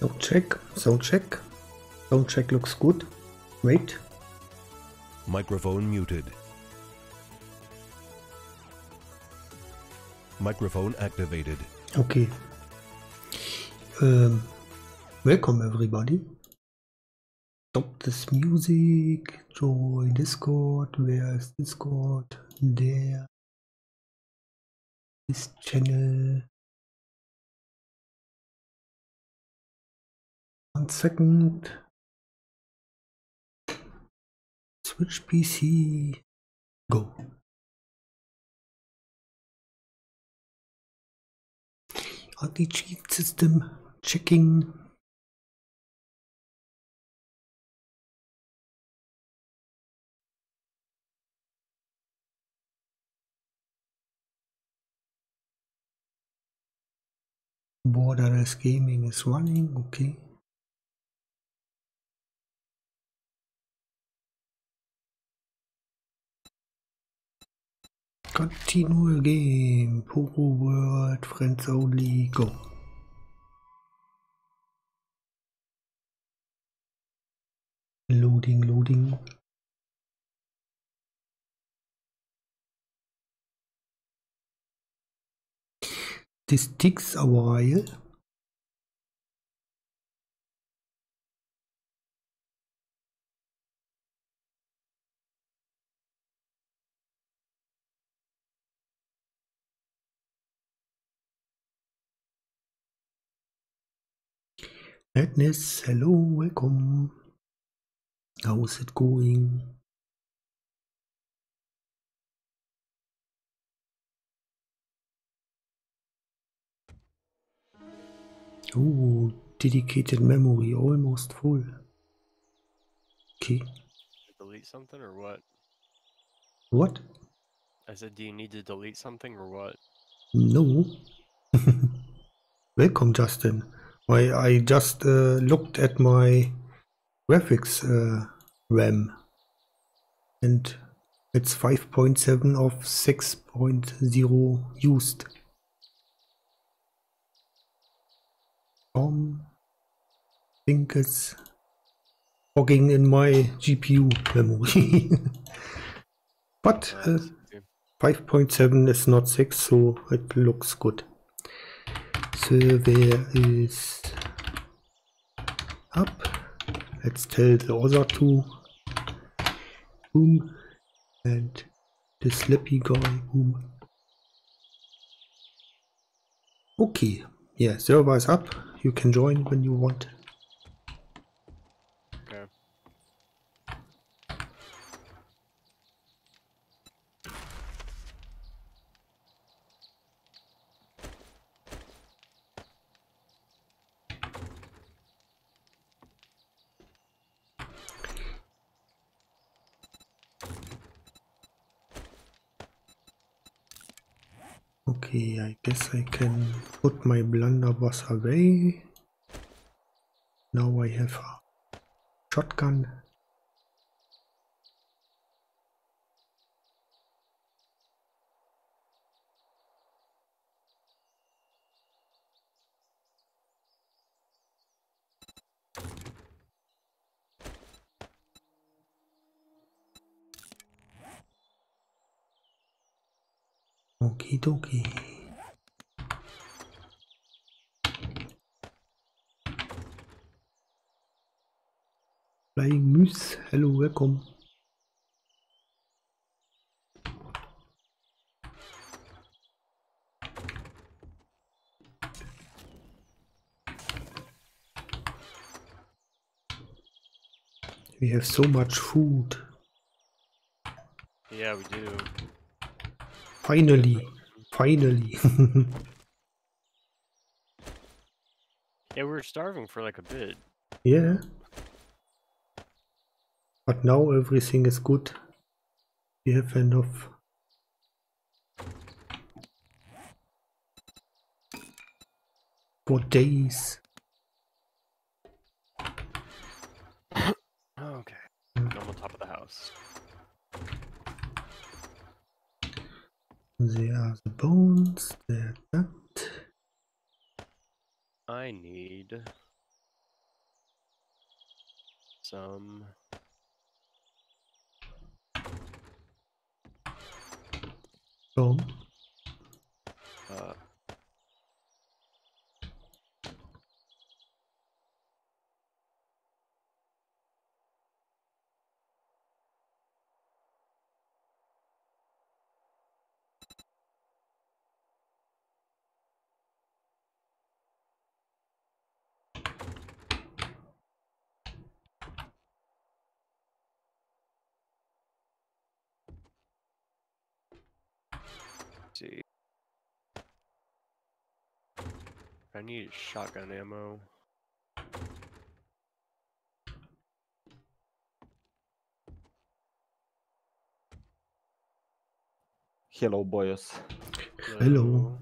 Sound check, sound check. Sound check looks good. Wait. Microphone muted. Microphone activated. Okay. Um, welcome everybody. Stop this music. Join Discord. Where is Discord? There. This channel. One second. Switch PC. Go. Anti-cheat system checking. Borderless gaming is running, okay. Continue game, Poro World, friends only, go. Loading, loading. This takes a while. Madness, hello, welcome. How's it going? Oh, dedicated memory almost full. Okay. delete something or what? What? I said, do you need to delete something or what? No. Welcome, Justin. I, I just uh, looked at my graphics uh, RAM and it's 5.7 of 6.0 used. Um, think it's fogging in my GPU memory. but uh, 5.7 is not 6, so it looks good. Server is up. Let's tell the other two. Boom. And the sleepy guy. Boom. Okay. Yeah, server is up. You can join when you want. okay. Okay, I guess I can put my blunderbuss away. Now I have a shotgun. Okie dokie. Flying Moose, hello, welcome. We have so much food. Yeah, we do. Finally, finally. Yeah, we were starving for like a bit. yeah. But now everything is good. We have enough. For days. Okay. Mm. I'm on top of the house. There are the bones, there that. I need some. Boom. Uh, see. I need shotgun ammo. Hello, boys. Hello.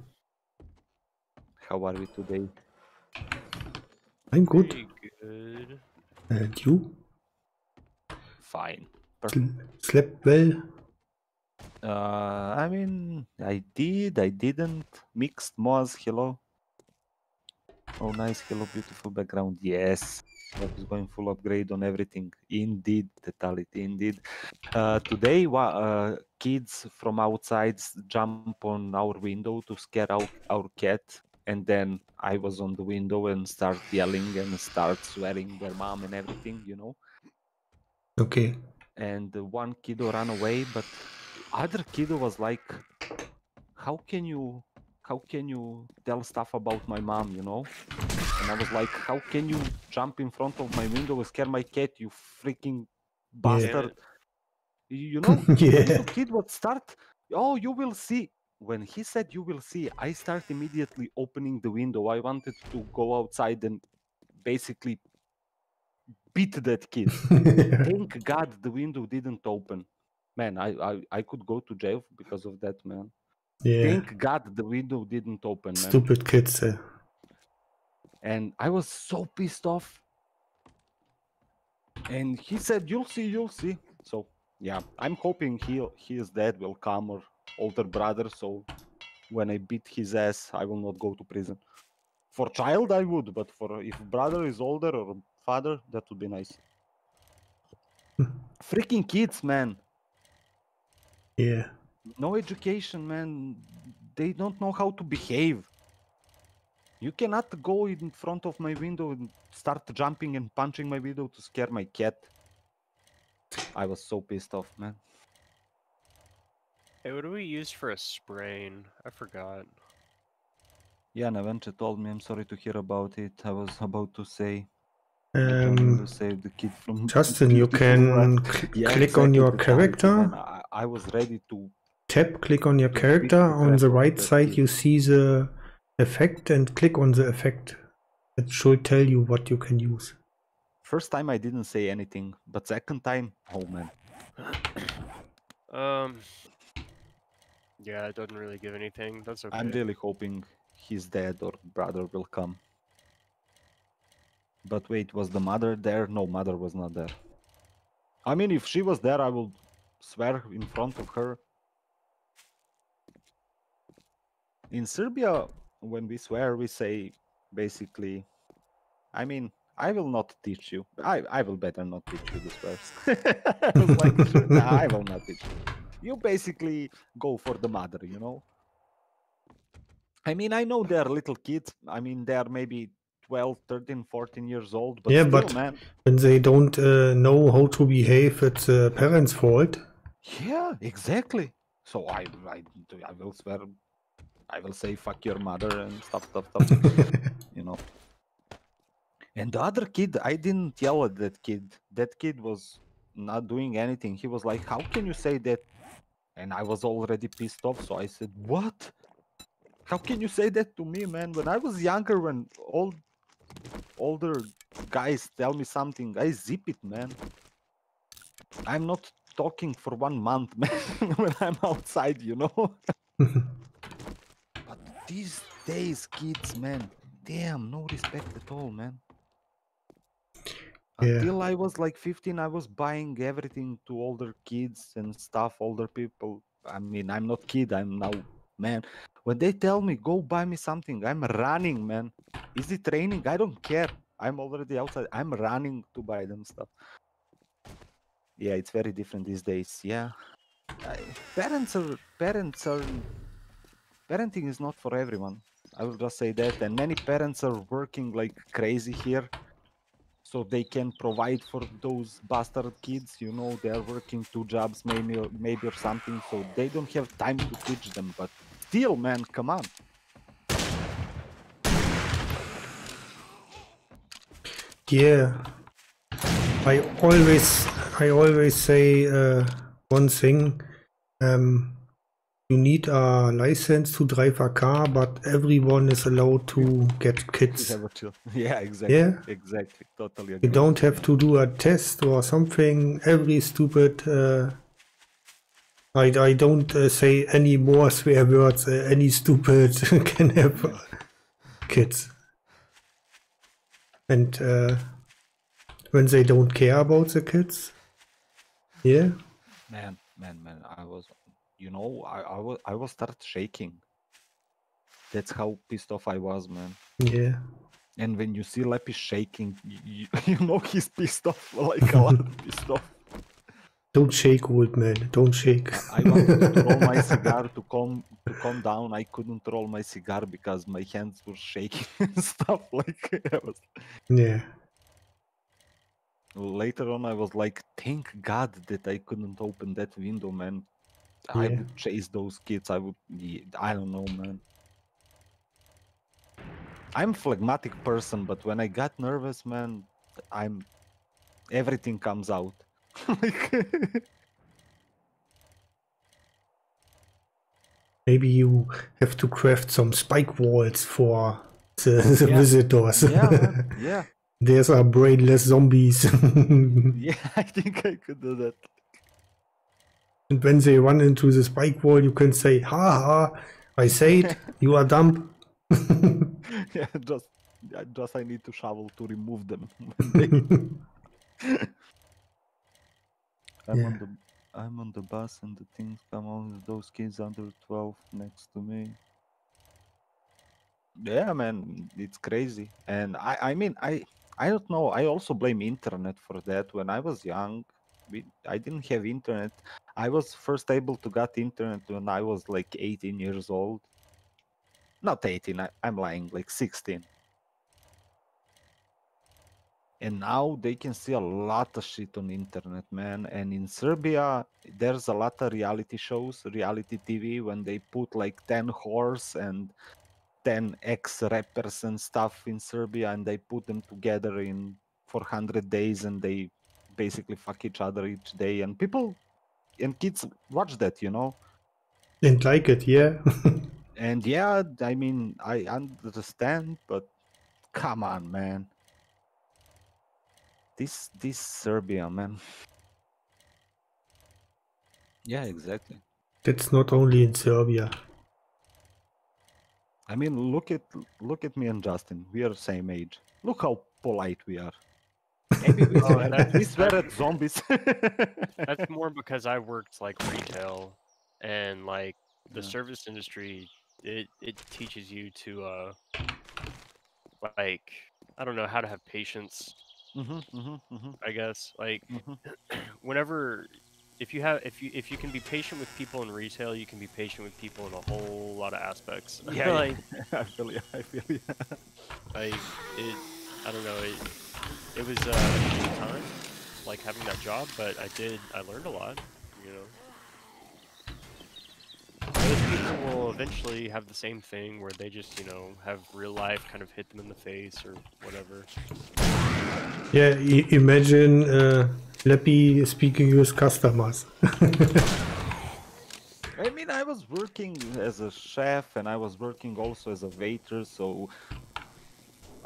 How are we today? I'm good. Pretty good. And you? Fine. Sl- Slept well? Uh, I mean, I did, I didn't. Mixed Moz, hello. Oh, nice, hello, beautiful background. Yes, that is going full upgrade on everything. Indeed, totality, indeed. Uh, today, uh, kids from outside jump on our window to scare out our cat, and then I was on the window and start yelling and start swearing their mom and everything, you know. Okay. and one kiddo ran away but other kiddo was like how can you how can you tell stuff about my mom you know? And i was like how can you jump in front of my window and scare my cat you freaking bastard? Y- you know Yeah. kid would start oh you will see. When he said you will see i start immediately opening the window. I wanted to go outside and basically beat that kid. Thank god the window didn't open. Man I, I i could go to jail because of that man yeah. thank god the window didn't open man. Stupid kids. Uh, and i was so pissed off. And he said you'll see you'll see. So yeah i'm hoping he his dad will come or older brother. So when i beat his ass i will not go to prison. For child i would but for if brother is older or father that would be nice. Freaking kids man. Yeah. No education man. They don't know how to behave. You cannot go in front of my window and start jumping and punching my window to scare my cat. I was so pissed off man. Hey, what do we use for a sprain? I forgot. yeah Navenche told me. I'm sorry to hear about it. I was about to say. I told him Um, to save the kid from Justin, you can cl- Yeah, click on your character. I, I was ready to tab, click on your character. On the right side, you see the effect and click on the effect. It should tell you what you can use. first time i didn't say anything but second time oh man Um. Yeah, it doesn't really give anything. That's okay. I'm really hoping his dad or brother will come. But wait, was the mother there? No, mother was not there. I mean, if she was there, I will swear in front of her. In Serbia, when we swear, we say basically, I mean, I will not teach you. I, I will better not teach you this. I like, "Sure, nah, I will not teach you. You basically go for the mother, you know? I mean, I know they're little kids. I mean, they're maybe 12, 13, 14 years old, but Yeah, still, but- man. When they don't uh, know how to behave, it's the parents' fault. Yeah, exactly. So I, I, I will swear, I will say fuck your mother and stuff, stuff, stuff. you know. And the other kid, I didn't yell at that kid. That kid was not doing anything. He was like, "How can you say that?" And I was already pissed off, so I said, "What? How can you say that to me, man? When I was younger, when old, older guys tell me something, I zip it, man. I'm not talking for one month, man. when I'm outside, you know." These days, kids, man, damn, no respect at all, man. Yeah. Until I was like 15, I was buying everything to older kids and stuff, older people. I mean, I'm not kid, I'm now man. When they tell me go buy me something, I'm running, man. Is it raining? I don't care. I'm already outside. I'm running to buy them stuff. yeah, it's very different these days. Yeah, I, parents are parents are parenting is not for everyone. I will just say that, and many parents are working like crazy here, so they can provide for those bastard kids. You know, they are working two jobs, maybe or, maybe or something, so they don't have time to teach them. But still, man, come on. Yeah. I always I always say uh, one thing. Um, you need a license to drive a car, but everyone is allowed to get kids. Have a chill. Yeah, exactly. Yeah. exactly. Totally You don't have to do a test or something. Every stupid. Uh, I, I don't uh, say any more swear words. Uh, any stupid can have uh, kids. And uh, when they don't care about the kids, yeah, Man, man, man. I was, you know, I, I was, I was start shaking. That's how pissed off I was, man. yeah. And when you see Leppy shaking, you, you know he's pissed off, like a lot pissed off. Don't shake, old man. Don't shake. I wanted to roll my cigar to calm to calm down. I couldn't roll my cigar because my hands were shaking and stuff. Like was. yeah. Later on, I was like, "Thank God that I couldn't open that window, man. I Yeah. would chase those kids. I would. I don't know, man. I'm a phlegmatic person, but when I got nervous, man, I'm everything comes out. like, Maybe you have to craft some spike walls for the, the Yeah. visitors. yeah, yeah, There's our brainless zombies. yeah. I think I could do that. When they run into the spike wall, you can say, ha ha, I said, you are dumb. yeah, just, I- just I need to shovel to remove them. I'm Yeah. on the, I'm on the bus and the things come on those kids under 12 next to me. Yeah, man, it's crazy. And I, I mean, I, I don't know. I also blame internet for that. When I was young, we, I didn't have internet. I was first able to get internet when I was like 18 years old. Not 18, I, I'm lying, like 16. And now they can see a lot of shit on internet, man. And in Serbia, there's a lot of reality shows, reality TV, when they put like 10 whores and 10 ex rappers and stuff in Serbia, and they put them together in 400 days, and they basically fuck each other each day. And people and kids watch that, you know. and like it, yeah. And yeah, I mean, I understand, but come on, man. This this Serbia, man. Yeah, exactly. That's not only in Serbia. I mean, look at look at me and Justin. We are same age. Look how polite we are. Maybe we Oh, swear, that's- we swear at zombies. That's more because I worked like retail and like the Yeah. service industry. It it teaches you to uh like I don't know how to have patience. Mm -hmm, mm -hmm, mm -hmm. I guess like mhm. whenever if you have if you if you can be patient with people in retail, you can be patient with people in a whole lot of aspects. Yeah, like I feel you. I feel you. like it I don't know it it was uh, a shitty time like having that job, but I did I learned a lot, you know. Those people will eventually have the same thing where they just, you know, have real life kind of hit them in the face or whatever. Yeah, I- imagine uh, Leppy speaking with customers. I mean, I was working as a chef and I was working also as a waiter, so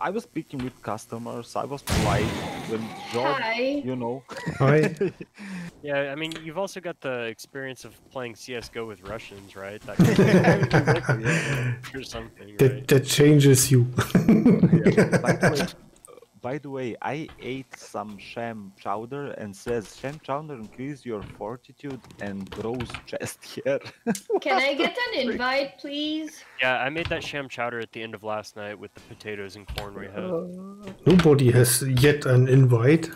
I was speaking with customers. I was polite when George, Hi. you know. Hi. Yeah, I mean, you've also got the experience of playing CS:GO with Russians, right? That kind of or something, that, right? that changes you. by, the way, by the way, I ate some sham chowder and says sham chowder increase your fortitude and grows chest hair. Can I get an invite, please? Yeah, I made that sham chowder at the end of last night with the potatoes and corn we had. Nobody has yet an invite.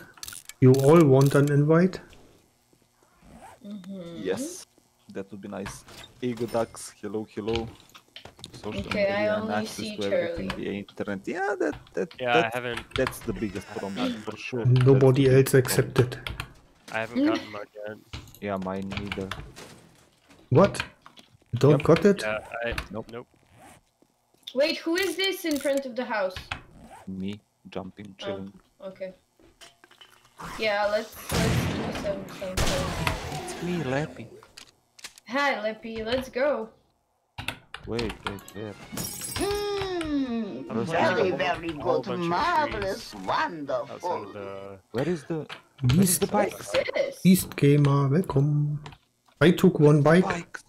You all want an invite? Mhm. Yes, that would be nice. Ego ducks, hello, hello. Social Okay, I media and only access see to everything Charlie. via internet. Yeah, that that Yeah, I that's, haven't that's the biggest problem for sure. Nobody else accepted. I haven't gotten mine yet. Yeah, mine neither. What? Don't Yep. got it? Yeah, I Nope. nope. Wait, who is this in front of the house? Me jumping, oh, chilling. Okay. Yeah, let's let's do some some. some. It's me, Lappy. Hi, Lippy, let's go. Wait, wait, where? Hmm, very, are very a whole good, of marvelous, wonderful. The Where is the where is Beast, the bike? What's this? Beast Gamer, welcome. I took one bike. Bikes.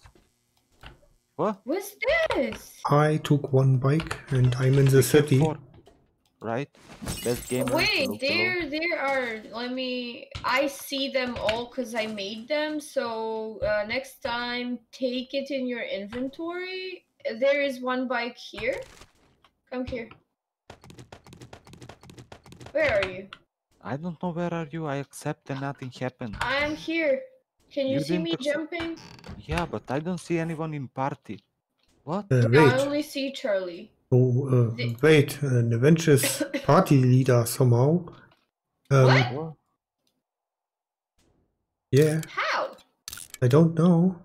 What? What's this? I took one bike and I'm in the city. Four. Right? Best game. Wait, there there are. Let me. I see them all because I made them. So uh, next time, take it in your inventory. There is one bike here. Come here. Where are you? I don't know where are you. I accept and nothing happened. I am here. Can you, You see me jumping? Yeah, but I don't see anyone in party. What? Uh, I only see Charlie. oh, uh, The- wait, an Avengers party leader somehow. Um, What? What? Yeah, How? I don't know.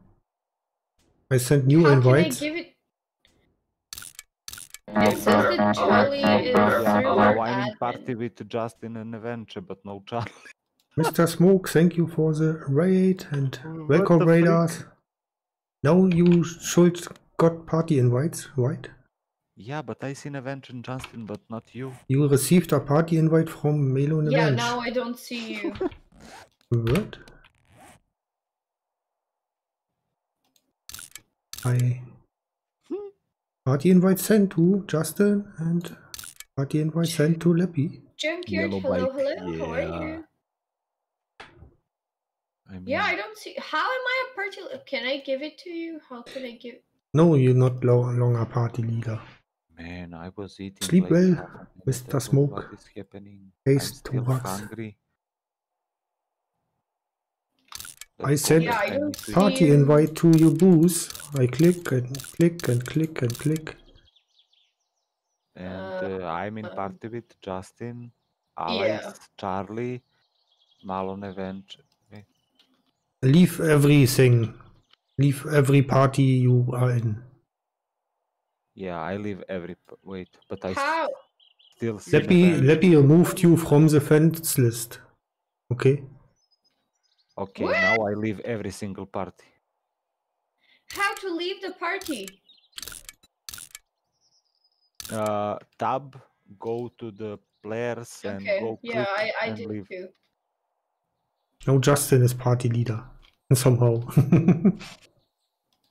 I sent new How invites. can I give it? It says that Charlie is Yeah, server now I'm in admin. party with Justin and Adventure, but no Charlie. Mr. Smoke, thank you for the raid and What welcome raiders. Now you should got party invites, right? Yeah, but I seen Adventure and Justin, but not you. You received a party invite from Melo and Yeah, Avenge. now I don't see you. What? I party invite sent to Justin and party invite sent to Leppy. Junkyard, Yellow hello, bike, hello, how are you? I mean, Yeah, I don't see. How am I a party? Can I give it to you? How can I give? No, you're not lo- longer party leader. Man, I was eating. Sleep like well, half an hour Mr. Smoke. What is happening? Taste I'm still too much. hungry. I said- Yeah, I back and don't eat. see- Party you. invite to your booth. I click and click and click and click. And uh, I'm in um, party with Justin, Yeah. Charlie, Malon Adventure. Wait, Leave everything. Leave every party you are in. Yeah, I leave every. Wait, but I How? still see. Leppy, Adventure. Leppy removed you from the friends list. Okay? Okay, What? now I leave every single party. How to leave the party? Uh, tab, go to the players and go Yeah, click I I and did leave. too. Now Justin is party leader. Somehow.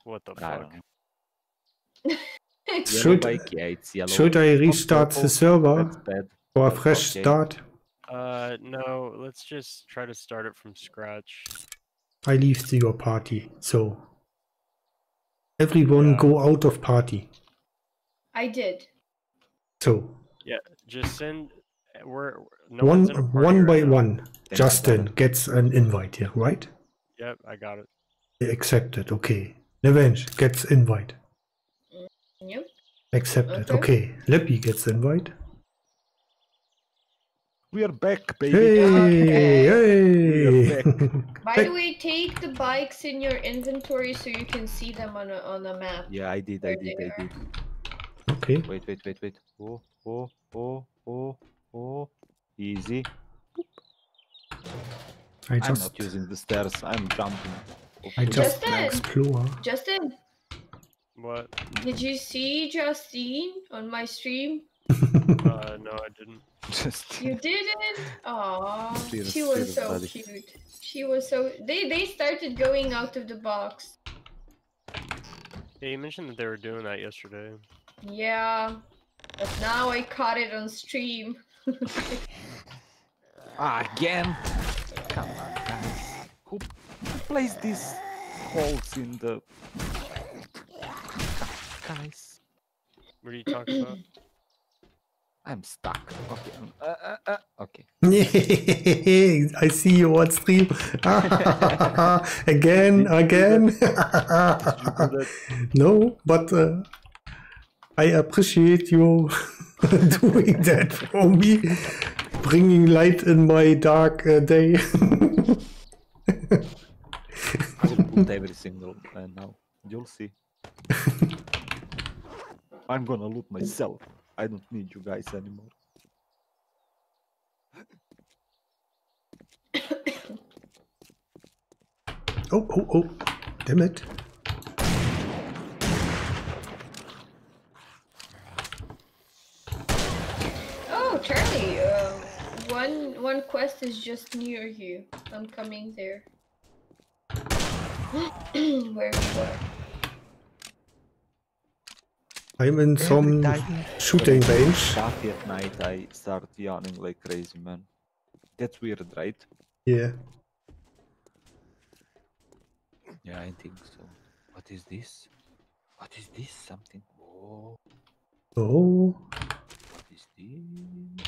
What the fuck? don't know. Yellow should, bike, yeah, should I restart the server for a fresh okay. start? Uh, no. Let's just try to start it from scratch. I leave the, your party. So everyone Yeah. go out of party. I did. So Yeah, just send. We're no one one's in a party one by now. one, Then Justin got gets an invite here, right? Yep, I got it. Accepted. Okay. Revenge gets invite. Yep. Accepted. Okay. Okay. Leppy gets invite. We are back, baby. Hey, We hey. are By the way, take the bikes in your inventory so you can see them on a on a map. Yeah, I did, I did, they I are. did. okay. Wait, wait, wait, wait. Oh, oh, oh, oh, oh. Easy. I I'm not using the stairs. I'm jumping. I just Justin! explore. Justin, What? did you see Justine on my stream? Uh, no, I didn't. Just You didn't? Aww, Cheers, she was so buddy. cute. She was so. They they started going out of the box. Yeah, you mentioned that they were doing that yesterday. Yeah, but now I caught it on stream. ah, again. Come on, guys. Who, who plays these holes in the guys? What are you talking about? I'm stuck. Okay. um, Uh, uh, uh, okay. I see you on stream. again, again. Did you do that? no, but uh, I appreciate you doing that for me, bringing light in my dark uh, day. I will put every single uh, now. You'll see. I'm gonna loot myself. I don't need you guys anymore. oh, oh, oh, damn it. Oh, Charlie. Uh, one one quest is just near you. I'm coming there. Where you are? I'm in some shooting range. Coffee at night, I start yawning like crazy, man. That's weird, right? Yeah. Yeah, I think so. What is this? What is this? Something. Oh, Oh, what is this?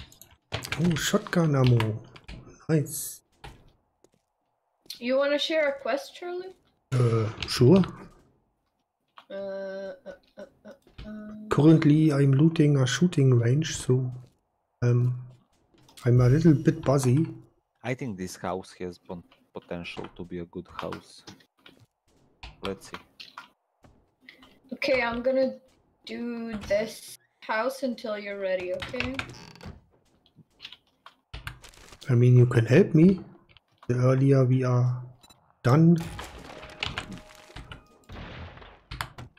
oh, shotgun ammo. Nice. You want to share a quest, Charlie? Uh, sure. Uh, uh, uh, uh, uh. Currently, I'm looting a shooting range, so um, I'm a little bit busy. I think this house has pon- potential to be a good house. Let's see. Okay, I'm gonna do this house until you're ready. Okay. I mean, you can help me. The earlier we are done.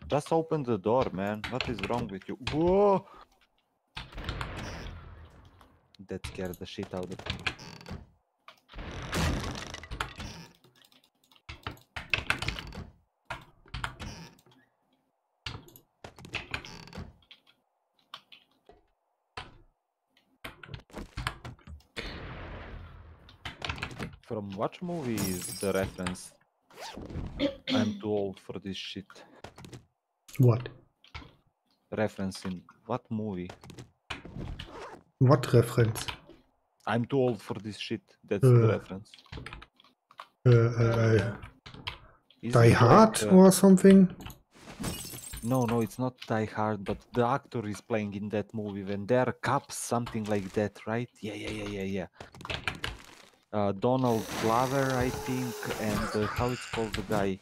Just open the door, man. What is wrong with you? Whoa! That scared the shit out of me. From what movie is the reference? I'm too old for this shit. What? Reference in what movie? What reference? I'm too old for this shit. That's the Uh, reference. Uh, uh, uh, Die Hard like, uh, or something? No, no, it's not Die Hard, but the actor is playing in that movie when they're cops, something like that, right? Yeah, yeah, yeah, yeah, yeah. Uh, Donald Glover, I think, and uh, how it's called the guy?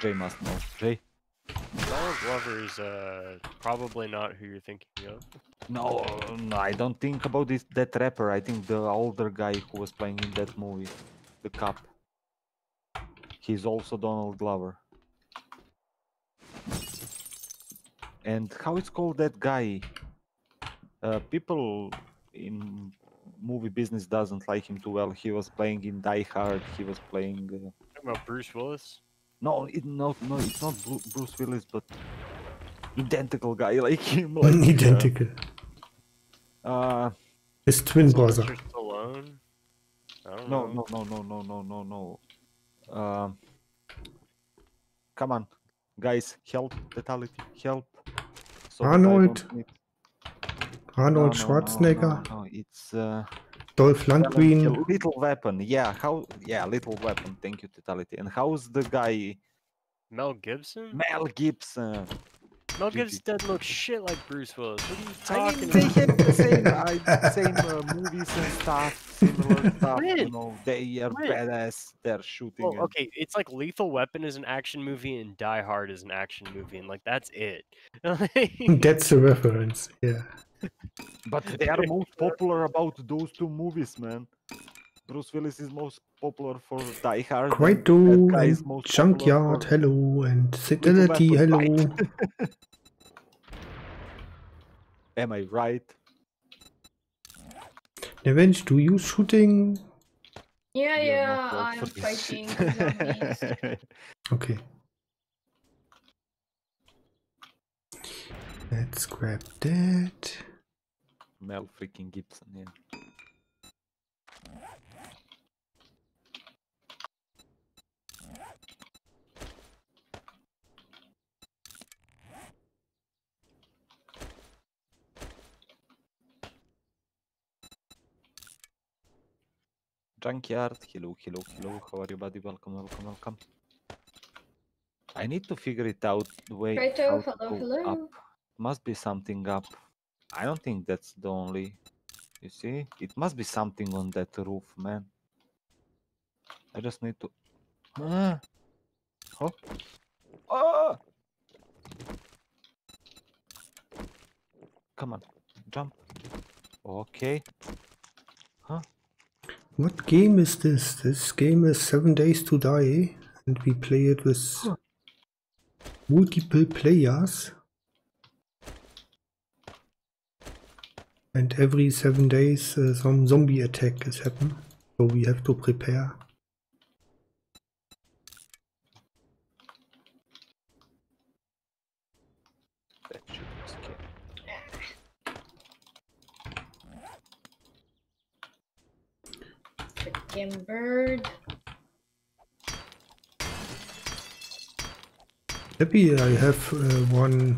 Jay must know. Jay? Donald Glover is uh, probably not who you're thinking of. No, no, I don't think about this. That rapper. I think the older guy who was playing in that movie, the cop. He's also Donald Glover. And how it's called that guy? Uh, people in movie business doesn't like him too well. He was playing in Die Hard. He was playing. Uh, Talking about Bruce Willis. No, it, no, no, it's not Bru- Bruce Willis, but identical guy like him. Like, uh, Identical. Uh, His twin brother. Stallone. I don't No, know. no, no, no, no, no, no, no. Um, come on, guys, help! Fatality, help! So Arnold Arnold no, no, no, Schwarzenegger. No, no, it's uh, Dolph Lundgren. Lethal Weapon. Yeah, how? Yeah, Lethal Weapon. Thank you, Totality. And how's the guy? Mel Gibson? Mel Gibson. Mel Gibson doesn't look shit like Bruce Willis. What are you I talking mean, they about? have the same, I, same uh, movies and stuff, similar stuff. You know, they are When? badass. They're shooting. Well, and- okay, it's like Lethal Weapon is an action movie and Die Hard is an action movie, and like that's it. That's the reference. Yeah. But they are most popular about those two movies, man. Bruce Willis is most popular for Die Hard. and Quaito that guy is most Junkyard, hello, and Fidelity, hello. Am I right? Revenge, do you shooting? Yeah, You're yeah, I'm fighting Okay. Let's grab that. Mel freaking Gibson, yeah. Junkyard, hello, hello, hello, how are you buddy? Welcome, welcome, welcome. I need to figure it out the way hello, hello. up. Must be something up. I don't think that's the only. You see, it must be something on that roof, man. I just need to. Ah. Oh. Oh. Come on, jump. Okay. Huh? What game is this? This game is Seven Days to Die, and we play it with multiple players. And every seven days, uh, some zombie attack is happen, so we have to prepare. That should be scary. Freaking bird. Happy I have uh, one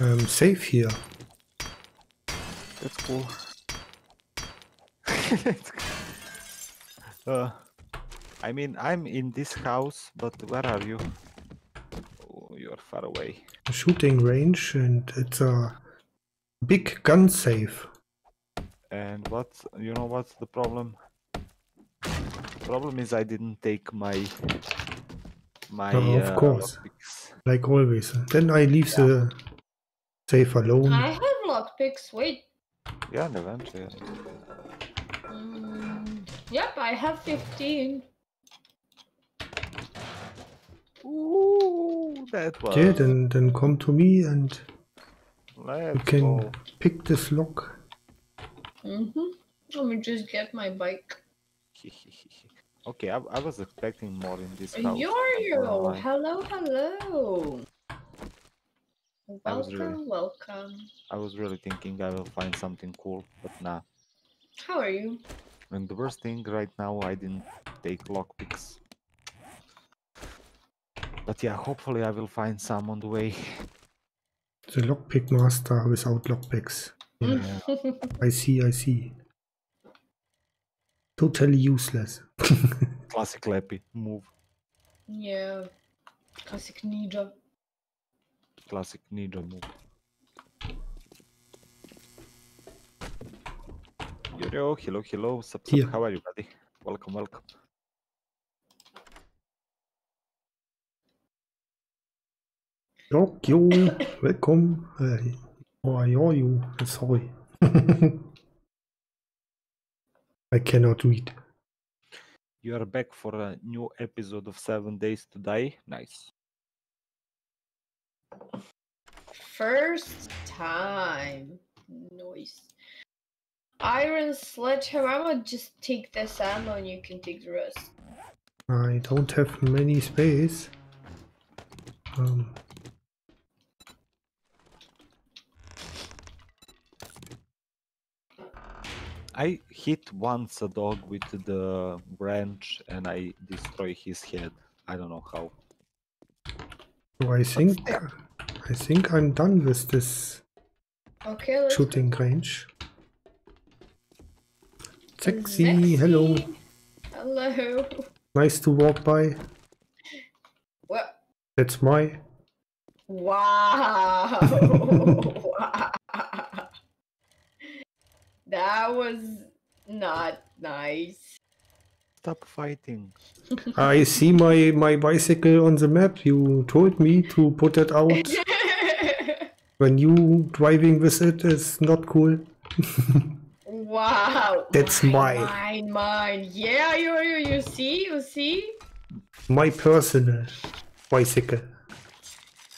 um, safe here. That's uh, I mean, I'm in this house, but where are you? Oh, you're far away. shooting range, and it's a big gun safe. And what's you know what's the problem? Problem is I didn't take my my Oh, of uh, course. lockpicks. like always. Then I leave the safe alone. I have lockpicks. Wait. Yeah, and eventually. Mm, yep, I have 15. Ooh, that was. Yeah, then then come to me and you Let's can go. pick this lock. Mm-hmm. Let me just get my bike. okay, I, I was expecting more in this house. Yorio, Hello, hello, hello. I was Welcome, really- welcome. I was really thinking I will find something cool, but nah. How are you? And the worst thing right now, I didn't take lockpicks. But yeah, hopefully I will find some on the way. The lockpick master without lockpicks. Yeah, I see, I see. Totally useless. Classic Lappy move. yeah. Classic ninja. Classic ninja move. Yo, hello, hello. Sup, sup, how are you, buddy? Welcome, welcome. Tokyo, welcome. Uh, how are you? Sorry. I cannot read. You are back for a new episode of Seven Days to Die. Nice. First time. Noise. Iron sledgehammer. I'm gonna just take this ammo and you can take the rest. I don't have many space. Um, I hit once a dog with the branch and I destroy his head. I don't know how. so I think I think I'm done with this Okay, let's shooting range. Sexy, hello. Hello. Nice to walk by. What? That's my. Wow. that was not nice. Stop fighting. I see my my bicycle on the map. You told me to put it out when you driving with it is not cool. wow. That's mine. mine. Mine, mine. Yeah, you, you, you see, you see? My personal bicycle.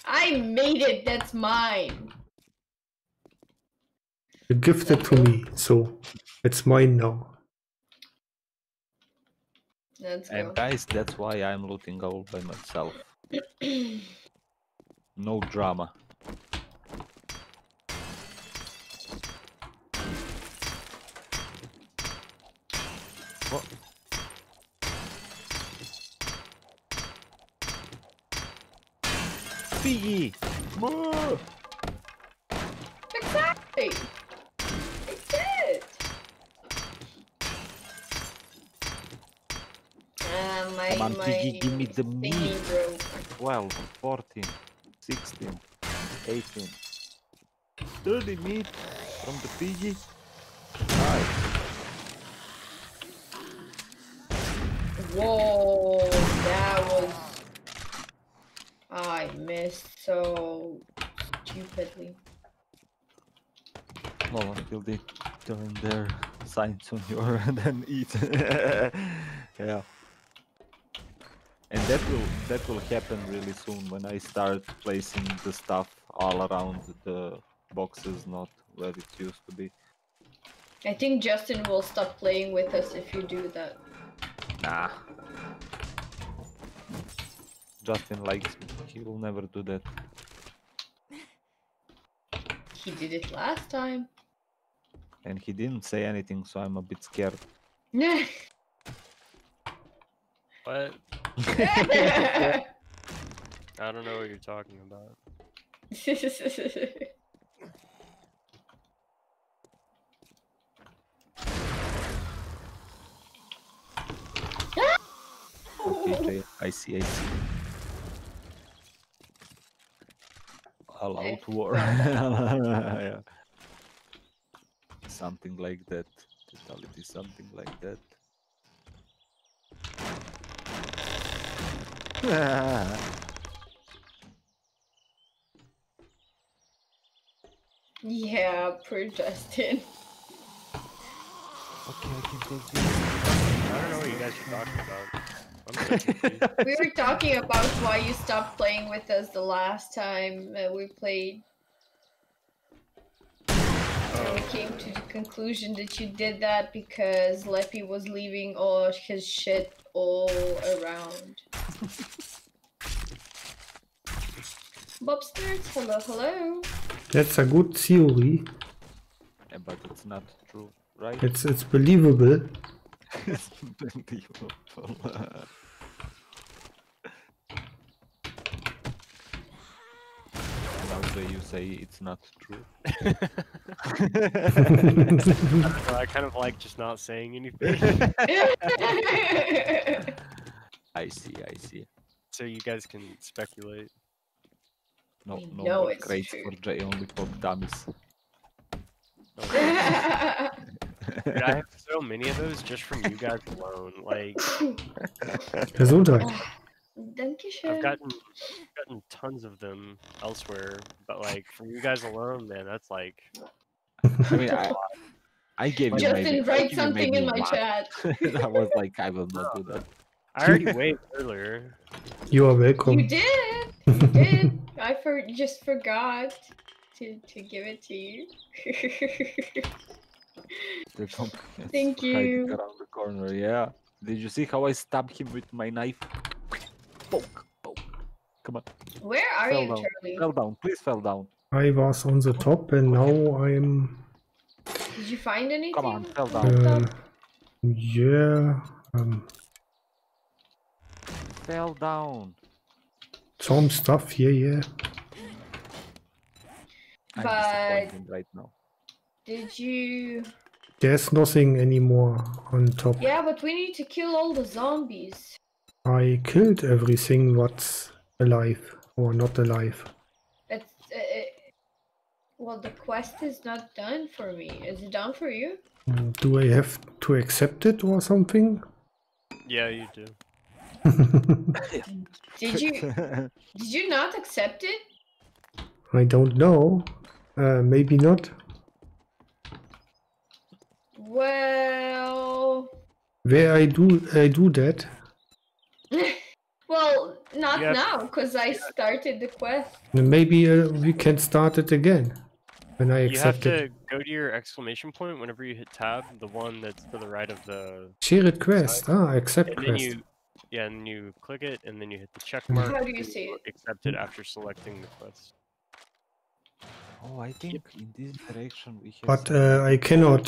I made it. That's mine. You gifted to me, so it's mine now. Let's go. And guys, that's why I'm looting all by myself. No drama. Piggy! Moo! Exactly. I did. Uh, on, my Piggy, give me the meat. broke. 12, 14, 16, 18, 30 meat from the piggy. Nice. Whoa, that was. I missed so stupidly. Well, until they turn their signs on your and then eat. yeah. And that will that will happen really soon when I start placing the stuff all around the boxes, not where it used to be. I think Justin will stop playing with us if you do that. Nah. Justin likes me. He will never do that. He did it last time. And he didn't say anything, so I'm a bit scared. What? I don't know what you're talking about. Okay, Jay, I see, I see. All Eh, out war. yeah. Something like that. Totality, something like that. yeah, poor Justin. okay, I can take this. I don't know what you guys are talking about. I'm so confused. We were talking about why you stopped playing with us the last time uh, we played. And we came to the conclusion that you did that because Leppy was leaving all his shit all around. Bobsters, hello, hello. That's a good theory. Yeah, but it's not true, right? It's it's believable. It's unbelievable. Now the you say it's not true. So I kind of like just not saying anything, I see, I see. so you guys can speculate. No, We no know it's crates true. for J only pop dummies. Dude, I have so many of those just from you guys alone. Like Gesundheit. Dankeschön. I've gotten gotten tons of them elsewhere, but like from you guys alone, man, that's like I mean, I, I gave you Justin, maybe, I write you something in my one. chat. that was like, I will not do that. I already waved earlier. You are You welcome. did. You did. I for just forgot to to give it to you. The pumpkin Thank hiding you. Around the corner, yeah. Did you see how I stabbed him with my knife? Poke, poke. Come on, Where are Fell you, down. Charlie? fell down. Please fell down. I was on the top and now I'm Did you find anything? Come on, fell down. uh, yeah um, Fell down. some stuff. Yeah, yeah. I'm But- disappointed right now. Did you? There's nothing anymore on top. Yeah, but we need to kill all the zombies. I killed everything what's alive or not alive. It's. Uh, uh, well, the quest is not done for me. Is it done for you? Mm, Do I have to accept it or something? Yeah, you do. Did you? did you not accept it? I don't know. Uh, maybe not. Well. Where I do I do that. Well, not You have- now, because I started the quest. Maybe uh, we can start it again when I accept You have to it. go to your exclamation point whenever you hit tab, the one that's to the right of the, Share it quest. Ah, accept and then quest. you, yeah, and you click it, and then you hit the check Mhm. mark. How do you and see it? Accept it after selecting the quest. Oh, I think in this direction we have. But uh, I cannot.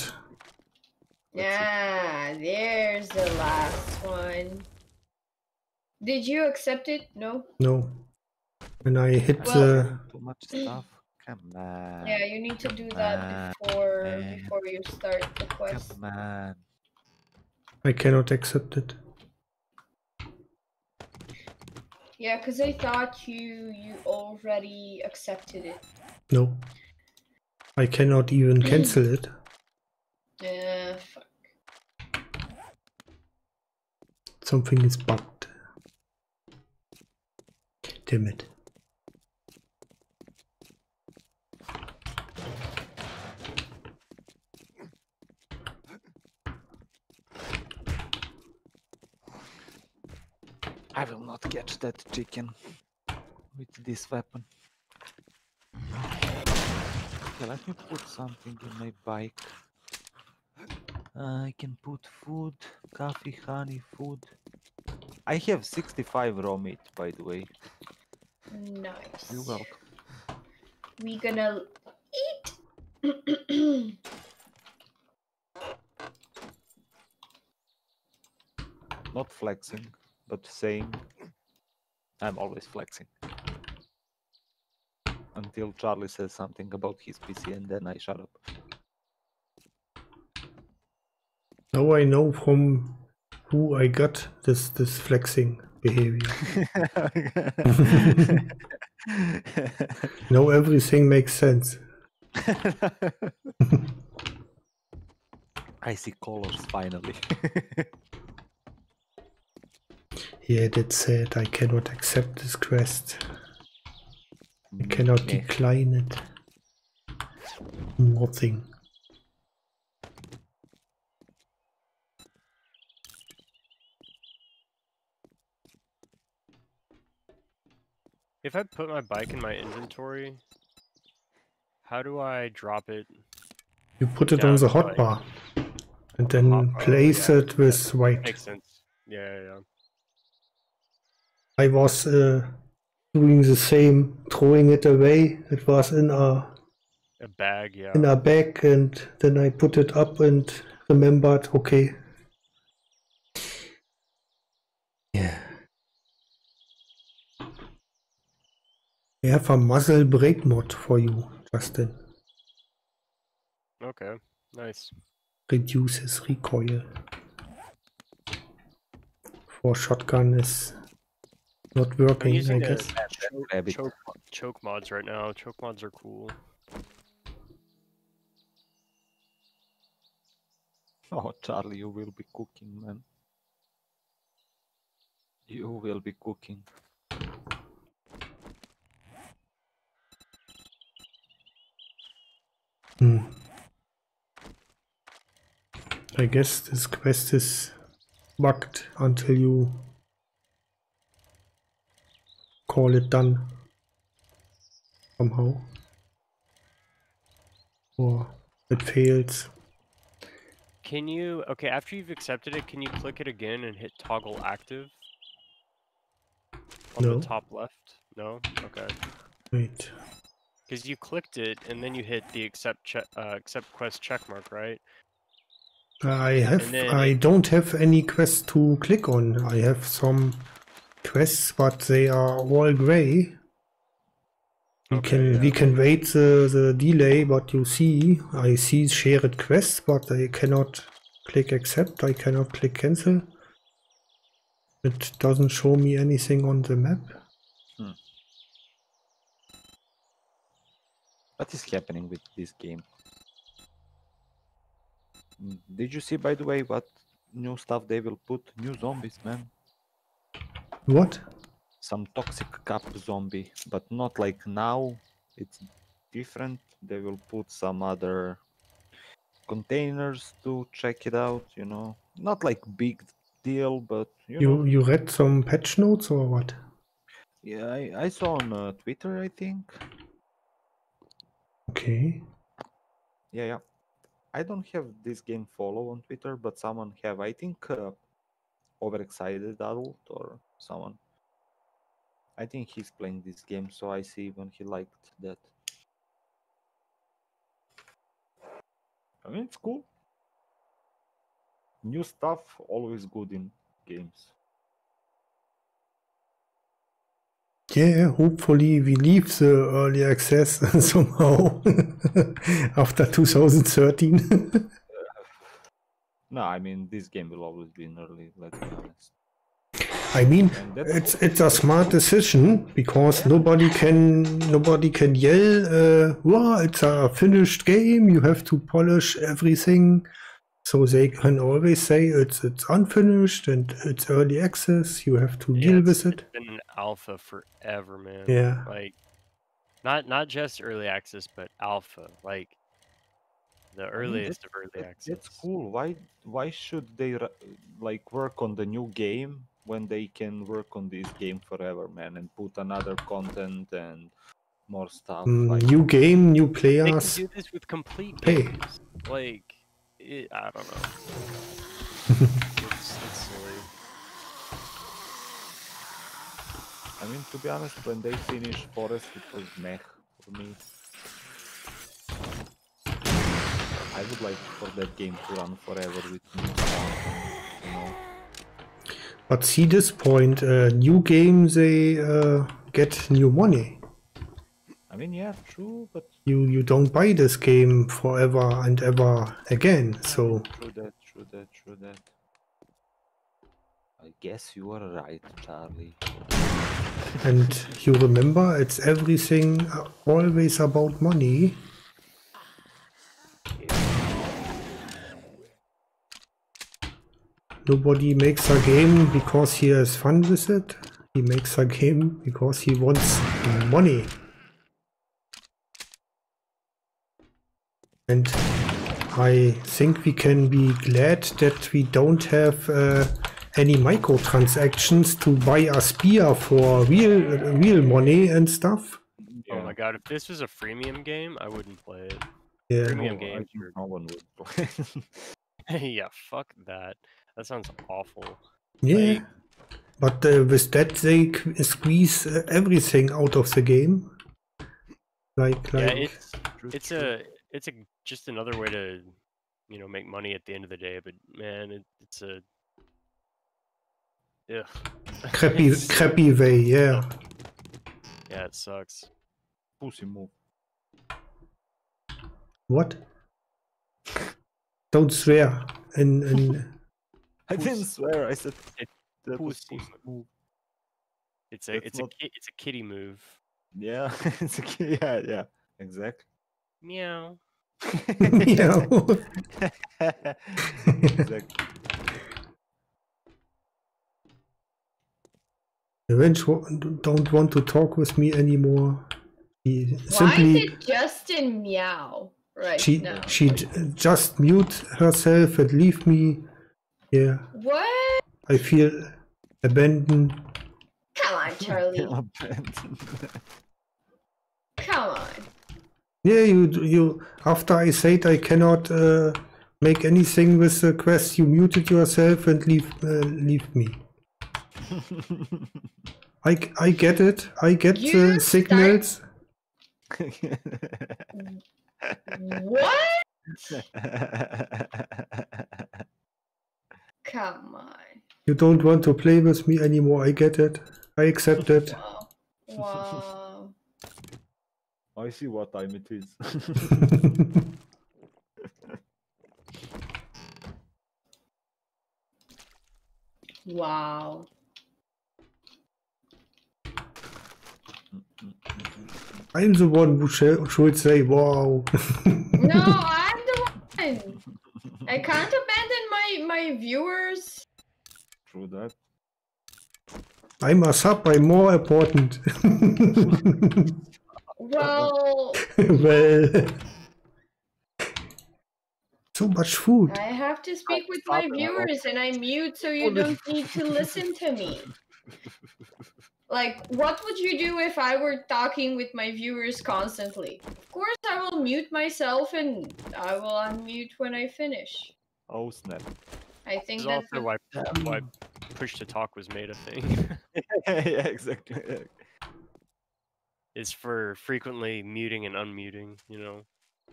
Let's. Yeah, there's the last one. Did you accept it? No. No. When I hit Well- the Too much stuff. Come on. Yeah, you need to do that Ah, before man. before you start the quest. Come on. I cannot accept it. Yeah, because I thought you you already accepted it. No. I cannot even cancel it. Uh, fuck. Something is bugged. It. I will not catch that chicken with this weapon. Okay, let me put something in my bike. I can put food, coffee, honey, food. I have 65 raw meat, by the way. Nice. You're welcome. We gonna eat. Not flexing, but saying I'm always flexing. Until Charlie says something about his PC and then I shut up. Now I know from who I got this this flexing behavior. now everything makes sense. I see colors finally. Yeah, that's said, I cannot accept this quest. I cannot mm, Yeah. decline it. Nothing. If I put my bike in my inventory, how do I drop it? You put it on the hotbar and then Hotbar, place yeah. it with white. Makes sense. Yeah, yeah, yeah. I was uh, doing the same, throwing it away. It was in a A bag, yeah. in a bag, and then I put it up and remembered. Okay. I have a muzzle brake mod for you, Justin. Okay, nice. Reduces recoil. For shotgun is not I'm working, I guess. choke, choke, choke mods right now. Choke mods are cool. Oh, Charlie, you will be cooking, man. You will be cooking. Hmm. I guess this quest is bugged until you call it done somehow. Or it fails. Can you, okay, after you've accepted it, can you click it again and hit toggle active? On No. the top left? No? Okay. Wait. Because you clicked it and then you hit the accept che- uh, accept quest checkmark, right? I have I don't have any quests to click on. I have some quests but they are all grey. We Okay, can we can wait the, the delay, but you see I see shared quests, but I cannot click accept, I cannot click cancel. It doesn't show me anything on the map. What is happening with this game? Did you see, by the way, what new stuff they will put? New zombies, man. What? Some toxic cap zombie, but not like now. It's different. They will put some other containers to check it out. You know, not like big deal, but you, You know. you read some patch notes or what? Yeah, I, I saw on uh, Twitter, I think. Okay. Yeah, yeah. I don't have this game follow on Twitter, but someone have. I think uh, overexcited adult or someone. I think he's playing this game, so I see when he liked that. I mean, it's cool. New stuff always good in games. Yeah, hopefully we leave the early access somehow after 2013. No, I mean this game will always be in early. Let's be honest. I mean, it's it's a smart decision because nobody can nobody can yell, uh, "Wow, it's a finished game. You have to polish everything." So they can always say it's it's unfinished and it's early access. You have to Yeah, deal with it. It's been an alpha forever, man. Yeah. Like, not not just early access, but alpha. Like, the I mean, earliest of early that- access. That's cool. Why why should they like work on the new game when they can work on this game forever, man, and put another content and more stuff? Mm, like, new game, new players. They can players. do this with complete Hey. games. Like, it, I don't know. it's, it's silly. I mean, to be honest, when they finished Forest, it was meh for me. I would like for that game to run forever with new stuff, you know. But see this point, uh, new game they uh, get new money. I mean, yeah, true, but You you don't buy this game forever and ever again. So true that, true that, true that. I guess you are right, Charlie. and you remember it's everything uh, always about money. Nobody makes a game because he has fun with it. He makes a game because he wants money. And I think we can be glad that we don't have uh, any microtransactions to buy a spear for real real money and stuff. Oh my god, if this was a freemium game, I wouldn't play it. Yeah. Premium No, I games think no one would play. yeah, fuck that. That sounds awful. Yeah, Like- but uh, with that they squeeze uh, everything out of the game. Like, Yeah, like it's it's a it's a just another way to you know make money at the end of the day. But man, it, it's a yeah, crappy, crappy way. Yeah, yeah, it sucks. Pussy move. what? Don't swear. And and. I didn't swear. I said It- that pussy pussy move. It's a That's it's not- a it's a kitty move. Yeah, it's a ki- yeah, yeah, exactly. Meow. yeah. exactly. Revenge wa- don't want to talk with me anymore. He Why simply is it Justin meow right she now? she j- just mute herself and leave me. Yeah, What? I feel abandoned. Come on, Charlie. Come on. Yeah, you you. After I said I cannot uh, make anything with the quest, you muted yourself and leave uh, leave me. I, I get it. I get You the signals. What? Come on. You don't want to play with me anymore. I get it. I accept it. Wow. Wow. I see what time it is. Wow. I'm the one who sh- should say, "Wow." No, I'm the one. I can't abandon my my viewers. True that. I'm a sub. I'm more important. Well, well, so much food. I have to speak with my viewers and I mute so you don't need to listen to me. Like, what would you do if I were talking with my viewers constantly? Of course, I will mute myself and I will unmute when I finish. Oh snap. I think that's also why why push to talk was made a thing. yeah, exactly. Yeah. is for frequently muting and unmuting. You know.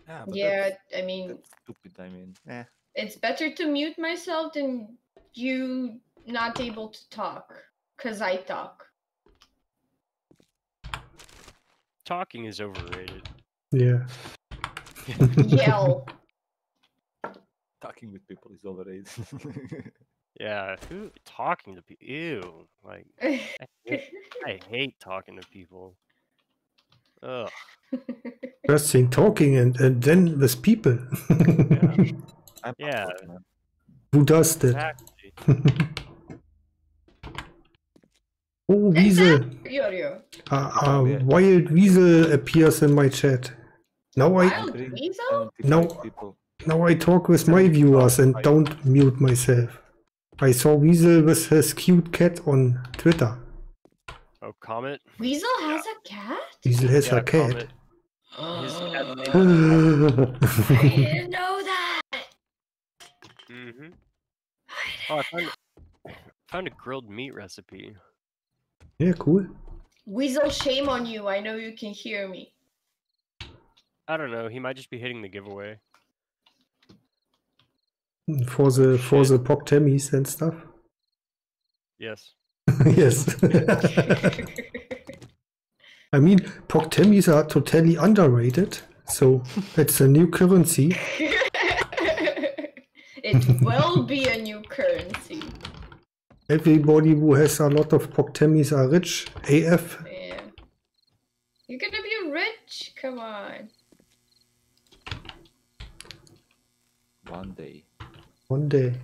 Yeah, but yeah. that's- I mean, That's stupid. I mean, eh. it's better to mute myself than you not able to talk because I talk. Talking is overrated. Yeah. Yell. talking with people is overrated. Yeah, who talking to people? Ew. Like, I hate, I hate talking to people. Ugh. First thing talking and, and then with people. I'm Yeah. Who does that? Exactly. Oh, Weasel. Yorio. A, Oh, a wild weasel appears in my chat. Now I Wild Drink weasel? 75 No. now I talk with my viewers and don't mute myself. I saw Weasel with his cute cat on Twitter. Oh, Comet? Weasel has a cat? Weasel has Yeah, a cat. Comet. His I didn't know that. Mm-hmm. Oh, I found, found a grilled meat recipe. Yeah, cool. Weasel, shame on you. I know you can hear me. I don't know. He might just be hitting the giveaway. For the for the Poctemis and stuff. Yes. yes. I mean, Poctemis are totally underrated. So it's a new currency. it will be a new currency. Everybody who has a lot of Poctemis are rich. AF. Yeah. You're gonna be rich. Come on. One day. One day.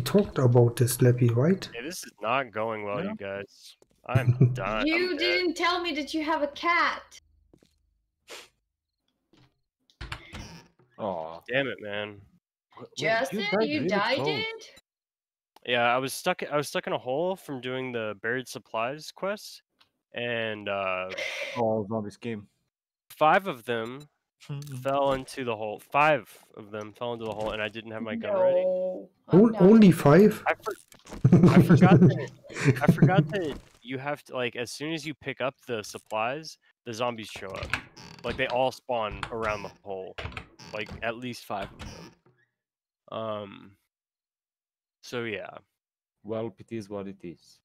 We talked about this, Leppy, right? Hey, this is not going well, Yeah. you guys. I'm done. you I'm didn't tell me that you have a cat. Oh, Damn it, man. Justin, you, died it? Yeah, I was stuck. I was stuck in a hole from doing the buried supplies quest, and uh, Oh, zombies game. five of them fell into the hole. Five of them fell into the hole, and I didn't have my gun ready. No. I'm On- only five? I, for- I forgot that. I forgot that you have to like as soon as you pick up the supplies, the zombies show up. Like they all spawn around the hole. Like at least five of them. Um. So yeah. Well, it is what it is.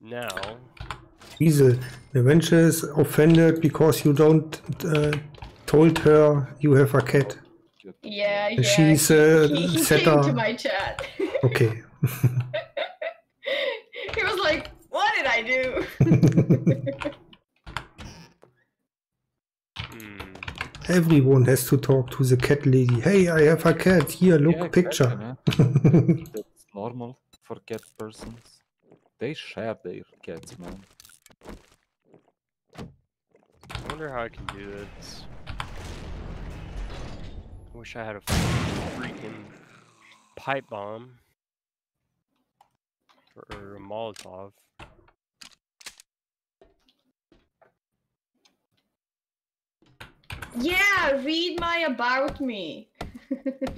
Now. Weasel, the Venture is offended because you don't uh, told her you have a cat. Yeah, yeah. She's uh, he, he set came to my chat. Okay. he was like, "What did I do?" Hmm. Everyone has to talk to the cat lady. Hey, I have a cat. Here, look, Yeah, picture. man. That's normal for cat persons. They share their cats, man. I wonder how I can do this. I wish I had a freaking pipe bomb or a Molotov. yeah, read my about me.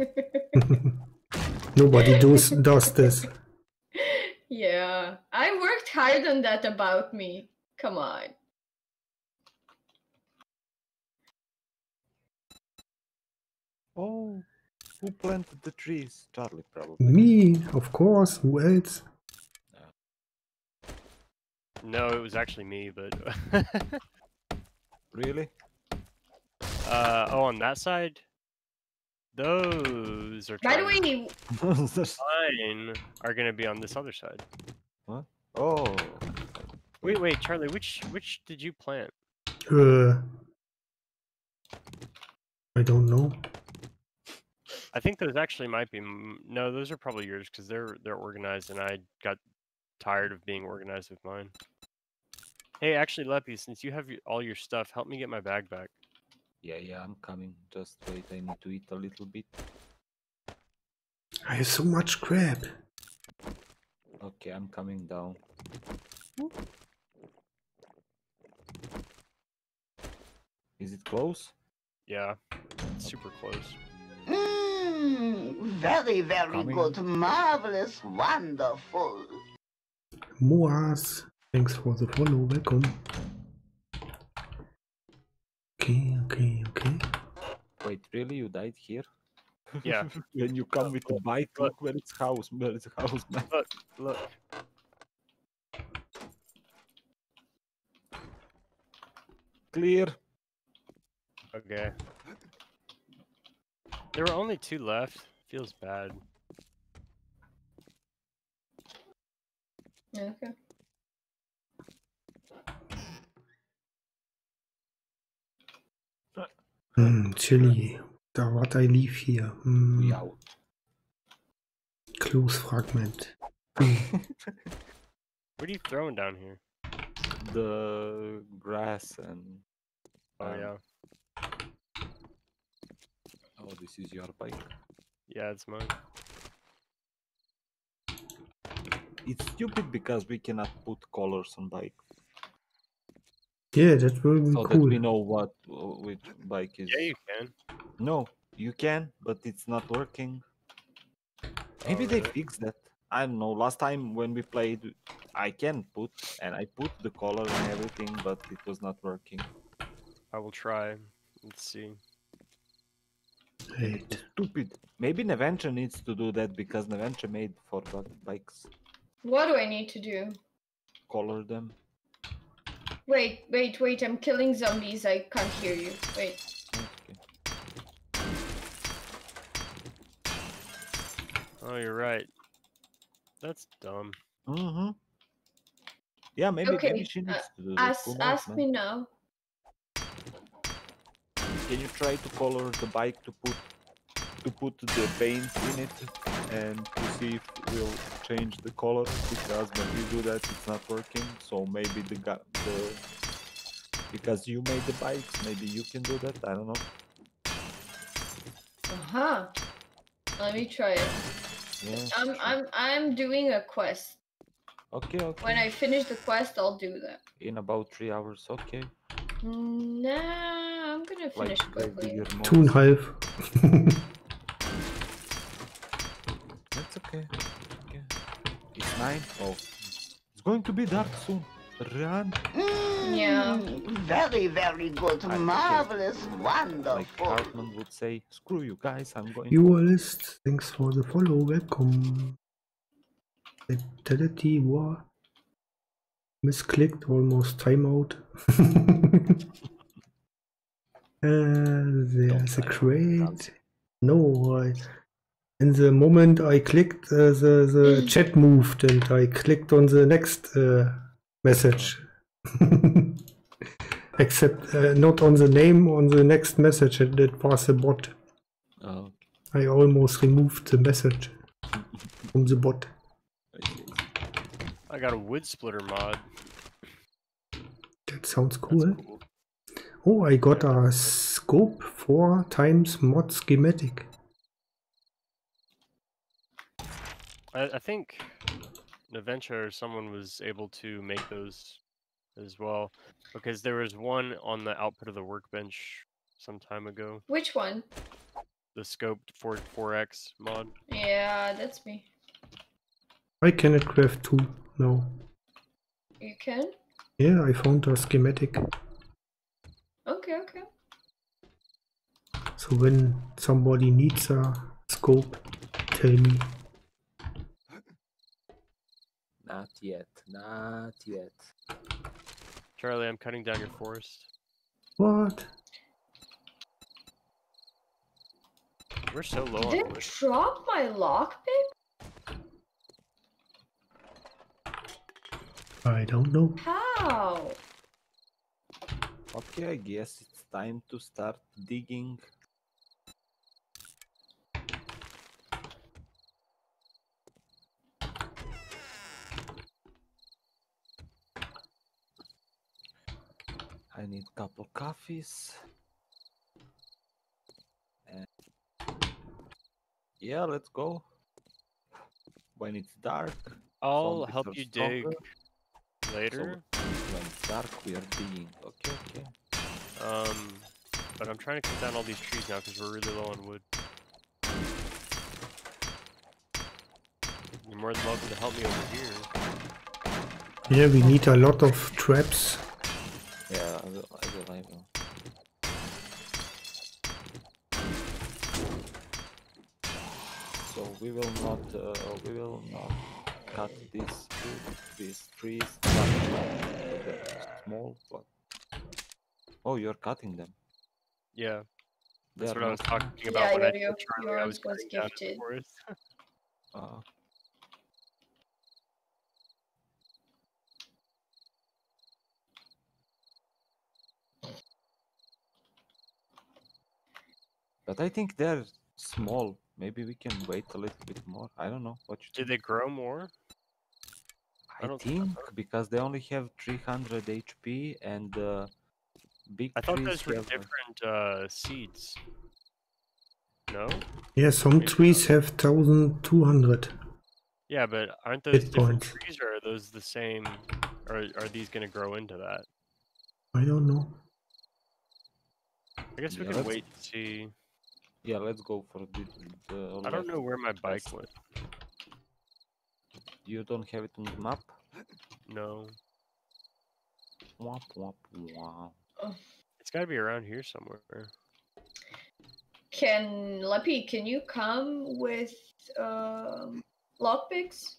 Nobody does, does this. yeah, I worked hard on that about me. Come on. Oh, who planted the trees? Charlie, probably. Me, of course. Who else? No, it was actually me, but Really? uh oh, on that side, those are By the trying- way, mine are gonna be on this other side. What? Oh, Wait, wait, Charlie, which which did you plant? Uh, I don't know. I think those actually might be. No, those are probably yours because they're they're organized, and I got tired of being organized with mine. Hey, actually, Leppy, since you have y- all your stuff, help me get my bag back. yeah, yeah, I'm coming. Just wait, I need to eat a little bit. I have so much crap. Okay, I'm coming down. Is it close? Yeah, it's super close. Mmm, very, very Coming. good. Marvelous, wonderful. Moas, thanks for the follow. Welcome. Okay, okay, okay. Wait, really? You died here? Yeah. when you come with the bike, look. look where it's house, where it's house, man. Look, look. Clear. Okay. There were only two left. Feels bad. Yeah, Okay. Hmm, chilly. Da what I leave here. Hmm, We out. close fragment. What are you throwing down here? The grass and Oh Um, yeah, oh, this is your bike. yeah, it's mine. It's stupid because we cannot put colors on bike, Yeah, that will be so that we know what uh, which bike is. Yeah, you can. No, you can, but it's not working. Maybe Oh, they really? fixed that. I don't know. Last time when we played, I can put and I put the color and everything, but it was not working. I will try. Let's see. Wait. Stupid. Maybe Neventure needs to do that because Neventure made for bikes. What do I need to do? Color them. Wait, wait, wait. I'm killing zombies. I can't hear you. Wait. Okay. Oh, you're right. That's dumb. Mm-hmm. Yeah, maybe Okay, maybe she uh, needs to do that. Ask, ask me now. Can you try to color the bike to put to put the paint in it and to see if we'll change the color because when we do that it's not working. So maybe the the because you made the bikes, maybe you can do that. I don't know. Uh huh. Let me try it. Yeah. I'm sure. I'm I'm doing a quest. Okay, okay. When I finish the quest, I'll do that. In about three hours. Okay. Nah, I'm gonna finish Grave quickly. Digger Two and a modes. half. That's okay. okay. It's nine. Oh, it's going to be dark soon. Run. Yeah. Mm, Very, very good. I- okay. Marvelous. Like Wonderful. Cartman would say, "Screw you guys, I'm going." Dualist, thanks for the follow. Welcome. Vitality war. Misclicked, almost timeout. uh, there's a time crate. No, I, in the moment I clicked, uh, the, the chat moved and I clicked on the next uh, message. Except uh, not on the name, on the next message, and it was a bot. Oh, I almost removed the message from the bot. I got a wood splitter mod. That sounds That's cool. Cool. Oh, I got a scope four times mod schematic. I, I think Naventure or someone was able to make those as well because there was one on the output of the workbench some time ago. Which one? The scoped 4 4x mod. Yeah, that's me. I cannot craft two now. You can? Yeah, I found a schematic. Okay, okay. So when somebody needs a scope, tell me. Not yet. Not yet. Charlie, I'm cutting down your forest. What? We're so low on Did wood. drop my lockpick? I don't know. How? Okay, I guess it's time to start digging. I need a couple coffees. And yeah, let's go. When it's dark. I'll help you dig later. So when it's dark, we are digging. Okay, okay. Um, but I'm trying to cut down all these trees now because we're really low on wood. You're more than welcome to help me over here. Yeah, we need a lot of traps. Yeah, I will. I will. I will. So we will not. Uh, we will not cut these these trees. Not that small, but oh, you're cutting them. Yeah. That's what I was talking about Yeah, when I Yorio, told Charlie I was was cutting down his gifted. forest. Uh, but I think they're small. Maybe we can wait a little bit more. I don't know what you Did think. they grow more? I I don't think think because they only have 300 HP and uh, big I thought those were different uh, seeds. No? Yeah, some trees have 1200. Yeah, but aren't Hit those different points. trees, or are those the same? Or are these going to grow into that? I don't know. I guess we Yeah, can let's- wait to see. Yeah, let's go for the. the I don't know where my bike That's- went. You don't have it on the map? No, Womp womp wow. It's got to be around here somewhere. Can Leppy, can you come with um, lockpicks?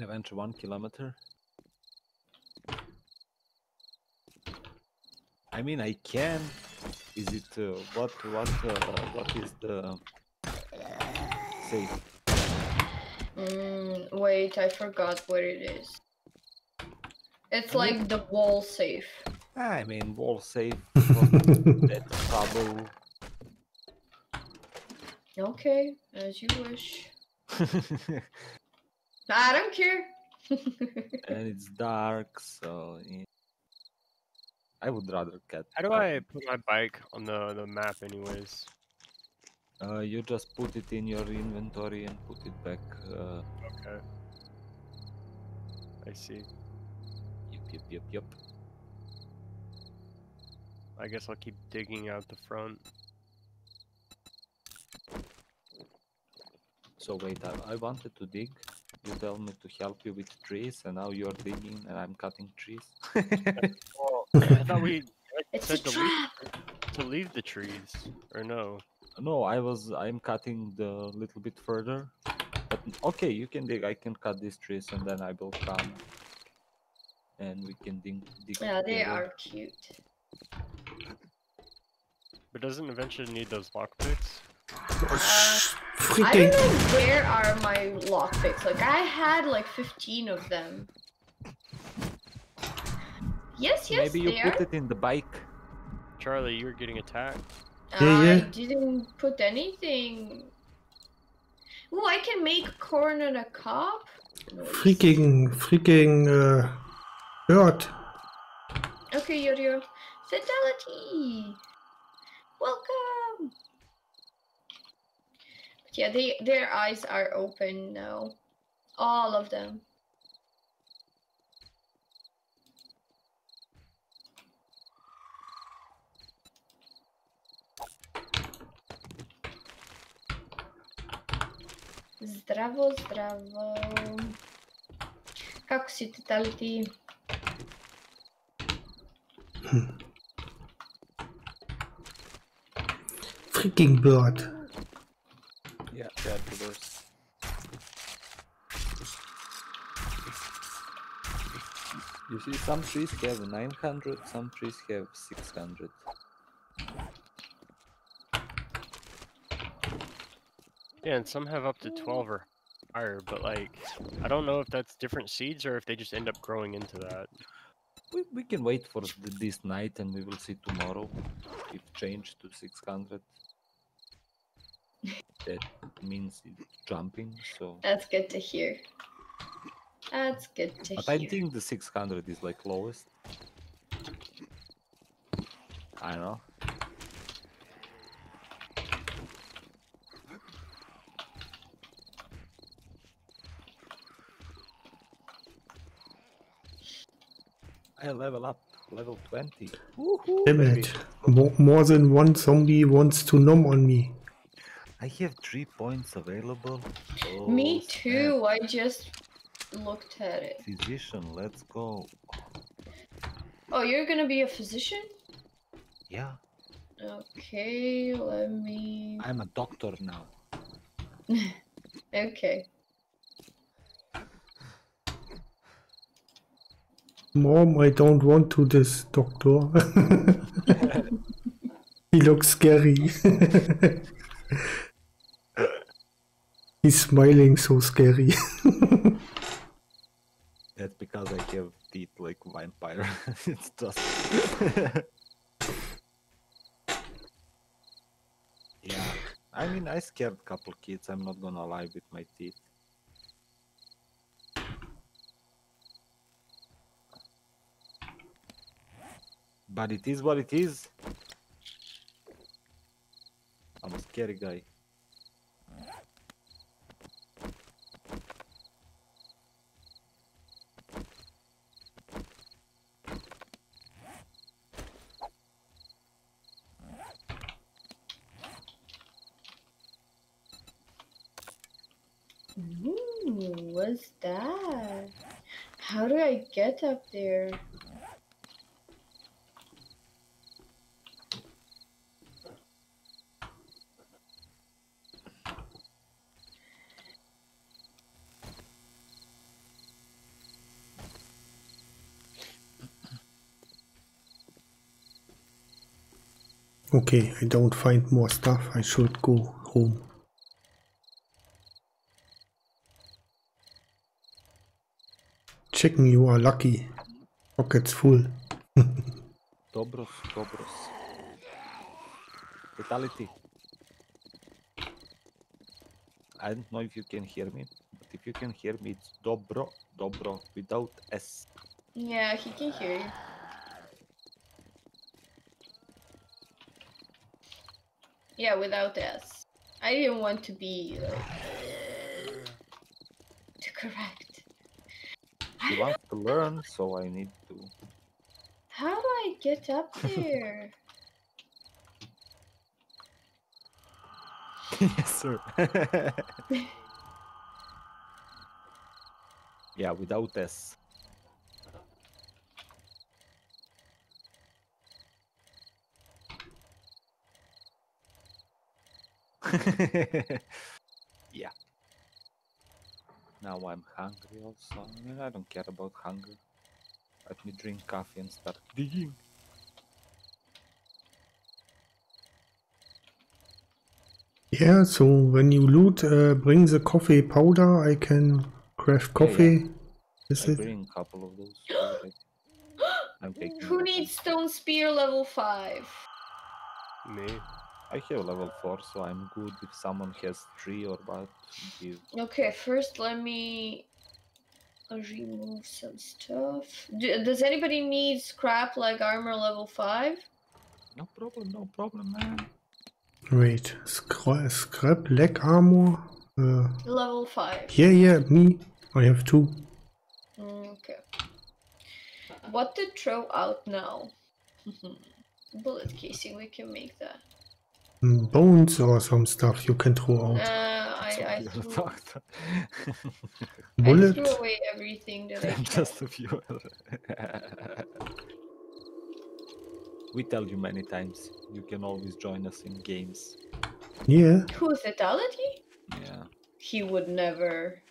Adventure one kilometer. I mean, I can. Is it uh, what what uh, what is the safe? Mm, wait, I forgot what it is. It's I like the wall safe. I mean, wall safe from that trouble. Okay, as you wish. I don't care. and it's dark, so yeah. I would rather get. How do I put my bike on the the map, anyways? Uh, you just put it in your inventory and put it back. Uh, Okay. I see. Yep, yep, yep, yep. I guess I'll keep digging out the front. So wait, I, I wanted to dig. You tell me to help you with trees, and now you're digging, and I'm cutting trees. Well, oh, I thought we I It's a said to leave, trap. to leave the trees, or no? no, I was. I'm cutting the little bit further. But okay, you can dig. I can cut these trees, and then I will come, and we can dig. dig Yeah, they together. are cute. But doesn't eventually need those lockpicks? I don't know where are my lockpicks. Like I had like 15 of them. Yes, yes, Maybe you they put are. it in the bike. Charlie, you're getting attacked. Yeah, I didn't put anything. Ooh, I can make corn on a cob. Nice. Freaking, freaking uh, bird. Okay, Yorio. Fidelity. Welcome. But yeah, they their eyes are open now. All of them. Zdravo, zdravo. Kako si Fidelity? Freaking bird. Yeah, yeah, there's. You see, some trees have 900, some trees have 600. Yeah, and some have up to 12 or higher, but like, I don't know if that's different seeds or if they just end up growing into that. We, we can wait for th- this night and we will see tomorrow if change to 600. That means it's jumping, so. That's good to hear. That's good to But hear. I think the 600 is like lowest. I don't know. I level up, level 20. Damn it. Mo more than one zombie wants to nom on me. I have three points available. Oh, me Oh, snap. too. I just looked at it. Physician, let's go. Oh, you're gonna be a physician? Yeah, Okay, let me. I'm a doctor now. Okay. he looks scary. He's smiling so scary. That's because I have teeth like vampire. it's just. yeah, I mean, I scared couple kids. I'm not gonna lie with my teeth. But it is what it is. I'm a scary guy. Ooh, what's that? How do I get up there? Okay, I don't find more stuff. I should go home. Chicken, you are lucky. Pockets full. Dobros, Dobros. Fatality. I don't know if you can hear me, but if you can hear me, it's Dobro, Dobro, without S. Yeah, he can hear you. Yeah, without S. I didn't want to be like to correct. He wants to learn, so I need to. How do I get up there? yes, sir. yeah, without S. yeah. Now I'm hungry also. I mean, I don't care about hunger. Let me drink coffee and start digging. Yeah, so when you loot, uh, bring the coffee powder. I can craft Yeah, yeah. coffee. Is I it? bring a couple of those. already. I'm taking. Who needs stone spear level five? Me. I have level 4, so I'm good. If someone has 3 or what, give. Okay, first let me remove some stuff. Do, does anybody need scrap like armor level five? No problem, no problem, man. Wait, scrap, scrap leg armor. Uh, Level five. yeah, yeah, me. I have two. Mm, Okay. What to throw out now? Bullet casing, we can make that. Bones or some stuff you can throw Uh, out. I, I, threw, doctor. I Bullet. threw away everything that I can. just a viewer. we tell you many times, you can always join us in games. Yeah. Who's Fatality? Yeah. He would never.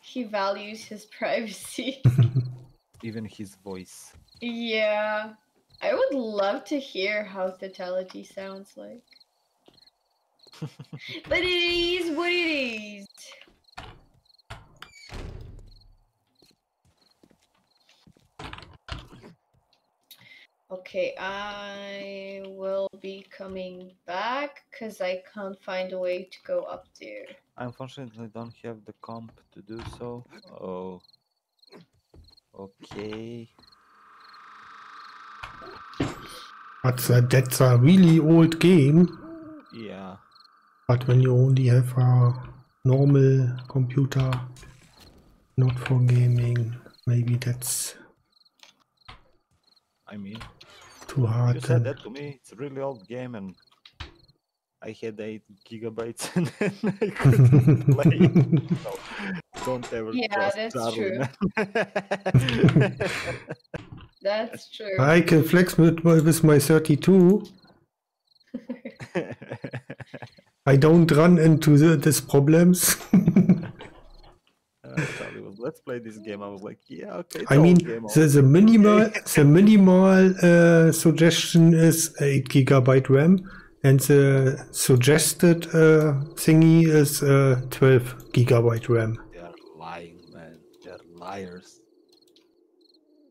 He values his privacy. Even his voice. yeah. I would love to hear how Fatality sounds like. but it is what it is. Okay, I will be coming back because I can't find a way to go up there. I unfortunately don't have the comp to do so. Oh. Okay. But uh, that's a really old game. Yeah. But when you only have a normal computer, not for gaming, maybe that's I mean, too hard. you hard. said that to me. It's a really old game, and I had eight gigabytes, and then I couldn't play. So don't ever Yeah, trust that's Charlie, true. man. That's true. I can flex with my, with my 32. I don't run into the, these problems. Uh, Charlie was, let's let's play this game. I was like, yeah, okay. I mean, the, over. the minimal the minimal uh, suggestion is 8 gigabyte RAM, and the suggested uh, thingy is uh, 12 gigabyte RAM. They're lying, man. They're liars.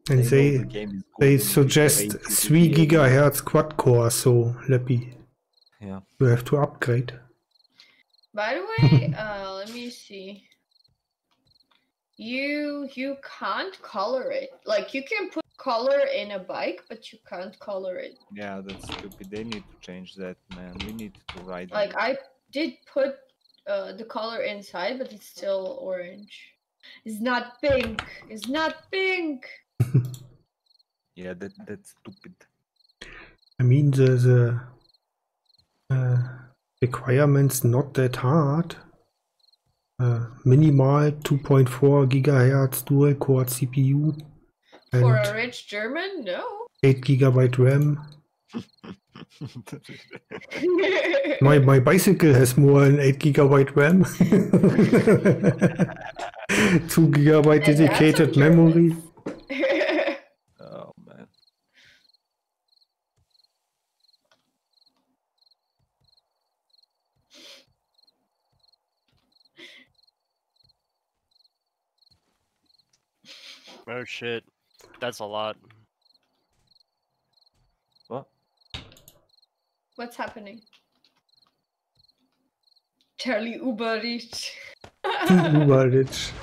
And know they the game is good they and suggest 3 gigahertz quad core. So Leppy, Yeah. you have to upgrade. By the way, uh, let me see. You you can't color it. Like you can put color in a bike, but you can't color it. Yeah, that's stupid. They need to change that, man. We need to write. Like I did put uh, the color inside, but it's still orange. It's not pink. It's not pink. Yeah, that that's stupid. I mean the the uh, requirements not that hard. Uh, minimal 2.4 gigahertz dual core CPU For and a rich German, no. 8 gigabyte RAM. My my bicycle has more than 8 gigabyte RAM. 2 gigabyte And that's dedicated memory. Oh shit, that's a lot. What? What's happening? Charlie Uber rich. Uber rich.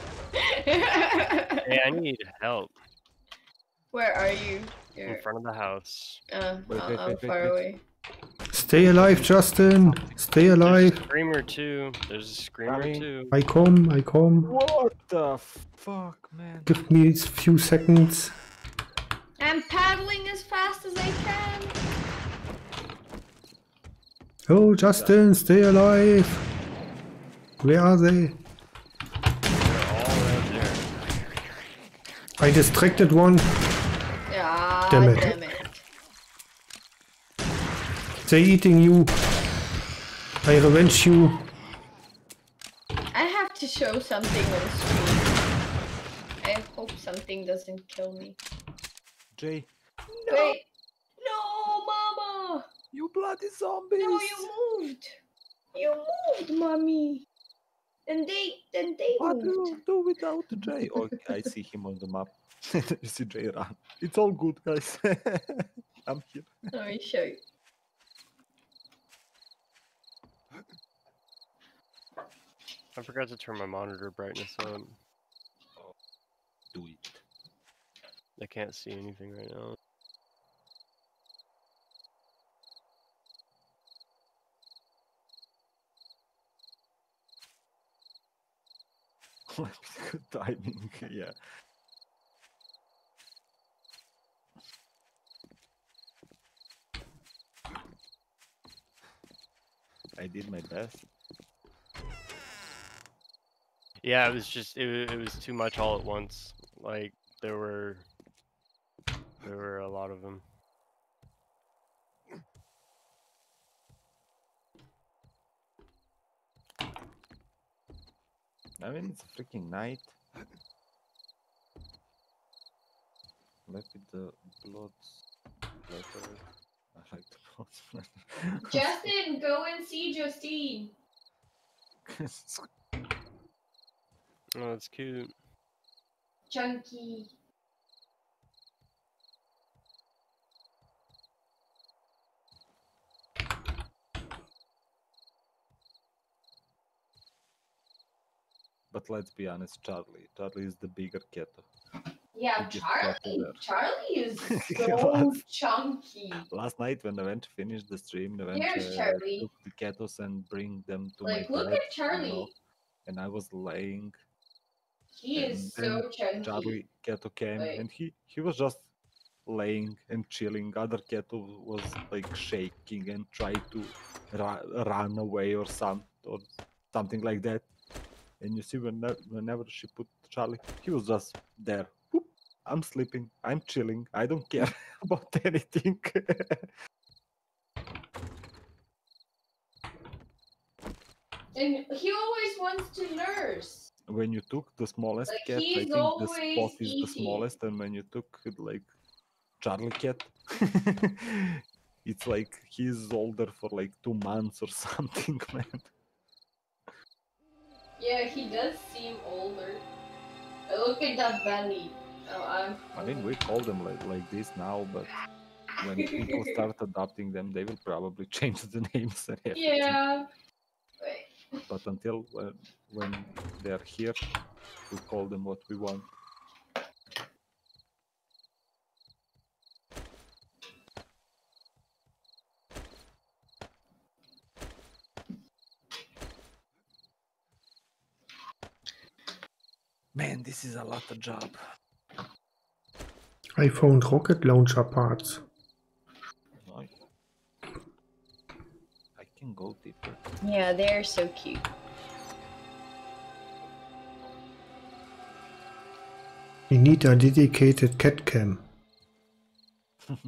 Hey, I need help Where are you? You're in front of the house. uh, Wait, uh, wait, I'm wait, wait, far away. Stay alive, Justin. Stay There's a alive. screamer too. There's a screamer Coming. too. I come, I come. What the fuck, man? Give me a few seconds. I'm paddling as fast as I can. Oh, Justin, stay alive. Where are they? They're all right there. I distracted one. Ah, Damn it. damn it. They eating you. I revenge you. I have to show something on the screen. I hope something doesn't kill me. Jay, Wait. No, Mama. you bloody zombies! No, you moved. You moved, mommy. And they, then they What do moved. you do without Jay? Oh, I see him on the map. you see Jay run. It's all good, guys. I'm here. Let me show you. I forgot to turn my monitor brightness up. Do it. I can't see anything right now. Good timing, yeah. I did my best. Yeah, it was just it, it was too much all at once. Like there were there were a lot of them. I mean, it's a freaking night. Look at the blood splatter. I like the blood splatter. Justin, go and see Justine. Oh, that's cute. Chunky. but let's be honest, Charlie. Charlie is the bigger cat. Yeah, You just got Charlie. Charlie is so what? chunky. Last night when I went to finish the stream, I went Here's to uh, Charlie. took the catos and bring them to Like, my look bed. at Charlie. You know, and I was laying. He is so chunky. Charlie Keto came Wait. and he he was just laying and chilling. Other Keto was like shaking and tried to run away or some or something like that. And you see, whenever, whenever she put Charlie, he was just there. Whoop, I'm sleeping. I'm chilling. I don't care about anything. And he always wants to nurse. When you took the smallest Like, cat, I think the spot is the smallest, and when you took like Charlie cat, it's like he's older for like two months or something, man. Yeah, he does seem older. Look at that belly. Oh, I'm. I mean, we call them like like this now, but when people start adopting them, they will probably change the names. Yeah. Wait. But until when, when they are here, we call them what we want. Man, this is a lot of job. I found rocket launcher parts. Nice. I can go deeper. Yeah, they're so cute. We need a dedicated cat cam.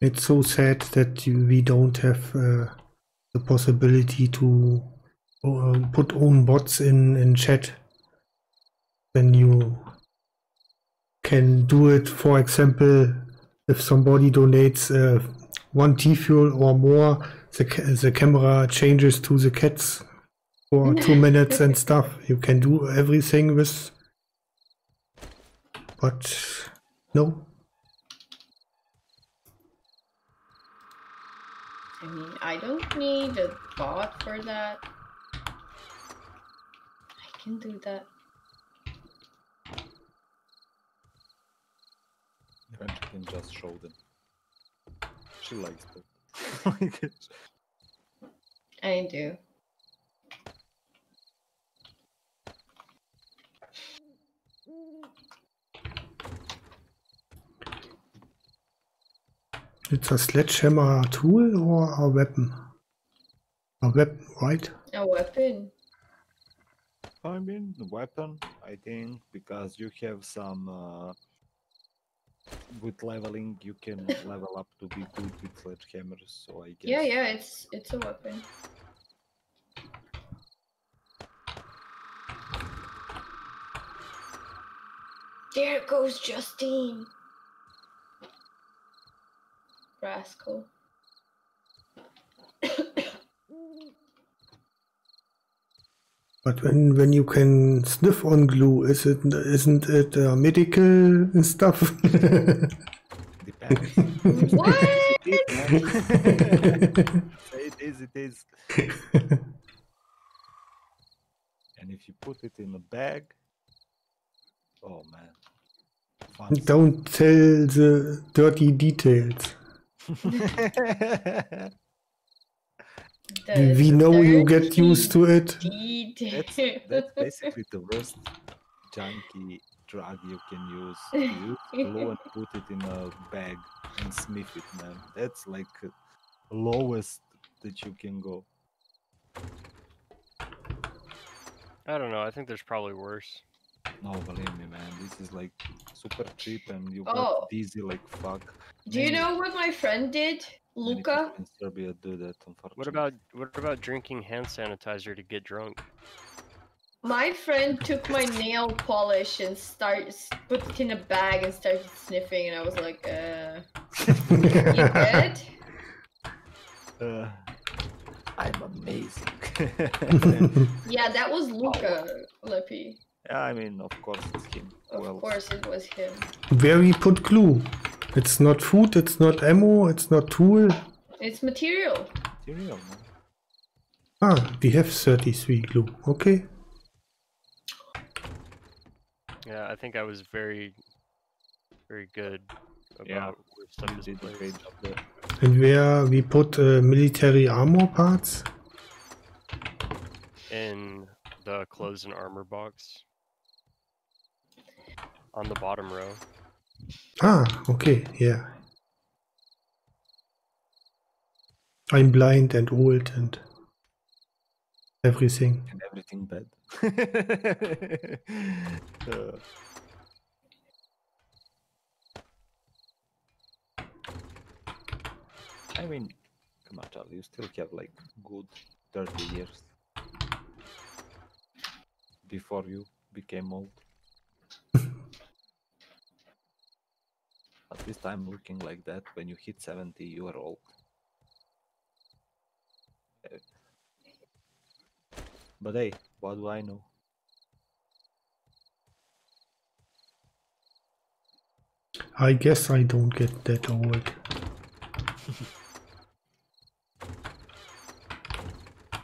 It's so sad that we don't have uh, the possibility to uh, put own bots in, in chat. Then you can do it, for example, if somebody donates uh, one TFUEL or more, the, ca- the camera changes to the cats for two minutes and stuff. You can do everything with, but no. I mean, I don't need a bot for that. I can do that. French can just show them. She likes them. I do. It's a sledgehammer tool or a weapon? A weapon, right? A weapon. I mean, the weapon, I think, because you have some. Uh, with leveling, you can level up to be good with sledgehammers, so I guess. Yeah, yeah, it's it's a weapon. There goes Justine. Rascal. But when when you can sniff on glue, is it isn't it uh, medical stuff? What? It is, man. Say it is, it is. and if you put it in a bag, oh man. Fun Don't tell the dirty details. The we know you get dirty used to it. that's, that's basically the worst junky drug you can use. You use glue and put it in a bag and sniff it, man. That's like lowest that you can go. I don't know. I think there's probably worse. No, believe me, man. This is like super cheap and you Oh. got dizzy like fuck. Do you know what my friend did? Luca? in Serbia do that, unfortunately. What about what about drinking hand sanitizer to get drunk? My friend took my nail polish and start put it in a bag and started sniffing, and I was like, uh, you good? Uh, I'm amazing. Yeah, that was Luca, Lippy. Yeah, I mean, of course it's him. Of Who else? course, it was him. Where we put glue. It's not food, it's not ammo, it's not tool. It's material. Material, man. Ah, we have 33 glue. Okay. Yeah, I think I was very, very good about Yeah, where stuff You is did placed. great there. And where we put uh, military armor parts. in the clothes and armor box on the bottom row. Ah, okay, yeah. I'm blind and old and everything. and everything bad. Uh, I mean, come on, Charlie, you still have like good 30 years. before you became old. At least I'm looking like that. When you hit 70, you are old. Eh. But hey, what do I know? I guess I don't get that old.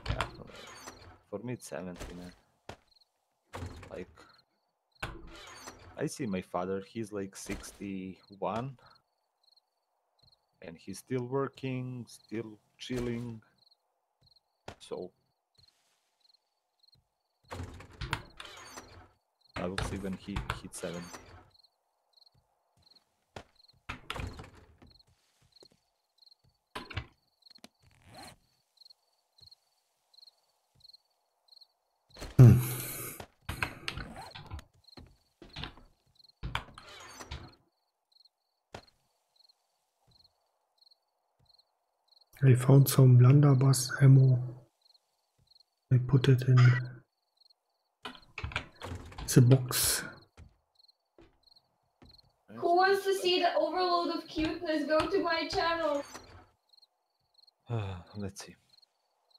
Yeah, uh, for me it's 70, man. Like, I see my father, he's like 61, and he's still working, still chilling. So, I will see when he hits 70. I found some blunderbuss ammo. I put it in the box. Who wants to see the overload of cuteness? Go to my channel. Let's see.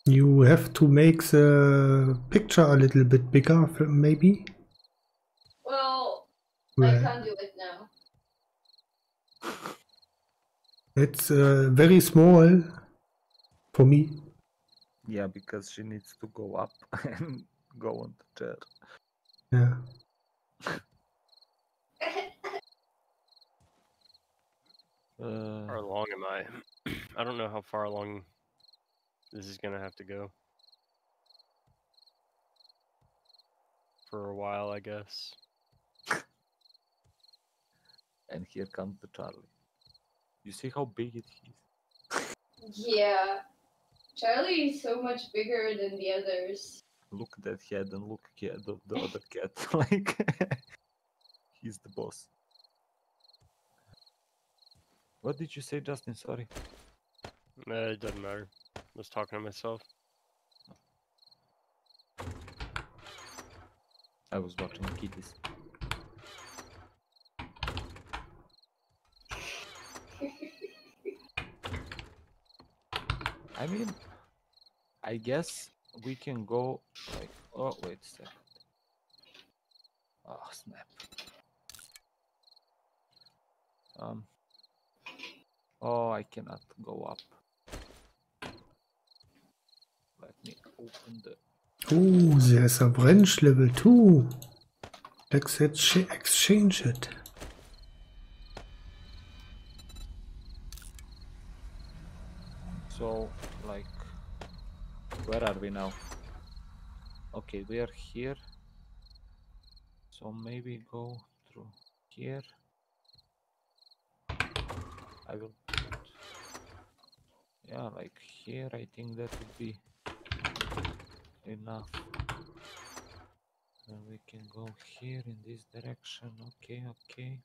You have to make the picture a little bit bigger, maybe. Well, I can't do it now. it's uh, very small for me. Yeah, because she needs to go up and go on the chair. Yeah. Uh, Far along am I? I don't know how far along this is gonna have to go. For a while, I guess. and here comes the Charlie. You see how big it is? Yeah. Charlie is so much bigger than the others. Look at that head and look at the, the other cat. like he's the boss. What did you say, Justin? Sorry. Uh, it doesn't matter. I was talking to myself. I was watching kitties. I mean, I guess we can go like. Oh, wait a second. Oh, snap. Um. Oh, I cannot go up. Let me open the. Oh, there's a branch level 2. Let's exchange it. So, like, where are we now? Okay, we are here. So maybe go through here. I will. Put, yeah, like here. I think that would be enough. And we can go here in this direction. Okay, okay.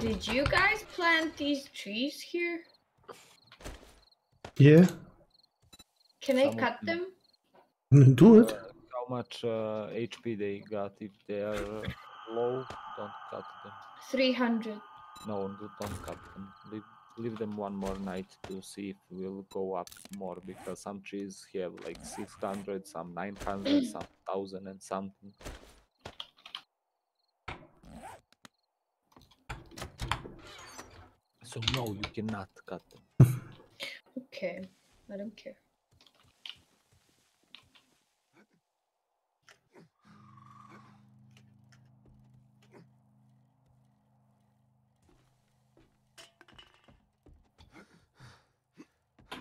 Did you guys plant these trees here? Yeah, Can I Some cut them. them? do it. Uh, how much uh, HP they got? If they are uh, low, don't cut them. 300. No, do- don't cut them. Leave, leave them one more night to see if we'll go up more because some trees have like 600, some 900, some 1000 and something. So no, you cannot cut them. Okay. I don't care.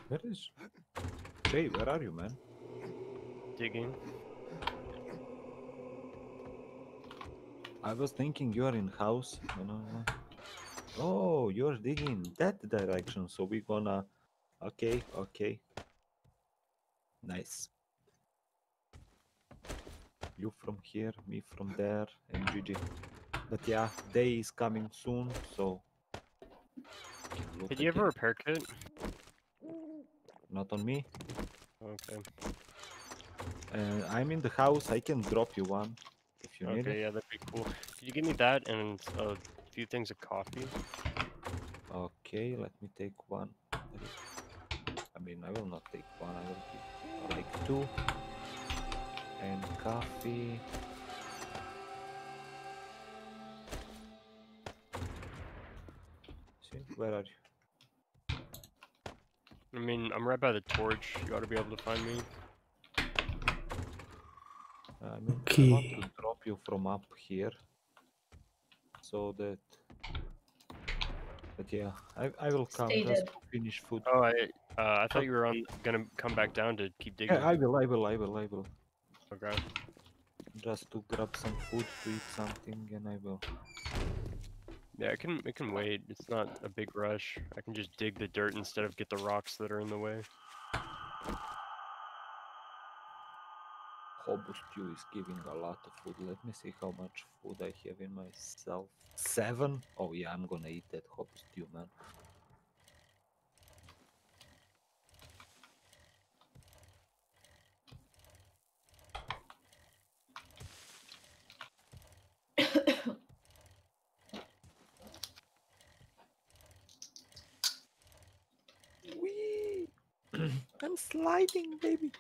Where is Jay? Where are you, man? Digging. I was thinking you are in house. You know. Oh, you're digging that direction. So we're gonna. Okay, okay. Nice. You from here, me from there, and GG. But yeah, day is coming soon, so. Did you have a repair kit? Not on me. Okay. Uh, I'm in the house. I can drop you one if you need Okay, it. yeah, that'd be cool. Could you give me that and a few things of coffee? Okay, let me take one. I mean, I will not take one. I will take like two. And coffee. See, where are you? I mean, I'm right by the torch. You ought to be able to find me. Uh, I mean, I Okay. want to drop you from up here, so that. But yeah, I I will come Stay just to finish food. Oh, I uh, I thought you were on gonna come back down to keep digging. Yeah, I will, I will, I will, I will. Okay. Just to grab some food to eat something, and I will. Yeah, it can it can wait. It's not a big rush. I can just dig the dirt instead of get the rocks that are in the way. Hobo stew is giving a lot of food. Let me see how much food I have in myself. Seven? Oh yeah, I'm gonna eat that hobo stew, man. Sliding, baby.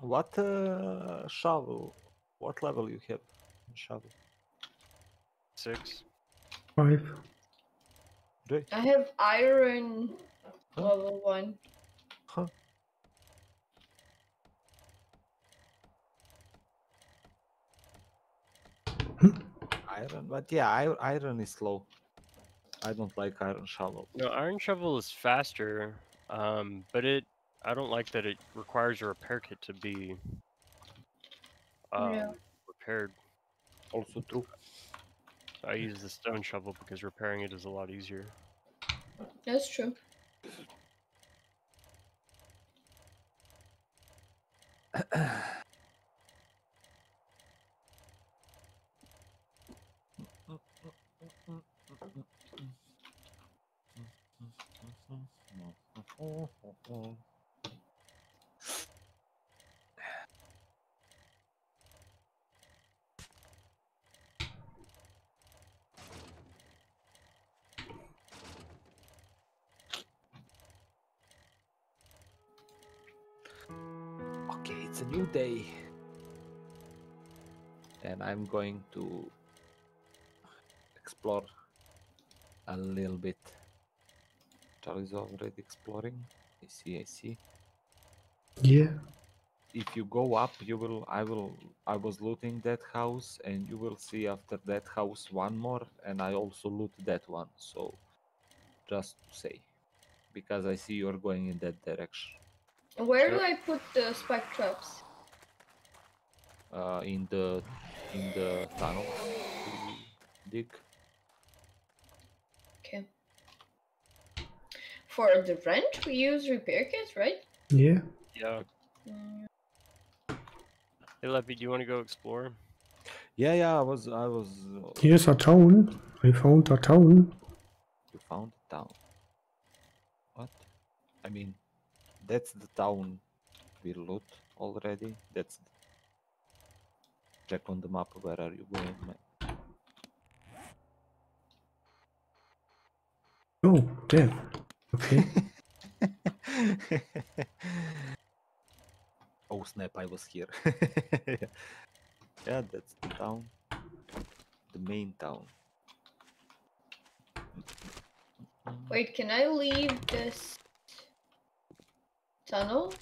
What uh, shovel? What level you have? in Shovel. Six. Five. Ray? I have iron Huh? level one. Huh? Iron, but yeah, iron is slow. I don't like iron shovel. No, iron shovel is faster, um, but it I don't like that it requires a repair kit to be um, Yeah. repaired. Also true. So I use the stone shovel because repairing it is a lot easier. That's true. I'm going to explore a little bit. Charlie's already exploring. I see, I see. Yeah. If you go up, you will, I will, I was looting that house and you will see after that house one more and I also loot that one. So, just to say, because I see you're going in that direction. Where do I put the spike traps? uh, in the in the tunnel to dig. Okay. For the rent, we use repair kits, right? Yeah. Yeah. Mm, Hey Leppy, do you want to go explore? Yeah, yeah. I was I was. Uh, Here's a town. I found a town. you found a town. What? I mean, that's the town we loot already. That's. Check on the map. Where are you going, man? Oh, damn. Okay. oh snap! I was here. yeah, that's the town. The main town. Wait, can I leave this tunnel?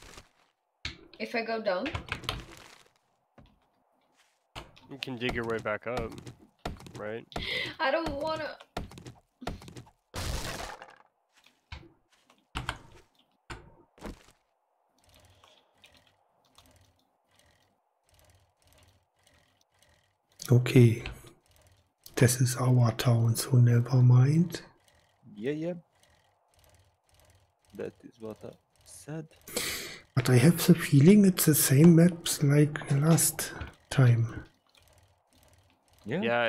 If I go down? You can dig your way back up, right? I don't wanna. Okay. This is our town, so never mind. Yeah, yeah. That is what I said. But I have the feeling it's the same maps like last time. Yeah. Yeah.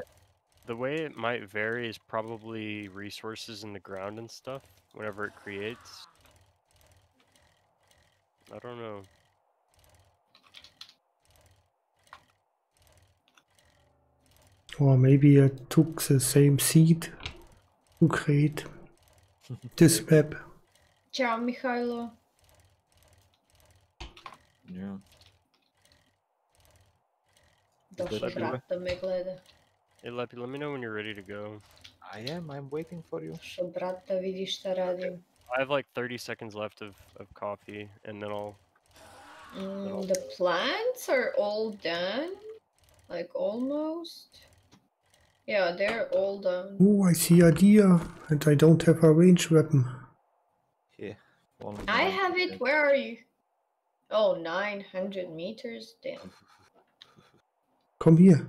The way it might vary is probably resources in the ground and stuff. Whenever it creates, I don't know. Or maybe I took the same seed to create this map. Ciao, Mihailo. Yeah. Došao that brat da me. Hey, Leppy, let me know when you're ready to go. I am. I'm waiting for you. Došao brat da vidi šta radim. I have like 30 seconds left of, of coffee, and then I'll. Mm, the plants are all done? Like almost? Yeah, they're all done. Oh, I see a deer, and I don't have a range weapon. Yeah. only I have it. Where are you? Oh, 900 meters? Damn. Come here.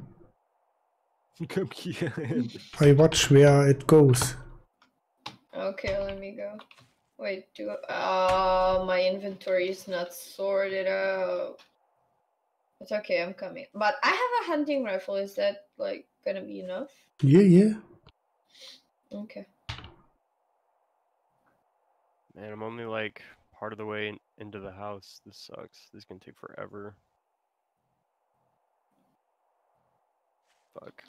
Come here. I watch where it goes. Okay, let me go. Wait, do uh my inventory is not sorted out. It's okay, I'm coming. But I have a hunting rifle. Is that like gonna be enough? Yeah, yeah. Okay. Man, I'm only like part of the way into the house. This sucks. This is gonna take forever. Fuck.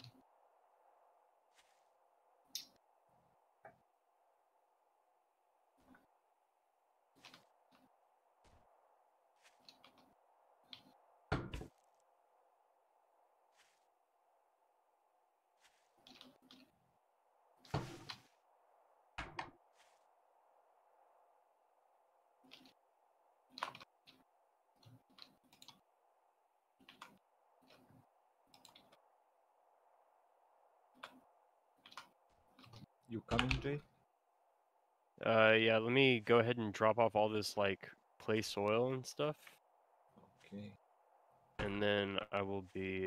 you coming, Jay? Uh, yeah. Let me go ahead and drop off all this like clay soil and stuff, Okay. and then I will be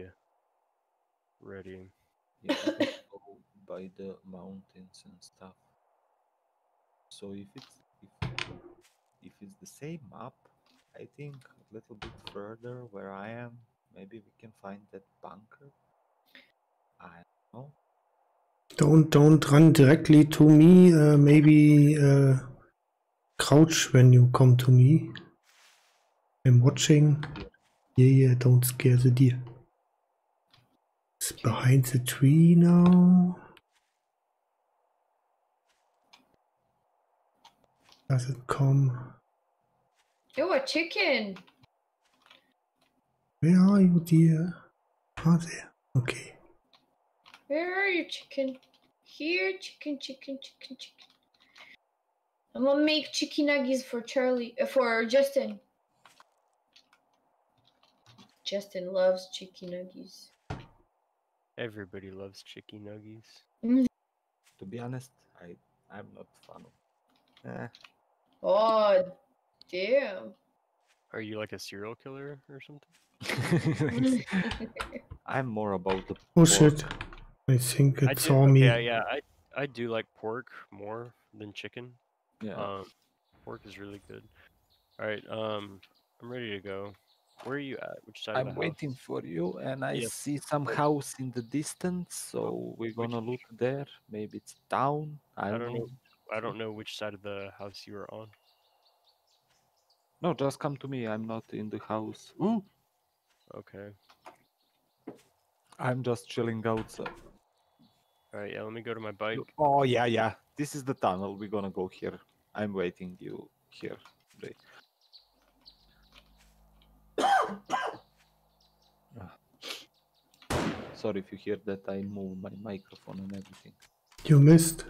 ready. Yeah, by the mountains and stuff. So if it's if if it's the same map, I think a little bit further where I am, maybe we can find that bunker. I don't know. Don't don't run directly to me. Uh, maybe uh, crouch when you come to me. I'm watching. Yeah, yeah. Don't scare the deer. It's behind the tree now. Does it come? Oh, a chicken! Where are you, dear? Ah, there. Okay. Where are you, chicken? Here, chicken, chicken, chicken, chicken. I'm gonna make chicken nuggets for Charlie, uh, for Justin. Justin loves chicken nuggets. Everybody loves chicky nuggies. To be honest, I I'm not fan of. Eh, Oh, damn. Are you like a serial killer or something? I'm more about the. Oh pork. shit. I think I it do, saw me. Yeah, yeah. I I do like pork more than chicken. Yeah. Um, pork is really good. All right. Um, I'm ready to go. Where are you at? Which side I'm the house? waiting for you, and I Yeah. see some house in the distance, so we're gonna look there. Maybe it's town. I I don't, don't know. know. I don't know which side of the house you are on. No, just come to me. I'm not in the house. Ooh, Okay. I'm just chilling outside. All right. Yeah. Let me go to my bike. Oh yeah, yeah. This is the tunnel. We're gonna go here. I'm waiting you here. Jay. Ah. Sorry if you hear that. I move my microphone and everything. You missed.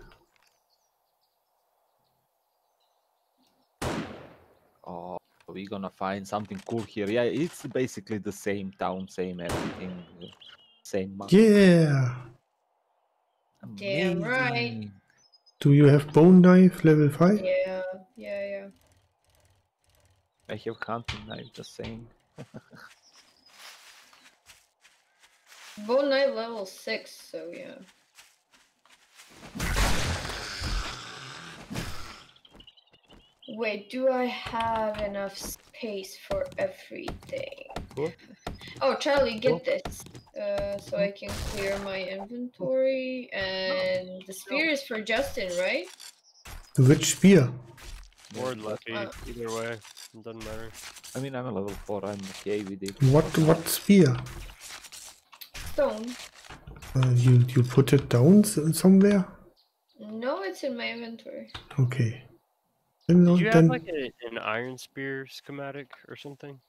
Oh, we're gonna find something cool here. Yeah, it's basically the same town, same everything, uh, same map. Yeah. Damn right. Do you have bone knife level 5? Yeah, yeah, yeah. I have hunting knife. Just saying. Bone knife level 6, so yeah. Wait, do I have enough space for everything? What? Oh, Charlie, get What? this. Uh, so I can clear my inventory. And the spear is for Justin, right? Which spear? Or but- lucky, Uh, either way. It doesn't matter. I mean, I'm a level four. I'm okay with it. What what spear? Stone. Uh, you you put it down somewhere? No, it's in my inventory. Okay. Then, Did you have then like a, an iron spear schematic or something?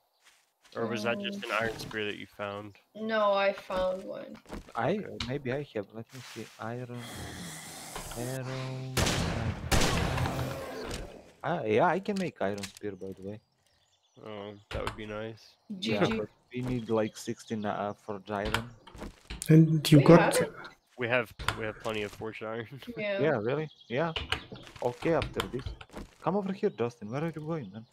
Or was that just an iron spear that you found? No, I found one. I maybe I have. Let me see. Iron arrow. Ah, yeah, I can make iron spear by the way. Oh, that would be nice. Yeah, but we need like 16 uh, for iron. and you We got have? We have we have plenty of forged iron. Yeah. Yeah, really? Yeah. Okay, after this. Come over here, Justin. Where are you going, man?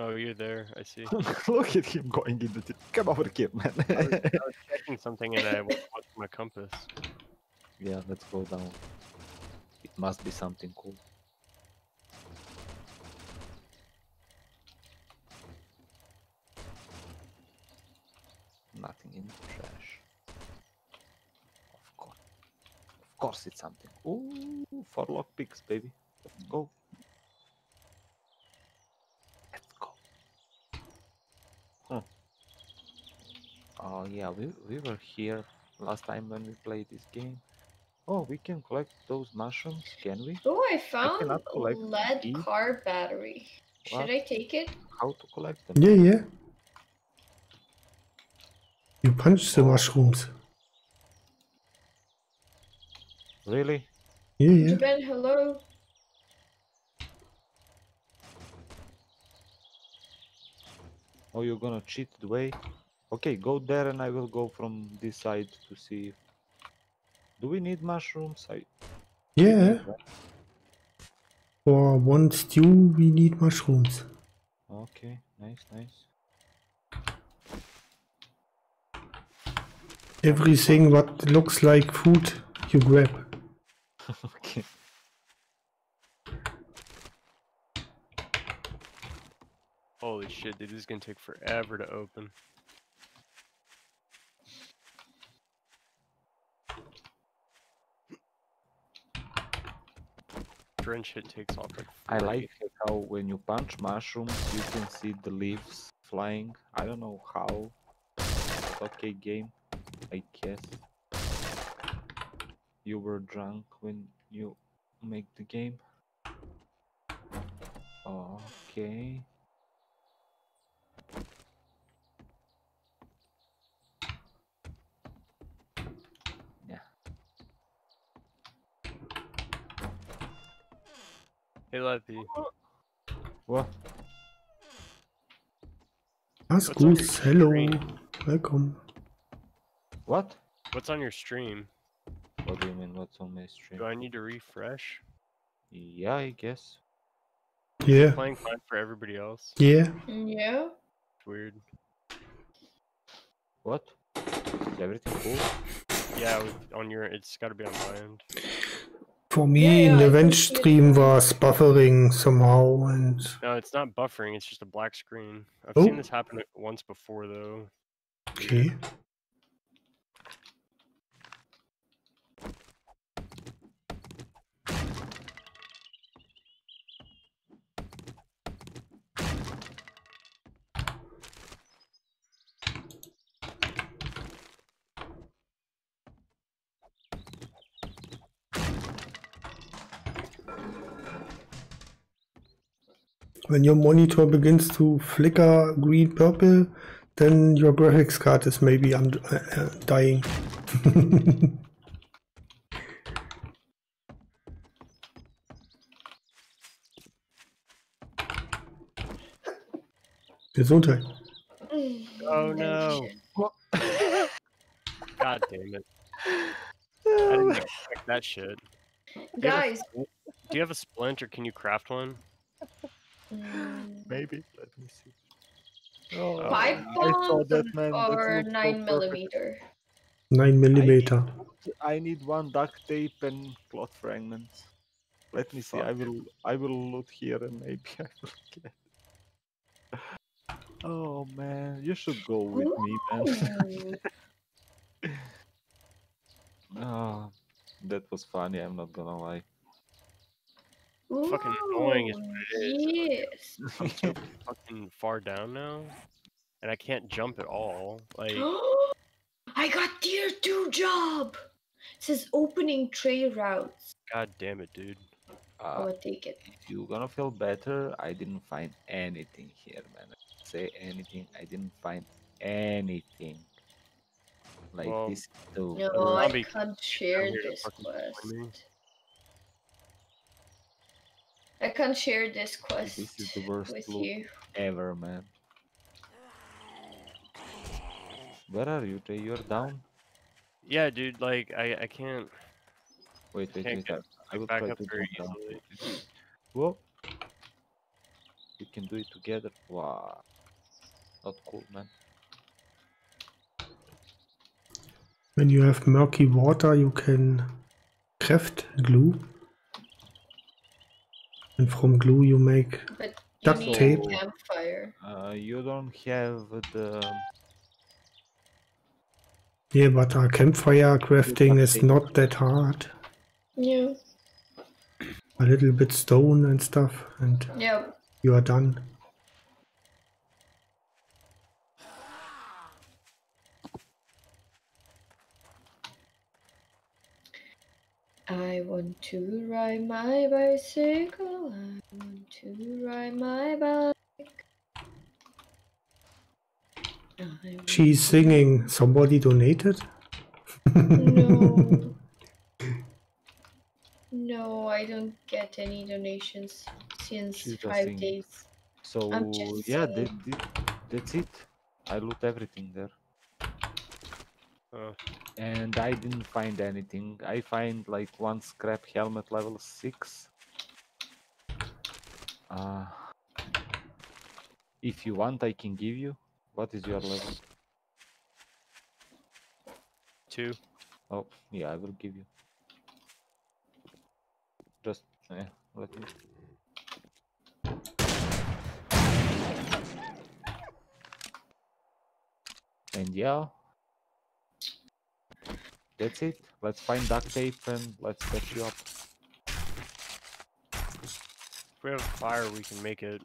Oh, you're there. I see. Look at him going into the. Come over here, man. I was, I was checking something and I went to my compass. yeah, let's go down. It must be something cool. Nothing in the trash. Of course. Of course it's something. Ooh, for lockpicks, baby. Let's go. Let's go. Huh. Oh yeah, we, we were here last time when we played this game. Oh, we can collect those mushrooms, can we? Oh, I found cannot collect lead these. car battery. Should I take it? How to collect them? yeah yeah. You punch the mushrooms. Really? Yeah yeah. Ben, hello. Oh, you're gonna cheat the way? Okay, go there and I will go from this side to see. If... Do we need mushrooms? I... Yeah. need, right? For one stew we need mushrooms. Okay, nice, nice. Everything what looks like food you grab. okay. Holy shit, dude, this is gonna take forever to open. Drench takes off like. I like how when you punch mushrooms, you can see the leaves flying. I don't know how. Okay, game. I guess. You were drunk when you make the game. Okay. Hey, Leppy. What? That's What's on good. Hello. screen? Welcome. What? What's on your stream? What do you mean? What's on my stream? Do I need to refresh? Yeah, I guess. Yeah. Playing fine for everybody else. Yeah. Mm, yeah. It's weird. What? Is everything cool? Yeah, on your, it's got to be on my end. For me, Yeah, in yeah, the I can vent see it stream was buffering somehow, and No, it's not buffering. It's just a black screen. I've Oh. seen this happen once before, though. okay. When your monitor begins to flicker green purple, then your graphics card is maybe un- uh, uh, dying. Gesundheit. Oh, Mm, no. God damn it. I didn't expect that shit. Do you a Guys. Do you have a splint or can you craft one? Mm, Maybe. Let me see. Oh, Five I bombs that man. or looked so nine millimeter. 9 millimeter. I need one duct tape and cloth fragments. Let me see. I will. I will look here and maybe I will get. Oh man, you should go with me, man. Ooh. oh, that was funny. I'm not gonna lie. Fucking annoying is what Yes. I'm so fucking far down now, and I can't jump at all. Like, I got tier two job. It says opening trade routes. god damn it, dude. I Uh, will take it. you're gonna feel better, I didn't find anything here, man. Say anything, I didn't find anything. Like Well, this too. No, I Robbie, can't share this quest. Join me. I can't share this Like, quest this is the worst with you. ever, man. Where are you, Jay? You're down? Yeah, dude. Like, I I can't Wait, wait, Can't wait. get I, I will back try up to very jump down. easily. Whoa. We can do it together. Wow. Not cool, man. When you have murky water, you can craft glue. And from glue you make But Duct need tape. campfire. Uh, you don't have the. yeah, but a campfire crafting is not that hard. Yeah. A little bit stone and stuff, and Yeah. you are done. I want to ride my bicycle. I want to ride my bike. She's singing. Somebody donated? No. no, I don't get any donations since She's five singing. days. So I'm just yeah, that, that- that's it. I loot everything there, Uh, and I didn't find anything. I find like one scrap helmet level six. Uh, if you want, I can give you. What is your level? two. Oh, yeah, I will give you. Just, yeah, let me. And yeah, that's it. Let's find duct tape and let's catch you up. If we have fire, we can make it.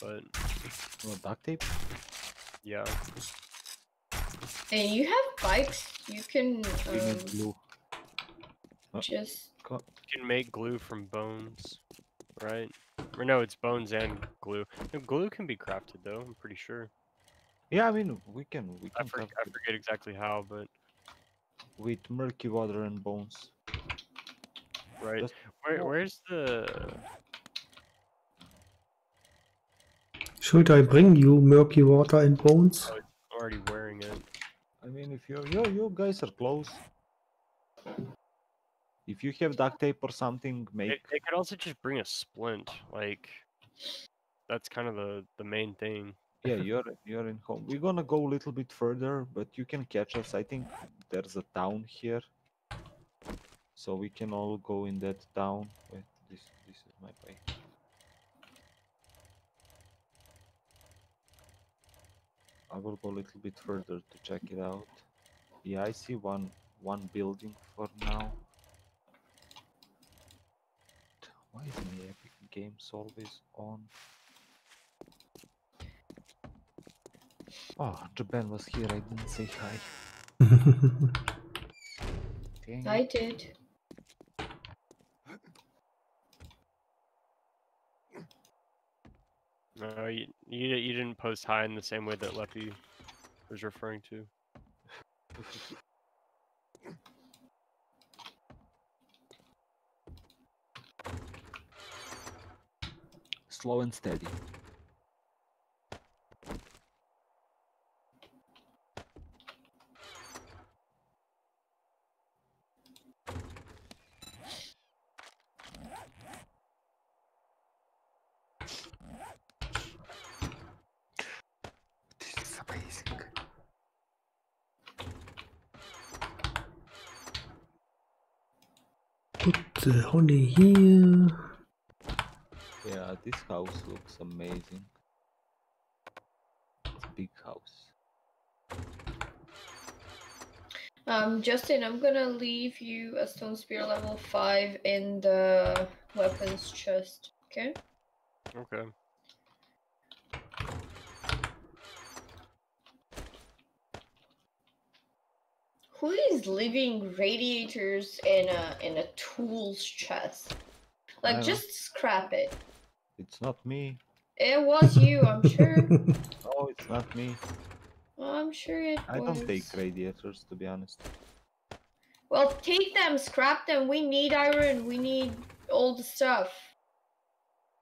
But Oh, duct tape? yeah, And you have bikes. You can We um, need glue. Uh, just. you can make glue from bones, right? Or no, it's bones and glue. No, glue can be crafted though. I'm pretty sure. Yeah, I mean, we can, we I, for, craft I it forget exactly how, but with murky water and bones. right. Just- Where, where's the? Should I bring you murky water and bones? Oh, already wearing it. I mean, if you you you guys are close. If you have duct tape or something, They, make they could also just bring a splint. Like, that's kind of the the main thing. yeah. You're you're in home. We're gonna go a little bit further, but you can catch us. I think there's a town here, so we can all go in that town. Wait, this this is my way. I will go a little bit further to check it out. Yeah, I see one one building for now. Why is my Epic Games always on? Oh, Japan was here. I didn't say hi. Dang I did. No, you, you you didn't post high in the same way that Leppy was referring to. Slow and steady. The honey here. Yeah, this house looks amazing. It's a big house. Um, Justin, I'm gonna leave you a stone spear level five in the weapons chest. Okay. Okay. Who is leaving radiators in a in a tools chest? I Like, don't- just scrap it. It's not me. It was you, I'm sure. No, it's not me. I'm sure it I was. don't take radiators, to be honest. Well, take them, scrap them. We need iron. We need all the stuff.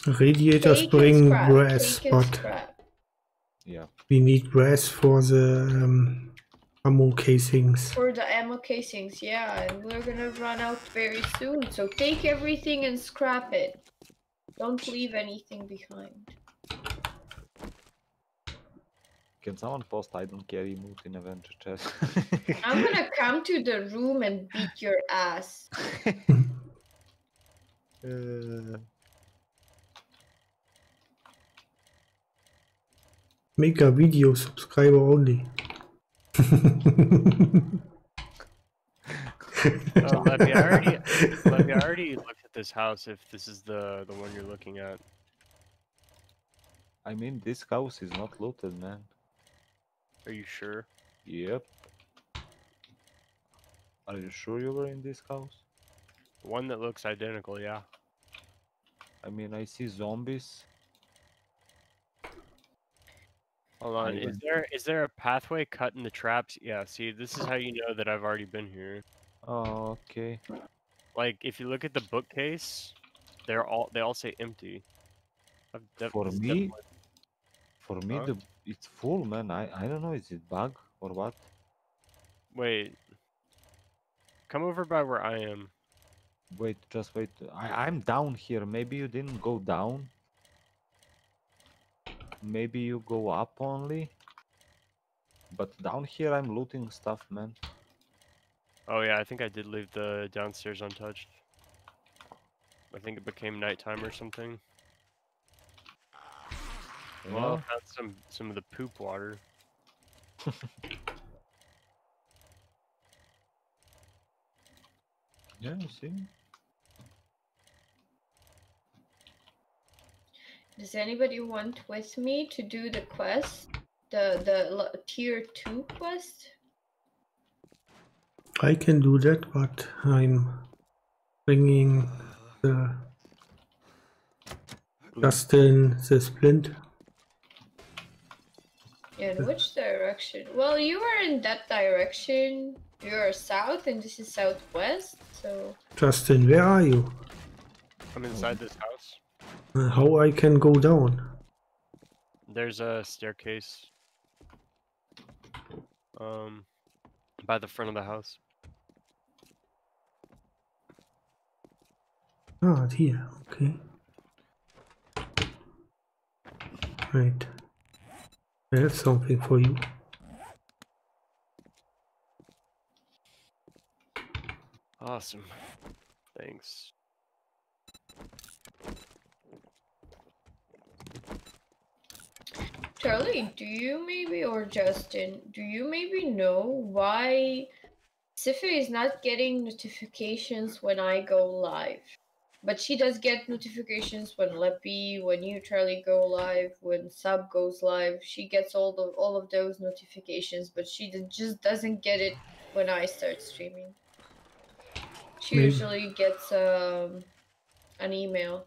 Radiators Take and bring scrap, brass, but. Yeah. we need brass for the um, ammo casings. For the ammo casings, yeah, and we're gonna run out very soon. So take everything and scrap it. Don't leave anything behind. Can someone post I don't carry mood in Avenger chest? I'm gonna come to the room and beat your ass. Uh, Make a video, subscriber only. Oh, Levy, I already, Levy, I already looked at this house. If this is the the one you're looking at, I mean, this house is not looted, man. are you sure? Yep. Are you sure you were in this house? The one that looks identical, yeah. I mean, I see zombies. Hold on. Is there is there a pathway cut in the traps? Yeah. See, this is how you know that I've already been here. Oh, okay. Like, if you look at the bookcase, they're all they all say empty. I've For me, For me, Huh? the it's full, man. I I don't know. Is it bug or what? Wait. Come over by where I am. Wait, just wait. I I'm down here. Maybe you didn't go down. Maybe you go up only. But down here, I'm looting stuff, man. Oh yeah, I think I did leave the downstairs untouched. I think it became nighttime or something. Well, I found some some of the poop water. Yeah, you see. Does anybody want with me to do the quest? The the tier two quest? I can do that, but I'm bringing the Justin the splint. In which direction? Well, you are in that direction. You are south, and this is southwest. So Justin, where are you? I'm inside this house. How I can go down? There's a staircase. Um, by the front of the house. Ah, here. Okay. Right. I have something for you. Awesome. Thanks. Charlie, do you maybe or Justin, do you maybe know why Sifa is not getting notifications when I go live? But she does get notifications when Leppy, when you Charlie go live, when Sub goes live. She gets all the all of those notifications, but she just doesn't get it when I start streaming. She Maybe- usually gets um an email.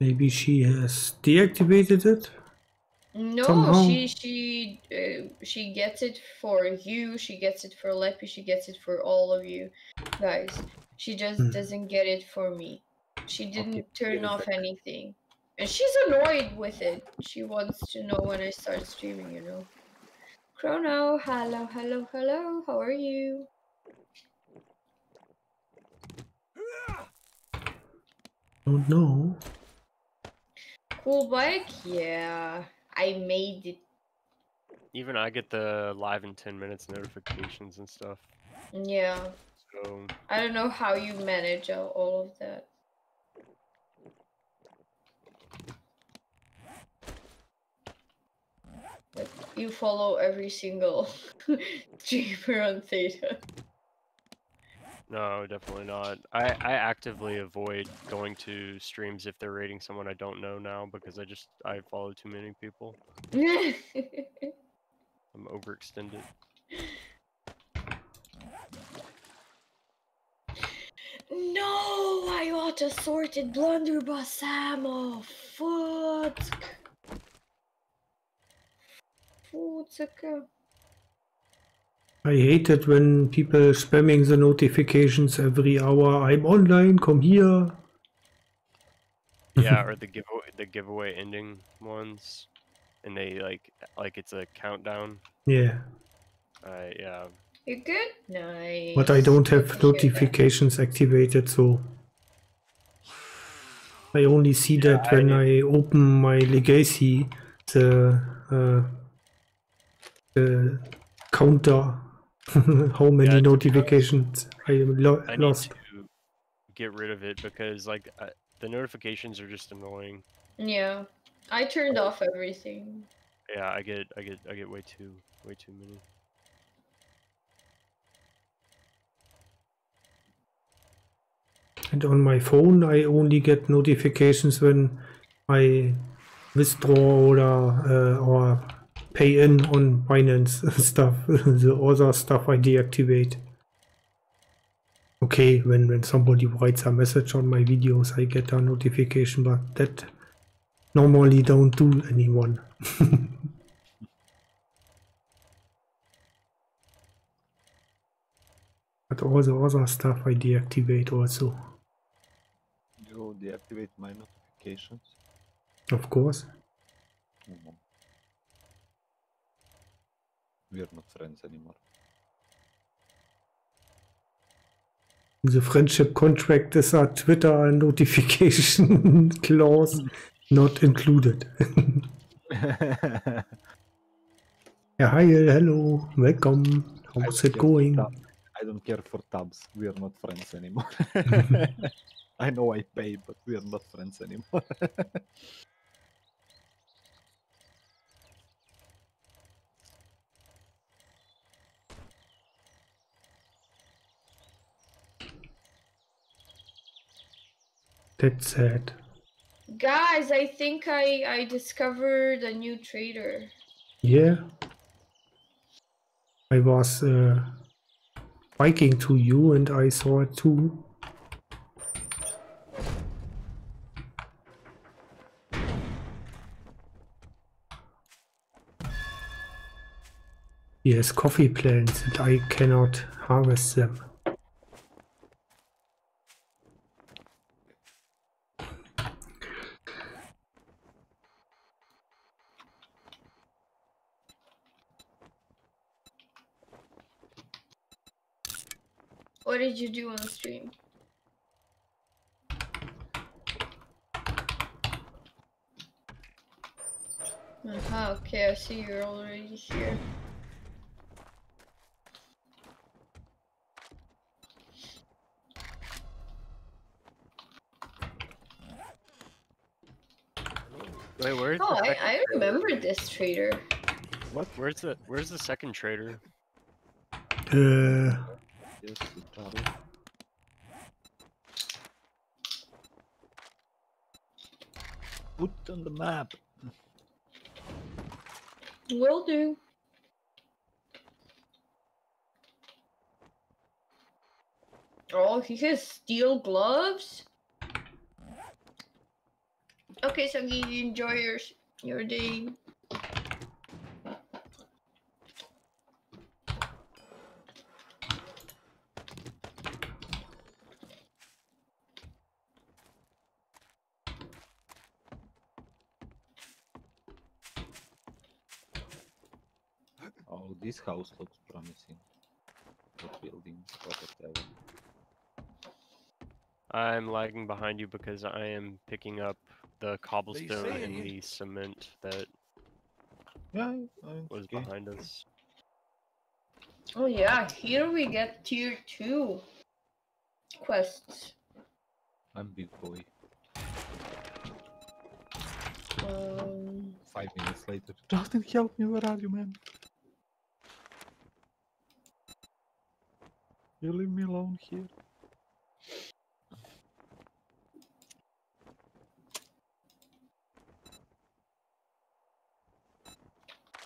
Maybe she has deactivated it? No, she she uh, she gets it for you. She gets it for Leppy. She gets it for all of you guys. She just Hmm. doesn't get it for me. She didn't turn off that- anything, and she's annoyed with it. She wants to know when I start streaming. You know. Chrono, hello, hello, hello. How are you? Don't know. Cool bike? Yeah, I made it. Even I get the live in 10 minutes notifications and stuff. Yeah, So, I don't know how you manage all, of that. But you follow every single streamer on Theta. No, definitely not. I, I actively avoid going to streams if they're rating someone I don't know now because I just I follow too many people. I'm overextended. no, I ought sorted blunderbuss ammo. Fuck. Fuck. I hate it when people spamming the notifications every hour. I'm online, come here. Yeah, or the giveaway the giveaway ending ones, and they like like it's a countdown. Yeah, I yeah. You good? Nice. but I don't have Appreciate that. notifications activated, so I only see that I- when I open my legacy, the uh, the counter, how many Yeah, to be honest, notifications I lo- I need lost. to get rid of it because like uh, the notifications are just annoying. Yeah, I turned off everything. Yeah, I get I get I get way too way too many. And on my phone, I only get notifications when I withdraw or, uh, or pay in on Binance stuff. the other stuff I deactivate. Okay, when, when somebody writes a message on my videos, I get a notification, but that normally don't do anyone. but all the other stuff I deactivate also. You deactivate my notifications. Of course. Mhm. We are not friends anymore. The friendship contract is a Twitter notification clause not included. yeah, hi, hello, welcome. How's it going? I don't care for tabs. We are not friends anymore. I know I pay, but we are not friends anymore. That's sad. Guys, I think I I discovered a new trader. Yeah. I was uh, biking to you and I saw it too. Has coffee plants and I cannot harvest them. What did you do on the stream? Aha, okay, I see you're already here. Wait, where's Oh, the I, second I trader? remember this trader. What? Where's the Where's the second trader? Uh, yes, Charlie. Put on the map. Will do. Oh, he has steel gloves. Okay, Sagi, enjoy your your day. Oh, this house looks promising. What building? Whatever. I'm lagging behind you because I am picking up the cobblestone say and the cement that Yeah, I- I- was okay. behind us. Oh yeah, here we get tier two quests. I'm big boy. Um, Five minutes later. Justin, help me! Where are you, man? You leave me alone here.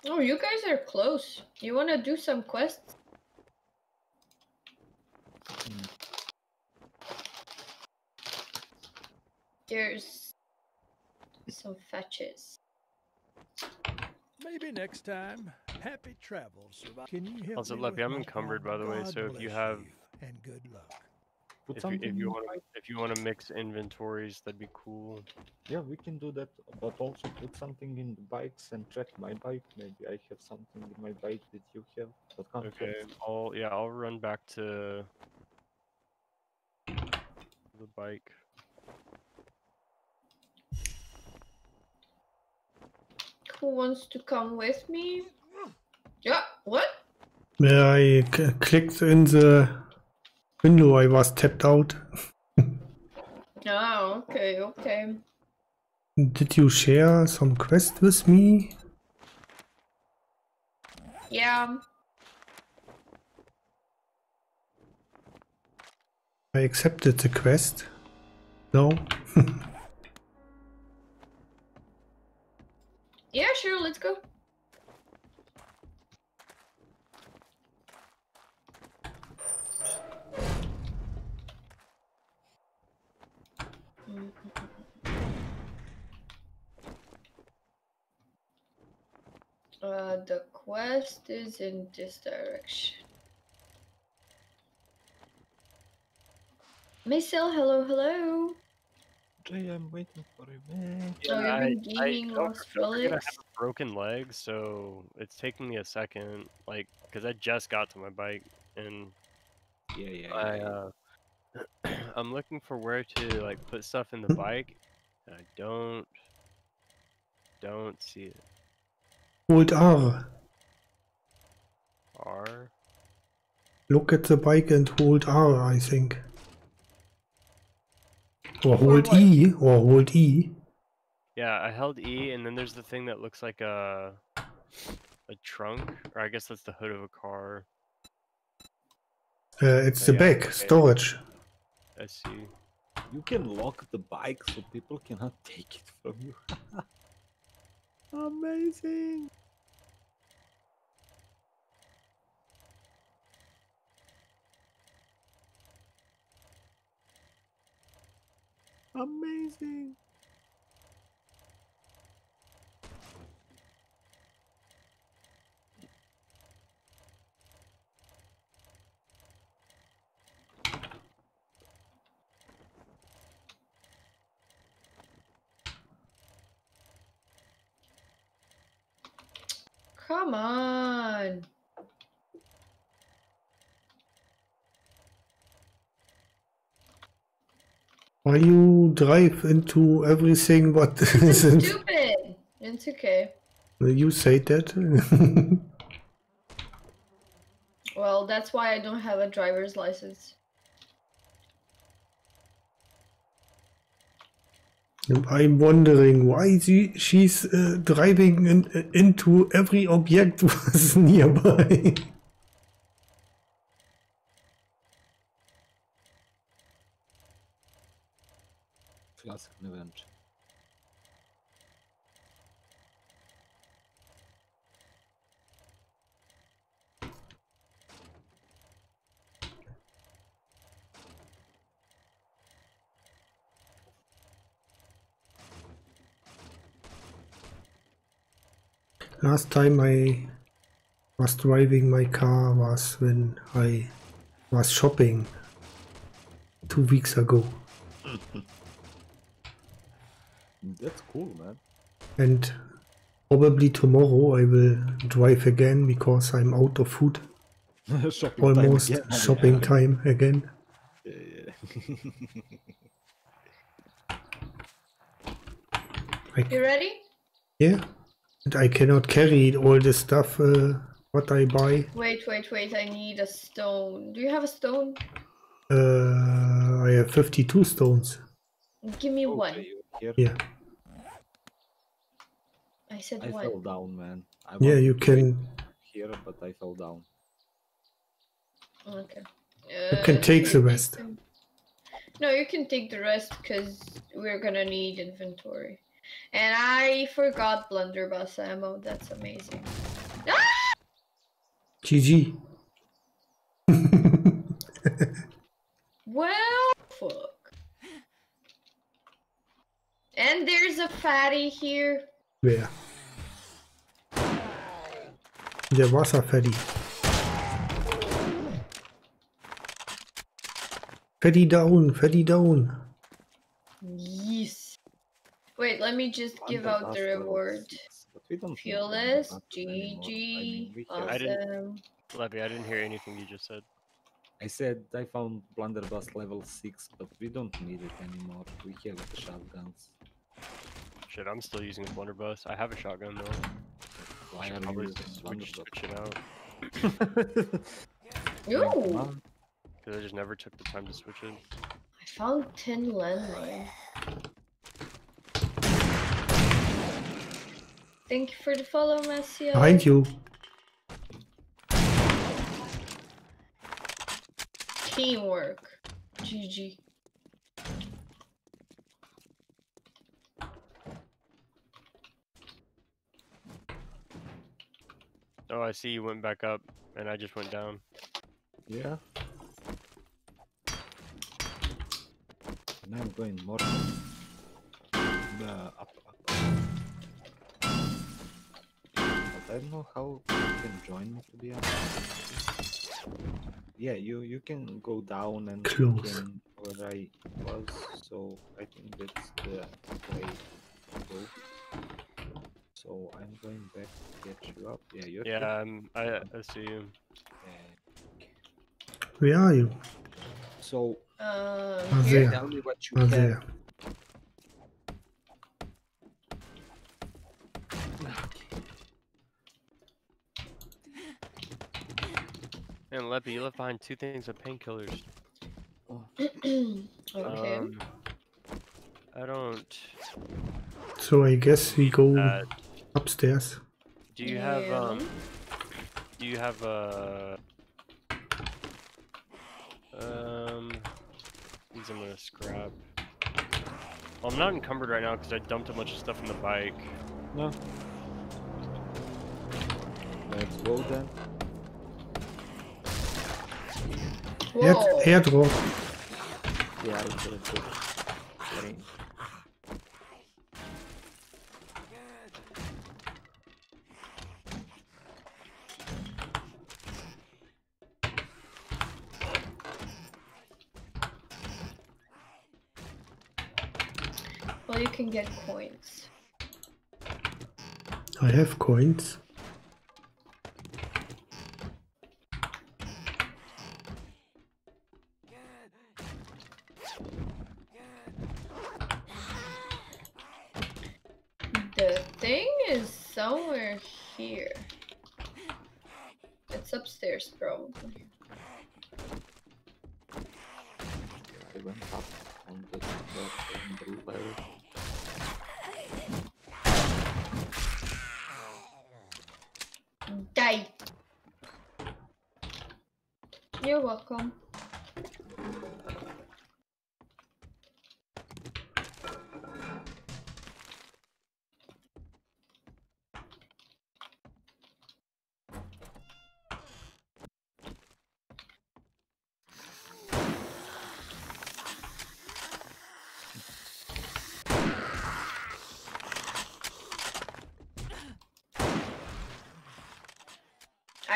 Oh, you guys are close. You want to do some quests? There's some fetches. Maybe next time. Happy travels. Survive- Can you help Also, me I'm encumbered, by the way, God so if you have- you, and good luck. If you, if you want to if you want to mix inventories, that'd be cool. Yeah, we can do that, but also put something in the bikes and track my bike. Maybe I have something in my bike that you have. But can't Okay, I'll yeah, I'll run back to the bike. Who wants to come with me? Yeah, what? Yeah, I clicked in the window. I was tapped out. Oh, okay, okay. Did you share some quest with me? Yeah. I accepted the quest. No? Yeah, sure, let's go. Uh, the quest is in this direction. Maisel, hello, hello. Jay, I'm waiting for you, man. Oh, you've I- been I- gaming don't Lost for- I have a broken leg, so it's taking me a second, like, because I just got to my bike and Yeah, yeah, I yeah. uh, I'm looking for where to like put stuff in the bike, and I don't don't see it. Hold R. R. Look at the bike and hold R, I think. Or hold what? E, or hold E. Yeah, I held E, and then there's the thing that looks like a a trunk, or I guess that's the hood of a car. Uh, it's Oh, the yeah, back, okay. storage. I see. You can lock the bike so people cannot take it from you. Amazing. Amazing. Come on. Why you drive into everything what This isn't? stupid. It's okay. You say that? Well, that's why I don't have a driver's license. I'm wondering why she, she's uh, driving in, into every object was nearby. Revenge. Last time I was driving my car was when I was shopping two weeks ago. That's cool, man. And probably tomorrow I will drive again because I'm out of food. shopping time Almost again. Oh, shopping yeah. time again. Yeah, yeah. You ready? Yeah. And I cannot carry all the stuff uh, what I buy. Wait, wait, wait. I need a stone. Do you have a stone? Uh, I have 52 stones. Give me Okay, one. you here? Yeah. I said I one. fell down, man. I Yeah, you can. here, but I fell down. Okay. You can Uh, take the rest. No, you can take the rest because we're gonna need inventory. And I forgot blunderbuss ammo. That's amazing. Ah! GG. Well, fuck. And there's a fatty here. Wer? Der fatty. Fatty down, fatty down. Wait, let me just give out the reward. But we don't need Fearless, Blunderbuss anymore. I mean, GG, we I didn't- awesome. Levy, I didn't hear anything you just said. I said I found blunderbuss level 6, but we don't need it anymore. We have the shotguns. Shit, I'm still using a blunderbuss. I have a shotgun though. Why Should are you using switch, switch it out blunderbuss? Ooh, because I just never took the time to switch it. I found 10 landmine. Thank you for the follow, Messiah. Thank you. Teamwork. GG. Oh, I see you went back up, and I just went down. Yeah. Now I'm going more the up, I don't know how you can join me to be honest. Yeah, you you can go down and Close. can where I was, so I think that's the way to go. So I'm going back to get you up. Yeah, you're. Yeah, I'm, I, I see you. Uh, Where are you? So Um, Ah, here. there. tell me what you have. And Leppy, you left behind two things of painkillers. okay. Um, I don't. So I guess we go Uh, upstairs. do you have um? Do you have uh? Um, these I'm gonna scrap. Well, I'm not encumbered right now because I dumped a bunch of stuff in the bike. No. Let's go then. Air, Whoa. airdrop. Yeah, I should have Sorry. Well, you can get coins. I have coins. The thing is somewhere here. It's upstairs, probably. I went up on the the blue level. Die. You're welcome.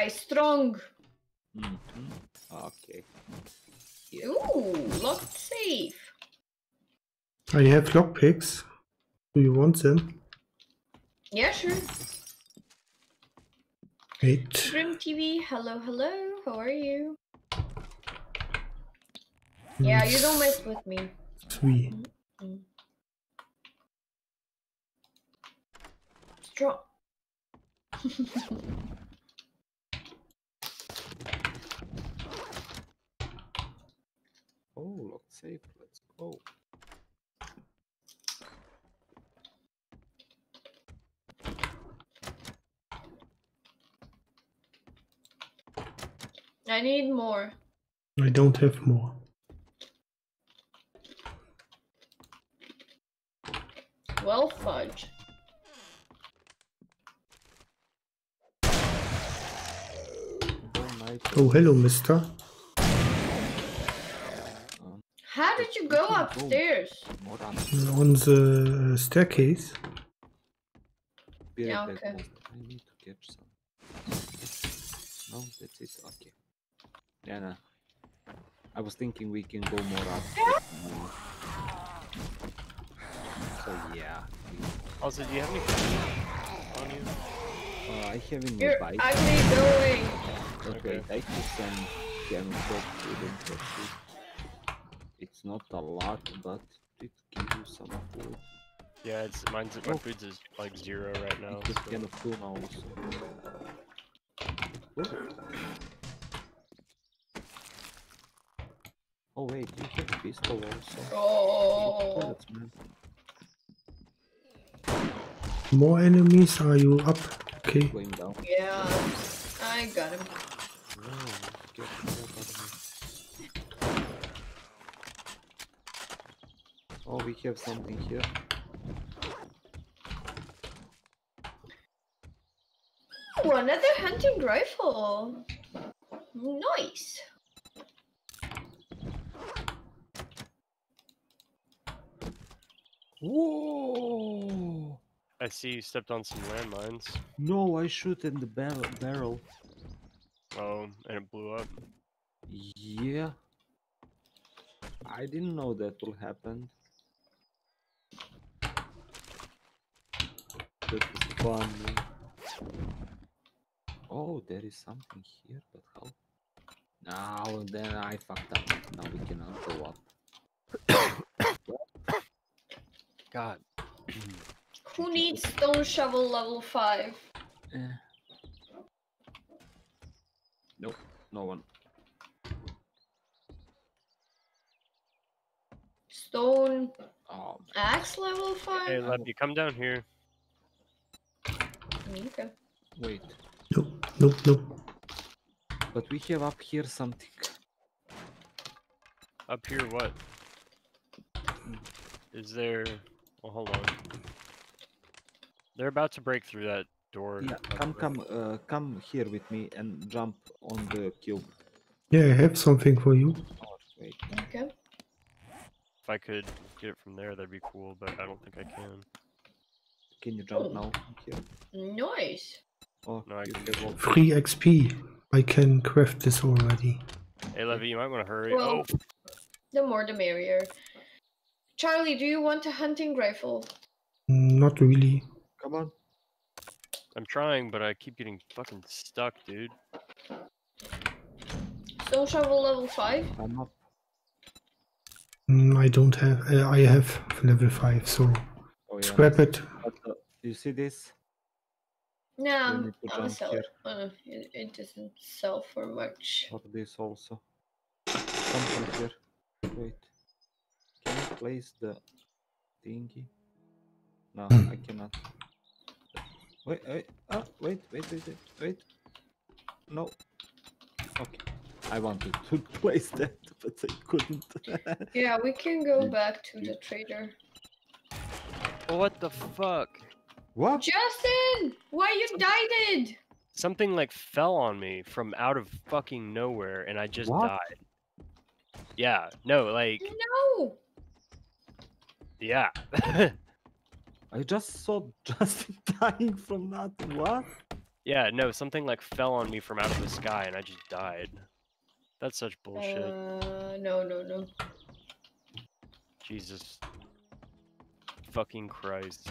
I strong. Mm-hmm. Okay. Ooh, locked safe. I have lockpicks. Do you want them? Yeah, sure. Eight. Grim TV, hello, hello. How are you? Yeah, you don't mess with me. Three. Mm. Strong. Oh, locked safe. Let's go. I need more. I don't have more. Well, fudge. Oh, hello, mister. How did you go upstairs? On the uh, staircase. Yeah, okay. I need to catch some. No, that's. Okay. Yeah, no. I was thinking we can go more up. So yeah, Also, do you have any on you? uh, I have in my You're bike. ugly going. Okay, Okay. I have some can of food and cat food. It's not a lot, but it gives you some food. Yeah, it's mine's my Oh. food's is like zero right now. It just so- can of food also. Oh. Oh wait, you have pistol also. Oh. Bullets, man. More enemies? Are you up? Okay. Going down. Yeah, I got him. No, get the of me. Oh, we have something here. Oh, another hunting rifle. Nice. Whoa! I see you stepped on some landmines. No, I shoot in the barrel. barrel. Oh, and it blew up. Yeah. I didn't know that will happen. That is fun. Oh, there is something here, but how? Now then I fucked up. Now we cannot go up. God. Who needs stone shovel level 5? Eh. Nope, no one. Stone Oh, axe level 5? Hey, Leppy, come down here. Okay. wait. Nope, nope, nope. But we have up here something. Up here, what? Is there? Well, hold on. They're about to break through that door. Yeah, come, come, uh, come here with me and jump on the cube. Yeah, I have something for you. Oh, wait. Okay. If I could get it from there, that'd be cool, but I don't think I can. Can you jump Oh. now? Here. Nice. Oh, No, I can have all- Free XP. I can craft this already. Hey, Levy, you might want to hurry. Well- oh, The more the merrier. Charlie, do you want a hunting rifle? Not really. Come on. I'm trying, but I keep getting fucking stuck, dude. Stone shovel level 5? I'm up. Mm, I don't have. Uh, I have level five, so Oh, yeah. scrap it. But, uh, you see this? No, I'm, need to I'm a jump seller. here. Uh, it, it doesn't sell for much. Or this also. Something here. Wait. Can I place the thingy? No, I cannot. Wait, wait, ah, wait, wait, wait, wait, wait. No. Okay. I wanted to place that, but I couldn't. Yeah, we can go back to the trader. What the fuck? what? Justin! Why you died? Something like fell on me from out of fucking nowhere, and I just What? died. Yeah, no, like, No! Yeah. I just saw Justin dying from that. What? yeah, no, something like fell on me from out of the sky, and I just died. That's such bullshit. Uh, no, no, no. Jesus. Fucking Christ.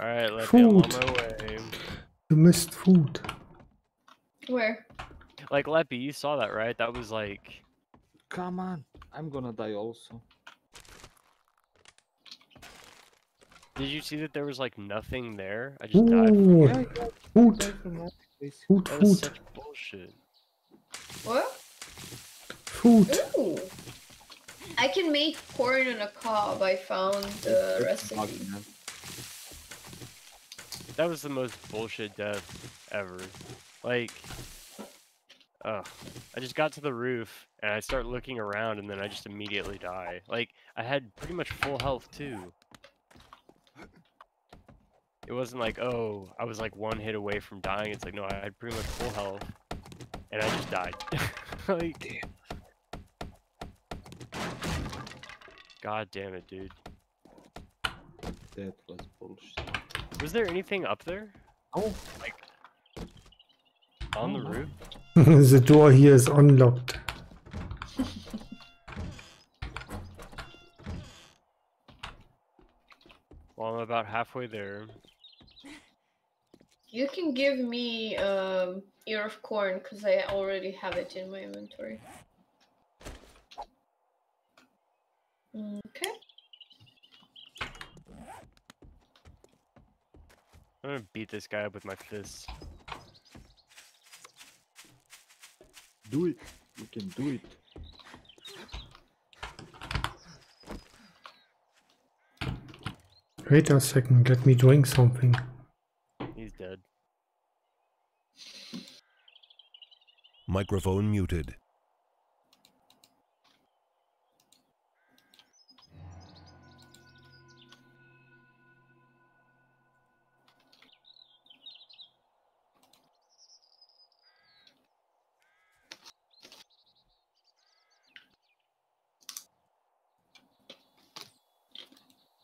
Alright, let's get on Food. my way. You missed food. Where? Like, Leppy, you saw that, right? That was like. Come on. I'm gonna die also. Did you see that there was like nothing there? I just died. From... Ooh, Yeah, yeah, die food, from nothing, please. food, That was food, such bullshit. What? food. Ooh! I can make corn on a cob. I found the That's bug, recipe. That was the most bullshit death ever. Like, uh, I just got to the roof and I start looking around and then I just immediately die. Like, I had pretty much full health too. It wasn't like, oh, I was like one hit away from dying. It's like, no, I had pretty much full health and I just died. like, God damn it, dude. That was bullshit. Was there anything up there? Oh, Like, on the roof? no. Roof? the door here is unlocked. Well, I'm about halfway there. You can give me um ear of corn because I already have it in my inventory. Okay. I'm gonna beat this guy up with my fists. Do it. You can do it. Wait a second, let me drink something. He's dead. Microphone muted.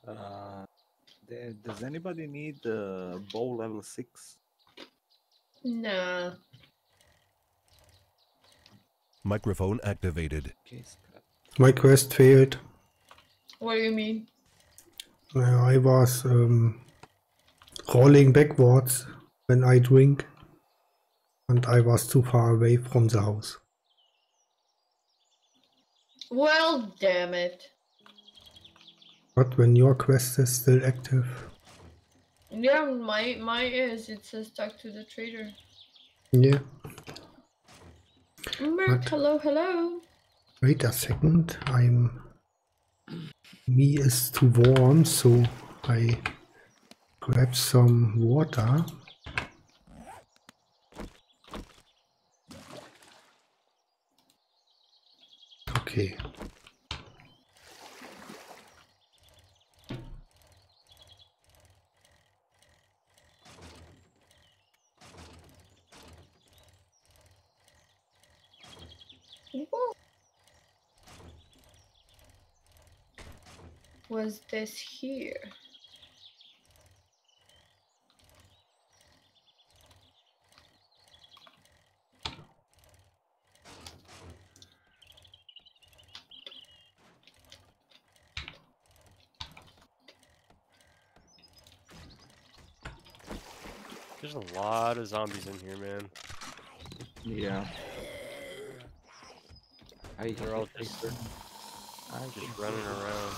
Uh, the- does anybody need uh, bow level six? Nah. Microphone activated. My quest failed. What do you mean? Uh, I was um, rolling backwards when I drink, and I was too far away from the house. Well, damn it. But when your quest is still active, Yeah, my my is. It says talk to the trader. yeah. Merc, hello, hello. Wait a second, I'm. Me is too warm, so I grab some water. Okay. Was this here? There's a lot of zombies in here, man. Yeah. I They're all I- just- I Just running around.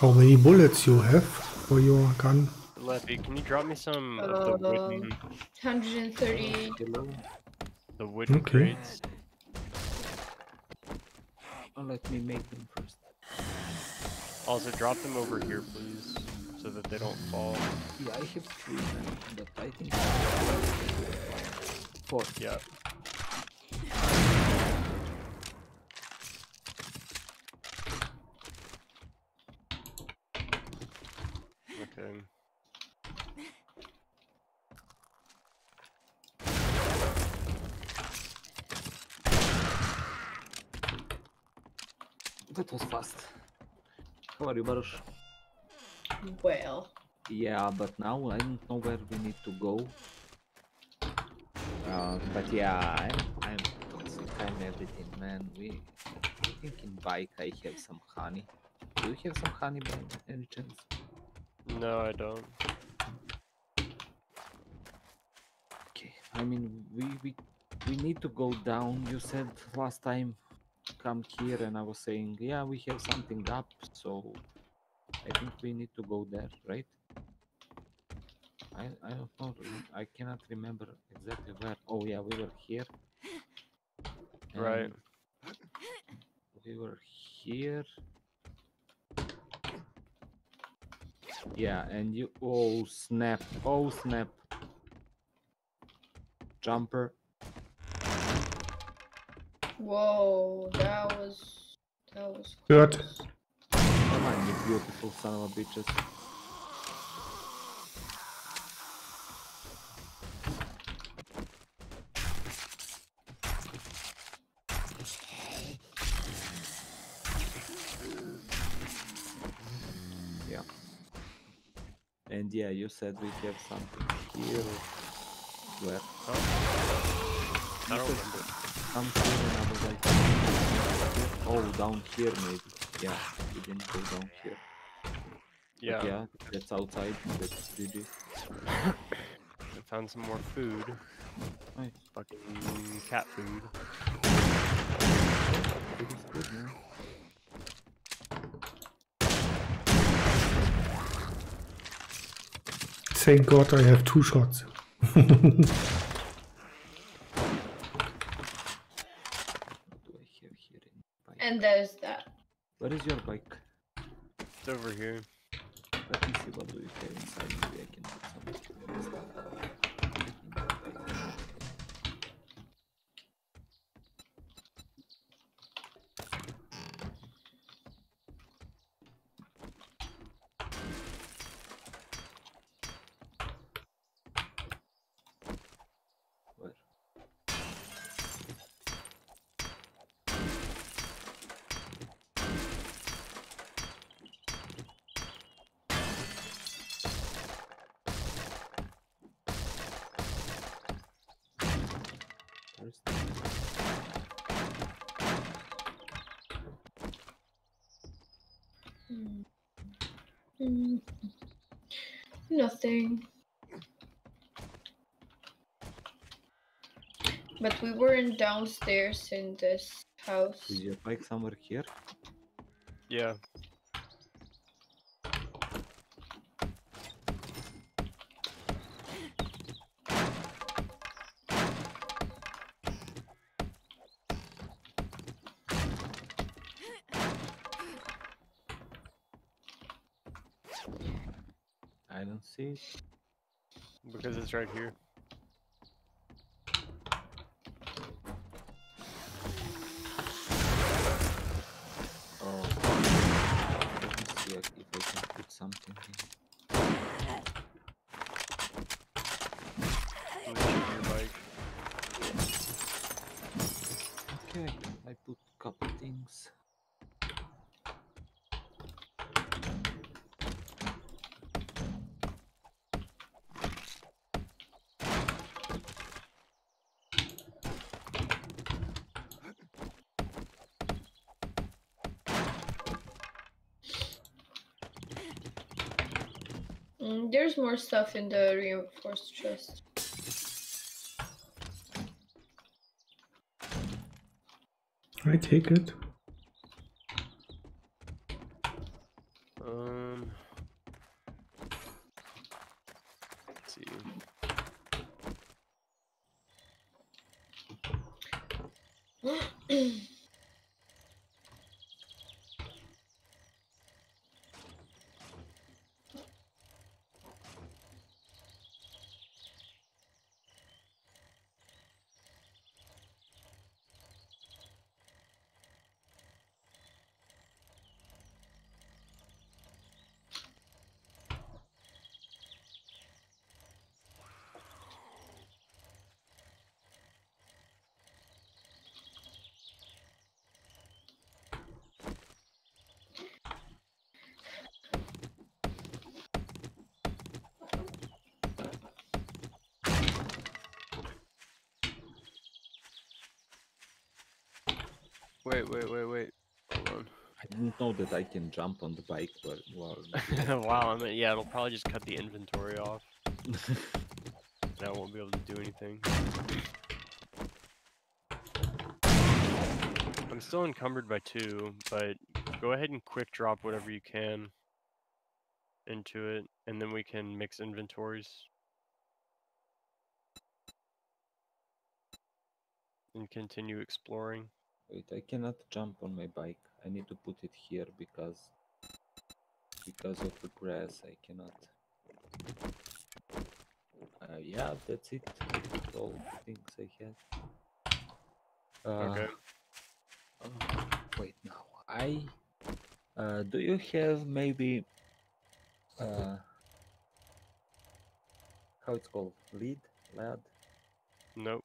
How many bullets you have for your gun? Leffy, can you drop me some of the Um, wooden, 138. Hello? the wooden Okay. crates? Let me make them first. Also, drop them over here, please, so that they don't fall. Yeah, I have three, but I think four. Yeah. Okay. That was fast. How are you, Baruch? Well, Yeah, but now I don't know where we need to go. Uh, but yeah, I'm I'm I'm everything, man. We I think in bike I have some honey. Do you have some honey by any chance? No, I don't. Okay. I mean, we we we need to go down. You said last time come here, and I was saying, yeah, we have something up. So I think we need to go there, right? I I don't know. I cannot remember exactly where. Oh yeah, we were here. Right. we were here. Yeah, and you. Oh snap! Oh snap! Jumper. Whoa, that was that was. Third. close. Come on, you beautiful son of a bitches. Yeah. And yeah, you said we have something here. Where? I don't remember. Some here and I was like, oh, down here maybe. Yeah, didn't go down here. But Yeah, yeah, that's outside. That's GG. I found some more food. Nice. Fucking cat food. It is good, man. Thank God I have two shots. What do I have here? Any bike? And there's that. Where is your bike? It's over here. Let me see what do you have inside. Maybe I can put some stuff in the bike. Where? Where's the Hmm. Hmm. Nothing. But we weren't downstairs in this house. Is your bike somewhere here? Yeah. I don't see it. Because it's right here. Oh. Let me see if I can put something in. Let me check your bike. Okay, I put couple things. Mm, there's more stuff in the reinforced chest. I take it. Um. Let's see. Wait, wait, wait, wait. Hold on. I didn't know that I can jump on the bike but while wow, I mean, yeah, it'll probably just cut the inventory off. and I won't be able to do anything. I'm still encumbered by two, but go ahead and quick drop whatever you can into it, and then we can mix inventories. And continue exploring. Wait, I cannot jump on my bike. I need to put it here because because of the grass. I cannot. Uh, yeah, that's it. That's all things I had. Uh, Okay. uh, wait now. I uh, do you have maybe uh how it's called lead lad no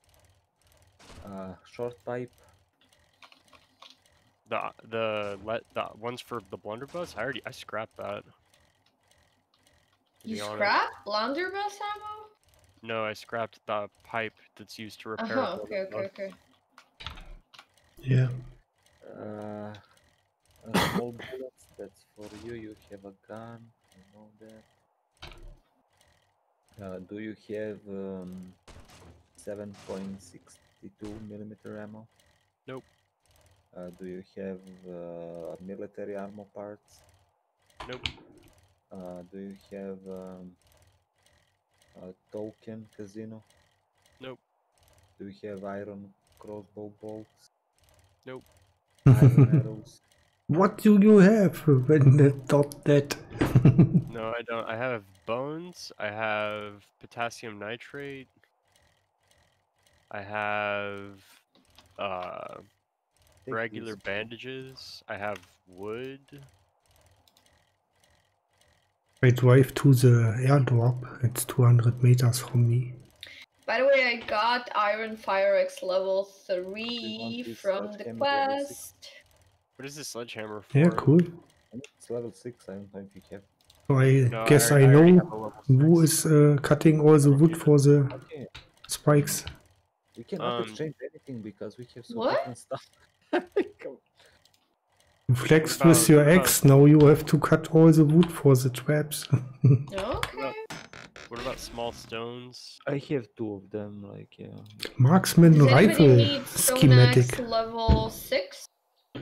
uh short pipe The the let the ones for the blunderbuss. I already I scrapped that. You be honest. scrap blunderbuss ammo? No, I scrapped the pipe that's used to repair. Uh repair. huh. Okay. Okay. Okay. Yeah. Uh, uh, small bullets, that's for you. You have a gun. I know that. Uh, do you have um, 7.62 millimeter ammo? Nope. Uh, do you have uh, military armor parts? Nope. Uh, do you have um, a token casino? Nope. Do you have iron crossbow bolts? Nope. Iron arrows? What do you have when the dot that? No, I don't. I have bones. I have potassium nitrate. I have uh Take regular this. bandages. I have wood. I drive to the airdrop. It's 200 meters from me. By the way, I got Iron Fireaxe level three from the sledgehammer level six? quest. What is this sledgehammer for? Yeah, cool. It's level 6, I don't know if you have. So I No, guess I, already know have a level who six. is uh, cutting all the wood for the Okay, spikes. we cannot Um, exchange anything because we have so What? different stuff. Come- You flexed about- with your what axe, now you have to cut all the wood for the traps. Okay. What about small stones? I have two of them, like, yeah. Marksman Does rifle need schematic. Axe level six?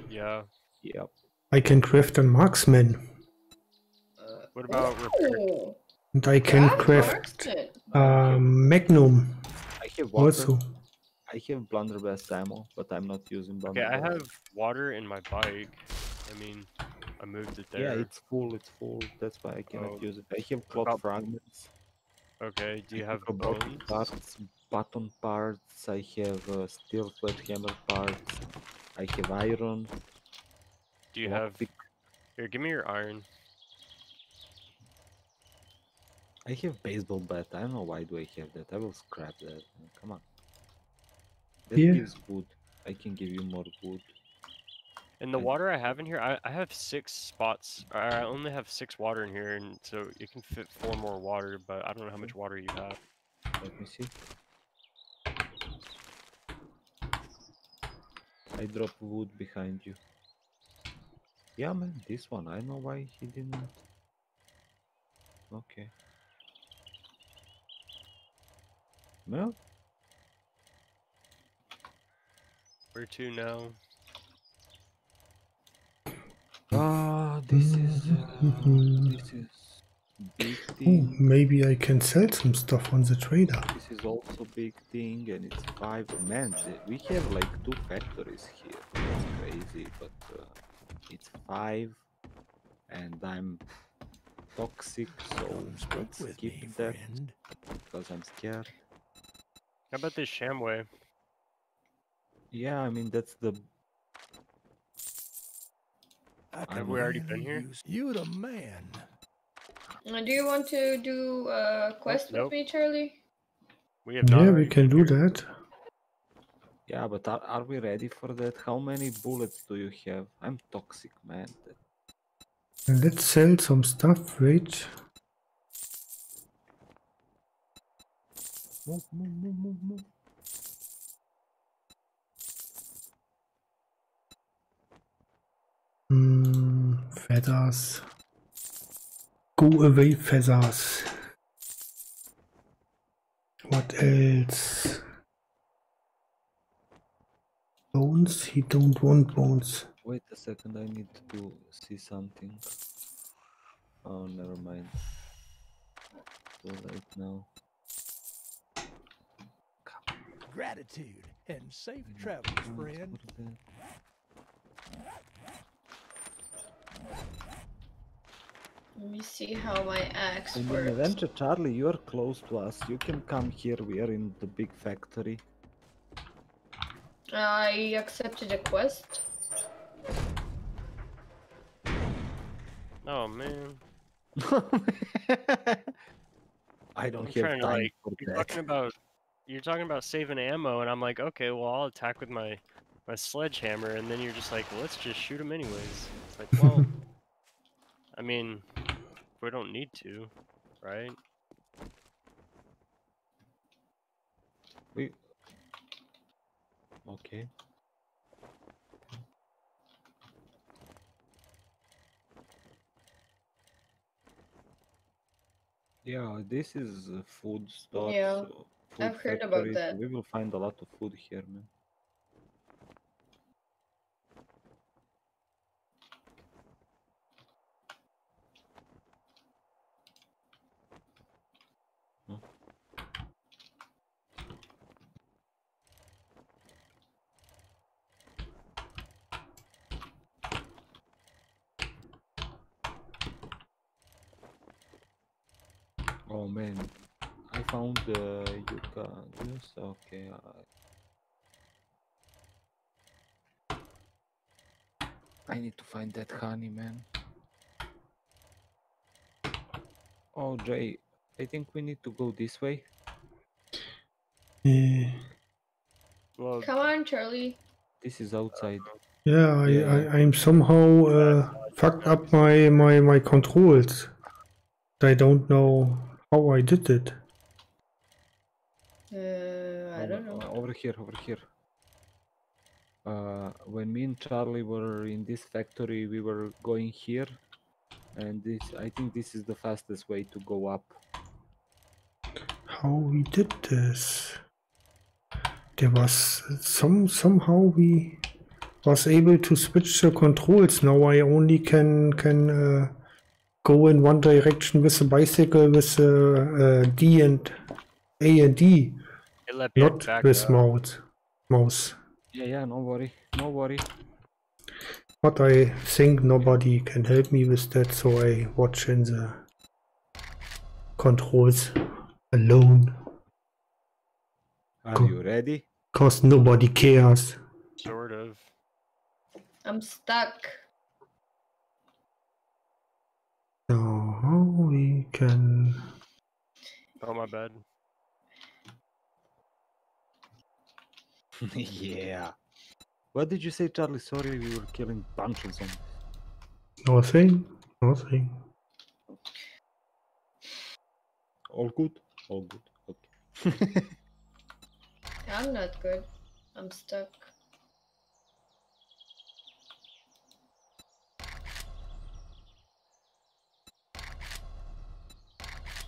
Yeah. Yep. I can craft a marksman. Uh, What about repair? And I can that craft marksman. a magnum I have water. also. I have blunderbuss ammo, but I'm not using blunderbuss. Okay. I have water in my bike. I mean, I moved it there. Yeah, it's full, it's full. That's why I cannot Oh. use it. I have cloth about- fragments. Okay, do you have bones? parts, button parts. I have uh, steel sledgehammer parts. I have iron. Do you have? lockpick. Here, give me your iron. I have baseball bat. I don't know why do I have that. I will scrap that. Come on. That Yeah. gives wood. I can give you more wood. And the water I have in here, I, I have six spots. I only have six water in here, and so it can fit four more water. But I don't know how much water you have. Let me see. I drop wood behind you. Yeah, man, this one. I know why he didn't. Okay. Well, Where to now? ah, this is uh, this is big Oh, thing. maybe I can sell some stuff on the trader. This is also big thing, and it's five. men. we have like two factories here. That's crazy, but uh, it's five, and I'm toxic, so Spoke let's with keep me, that friend. because I'm scared. How about this Shamway? Yeah, I mean that's the Have we already been here? You the man. Uh, do you want to do a quest nope. with me, Charlie? We have not. Yeah, we can do here. that. yeah, but are, are we ready for that? How many bullets do you have? I'm toxic, man. Let's sell some stuff, wait. move, move, move, move, move. Hmm, feathers. Go away, feathers. What else? Bones? He don't want bones. Wait a second, I need to see something. Oh, never mind. Too late now. Gratitude And safe travels, friend. Let me see how my axe And in works. Adventure Charlie, you're close to us. You can come here. We are in the big factory. I accepted a quest. Oh man. I don't I'm have trying to like for you're that. talking about you're talking about saving ammo and I'm like, okay, well I'll attack with my my sledgehammer and then you're just like, well, let's just shoot him anyways. It's like, well I mean, we don't need to, right? We... Okay. Yeah, this is a food store. Yeah, so food I've heard about factory, that. We will find a lot of food here, man. Man, I found the yucca juice. Okay, I... I need to find that honey, man. Oh, Jay, I think we need to go this way. Yeah, Well, Come on, Charlie. This is outside. yeah, I, Yeah. I, I'm somehow uh, fucked up my, my, my controls. I don't know how I did it. Uh, I Over- don't know. uh, Over here, over here. Uh, when me and Charlie were in this factory, we were going here, and this I think this is the fastest way to go up. How we did this? There was some somehow we was able to switch the controls. Now I only can can uh, go in one direction with the bicycle with the uh, D and A and D, it let me not back with up. mouse. Mouse. Yeah, yeah, no worry, no worry. But I think nobody can help me with that, so I watch in the controls alone. Are Cool. you ready? Cause nobody cares. Sort of. I'm stuck. So how we can Oh my bad. yeah. What did you say, Charlie? Sorry, we were killing bunch of zombies. nothing, nothing. All good? All good. Okay. I'm not good. I'm stuck.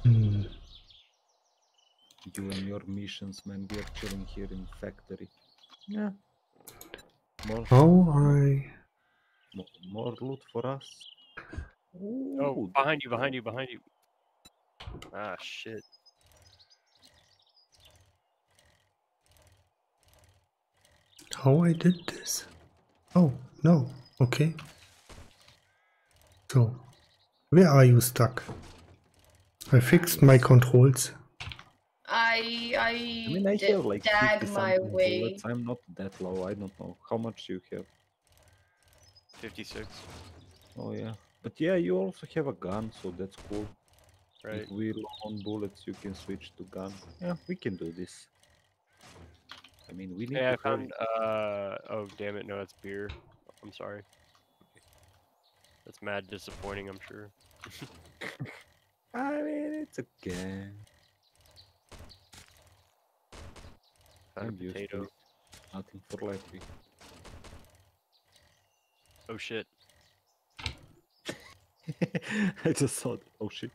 Hmm. You and your missions, man. We are chilling here in factory. Yeah. More, How I mo- more loot for us. Oh, behind you, behind you, behind you. Ah, shit. how I did this? Oh no, okay. So where are you stuck? I fixed my controls. I I, I mean, I did have like dag 50 my way. bullets. I'm not that low. I don't know how much you have. 56, Oh yeah, but yeah, you also have a gun, so that's cool. right? If we low on bullets, you can switch to gun. Yeah, we can do this. I mean, we need Hey, I to hurry. found, uh, oh, damn it, no, it's beer. I'm sorry. That's mad disappointing, I'm sure. I mean, it's okay. I'm used to potato. Nothing for life. Oh shit. I just thought, oh shit.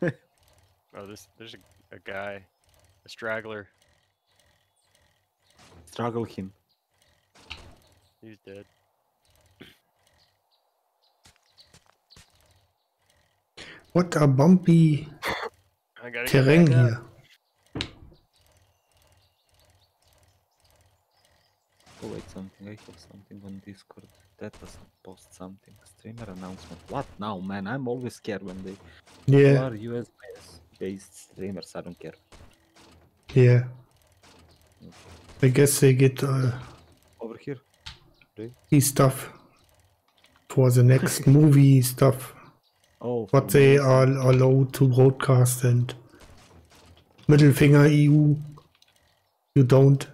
Oh, this, there's a, a guy, a straggler. Struggle him. He's dead. What a bumpy I gotta terrain back here. Oh wait, something. I have something on Discord. That was post something. Streamer announcement. What now, man? I'm always scared when they Yeah, are US based streamers. I don't care. yeah. I guess they get uh, Over here. the stuff for the next movie stuff. Oh, What they are allowed to broadcast and middle finger EU. You don't.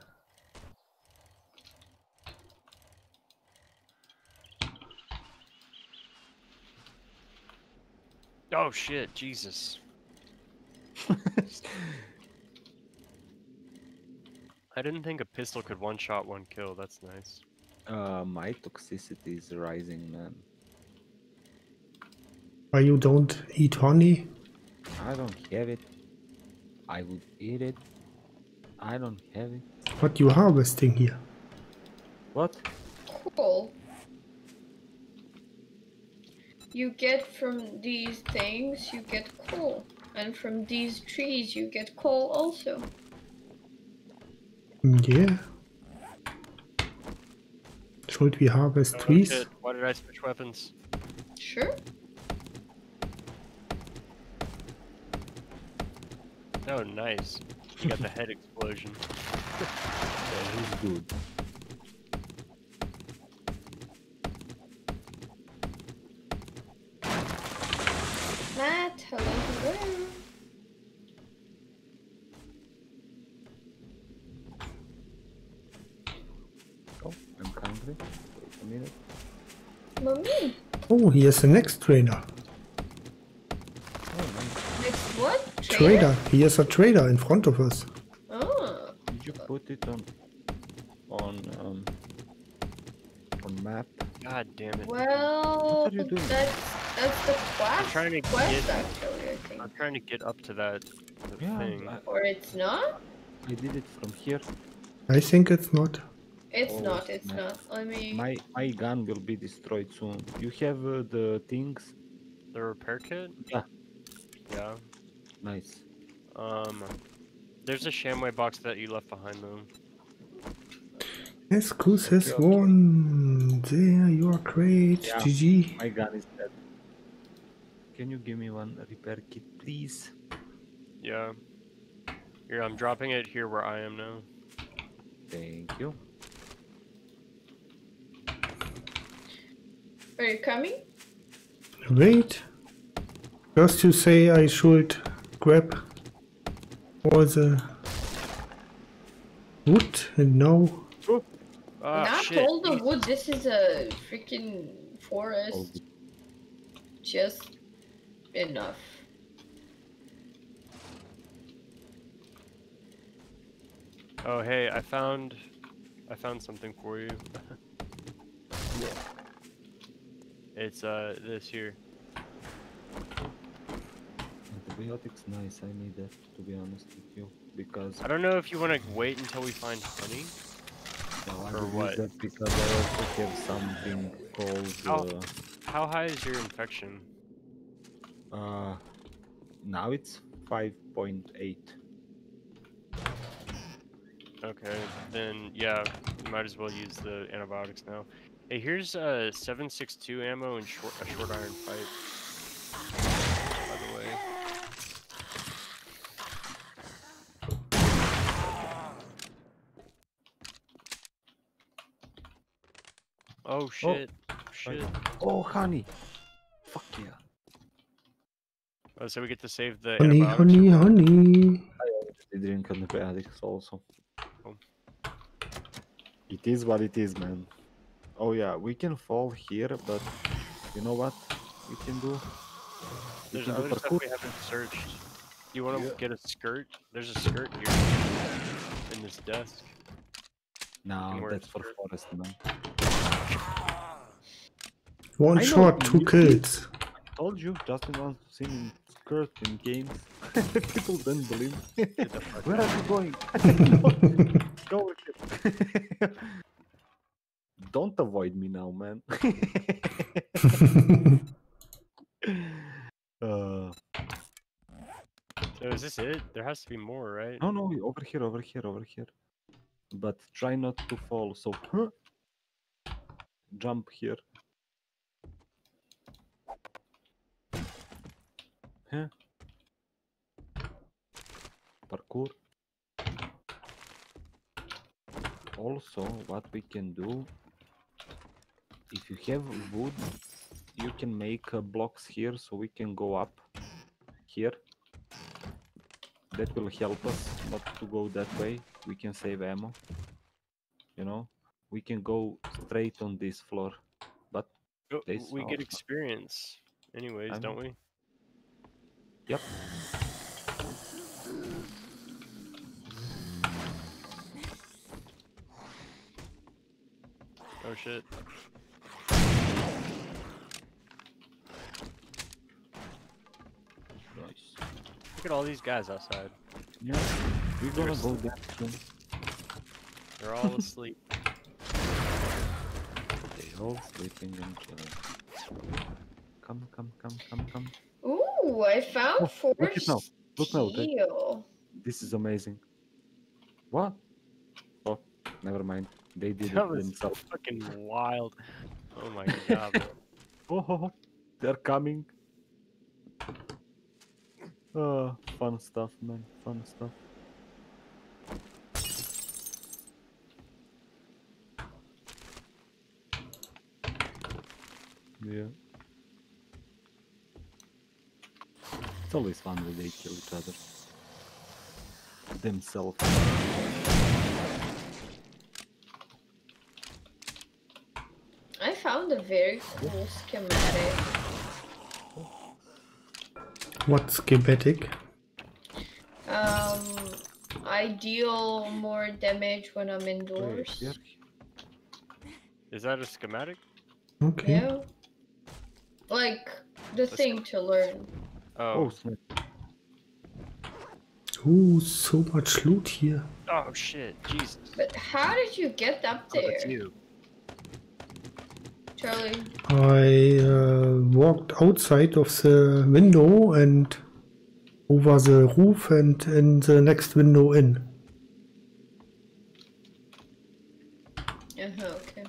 Oh shit, Jesus. I didn't think a pistol could one shot, one kill. That's nice. Uh, my toxicity is rising, man. Why you don't eat honey? I don't have it. I would eat it. I don't have it. What you harvesting here? What? Cool. You get from these things, you get coal. And from these trees, you get coal also. Mm, Yeah. Should we harvest trees? shit. Why did I switch weapons? Sure. Oh, nice. You got the head explosion. That is good. Matt, hello, hello. Oh, I'm hungry. Wait a minute. Mommy, Oh, here's the next trader. Oh, nice. next what? Trader. Here's a trader in front of us. Oh, Did you put it on on um on map? God damn it. well, are you doing? that's that's the quest. trying to quest get- actually, I think. I'm trying to get up to that Yeah, thing. Or it's not? I did it from here. I think it's not. It's Oh, not. It's my- not. Let me. My my gun will be destroyed soon. You have uh, the things? The repair kit? Yeah. Yeah. Nice. Um, there's a Shamway box that you left behind though. Yes, Goose has Okay, okay. won. There, you are great. Yeah. GG. My gun is dead. Can you give me one repair kit, please? Yeah. Here, I'm dropping it here where I am now. Thank you. Are you coming? Wait. First you say I should grab all the wood and no. Ah, not shit. all the wood. This is a freaking forest. Just enough. Oh, hey, I found, I found something for you. Yeah. It's uh this here. Antibiotics, nice. I need that to be honest with you because I don't know if you want to wait until we find honey. no, or what? that because I also have something called How- How high is your infection? uh, uh now it's five point eight. Okay, then yeah, you might as well use the antibiotics now. Hey, here's uh 762 ammo and short a short iron pipe. By the way. Oh, oh shit! Shit! Oh, honey! Fuck yeah! Oh, so we get to save the honey, antibiotics? honey, honey. I drink antibiotics also. Cool. It is what it is, man. Oh yeah, we can fall here, but you know what we can do? We There's can do other stuff we haven't searched. You want to Yeah. get a skirt? There's a skirt here in this desk. No, that's for skirt. forest, man. One I know, shot, two you- kills. Told you, Justin wants to see me in skirt in games. People don't believe. Get the fuck Where are you going? Go with it. Don't avoid me now, man. uh, So is this it? There has to be more, right? no, no, over here, over here, over here. but try not to fall. So huh, jump here. Huh. Parkour. Also, what we can do, if you have wood, you can make uh, blocks here so we can go up here. That will help us not to go that way. We can save ammo. You know, we can go straight on this floor. But They we get experience, anyways, I don't we? yep, Oh shit. nice. Look at all these guys outside. Yeah, we're gonna go there soon. They're all asleep. They all sleeping and chilling. Come, come, come, come, come. Ooh, I found Oh, four look it now. Look now, that- steel. This is amazing. What? Oh, never mind. They did That it was themselves. fucking wild. Oh my god. bro. Oh, ho, ho, they're coming. Oh, fun stuff, man. Fun stuff. Yeah. It's always fun when they kill each other. Themselves. I found a very cool schematic. What schematic? Um, I deal more damage when I'm Wait, indoors. Is that a schematic? Okay. Yeah. Like the Let's thing to learn. Oh, Oh, snap. Ooh, so much loot here. oh shit, Jesus. But how did you get up Oh, there, that's you. Charlie? I uh, walked outside of the window and over the roof and in the next window in. Uh-huh, okay.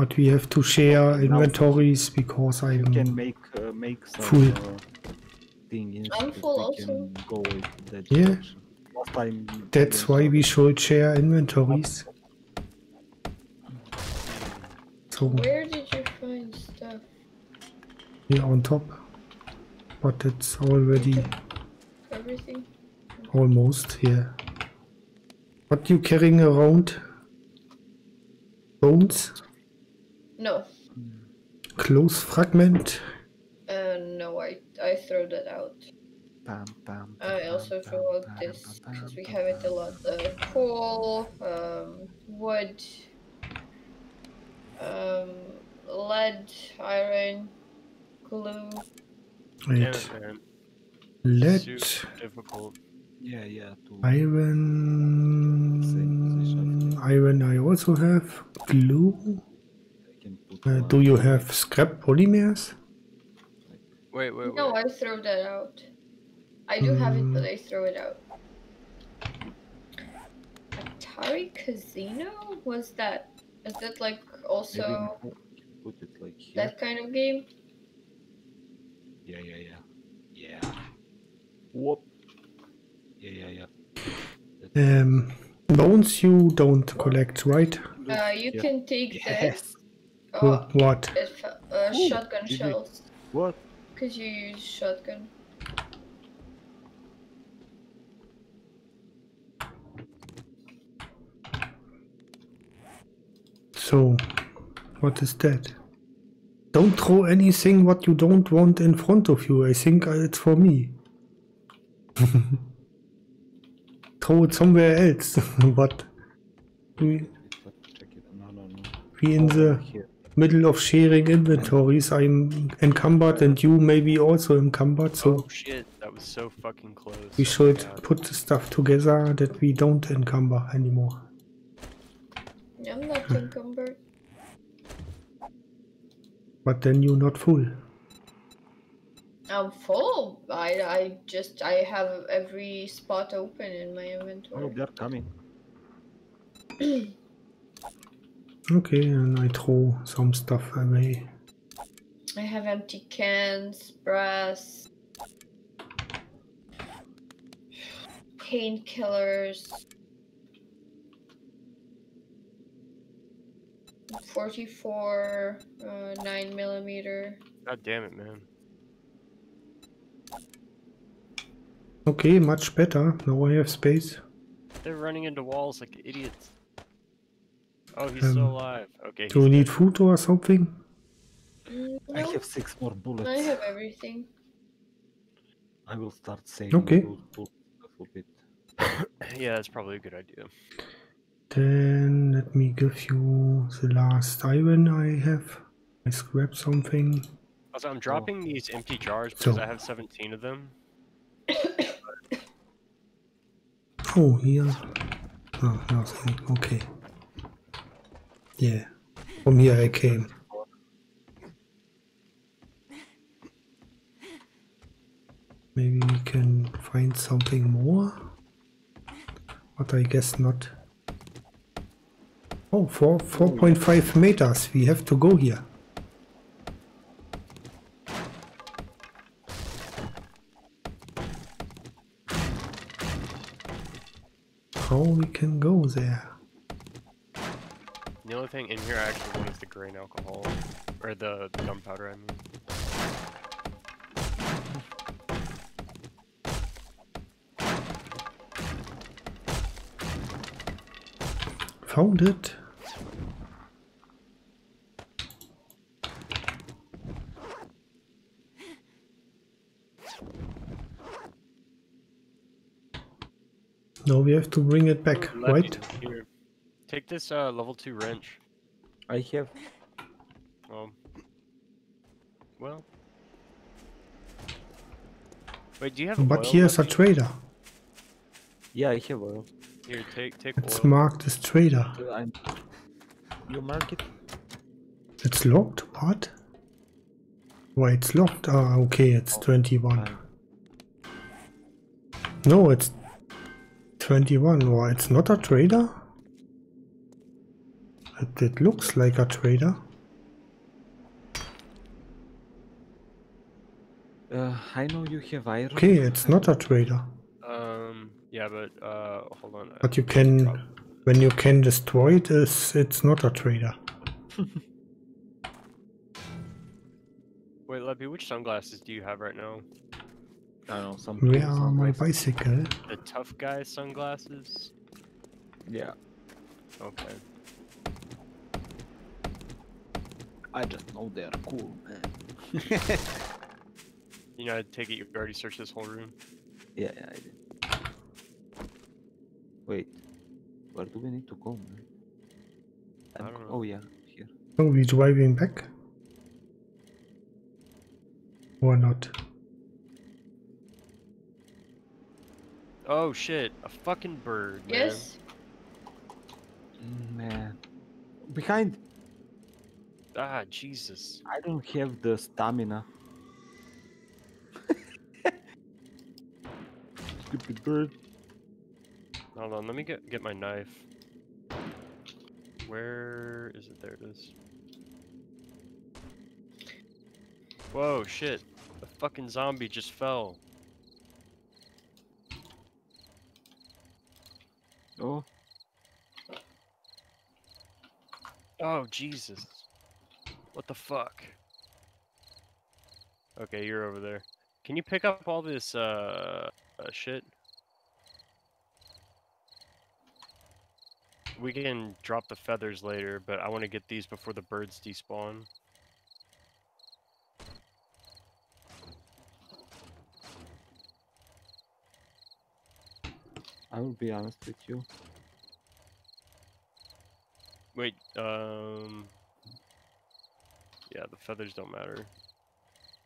But we have to share inventories because I'm can make uh, make some Full. uh, thing I'm full also. go that Yeah. direction. Last time That's why we should share inventories. So Where did you find stuff? here on top. But it's already Everything? almost here. What you carrying around? Bones? No. Cloth fragment? Uh, no, I I throw that out. Pam, pam, I also pam, throw out pam, this because we pam, have it a lot. Uh, coal, um, wood, um, lead, iron, glue. Damn Wait. Lead, difficult. Yeah, yeah. Iron, iron I also have. Glue. I can put Uh, do you have scrap polymers? Wait, wait, No. I throw that out. I do have it, but I throw it out. Atari Casino? Was that? Is that like also put it like here. that kind of game? Yeah, yeah, yeah. Yeah. Whoop. Yeah, yeah, yeah. That's- Um, bones you don't collect, right? look, Uh, you yeah. can take this. Yes. Oh, What? it uh, Ooh, shotgun did we- shells. What? Cause you use shotgun. So, what is that? Don't throw anything what you don't want in front of you. I think uh, it's for me. throw it somewhere else. but we, Let's check it. No, no, no. we in Oh, the here. Middle of sharing inventories. I'm encumbered and you maybe also encumbered. So Oh shit, that was so fucking close. we Oh should God. put the stuff together that we don't encumber anymore. I'm not encumbered. But then you're not full. I'm full. I I just I have every spot open in my inventory. Oh, they're coming. Okay, and I throw some stuff away. I have empty cans, brass, painkillers. 44 uh, 9 millimeter. God damn it, man. Okay, much better. Now I have space. They're running into walls like idiots. Oh, he's still Um, alive. Okay. Do we he's need food or something? Mm, I have six more bullets. I have everything. I will start saving Okay. a little bit. Yeah, that's probably a good idea. Then let me give you the last iron I have. I scrap something. Also, I'm dropping these empty jars because So- I have 17 of them. Oh, here. Oh, nothing. Okay. Yeah. From here I came. Maybe we can find something more. But I guess not. Oh, four, 4.5 meters. We have to go here. How we can go there? The only thing in here I actually want is the grain alcohol. Or the gunpowder, I mean. Found it. Now we have to bring it back, Let right? Here. Take this uh, level 2 wrench. I have. Um, well. Wait, do you have But oil here's a trader. Yeah, I have oil. Here, take take It's oil. marked as trader. You mark it? It's locked? What? Why it's locked? Ah, okay, it's 21. Fine. No, it's 21. Why, it's not a trader? It, it looks like a trader. Uh, I know you have iron. Okay, it's not a trader. Um, yeah, but uh, hold on. But you can, when you can destroy it, it's, it's not a trader. Wait, Leppy, which sunglasses do you have right now? I don't know some. Where some are my bicycle? The tough guy sunglasses? Yeah, Okay. I just know they're cool, man. You know, I take it you already searched this whole room. Yeah, yeah, I did. Wait, where do we need to go, man? I don't know. Oh yeah, here. Are we driving back? Or not? Oh shit, a fucking bird, man. Yes. Mm, Man, behind. Ah, Jesus. I don't have the stamina. Stupid bird. Hold on, let me get get my knife. Where is it? There it is. Whoa, shit. The fucking zombie just fell. Oh, Oh, Jesus. What the fuck? Okay, you're over there. Can you pick up all this, uh, uh shit? We can drop the feathers later, but I want to get these before the birds despawn. I will be honest with you. Wait, um... Yeah, the feathers don't matter.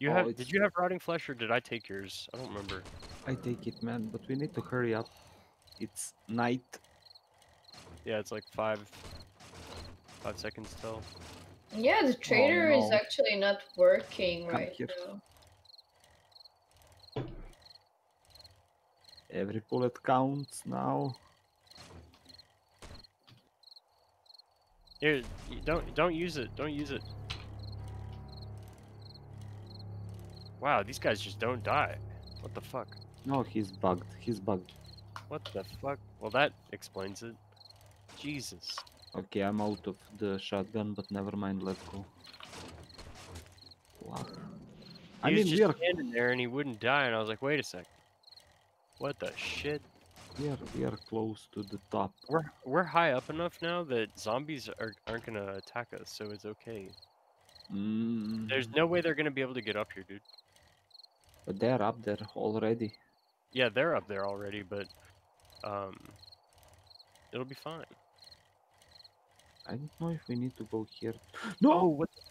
You Oh, have, it's- did you have rotting flesh or did I take yours? I don't remember. I take it, man, but we need to hurry up. It's night. Yeah, it's like five, five seconds till. Yeah, the oh, trader is no. actually not working Come right here. now. Every bullet counts now. Here, don't don't use it. Don't use it. Wow, these guys just don't die. What the fuck? No, he's bugged. He's bugged. What the fuck? Well, that explains it. Jesus. Okay, I'm out of the shotgun, but never mind. Let's go. Wow. I mean, just we are standing there and he wouldn't die, and I was like, wait a sec. What the shit? we are we are close to the top. We're we're high up enough now that zombies are, aren't gonna attack us, so it's okay. Mm, There's no way they're gonna be able to get up here, dude. But they're up there already. Yeah, they're up there already, but um, it'll be fine. I don't know if we need to go here. Oh, No. what? The,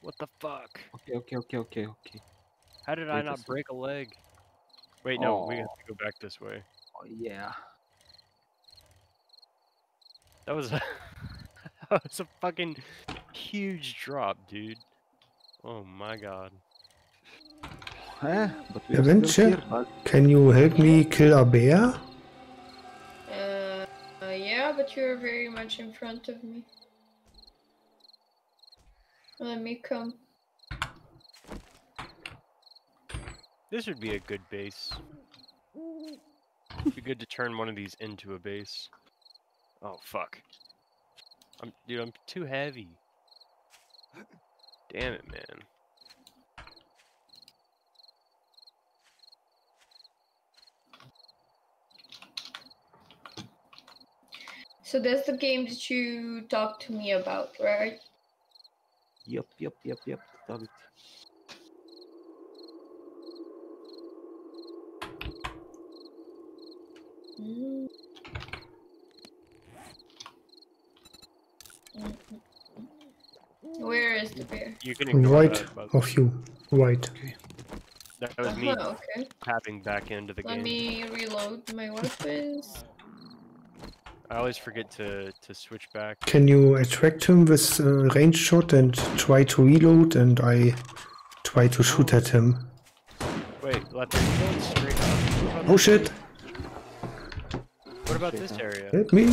what the fuck? Okay, okay, okay, okay, okay. How did I Wait a not break a leg? Wait, no, we Oh. have to go back this way. Oh, yeah. That was a that was a fucking huge drop, dude. Oh my god. Eh, but we are still Adventure? here, bud. Can you help me kill a bear? Uh, uh, yeah, but you're very much in front of me. Let me come. This would be a good base. be good to turn one of these into a base. Oh fuck. I'm dude, I'm too heavy. Damn it, man. So that's the game that you talked to me about, right? Yep, yep, yep, yep. Got it. Mm. Where is the bear? You can ignore Right that, by the way. of you. Right. Okay. That was me Uh-huh, okay. tapping back into the Let game. Let me reload my weapons. I always forget to to switch back. Can you attract him with a range shot and try to reload and I try to shoot at him? Wait, let them go straight up. Oh shit! What about this area? Help me!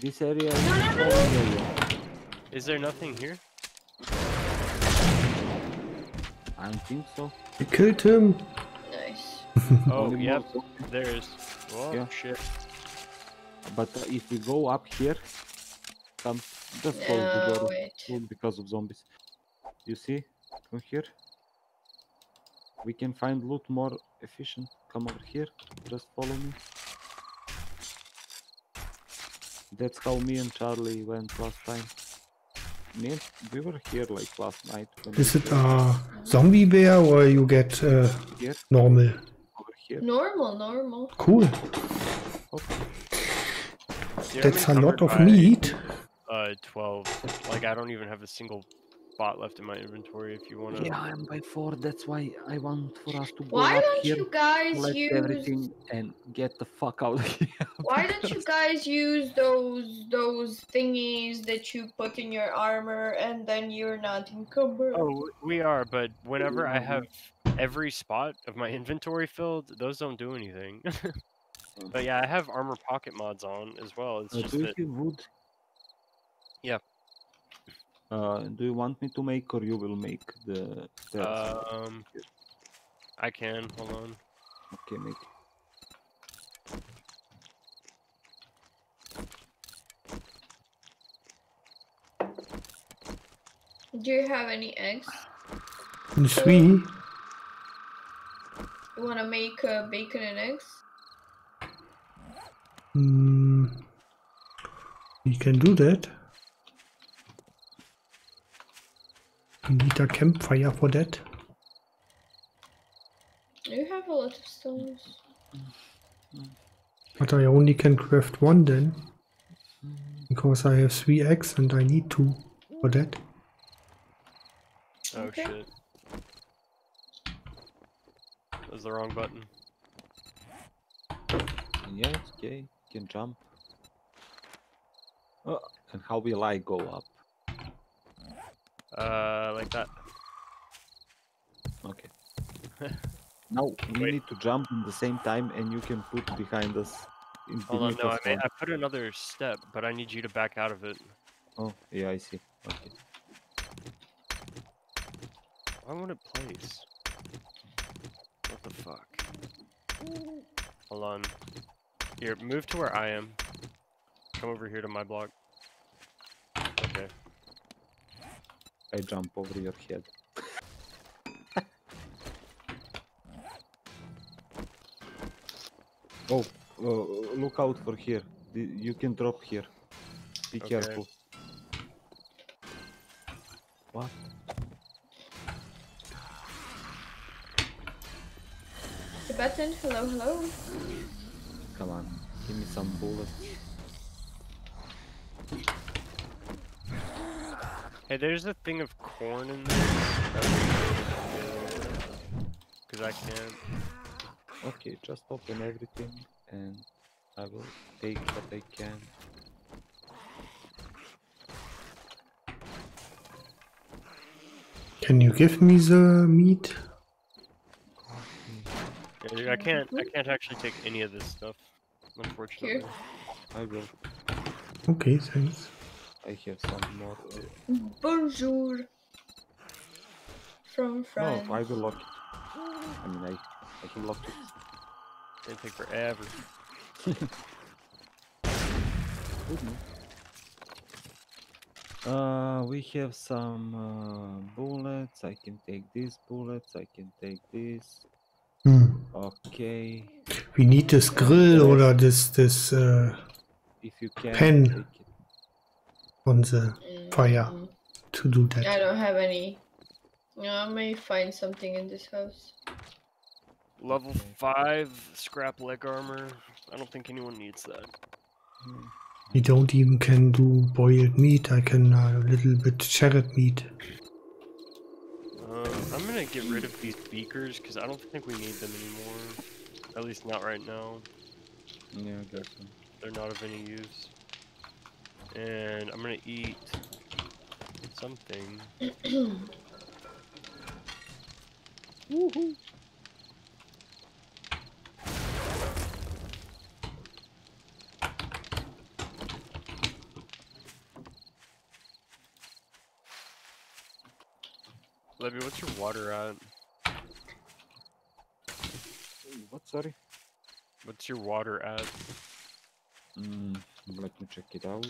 This area is area. Is there nothing here? I don't think so. I killed him! Nice. Oh, Only yep, there is. Oh, Yeah. shit. But uh, if we go up here, come, just close the No, door wait. because of zombies. You see? Come here. We can find loot more efficient. Come over here. Just follow me. That's how me and Charlie went last time. Me and we were here like last night. Is it were a zombie bear or you get uh, here? normal? Over here. Normal, normal. Cool. Okay. Dude, I'm That's a lot of meat. Uh, 12. Like, I don't even have a single bot left in my inventory if you want to. Yeah, I'm by four. That's why I want for us to go Why don't here, you guys collect use everything, and get the fuck out of here. Why don't you guys use those those thingies that you put in your armor and then you're not encumbered? Oh, we are, but whenever I have every spot of my inventory filled, those don't do anything. but yeah, I have armor pocket mods on as well. It's Uh, just do you that have wood? Yeah. Uh, do you want me to make, or you will make the stairs? um, I can hold on. okay, make. Do you have any eggs? Three. You wanna make uh, bacon and eggs? Mm, we can do that. We need a campfire for that. You have a lot of stones. But I only can craft one then. Because I have three eggs and I need two for that. Oh Okay. shit. That was the wrong button. Yeah, it's okay. Can jump. Oh, and how will I go up? Uh, like that. Okay. now we Wait. need to jump in the same time, and you can put behind us. In Hold on, no, I, made. I put another step, but I need you to back out of it. Oh, yeah, I see. Okay. Why won't it place? What the fuck? Hold on. Here, move to where I am. Come over here to my block. Okay. I jump over your head. oh, uh, look out for here. You can drop here. Be Okay. careful. What? Tibetan, hello, hello. Come on, give me some bullets. Hey, there's a thing of corn in there. Because I can't. Okay, just open everything and I will take what I can. Can you give me the meat? Yeah, dude, I can't. I can't actually take any of this stuff. Unfortunately. I will. Okay, thanks. I have some more. uh, Bonjour. From No, France. I will lock. I mean, I, I can lock it. It'll take forever. Uh, we have some uh, bullets. I can take these bullets. I can take this. Okay. We need this grill oder this this uh, If you can Pen. take on the fire Mm, to do that. I don't have any. Yeah, I may find something in this house. Level five scrap leg armor. I don't think anyone needs that. We don't even can do boiled meat. I can uh, a little bit charred meat. Um, I'm gonna get rid of these beakers because I don't think we need them anymore. At least not right now. Yeah, I guess so. They're not of any use. And I'm gonna eat something. Levy, what's your water at? What? Sorry. What's your water at? Mm, let me check it out.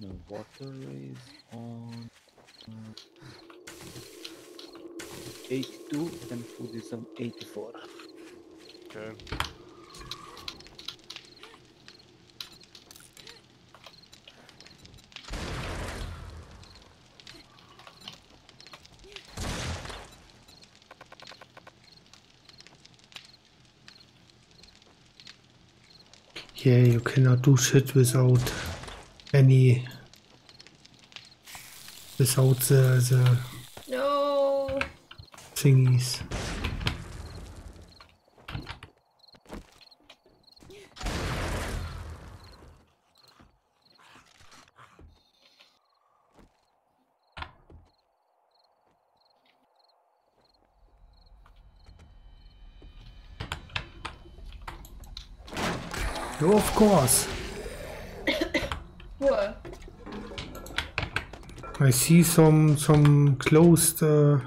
The water is on uh, 82 and food is on 84. Okay. Yeah, you cannot do shit without any without the the No. thingies. No, of. What? I see some some closed uh,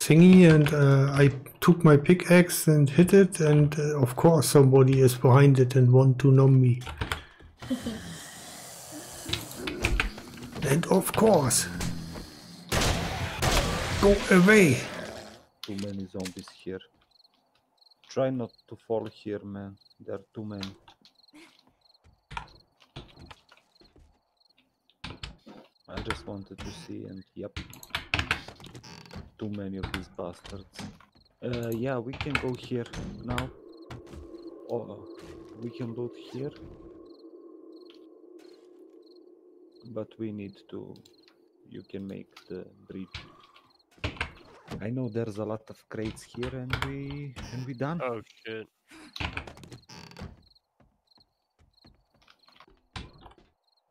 thingy, and uh, I took my pickaxe and hit it, and uh, of course somebody is behind it and want to numb me. and of course, go away. Too many zombies here. Try not to fall here, man. There are too many. I just wanted to see, and yep. Too many of these bastards. Uh, yeah, we can go here now. Oh, we can loot here. But we need to. You can make the bridge. I know there's a lot of crates here, and we and we done. Oh shit.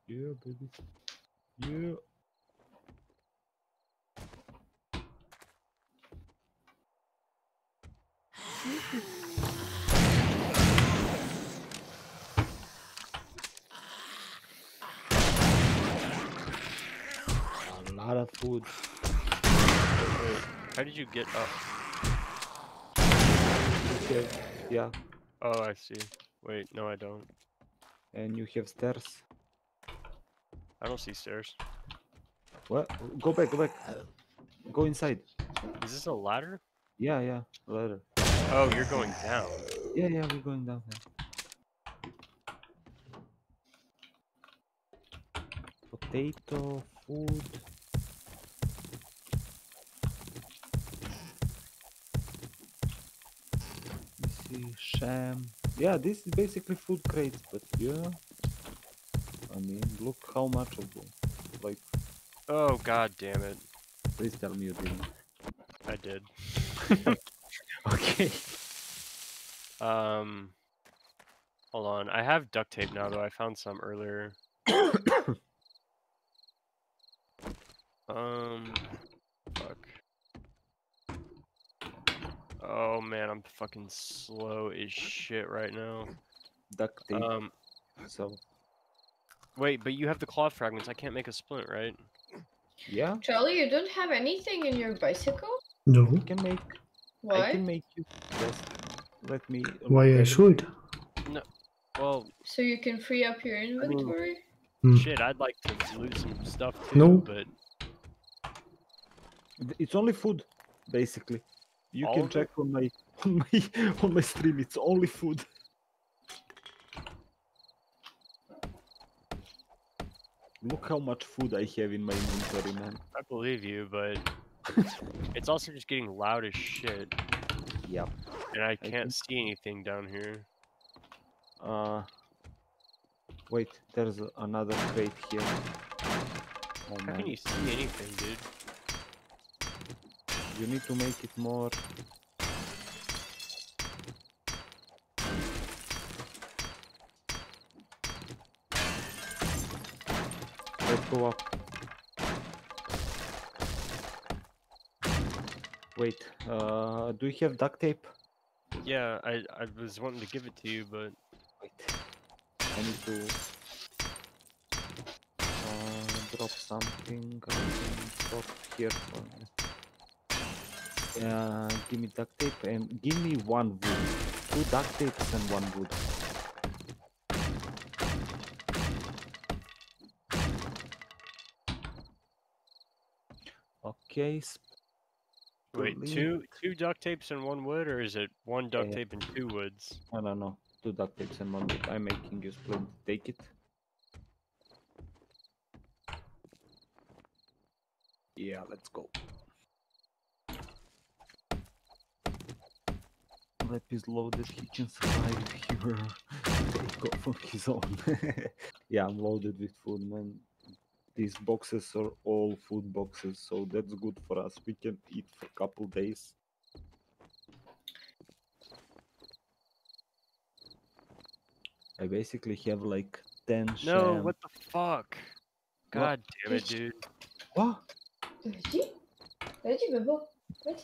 Yeah, baby. Yeah. A lot of food. Wait, how did you get up? Okay. Yeah, Oh, I see. Wait, no, I don't. and you have stairs. I don't see stairs. What? Go back, go back. Go inside. Is this a ladder? Yeah, yeah, ladder. Oh, you're going down. Yeah, yeah, we're going down there. Potato, food. Let's see, sham. Yeah, this is basically food crates, but yeah. I mean, look how much of them. Like, Oh, god damn it. please tell me you didn't. I did. Okay. Um, hold on. I have duct tape now, though. I found some earlier. um, fuck. Oh man, I'm fucking slow as shit right now. Duct tape. Um, so, wait, but you have the cloth fragments. I can't make a splint, right? yeah, Charlie, you don't have anything in your bicycle? No. I can make. I Why? can make you. Just let me. Why I look at it. should? Well, So you can free up your inventory? Hmm. shit, I'd like to loot some stuff too, No. but It's only food, basically. You All can check on my on my on my stream. It's only food. Look how much food I have in my inventory, man. I believe you, but it's also just getting loud as shit, Yep. and I can- can't see anything down here. Uh. Wait, there's another crate here. Oh How man, can you see anything, dude? you need to make it more. Go up. Wait, uh, do you have duct tape? Yeah, I I was wanting to give it to you, but Wait, I need to uh, drop something. I can drop here for me. Uh, give me duct tape and give me one wood. Two duct tapes and one wood. Okay. wait, split. two two duct tapes and one wood, or is it one duct Yeah. tape and two woods? I don't know. Two duct tapes and one wood. I'm making you split. Take it. Yeah, let's go. Lep is loaded. He can survive here. Take off on his own. yeah, I'm loaded with food, man. These boxes are all food boxes, so that's good for us. We can eat for a couple days. I basically have like 10 No, sham. what the fuck? God damn it, Bitch. dude. What? Ready? Ready, Bebo? Ready?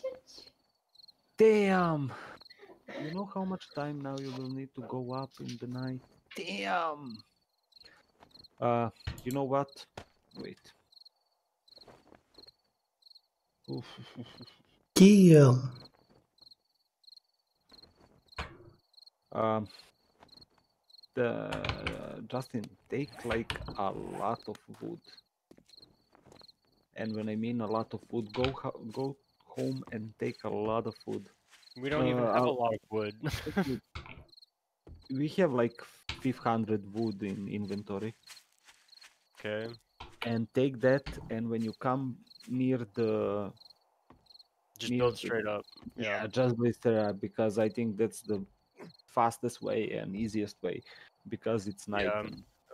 Damn! You know how much time now you will need to go up in the night? Damn! Uh, you know what? Wait. Oof. Yeah. Um, the Justin take like a lot of wood, and when I mean a lot of wood, go go home and take a lot of wood. We don't even Uh, have a I'll- lot of wood. we have like 500 wood in inventory, okay. And take that. And when you come near the Just near build the- straight up. yeah, Yeah. just blister up because I think that's the fastest way and easiest way because it's night. Yeah.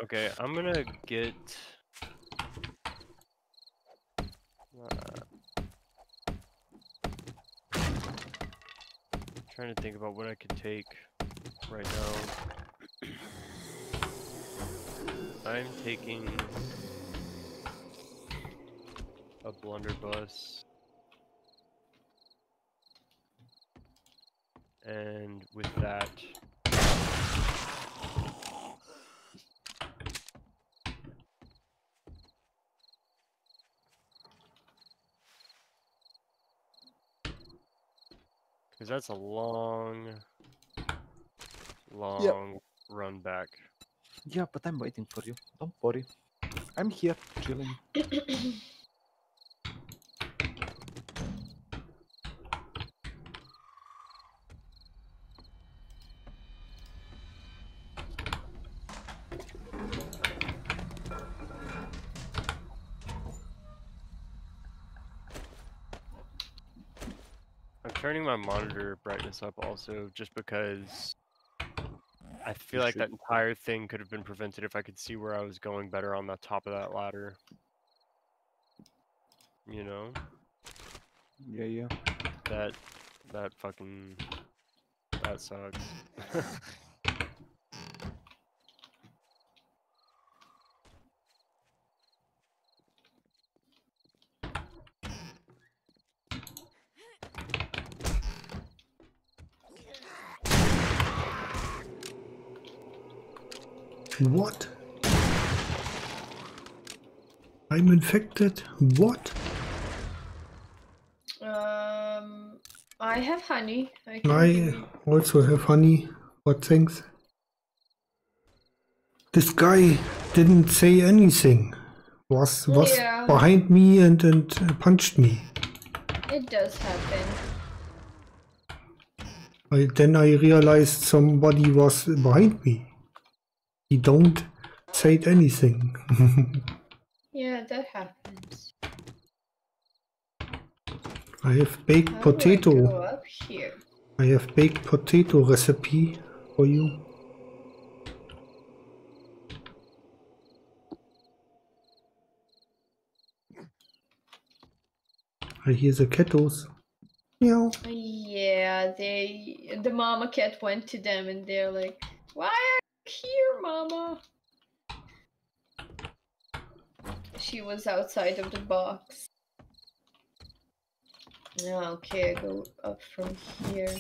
Okay, I'm gonna get. Uh, trying to think about what I could take right now. I'm taking a blunderbuss. And with that, because that's a long, long run back. Yeah, but I'm waiting for you. Don't worry. I'm here, chilling. I'm turning my monitor brightness up also, just because I feel like that entire thing could have been prevented if I could see where I was going better on the top of that ladder. You know, Yeah, yeah. that that fucking that sucks. What? I'm infected? What? Um, I have honey. I I also have honey. What things? This guy didn't say anything. Was was Yeah. behind me and and punched me. It does happen. I, then I realized somebody was behind me. He don't say anything. Yeah, that happens. I have baked How I potato. here? I have baked potato recipe for you. I hear the kettles. Meow. Yeah, they the mama cat went to them and they're like, "Why here, mama?" She was outside of the box. Okay, I go up from here.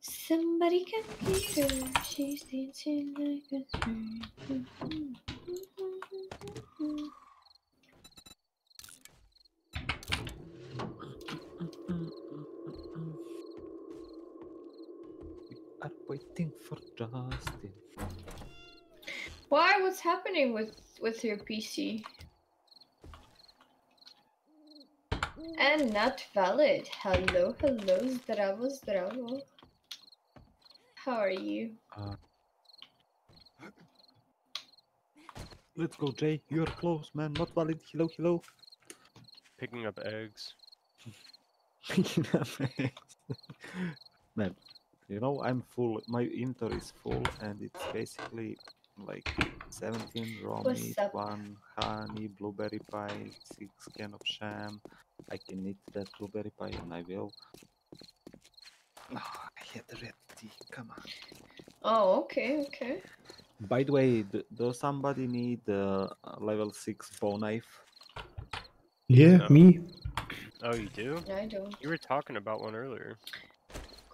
Somebody can get her. She's dancing like a waiting for Justin. Why? What's happening with with your PC? And not valid. Hello, hello, zdravo, zdravo. How are you? Uh, let's go, Jay. You're close, man. Not valid. Hello, hello. Picking up eggs. Picking up eggs. man, you know I'm full. My inter is full, and it's basically like 17 raw meat, one honey, blueberry pie, six can of sham. I can eat that blueberry pie, and I will. Oh, I had red tea. Come on. Oh, okay, okay. By the way, d- does somebody need a uh, level six bow knife? Yeah, No. me. Oh, you do? I don't. You were talking about one earlier.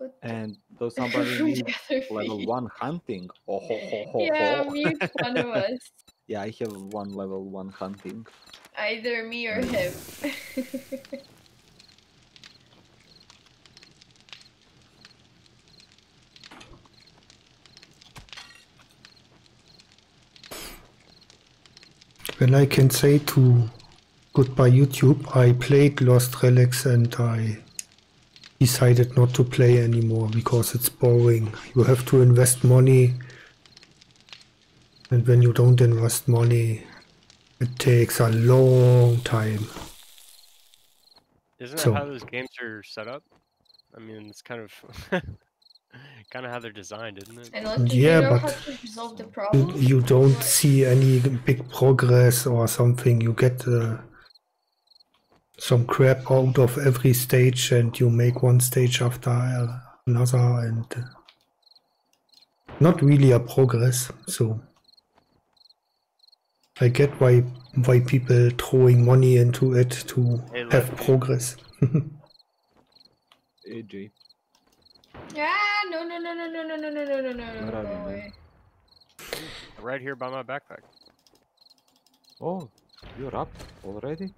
Good. And does somebody need The other level feet. one hunting? Oh, ho, ho, ho, Yeah, ho. mute one of us. Yeah, I have one level one hunting. Either me or him. When I can say to goodbye YouTube, I played Lost Relics and I decided not to play anymore because it's boring. You have to invest money, and when you don't invest money, it takes a long time. Isn't So- that how those games are set up? I mean, it's kind of kind of how they're designed, isn't it? and Yeah, you know but resolve the You, problem. you don't see any big progress or something. You get uh, some crap out of every stage, and you make one stage after uh, another, and uh, not really a progress. So I get why why people throwing money into it to Hey, have look. progress. AJ. Ah, no, no, no, no, no, no, no, no, no, no, no, Where no, are go you, man? away. Right here by my backpack. Oh, you're up already?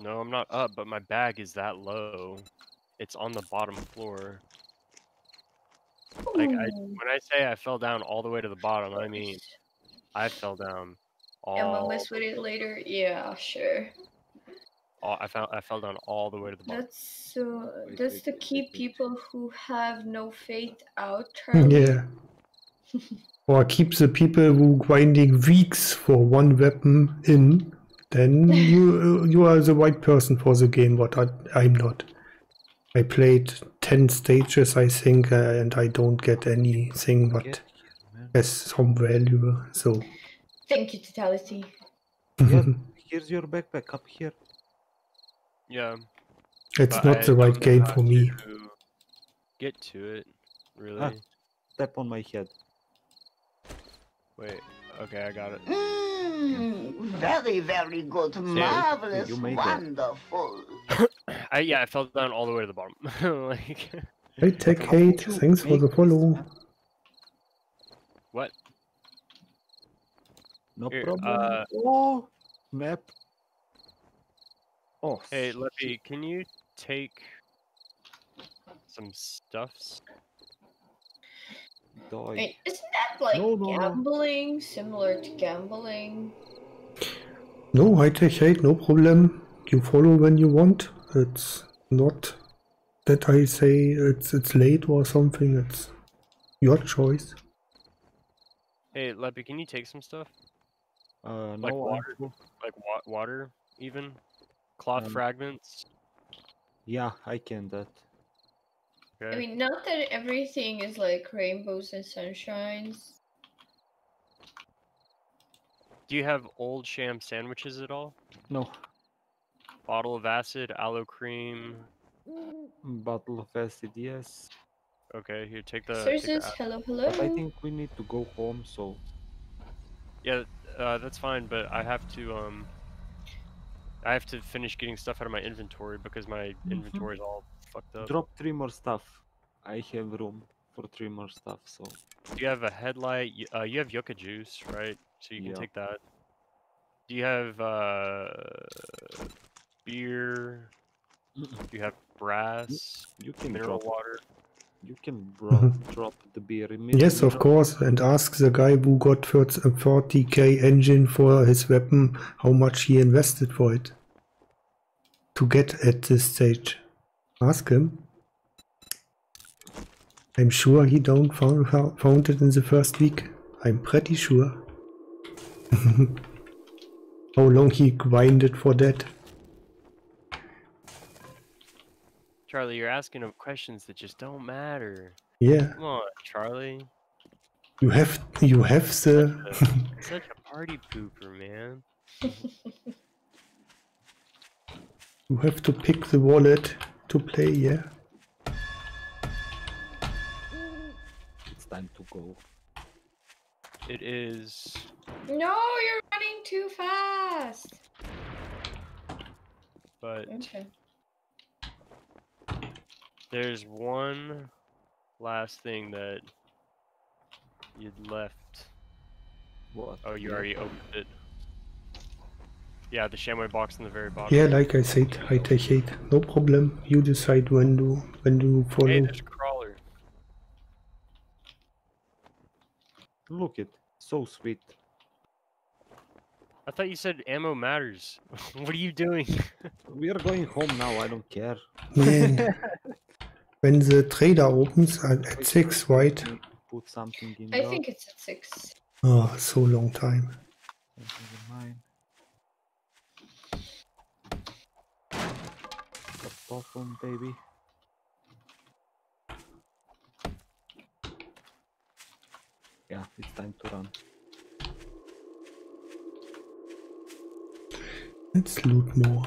No, I'm not up, but my bag is that low. It's on the bottom floor. Like I, when I say I fell down all the way to the bottom, I mean I fell down Am I all. mess with it later? Yeah, sure. all I fell I fell down all the way to the bottom. That's so. That's to keep wait, wait. people who have no faith out. Charlie. yeah. or keep the people who grinding weeks for one weapon in. Then you you are the right person for the game, but I, I'm not. I played ten stages, I think, uh, and I don't get anything but Get has some value. So Thank you, Totality. Yeah, here's your backpack up here. Yeah. it's but not I the right game for me. to Get to it, really. Ah. Tap on my head. Wait. Okay, I got it. Mmm, very, very good. Marvelous, you made wonderful. I yeah, I fell down all the way to the bottom. like Hey, Tech How Hate, thanks for the follow. man? what? No Here, problem. uh, oh, map. Oh, Hey, shit. Leppy, can you take some stuffs? Die. Wait, isn't that like No, no, no. gambling? Similar to gambling? No, High Tech Hate, no problem. You follow when you want. It's not that I say it's it's late or something. It's your choice. Hey, Leppy, can you take some stuff? Uh, like no, water? I'm- Like wa- water, even? Cloth Um, fragments? Yeah, I can that. Okay. I mean, not that everything is like rainbows and sunshines. Do you have old sham sandwiches at all? No, Bottle of acid, aloe cream. bottle of acid, yes. Okay, here, take the. so take the hello, hello? But I think we need to go home, so Yeah, uh, that's fine, but I have to um. I have to finish getting stuff out of my inventory because my Mhm. inventory is all fucked up. drop three more stuff. I have room for three more stuff, so You have a headlight. y- Uh, you have yucca juice, right? So you can Yeah. take that. Do you have uh, beer? Do you have brass? you can Mineral drop. water? You can drop drop the beer immediately. Yes, of course. And ask the guy who got 30 40k engine for his weapon how much he invested for it to get at this stage. Ask him. I'm sure he don't found, found it in the first week. I'm pretty sure. how long he grinded for that? Charlie, you're asking him questions that just don't matter. Yeah, Come on, Charlie. you have you have the Uh, Such a party pooper, man. you have to pick the wallet to play. Yeah. It's time to go. It is. No, you're running too fast. But Okay. there's one last thing that you'd left. What? Oh, you Yeah. already opened it. Yeah, the Shamway box in the very bottom. Yeah, like I said, I take hate. No problem. You decide when to when to follow. Hey, there's a crawler. Look it, so sweet. I thought you said ammo matters. what are you doing? We are going home now. I don't care. Man, when the trader opens at, at six, right? Put something in. I your- think it's at six. Oh, so long time. Never mind. Baby. Yeah, it's time to run. Let's loot more.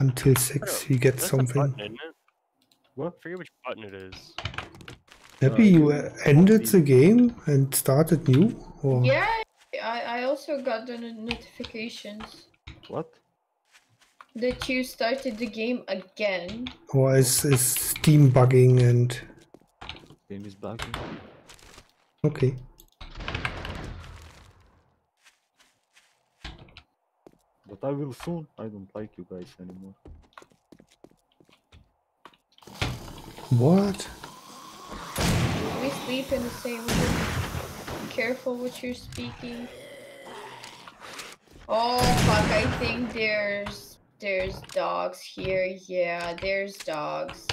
Until six, we get something. button. What? I forget which button it is. Happy you uh, ended the game and started new? Or Yeah, I, I also got the notifications What? that you started the game again. or is, is Steam bugging and Game is bugging. okay. But I will soon. I don't like you guys anymore. What? We sleep in the same room. Careful what you're speaking. Oh fuck, I think there's there's dogs here. Yeah, there's dogs.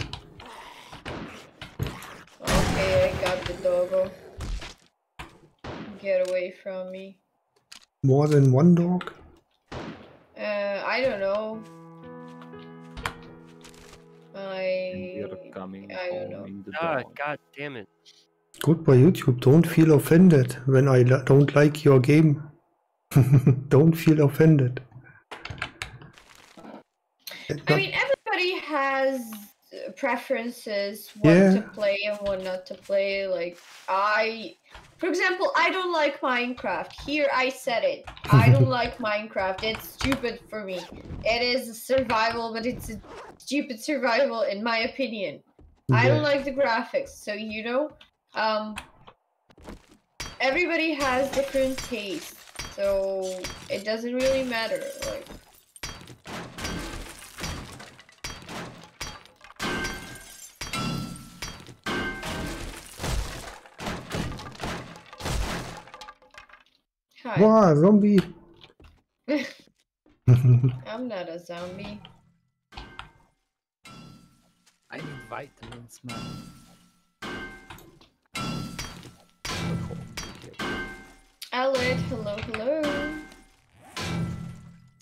Okay, I got the doggo. Get away from me. More than one dog? Uh, I don't know. I And we're coming I don't know. Ah, god damn it. Goodbye YouTube, don't feel offended when I don't like your game. don't feel offended. I mean, everybody has preferences, what Yeah. to play and what not to play. Like, I, for example, I don't like Minecraft. Here, I said it. I don't like Minecraft. It's stupid for me. It is a survival, but it's a stupid survival, in my opinion. I don't like the graphics, so you know, um, everybody has different tastes, so it doesn't really matter. Like, hi, Wow, zombie! I'm not a zombie. I need vitamins, man. Alec, hello, hello.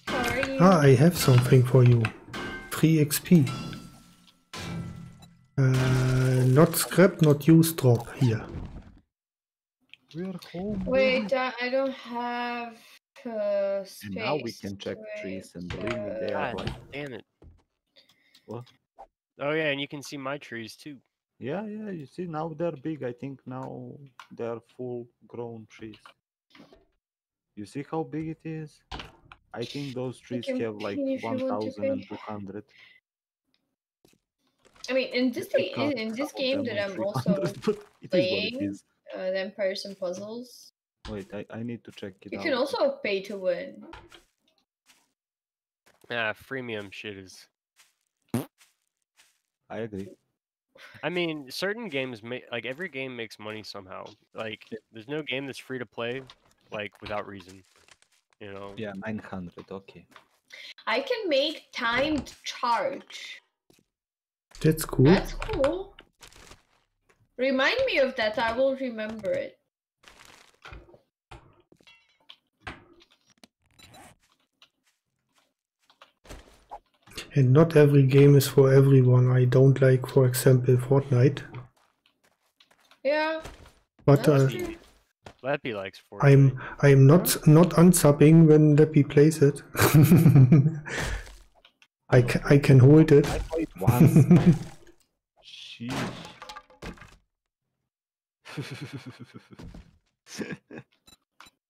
How are you? ah, I have something for you. Free XP. Uh, not scrap, not use drop here. We're home. Wait, uh, I don't have uh, space. And now we can check Wait, trees, and believe me, they are like, damn it. What? Oh yeah, and you can see my trees too. yeah, yeah. You see, now they're big. I think now they're full-grown trees. You see how big it is? I think those trees have like pay if you want to pay. 1,200. I mean, in this I in, in this game that I'm also 300, but it is what it playing, is. uh, the Empires and Puzzles, Wait, I, I need to check it you out. can also pay to win. Yeah, freemium shit is. I agree. I mean, certain games make like every game makes money somehow. Like, there's no game that's free to play, like without reason. You know. Yeah, 900. Okay. I can make timed charge. That's cool. That's cool. Remind me of that. I will remember it. And not every game is for everyone. I don't like, for example, Fortnite. Yeah. But uh, that's true. Lappy likes Fortnite. I'm I'm not not unsubbing when Leppy plays it. I ca- I can hold it. I played once.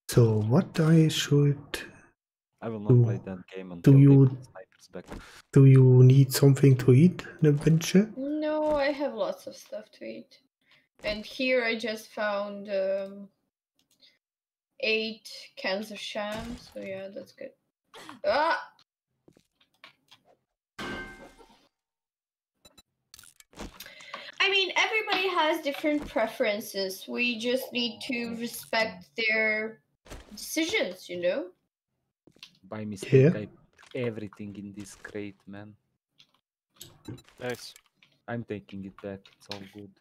So what I should I will not Do- play that game until do you- put snipers do you need something to eat, Nevenche? No, I have lots of stuff to eat. And here I just found um, eight cans of sham, so yeah, that's good. Ah! I mean, everybody has different preferences. We just need to respect their decisions, you know? By mistake, Yeah. I put everything in this crate, man. Nice. I'm taking it back. It's all good.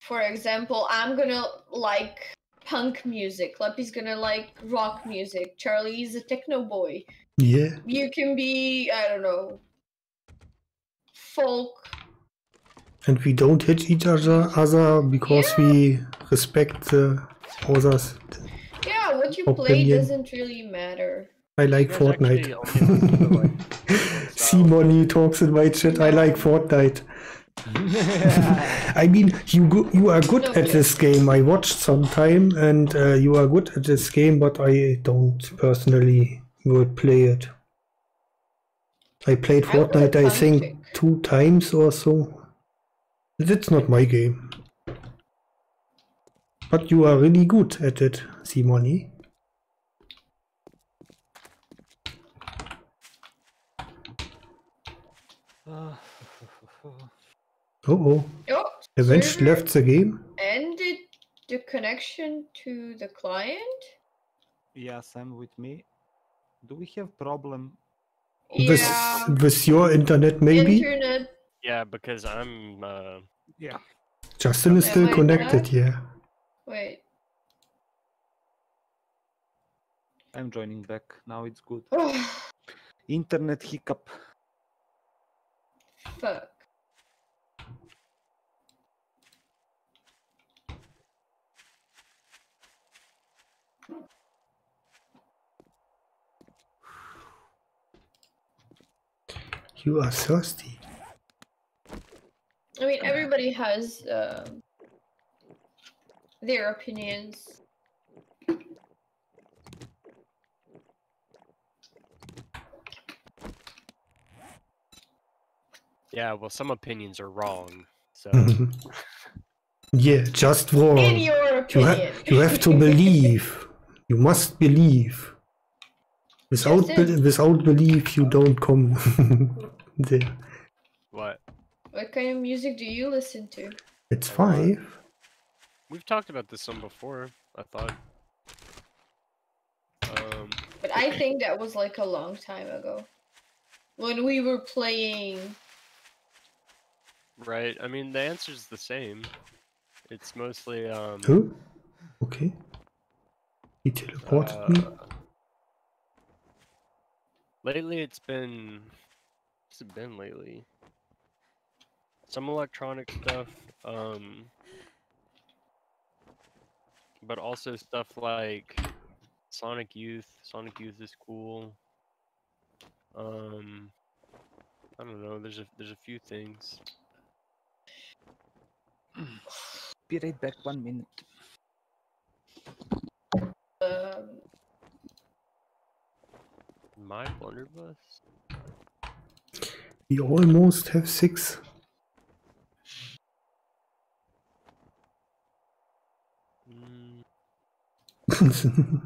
For example, I'm gonna like punk music. Leppy's gonna like rock music. Charlie's a techno boy. Yeah. You can be, I don't know, folk. And we don't hit each other other because we respect the others. Yeah, what you play doesn't really matter. I like You Fortnite. actually only listen to, like, one style. Simoni talks in my chat. I like Fortnite. I mean, you go, you are good at this game. I watched some time, and uh, you are good at this game, but I don't personally would play it. I played Fortnite, I have think, two times or so. That's not my game. But you are really good at it, Simoni. Oh oh, Oh, Avenged left the game. ended the connection to the client. Yeah, Sam with me. Do we have problem? With, Yeah, with your internet, maybe? internet. Yeah, because I'm. Uh, Yeah. Justin is Am still I connected, back? yeah. Wait. I'm joining back. Now it's good. Internet hiccup. fuck. You are thirsty. I mean, everybody has um, their opinions. yeah, well, some opinions are wrong. So yeah, just wrong. In your You, ha- opinion. you have to believe. You must believe. Without, be- without belief, you don't come there. what? what kind of music do you listen to? It's A five. We've talked about this some before. I thought. Um, But I think that was like a long time ago. When we were playing. right. I mean, the answer's the same. It's mostly um. Oh, okay. He teleported me. Lately, it's been. What's it been lately? Some electronic stuff, um, but also stuff like Sonic Youth. Sonic Youth is cool. Um, I don't know. There's a there's a few things. Be right back. One minute. Um, My blunderbuss. We almost have six. Mm,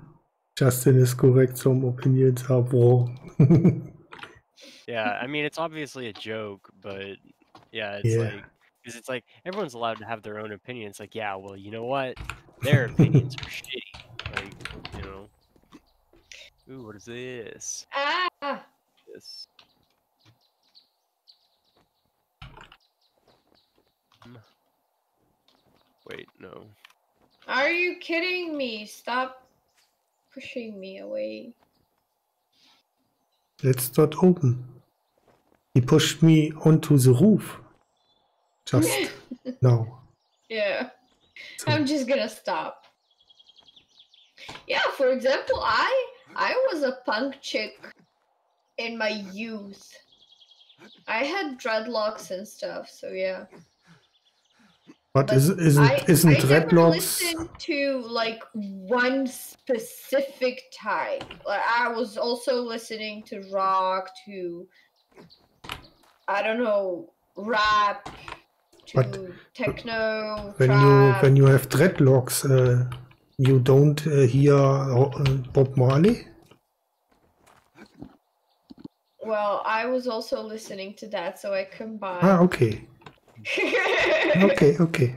Justin is correct. Some opinions are wrong. yeah, I mean it's obviously a joke, but yeah, it's Yeah. like because it's like everyone's allowed to have their own opinion. It's like, yeah, well, you know what? Their opinions are shitty. Like, you know. Ooh, what is this? ah! This. Um, Wait, no. Are you kidding me? Stop pushing me away. Let's not open. He pushed me onto the roof. Just now. Yeah. So- I'm just gonna stop. Yeah, for example, I I was a punk chick in my youth. I had dreadlocks and stuff, so yeah. But, But is, isn't I, isn't I dreadlocks? listened to like one specific type. Like I was also listening to rock, to I don't know, rap, to But techno, When you when you have dreadlocks, uh, you don't uh, hear uh, Bob Marley. Well, I was also listening to that, so I Ah, okay, okay, okay.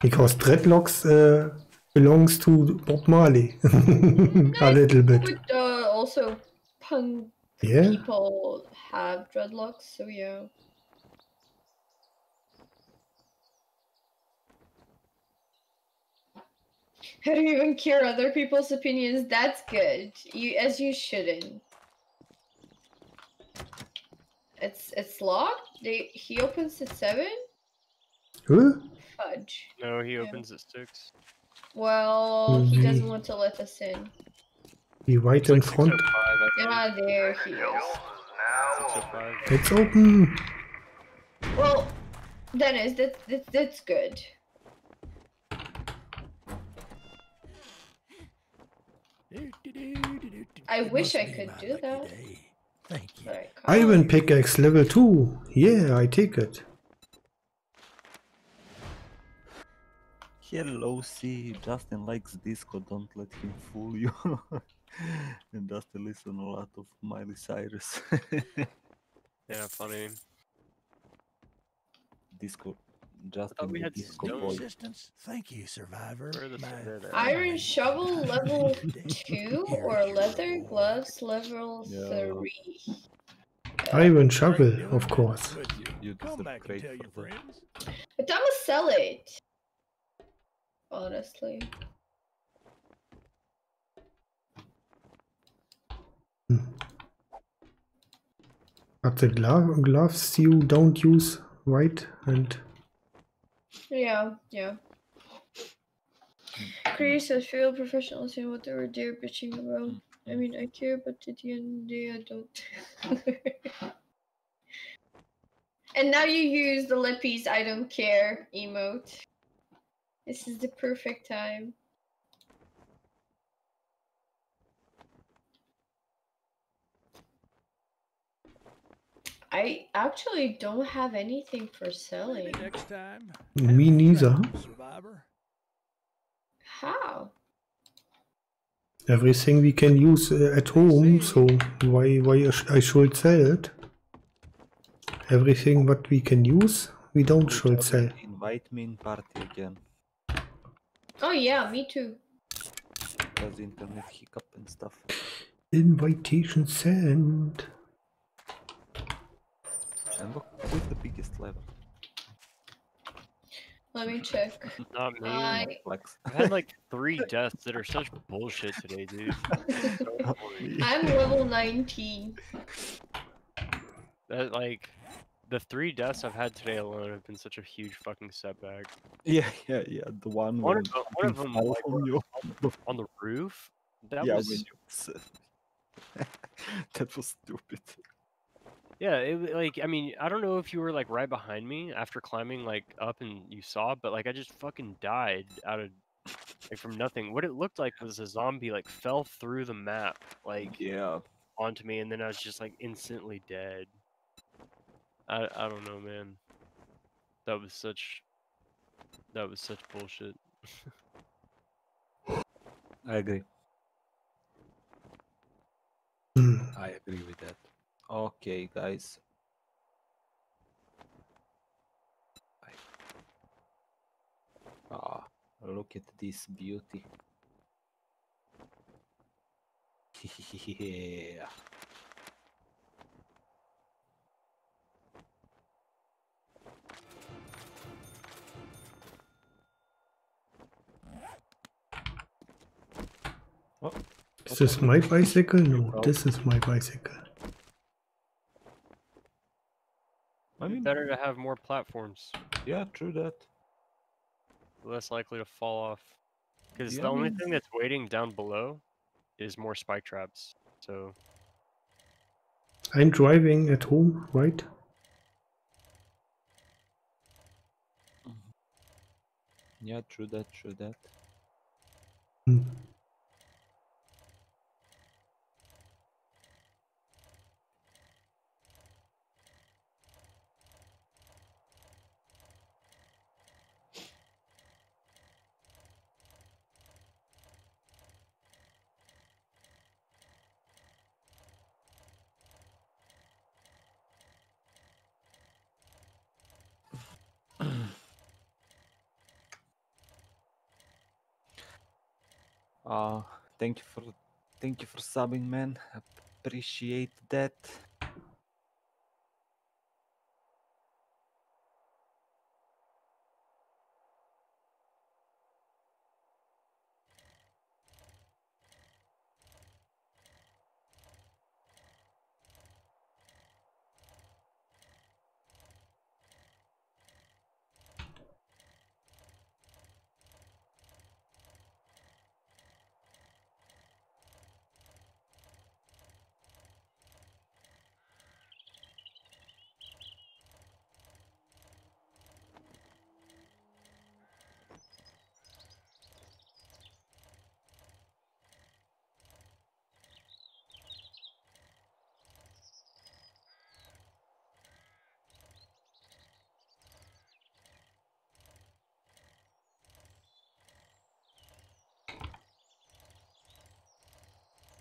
Because dreadlocks uh, belongs to Bob Marley a little bit. But uh, also, punk Yeah. people have dreadlocks, so yeah. How do you even care other people's opinions? That's good. You as you shouldn't. It's it's locked. They he opens at seven. Who? Fudge. No, he Yeah. opens at six. Well, he Mhm. doesn't want to let us in. Be right in like front. 605, I. Ah, there he is. 605. It's open. Well, Dennis, that, that that's good. I wish I could do that. Thank you. but I can't. Iron pickaxe level 2. Yeah, I take it. Hello, see, Justin likes disco, don't let him fool you. and Justin listen a lot of Miley Cyrus. Yeah, funny. disco, Justin we had disco stone boy. Assistance. Thank you, survivor. Where are the My there they are. Iron shovel level two or leather gloves level Yeah. three. Iron shovel, of course. You? You Come back and tell your friends. But I'ma sell it. Honestly. Hmm. But the glo- gloves you don't use, right? And Yeah, yeah. Chris says feel professionals in what they were there bitching about. I mean I care but at the end of the day I don't. and now you use the lippies I don't care emote. This is the perfect time. I actually don't have anything for selling. Maybe next time. me Happy neither. Survivor. How? Everything we can use uh, at home, so why why I should sell it? Everything what we can use, we don't should Justin, sell. Invite me in party again. Oh yeah, me too. Does internet hiccup and stuff. Invitation sent. And look, with the biggest level. Let me check. Not me. I Flex. I've had like three deaths that are such bullshit today, dude. So. I'm level 19. that like the three deaths I've had today alone have been such a huge fucking setback. Yeah, yeah, yeah. The one, One when of, uh, one of them like, on you. on the roof. That yeah, was when you that was stupid. Yeah. It like I mean I don't know if you were like right behind me after climbing like up and you saw, but like I just fucking died out of like from nothing. What it looked like was a zombie like fell through the map like Yeah. onto me, and then I was just like instantly dead. I I don't know, man. That was such that was such bullshit. I agree. I agree with that. Okay, guys. Ah, look at this beauty. Yeah. Is this my bicycle? No, this is my bicycle. I mean, Better to have more platforms, yeah, true that. less likely to fall off. Because Yeah, the I only mean- thing that's waiting down below is more spike traps. So I'm driving at home, right? Yeah, true that, true that. Hmm. Uh thank you for thank you for subbing, man. Appreciate that.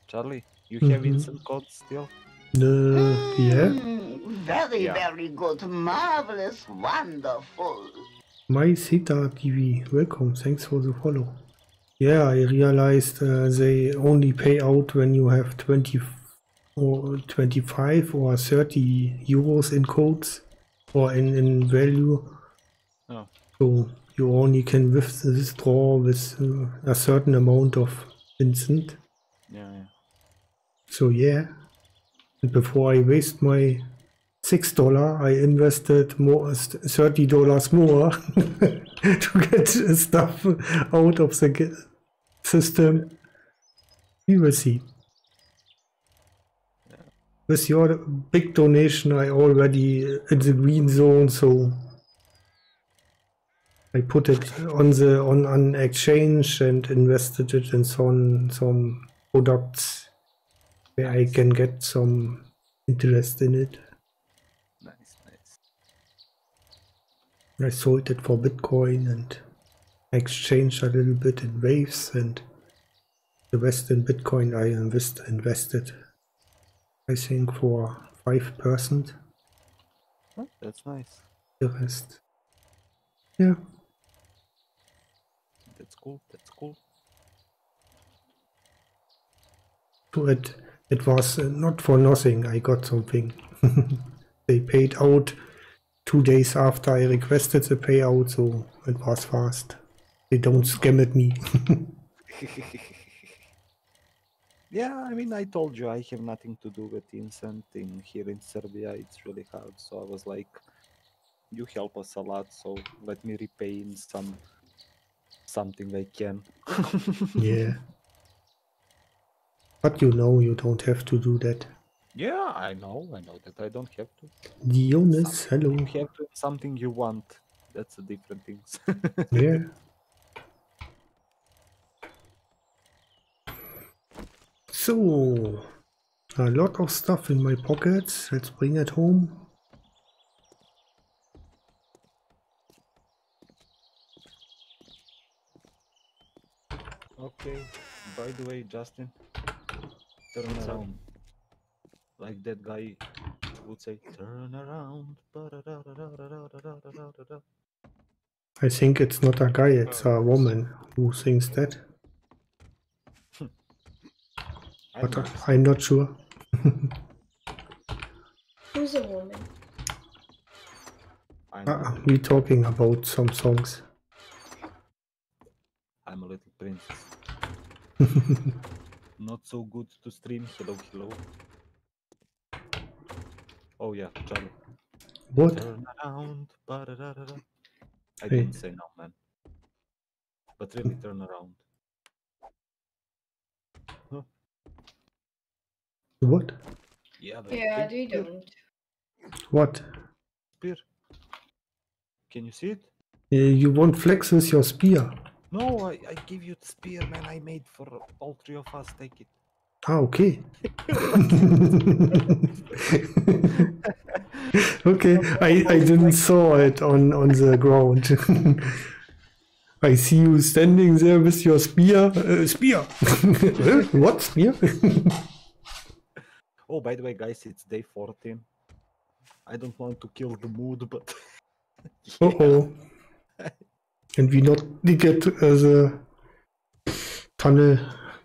Charlie, you have Mhm. instant codes still? Uh, yeah. Mm, very, Yeah. very good. Marvelous. Wonderful. My Sita TV, welcome. Thanks for the follow. Yeah, I realized uh, they only pay out when you have 20 or 25 or 30 euros in codes or in, in value. Oh. So you only can withdraw with uh, a certain amount of instant. Yeah, yeah. So yeah, and before I waste my six dollar, I invested more thirty dollars more to get stuff out of the system. We will see. With your big donation, I already uh, in the green zone, so I put it on the on an exchange and invested it in some some products where I can get some interest in it. Nice, nice. I sold it for Bitcoin and I exchanged a little bit in waves and the rest in Bitcoin I invest invested I think for five percent Oh, that's nice. the rest. Yeah. That's cool. That's cool. So it it was uh, not for nothing I got something. they paid out two days after I requested the payout, so it was fast. They don't scam at me. Yeah, I mean, I told you I have nothing to do with instant in here in Serbia. It's really hard. So I was like, you help us a lot, so let me repay in some something I can. yeah. But you know you don't have to do that. yeah, I know, I know that I don't have to. Dionys, hello. You have to something you want. That's a different things. Yeah. So, a lot of stuff in my pockets. Let's bring it home. okay. By the way, Justin, turn around. Like that guy would say, turn around. I think it's not a guy, it's a oh, woman who sings that. but I, I'm not sure. Who's a woman? Uh, ah, we're talking about some songs. I'm a little princess. Not so good to stream. Hello, hello. Oh yeah, Charlie. What? Turn around. ba-da-da-da-da. I Hey. didn't say no, man. But really, turn around. What? Yeah, the Yeah, big they don't. What? Spear. Can you see it? Uh, you won't flex with your spear. No, I, I give you the spear, man. I made for all three of us. Take it. Ah, okay. okay, I, I didn't saw it on, on the ground. I see you standing there with your spear. Uh, spear. What spear? Oh, by the way, guys, it's day 14. I don't want to kill the mood, but uh oh. We not get the tunnel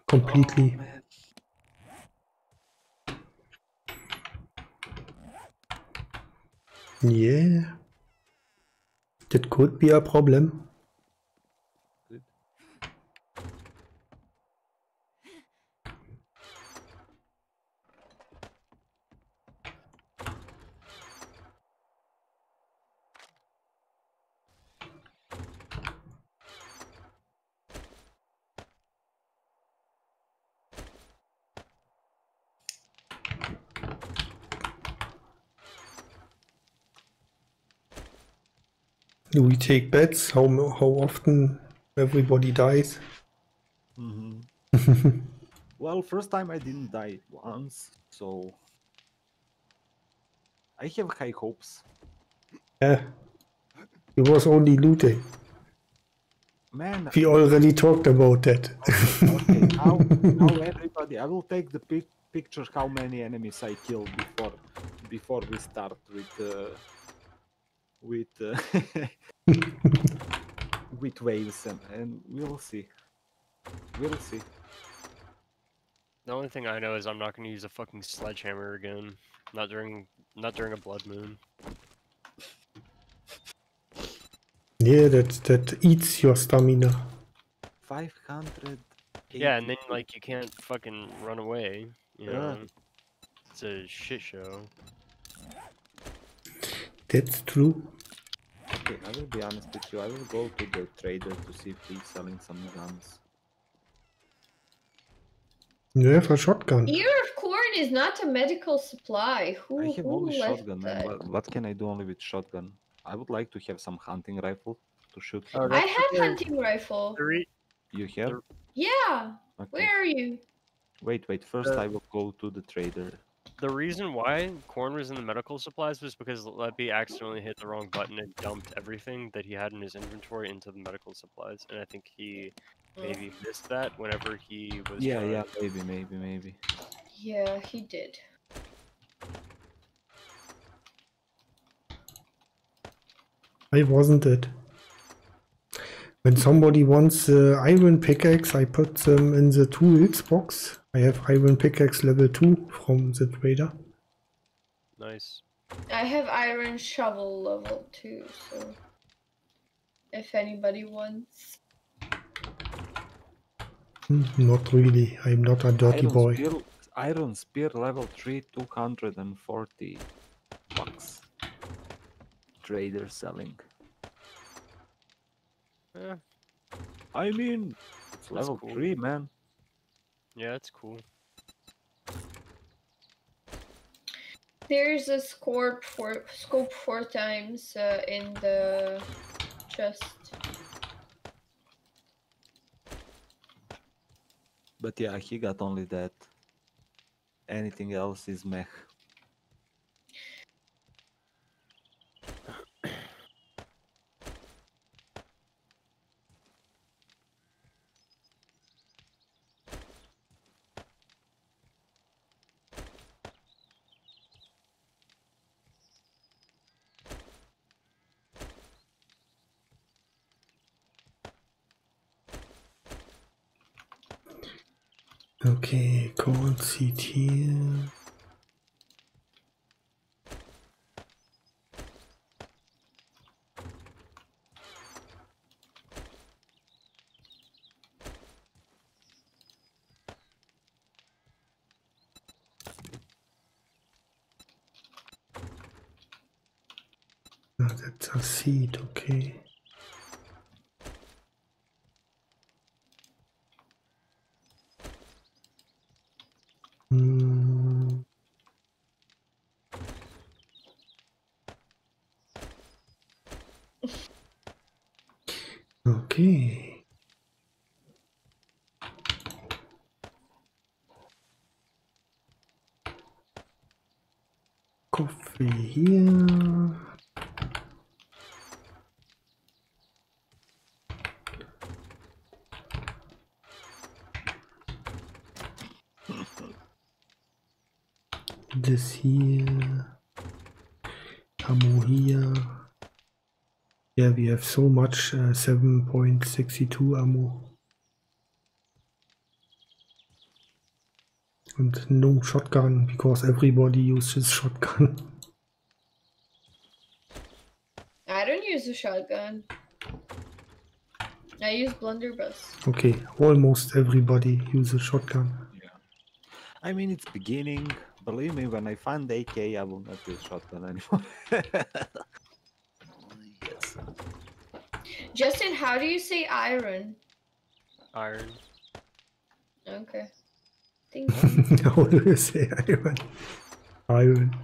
completely. man. Yeah. That could be a problem. Do we take bets? How how often everybody dies? Mhm. well, first time I didn't die once, so I have high hopes. Yeah. It was only looting. Man, We already talked about that. okay, now, now everybody, I will take the pic- picture how many enemies I killed before before we start with uh, with uh, with waves and, and we'll see. We'll see. The only thing I know is I'm not going to use a fucking sledgehammer again. Not during not during a blood moon. yeah, that that eats your stamina. Five hundred. Yeah, and then like you can't fucking run away. You Yeah. know, it's a shit show. That's true. Okay, I will be honest with you. I will go to the trader to see if he's selling some guns. You have a shotgun. Ear of corn is not a medical supply. Who, I have who only shotgun, man. that? What, what can I do only with shotgun? I would like to have some hunting rifle to shoot. Some- I have okay. hunting rifle. The re- You have? Yeah. Okay. Where are you? Wait, wait. First, Uh, I will go to the trader. The reason why corn was in the medical supplies was because Leppy accidentally hit the wrong button and dumped everything that he had in his inventory into the medical supplies, and I think he maybe missed that whenever he was. Yeah, trying- yeah. Maybe, maybe, maybe. Yeah, he did. I wasn't it. When somebody wants uh, iron pickaxe, I put them in the tools box. I have iron pickaxe level 2 from the trader. Nice. I have iron shovel level two, so if anybody wants. Hmm, Not really. I'm not a dirty Iron boy. Spear, iron spear level 3, 240 bucks. Trader selling. Yeah, I mean, it's level cool. 3, man. yeah, it's cool. There's a scope for scope four times uh, in the chest. But yeah, he got only that. Anything else is meh. Coffee here. This here. Ammo here. Yeah, we have so much uh, 7.62 ammo. And no shotgun because everybody uses shotgun. use a shotgun. I use blunderbuss. Okay, almost everybody uses shotgun. Yeah. I mean, it's beginning. Believe me, when I find AK, I will not use shotgun anymore. yes. Justin, how do you say iron? Iron. Okay. Thank you. How do you say iron? Iron.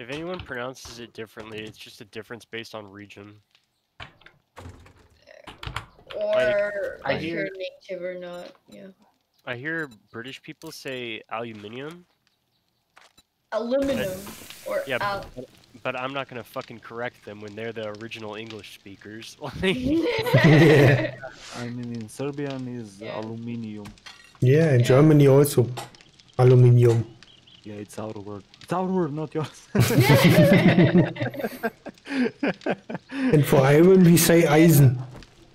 If anyone pronounces it differently, it's just a difference based on region. or I if hear- you're native or not. Yeah. I hear British people say aluminium, Aluminum or yeah, al- but I'm not gonna fucking correct them when they're the original English speakers. Like, Yeah. I mean, in Serbian is Yeah. aluminium. Yeah, in Yeah. Germany also. Aluminium. Yeah, it's our word. It's our word, not yours. And for iron we say Eisen.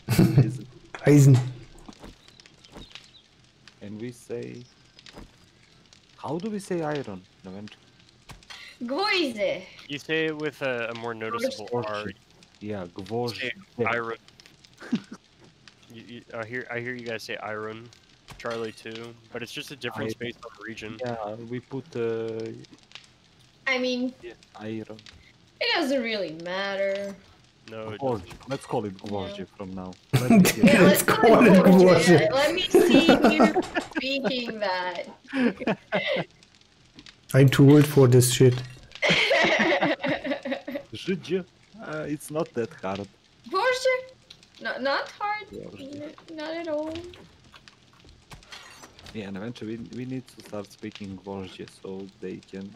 Is? Eisen. and we say. How do we say iron? November. Gvoizde. you say it with a, a more noticeable R. Yeah, You gvozdje. iron. you, you, I hear I hear you guys say iron, Charlie too, but it's just a difference Iron. based on the region. Yeah, we put uh, I mean, iron. it doesn't really matter. No, it Gvozdje. Let's call it gvozdje from now. Let me hear Yeah, it. Let's call it Gvoizde. Gvoizde. Let me see you speaking that. I'm too old for this shit. Zhidje. Uh, it's not that hard. Gvoizde? No, not hard. Gvozdje. Not at all. Yeah, and eventually we, we need to start speaking gvozdje so they can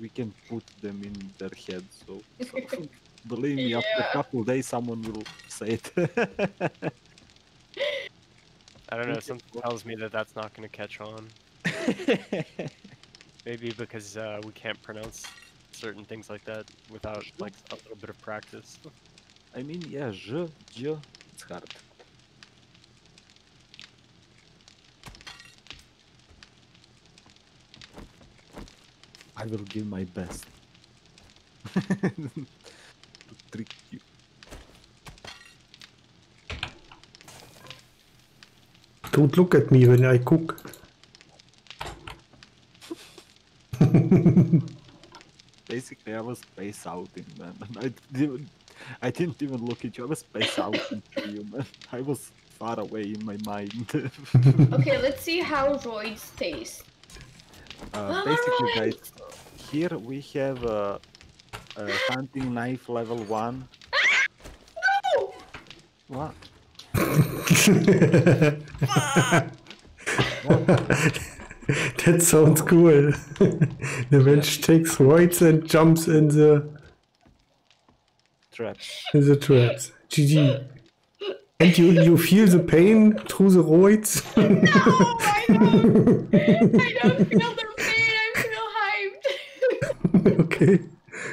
we can put them in their heads. So, so believe me, after a Yeah. couple days, someone will say it. I don't know. Okay. Something tells me that that's not going to catch on. Maybe because uh, we can't pronounce certain things like that without like a little bit of practice. I mean, yeah, je, je, it's hard. I will give my best to trick you. Don't look at me when I cook. Basically, I was space outing, man. And I didn't, I didn't even look at you. I was space outing to you, man. I was far away in my mind. Okay, let's see how roids taste. uh, basically, guys, Alright. Here we have a, a hunting knife level one. No! What? that sounds cool. the bench takes roids and jumps in the Traps. in the traps. GG. And you you feel the pain through the roids. No, I don't. I don't feel the okay.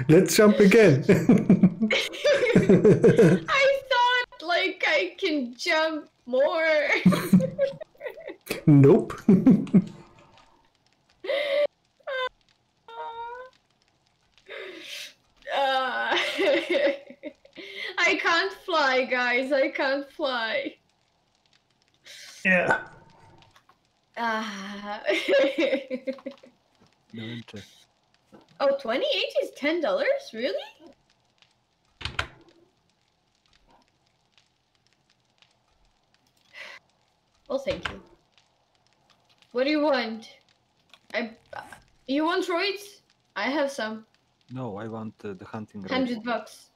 Let's jump again. I thought like I can jump more. nope. Uh, I can't fly, guys. I can't fly. yeah. Ah. No interest. Oh, 28 is $10? Really? Well, thank you. What do you want? I. You want droids? I have some. No, I want uh, the hunting rifle. Hundred bucks.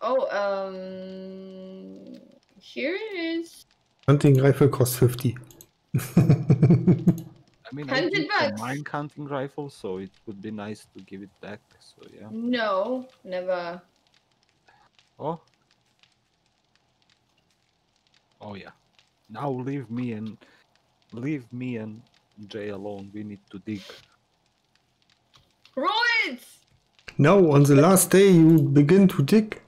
Oh, um. Here it is. Hunting rifle costs 50. I mean, I 100 keep a bucks. mine hunting rifle, so it would be nice to give it back. So yeah. No, never. Oh. Oh yeah. Now leave me and leave me and Jay alone. We need to dig. Droids! now, on the last day, you begin to dig.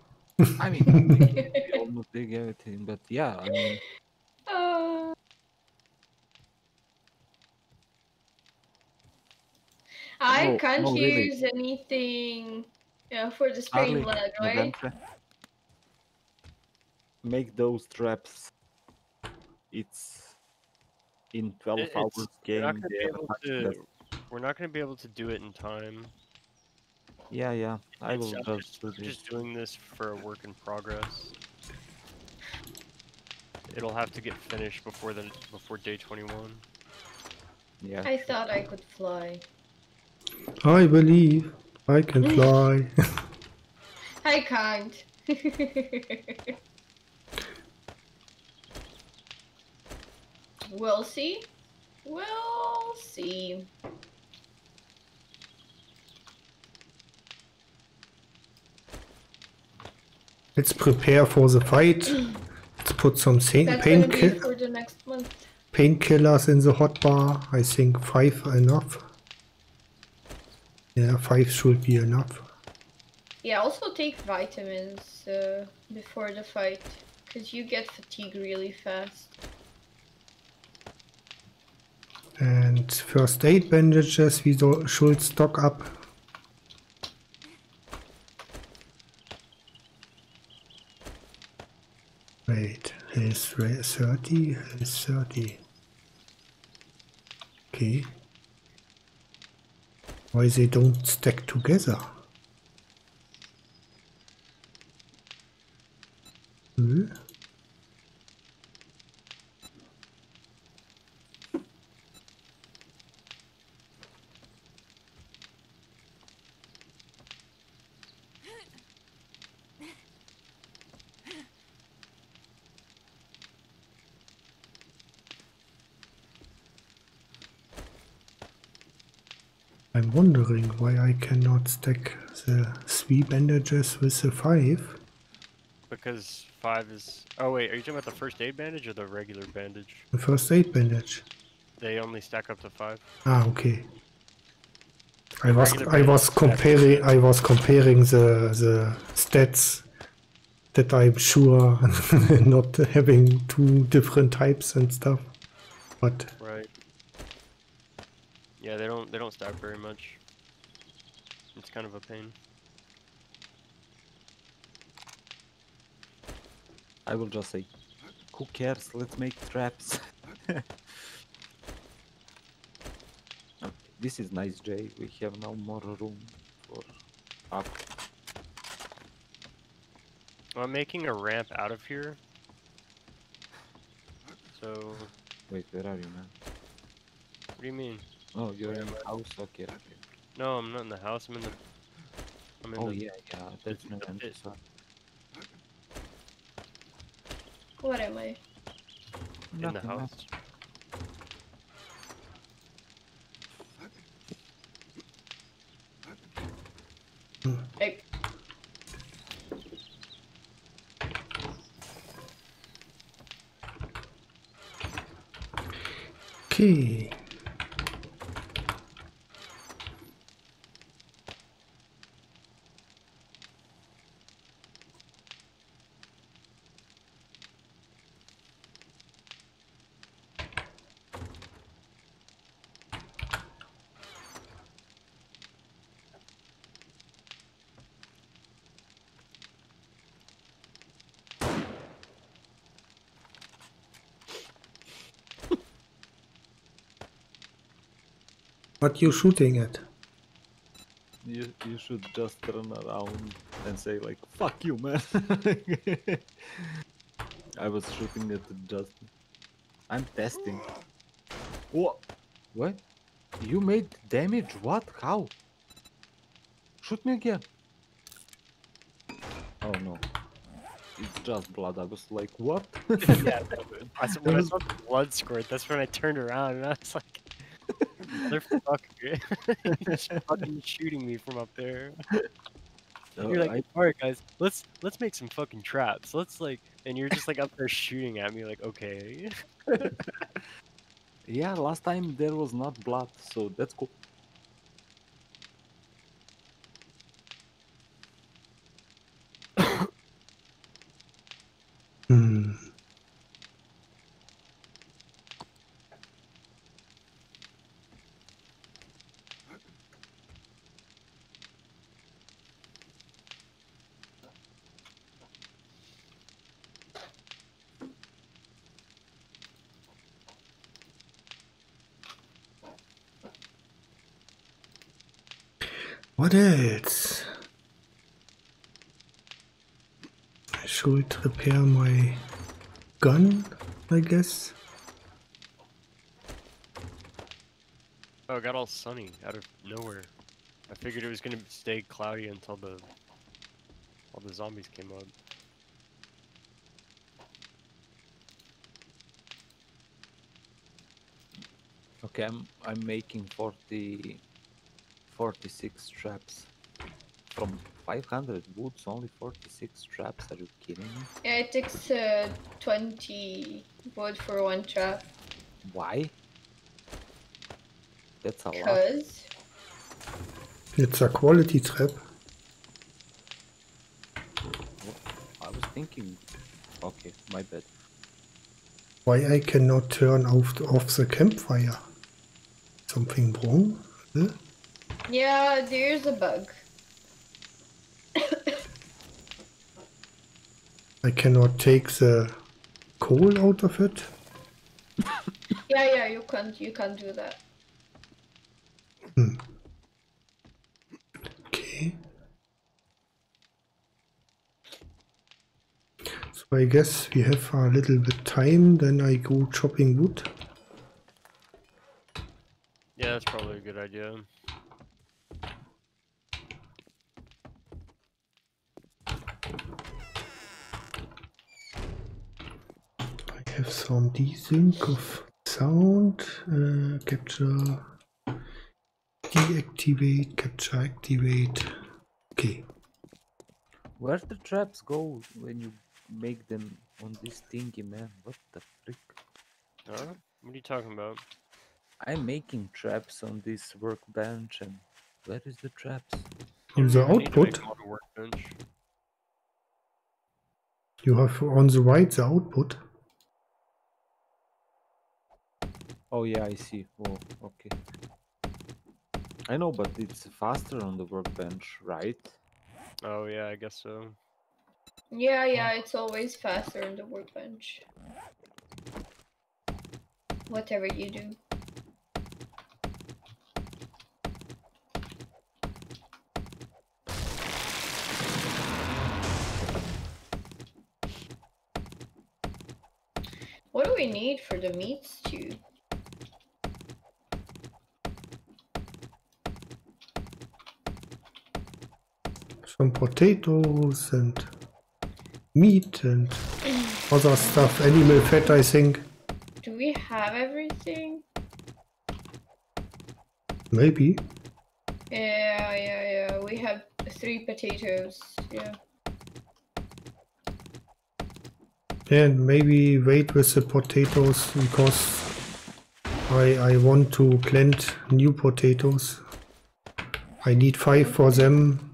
I mean, we, we almost dig everything, but yeah, I mean, Uh, I No, can't no, really. use anything yeah, for the spring Harley, blood, right? Make those traps. It's in 12 It- hours it's- We're game. not gonna be able to. We're not gonna be able to do it in time. Yeah, yeah. I It's- will I'm just just, do I'm this. just doing this for a work in progress. It'll have to get finished before the before day 21. Yeah. I thought I could fly. I believe I can mm. fly. I can't. we'll see. We'll see. let's prepare for the fight. Let's put some sa- That's gonna be painki- for the next month. painkillers in the hotbar. I think five enough. Yeah, five should be enough. Yeah, also take vitamins uh, before the fight, because you get fatigue really fast. And first aid bandages we should stock up. Wait, is 30? Is 30. Okay. Why they don't stack together? Hmm? I'm wondering why I cannot stack the three bandages with the five. Because five is. Oh wait, are you talking about the first aid bandage or the regular bandage? The first aid bandage. They only stack up to five. Ah, okay. I was I was comparing I was comparing the the stats that I'm sure not having two different types and stuff. But. Yeah, they don't they don't stack very much. It's kind of a pain. I will just say, who cares? Let's make traps. this is nice, Jay. We have now more room for up. I'm making a ramp out of here. So, Wait, where are you, man? What do you mean? Oh, you're in the house. Okay, okay. No, I'm not in the house. I'm in the. I'm in Oh the. yeah, yeah. That's the no pit. answer. What am I? In the house. nothing. Like, okay. What you shooting at? You you should just turn around and say like "fuck you, man." I was shooting at the Justin. I'm testing. What? What? You made damage? What? How? Shoot me again. Oh no. It's just blood. I was like, what? yeah, I, s- when I saw the blood squirt, that's when I turned around and I was like, "Motherfucker, fucking shooting me from up there." So You're like, I- "All right, guys, let's let's make some fucking traps. Let's like," and you're just like up there shooting at me, like, "Okay." yeah, last time there was not blood, so that's cool. What else? I should repair my gun, I guess. Oh, it got all sunny out of nowhere. I figured it was gonna stay cloudy until the all the zombies came up. Okay, I'm I'm making 40 46 traps from 500 woods, only 46 traps. Are you kidding me? Yeah, it takes uh, 20 wood for one trap. Why? That's a lot. Because It's a quality trap. I was thinking. Okay, my bad. Why I cannot turn off, off the campfire? Something wrong? Huh? Yeah, there's a bug. I cannot take the coal out of it. Yeah, yeah, you can't you can't do that. Hmm. Okay. So I guess we have a little bit time, then I go chopping wood. Yeah, that's probably a good idea. I have some desync of sound, uh, capture, deactivate, capture, activate. Okay. Where the traps go when you make them on this thingy, man? What the frick? Huh? What are you talking about? I'm making traps on this workbench, and where is the traps? On the don't need to make output, them on a workbench. you have on the right the output. Oh yeah, I see. Oh, okay. I know, but it's faster on the workbench, right? Oh yeah, I guess so. Yeah, yeah, it's always faster in the workbench. Whatever you do. What do we need for the meat stew? Some potatoes and meat and other stuff. Animal fat, I think. Do we have everything? Maybe. Yeah, yeah, yeah. We have three potatoes. Yeah. And maybe wait with the potatoes because I I want to plant new potatoes. I need five for them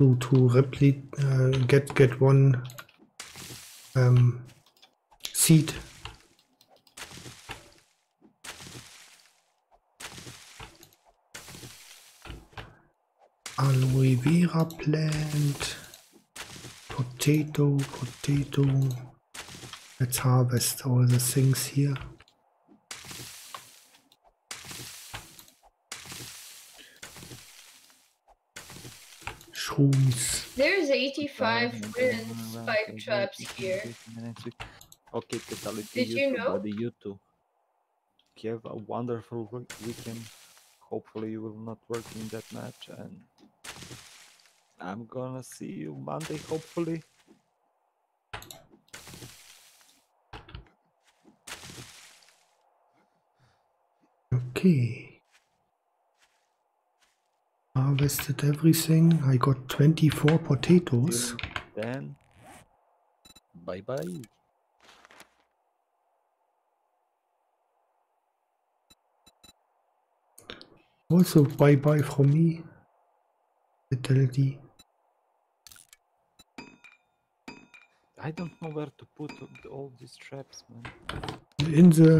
to to replicate uh, get get one um, seed. Aloe vera plant. Potato, potato. Let's harvest all the things here. Shrooms. There's 85 wooden spike traps here. Okay, Petality, Did you, you know? buddy, you too. Have a wonderful weekend. Hopefully you will not work in that match and I'm gonna see you Monday, hopefully. Okay. Harvested everything. I got 24 potatoes. Till then, bye bye. Also, bye bye from me. Vitality. I don't know where to put all- all these traps, man. In the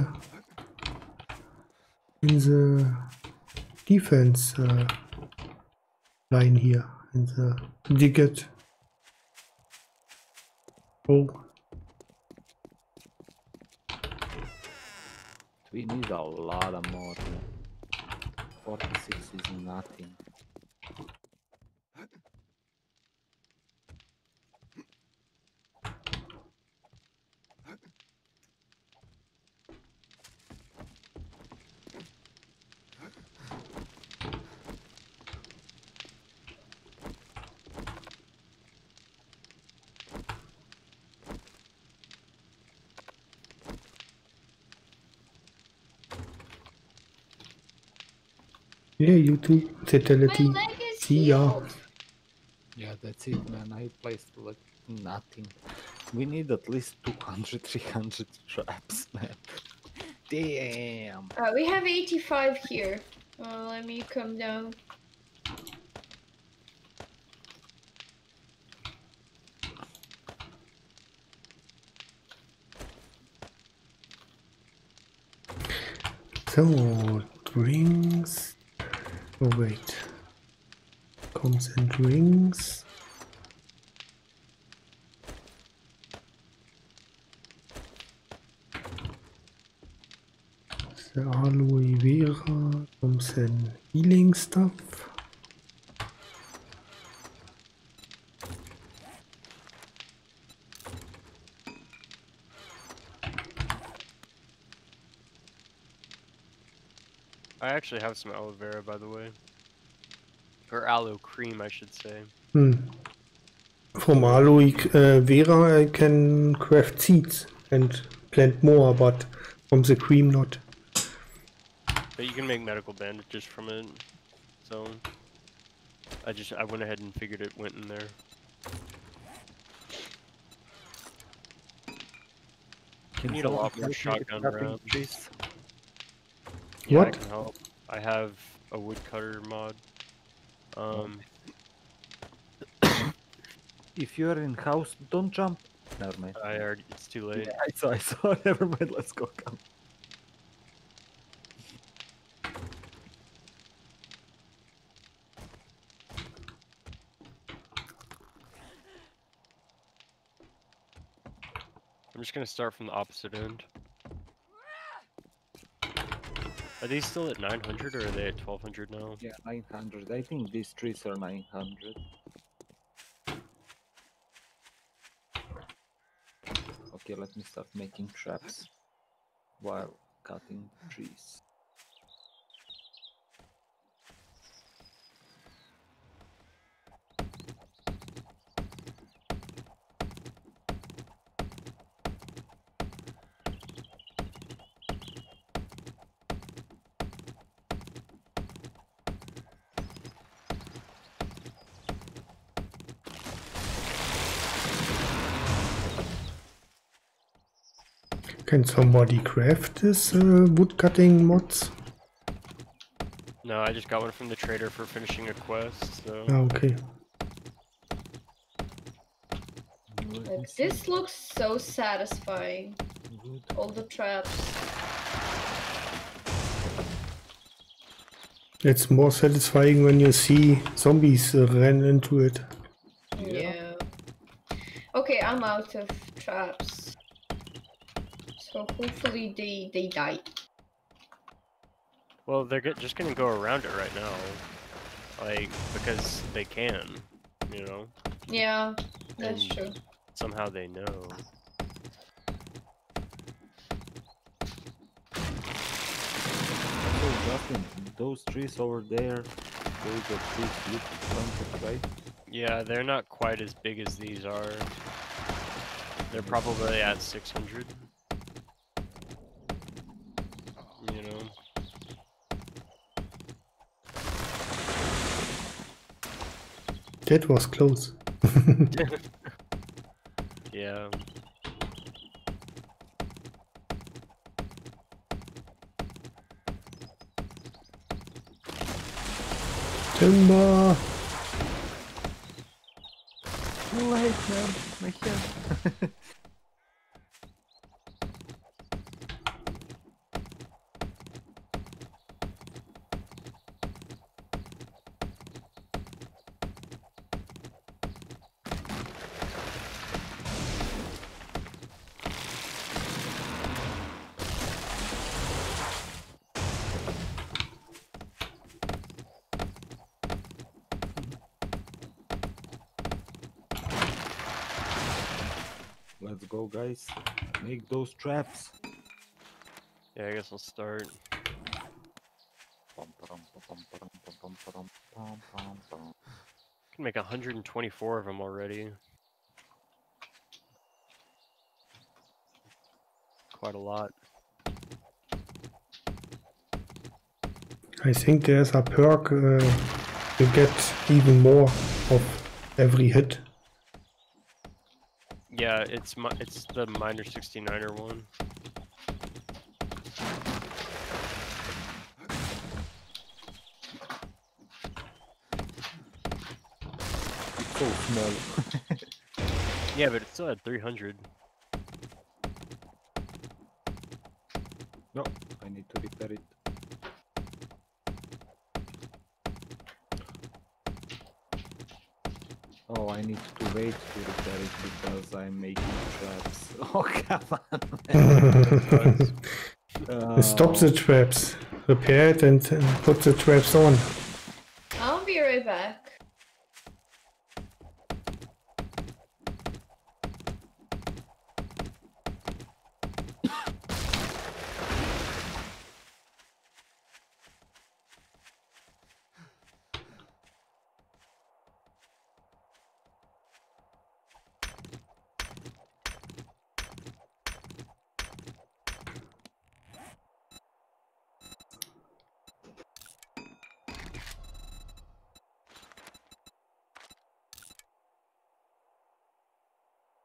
in the defense uh, line here, in the digit. Oh, We need a lot of more. 46 is nothing. Yeah, you too. Vitality. My leg is See ya. Yeah, that's it, man. I placed like nothing. We need at least 200, 300 traps, man. Damn. Uh, we have 85 here. Uh, let me come down. So, drinks. Oh, wait. Comes and drinks. The aloe vera comes in healing stuff. I actually have some aloe vera, by the way. Or aloe cream, I should say. Hmm. From aloe uh, vera I can craft seeds and plant more, but from the cream not. But you can make medical bandages from it. So I just I went ahead and figured it went in there. Can need a lot more help me with shotgun chopping rounds. trees? Yeah, I What? can help. I have a woodcutter mod. Um, If you're in house, don't jump. Never mind. I already it's too late. Yeah, I saw, I saw. Never mind. Let's go. Come. I'm just gonna start from the opposite end. Are these still at 900 or are they at 1200 now? Yeah, 900. I think these trees are 900. Okay, let me start making traps while cutting trees. Can somebody craft this uh, wood cutting mods? No, I just got one from the trader for finishing a quest, so Ah, okay. Like, this looks so satisfying. All the traps. It's more satisfying when you see zombies uh, run into it. Yeah. Okay, I'm out of traps. So hopefully they they die. well, they're just gonna go around it right now, like because they can, you know. Yeah, that's And- true. Somehow they know. So Justin, those trees over there, those are trees you planted, right? Yeah, they're not quite as big as these are. They're probably at 600. You know. That was close. Yeah. Timber! those traps. Yeah, I guess we'll start. Can make 124 of them already. Quite a lot. I think there's a perk uh, to get even more of every hit. Yeah, it's my it's the Miner 69er one. It's so small. Yeah, but it still had 300. no, I need to repair it. Oh, I need to wait to repair it because I'm making traps. Oh, come on. Stop the traps. Repair it and, and put the traps on. I'll be right back.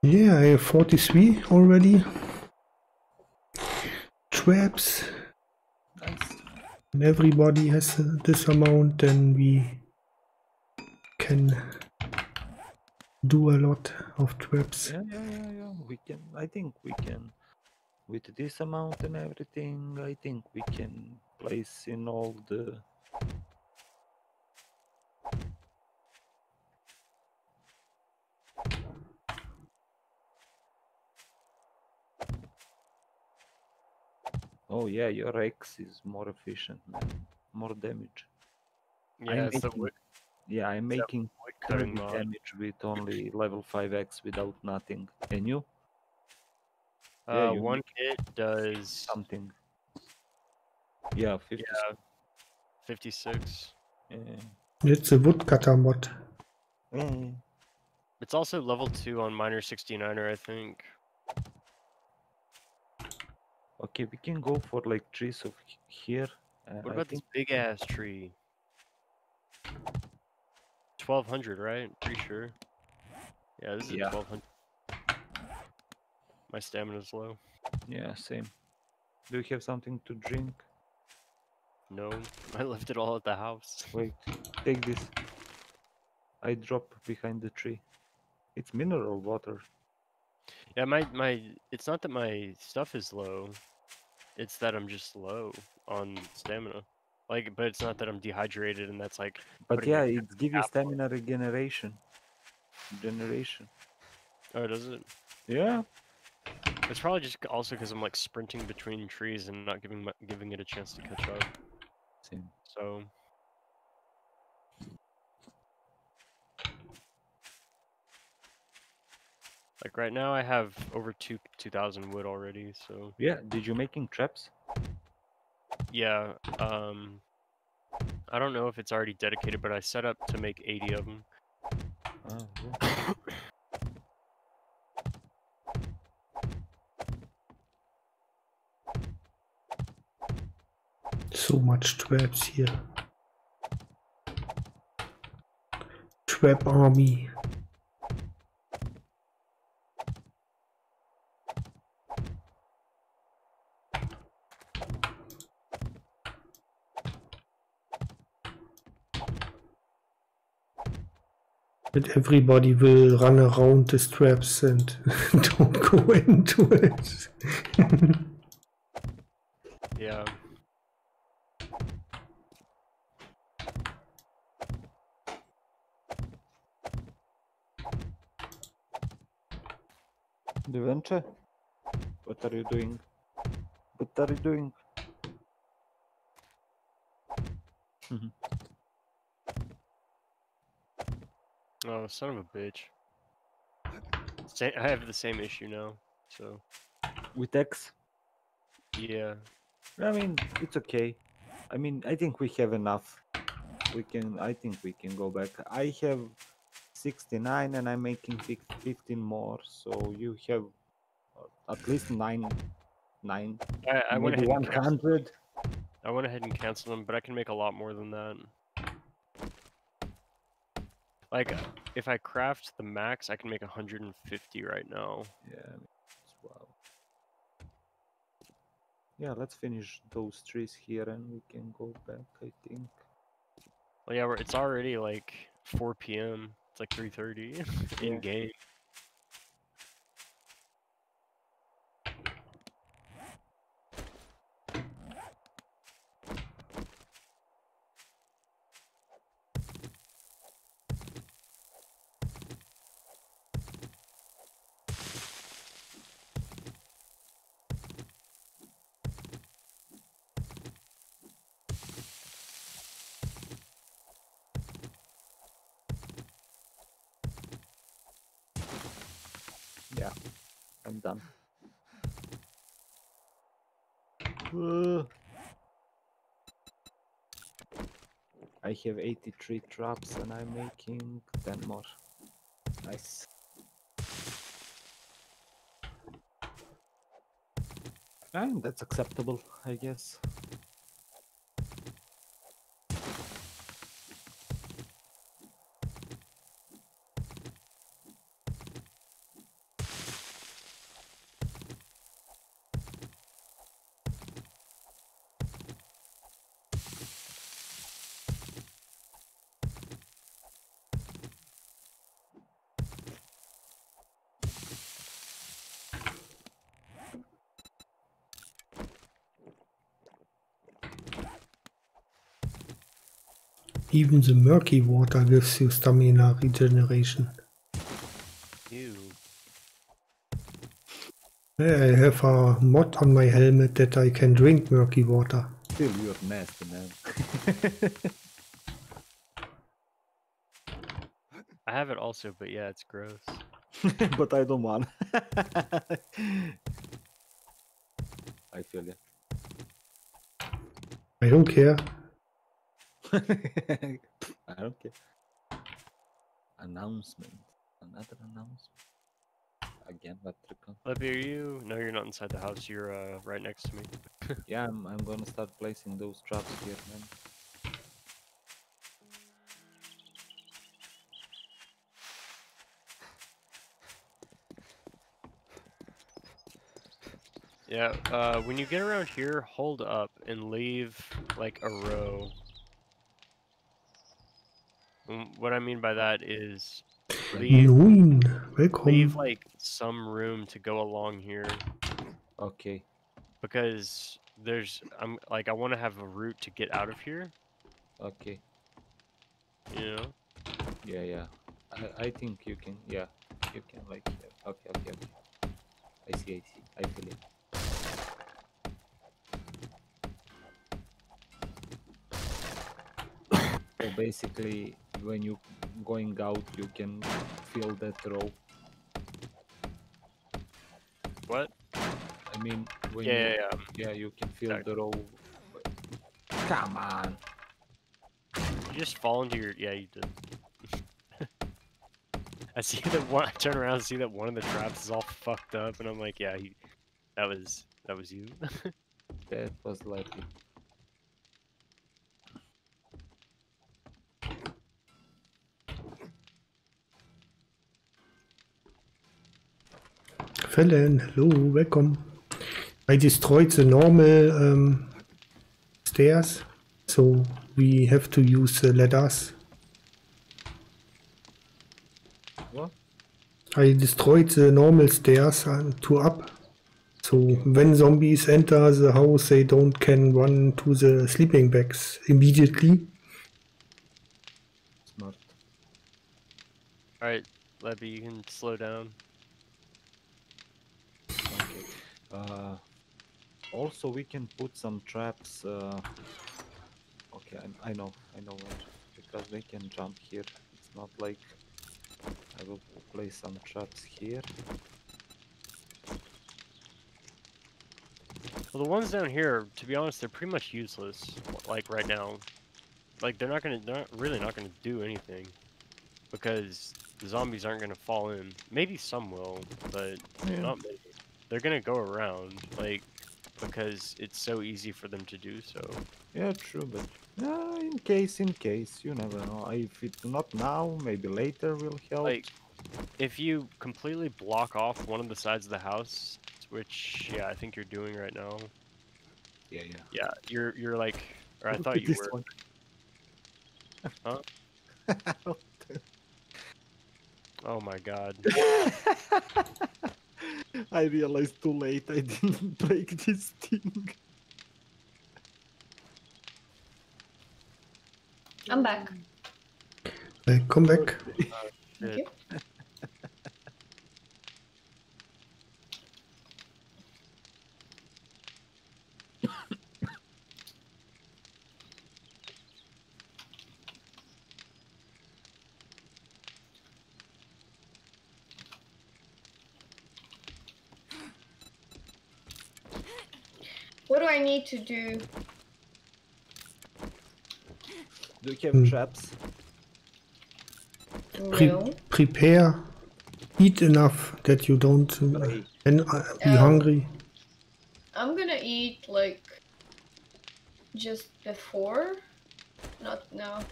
Yeah, I have 43 already. Traps. nice. Everybody has uh, this amount, then we can do a lot of traps. Yeah, yeah, yeah, yeah. We can. I think we can. With this amount and everything, I think we can place in all the. Oh yeah, your X is more efficient, man. More damage. Yeah, it's the making- Yeah, I'm that making wick 30 cutting damage with only level 5x without nothing. And you? Yeah, Uh, you one kit does Something. Yeah, 50. yeah, 56. Yeah. It's a woodcutter mod. yeah. It's also level two on Miner 69er, I think. Okay, we can go for like trees of here. Uh, What I about this big ass tree? 1200, right? Pretty sure. Yeah, this is Yeah. 1200. My stamina's low. Yeah, same. Do you have something to drink? No, I left it all at the house. Wait, take this. I drop behind the tree. It's mineral water. Yeah, my my. It's not that my stuff is low. It's that I'm just low on stamina. Like, but it's not that I'm dehydrated and that's like. But yeah, it gives you stamina regeneration. Generation. Oh, does it? Yeah. It's probably just also because I'm like sprinting between trees and not giving my, giving it a chance to catch up. Same. So. Like right now, I have over two two thousand wood already. So Yeah. Did you making traps? yeah, um, I don't know if it's already dedicated, but I set up to make eighty of them. Ah, yeah. So much traps here. Trap army. That everybody will run around the straps and don't go into it. Yeah. The venture? What are you doing? What are you doing? Oh, son of a bitch. I have the same issue now. So With X? yeah. I mean, it's okay. I mean, I think we have enough. We can, I think we can go back. I have 69 and I'm making 15 more. So you have uh, at least 9, 9, I, I maybe ahead and 100. I went ahead and canceled them, but I can make a lot more than that. Like, uh, if I craft the max, I can make 150 right now. Yeah, me as well. Yeah, let's finish those trees here and we can go back, I think. Well, yeah, it's already like 4 p.m. It's like 3:30 Yeah. in game. Yeah, I'm done. Uh, I have 83 traps and I'm making 10 more. Nice. And that's acceptable, I guess. Even the murky water gives you stamina regeneration. Ew. I have a mod on my helmet that I can drink murky water. Still, you're nasty, man. I have it also, but yeah, it's gross. but I don't want. I feel you. I don't care. I don't care. Announcement. Another announcement. Again, Vatrican. Libby, are you? No, you're not inside the house. You're uh, right next to me. Yeah, I'm, I'm gonna start placing those traps here, man. Yeah, uh, when you get around here, hold up and leave like a row. Mm, What I mean by that is leave, leave like some room to go along here Okay. because there's I'm like I want to have a route to get out of here. Okay. You know. Yeah, yeah. I, I think you can. Yeah, you can. Like. yeah, Okay, okay, okay. I see. I see. I feel it. So basically, when you going out, you can feel that row. What? I mean, when Yeah, you, yeah, yeah. yeah, you can feel Sorry. the row. Come on. You just fall into your. Yeah, you did. I see that one. I turn around and see that one of the traps is all fucked up, and I'm like, yeah, he, that was that was you. That was lucky. Fällen, hello, welcome. I destroyed the normal um, stairs, so we have to use the ladders. What? I destroyed the normal stairs uh, to up. So when zombies enter the house, they don't can run to the sleeping bags immediately. Smart. all right, Levy, you can slow down. Okay. Uh, also, we can put some traps. Uh, okay, I, I know, I know where. Because they can jump here. It's not like I will place some traps here. Well, the ones down here, to be honest, they're pretty much useless. Like right now, like they're not gonna, they're not, really not gonna do anything because the zombies aren't gonna fall in. Maybe some will, but Yeah. not many. They're gonna go around. Like because it's so easy for them to do so. Yeah, true, but uh, in case, in case, you never know. If it's not now, maybe later will help. Like, if you completely block off one of the sides of the house, which yeah, I think you're doing right now. yeah, yeah. Yeah, you're you're like, or I thought you were. one. Huh? Oh my god. I realized too late I didn't break this thing. I'm back. Uh, come back. Thank you. What do I need to do? Do you have Hmm. traps? Pre- No. prepare. Eat enough that you don't uh, and, uh, be Um, hungry. I'm gonna eat like just before, not now.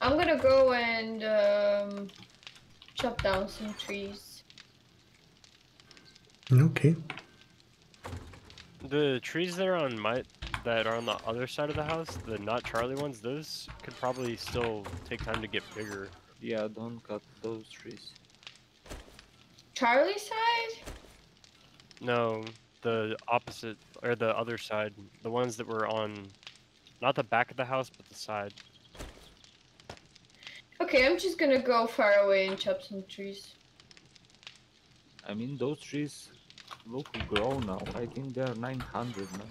I'm gonna go and um, chop down some trees. Okay. The trees that are on my that are on the other side of the house, the not Charlie ones, those could probably still take time to get bigger. yeah, don't cut those trees. Charlie side? No, the opposite or the other side, the ones that were on not the back of the house but the side. Okay, I'm just gonna go far away and chop some trees. I mean, those trees look grown now. I think they're 900 now.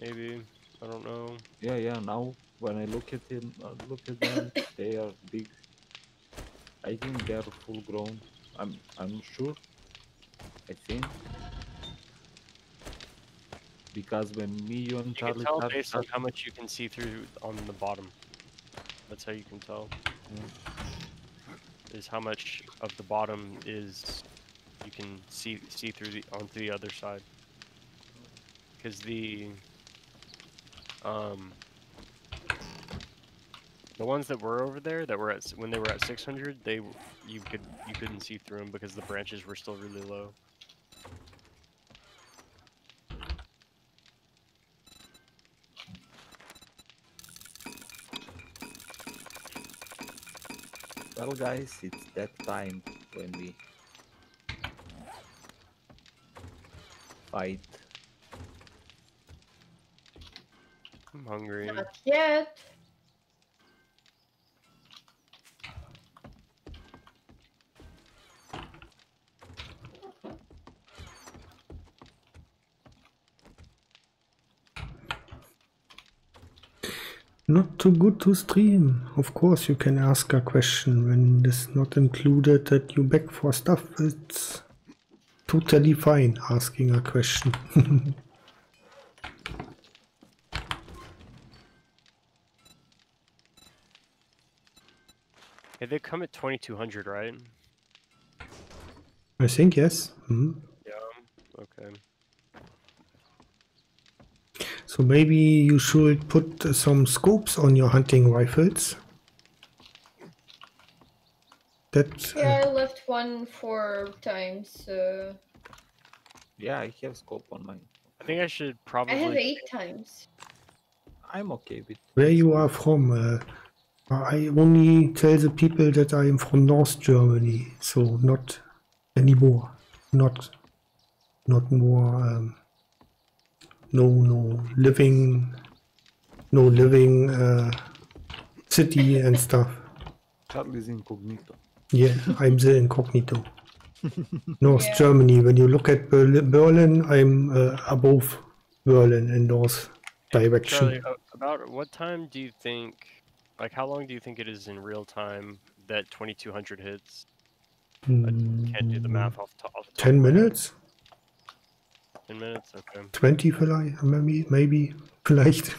Maybe I don't know. Yeah, yeah. Now when I look at him, uh, look at them, they are big. I think they're full grown. I'm, I'm sure. I think. Because when me, you and You can tell cut- based on how much you can see through on the bottom. That's how you can tell. Is how much of the bottom is you can see see through the onto the other side. Because the um the ones that were over there that were at when they were at 600, they you could you couldn't see through them because the branches were still really low. Well, guys, it's that time when we fight. I'm hungry. Not yet. Not too good to stream. Of course, you can ask a question when it's not included that you beg for stuff. It's totally fine asking a question. Yeah, they come at 2200, right? I think yes. Mhm. Yeah. Okay. So maybe you should put uh, some scopes on your hunting rifles. That uh, I left one four times. Uh, Yeah, I have scope on mine. I think I should probably. I have eight times. I'm okay with. where you are from. Uh, I only tell the people that I am from North Germany, so not anymore. Not, not more. Um, no, no living, no living uh, city and stuff. Charlie's incognito. Yeah, I'm the incognito. North Yeah. Germany. When you look at Berlin, Berlin I'm uh, above Berlin in north direction. Charlie, about what time do you think? Like, how long do you think it is in real time that 2200 hits? I Can't do the Mm, math off, to- off the top. 10 of my head. minutes? 10 minutes. Okay. 20 vielleicht? Maybe, maybe, vielleicht.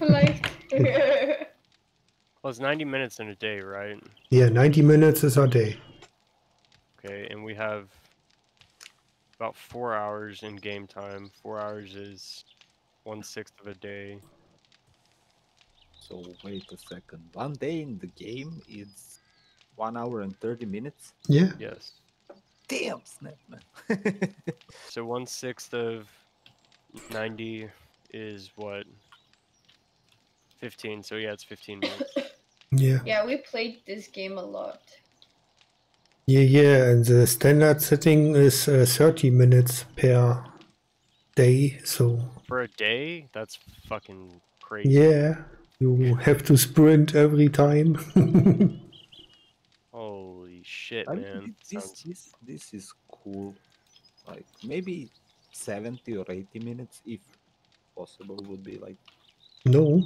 like, Well, it's 90 minutes in a day, right? yeah, 90 minutes is a day. Okay, and we have about four hours in game time. Four hours is one sixth of a day. So wait a second. One day in the game is one hour and thirty minutes. Yeah. Yes. Damn, snap man. So one sixth of ninety is what? Fifteen. So yeah, it's fifteen minutes. Yeah. Yeah, we played this game a lot. Yeah, yeah. And the standard setting is uh, 30 minutes per day. So For a day, that's fucking crazy. yeah, you have to sprint every time. Holy shit, I mean, man. this, Sounds- this this is cool. Like maybe seventy or eighty minutes, if possible, would be like no,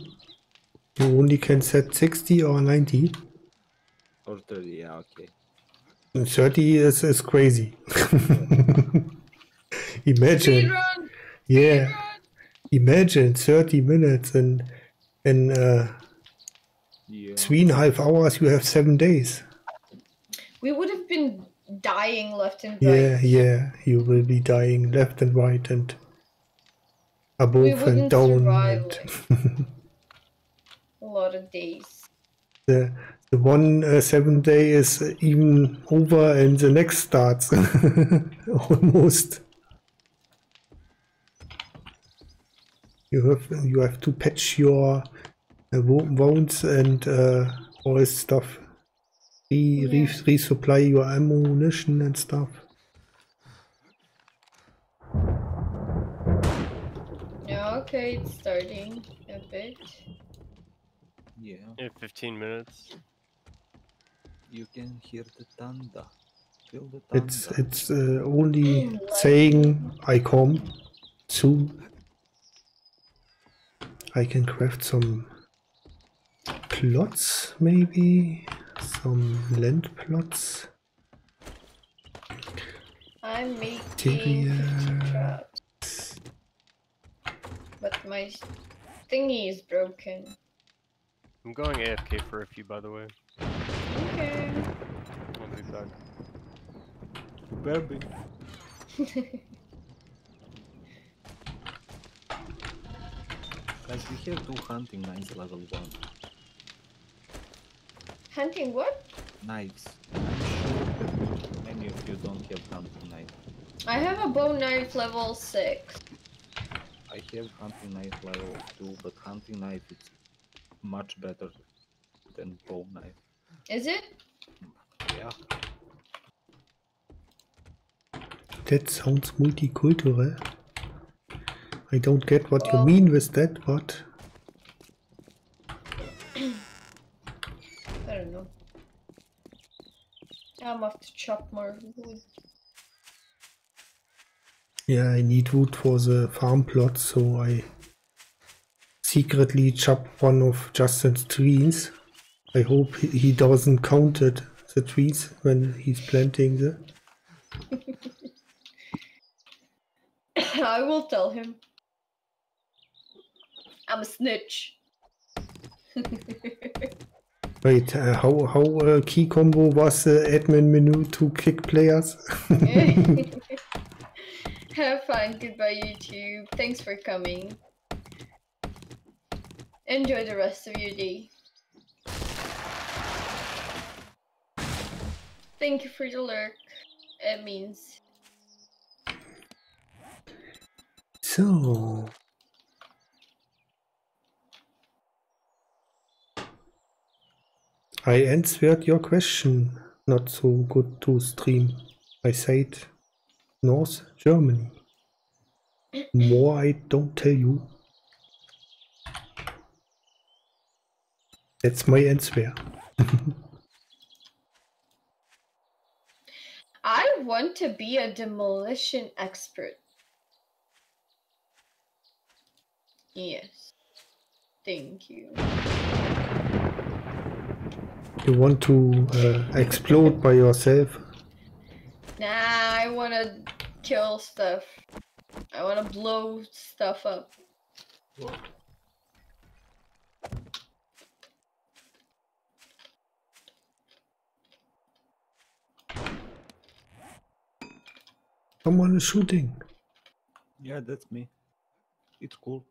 you only can set 60 or 90. or thirty. Yeah, okay. And 30 is, is crazy. Imagine, Speedrun! yeah, Speedrun! imagine 30 minutes and in uh, Yeah. three and a half hours you have seven days. We would have been dying left and Yeah, right. yeah, you will be dying left and right and We above and down. survive And a lot of days. the the one uh, seven day is even over and the next starts almost. You have you have to patch your uh, wounds and uh, all this stuff. Re, re, Yeah. resupply your ammunition and stuff. Yeah, okay, it's starting a bit. Yeah, Yeah, fifteen minutes. you can hear the thunder. Feel the thunder. It's it's uh, only saying I come soon. I can craft some plots, maybe some land plots. I'm making traps. But my thingy is broken. I'm going AFK for a few, by the way. Okay. I'll be back. Baby. Guys, we have two hunting knives level one. Hunting what? Knives. I'm sure many of you don't have hunting knife. I have a bow knife level 6. I have hunting knife level 2, but hunting knife is much better than bow knife. Is it? Yeah. That sounds multicultural. I don't get what you mean with that, but I don't know. I'm have to chop more wood. yeah, I need wood for the farm plot, so I secretly chop one of Justin's trees. I hope he- doesn't count it, the trees when he's planting the. I will tell him. I'm a snitch. Wait, uh, how how uh, key combo was the admin menu to kick players? Have fun. Goodbye, YouTube. Thanks for coming. Enjoy the rest of your day. Thank you for the lurk. It means so, I answered your question. Not so good to stream. I said North Germany. More I don't tell you. That's my answer. I want to be a demolition expert. Yes. Thank you. You want to uh, explode by yourself? Nah, I want to kill stuff. I want to blow stuff up. Someone is shooting. Yeah, that's me. It's cool.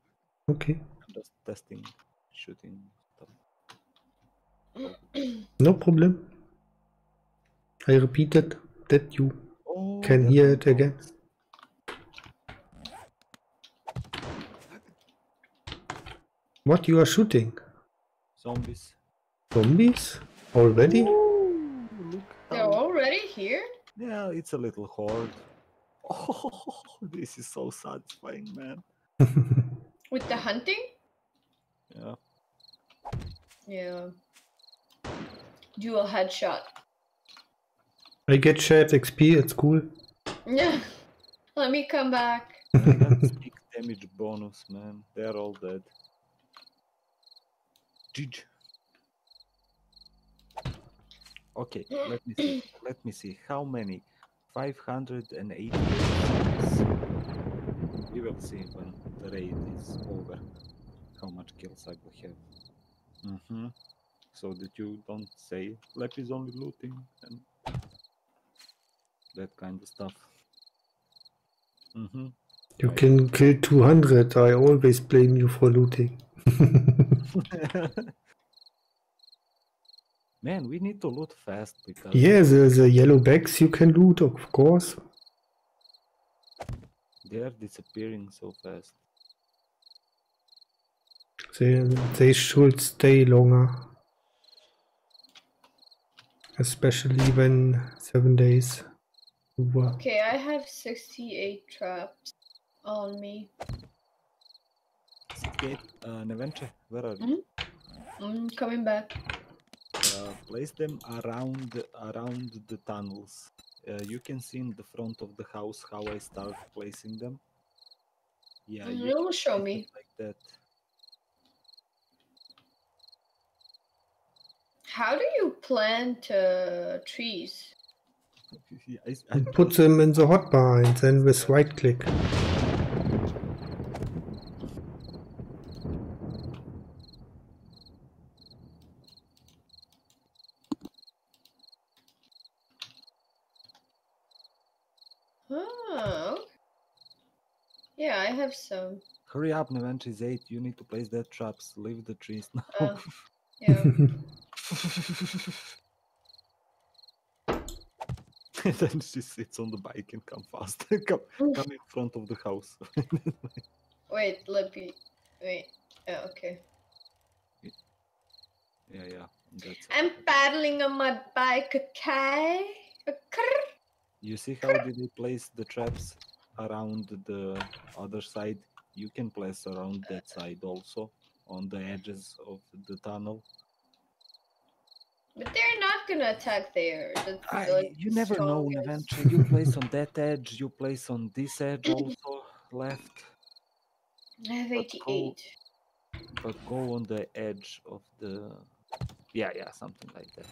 Okay. I'm just testing, shooting stuff. No problem. I repeated that you Oh, can hear are it again. What you are shooting? Zombies. Zombies? Already? Ooh, look They're already here? Yeah, it's a little horde. Oh, this is so satisfying, man. With the hunting? Yeah. Yeah. Dual headshot. I get shared XP at school. Yeah. Let me come back. That's big damage bonus, man. They're all dead. Gij. Okay, let me see. Let me see. How many? 580 zombies. We will see when the raid is over. How much kills I will have. Mm-hmm. So that you don't say Lep is only looting and that kind of stuff. Mm-hmm. You can kill 200. I always blame you for looting. Man, we need to loot fast because yeah, the, the yellow bags you can loot, of course. they are disappearing so fast. They, they should stay longer. Especially when seven days. over. Okay, I have 68 traps on me. Okay, uh, Nevenche, where are you? I'm coming back. Uh, place them around around the tunnels. Uh, you can see in the front of the house how I start placing them. Yeah, Mhm, you will show me. like that. How do you plant uh, trees? I, I put them in the hotbar and then with right click. Oh. Yeah, I have some. Hurry up, Nevenche is 8. You need to place their traps. Leave the trees now. Uh, yeah. and then she sits on the bike and come fast. come, come in front of the house. Wait, let me. Wait. Oh, okay. yeah, yeah. That's I'm paddling on my bike, okay? Okay. You see how did they place the traps around the other side? You can place around that side also, on the edges of the tunnel. But they're not gonna attack there. That's I, like you never know, eventually. You place on that edge, you place on this edge also, left. I have But go- 88. But go on the edge of the. Yeah, yeah, something like that.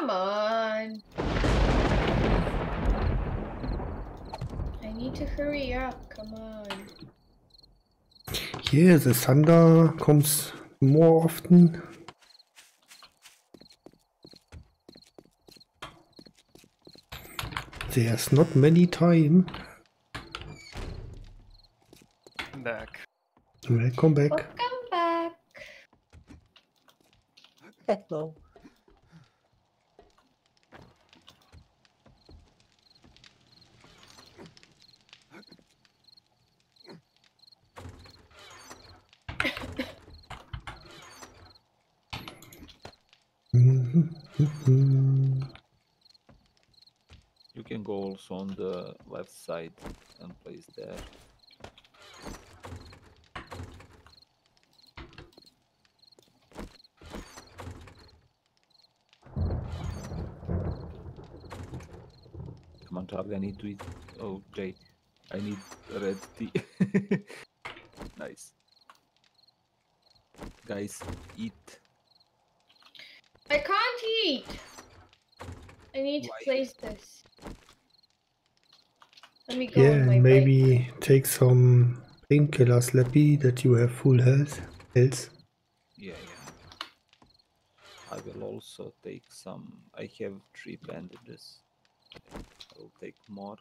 Come on. I need to hurry up. Come on. Yeah, the thunder comes more often. There's not many time. I'm back. Welcome back. Welcome back. Hello. Also on the left side and place there. Come on, Charlie, I need to eat. Oh, Jay, I need red tea. nice. Guys, eat. I can't eat. I need to Why? place this. Let me go. Yeah, on my and bike. maybe take some painkillers, Slappy, that you have full health. Health. Yeah, yeah. I will also take some. I have three bandages. I will take more.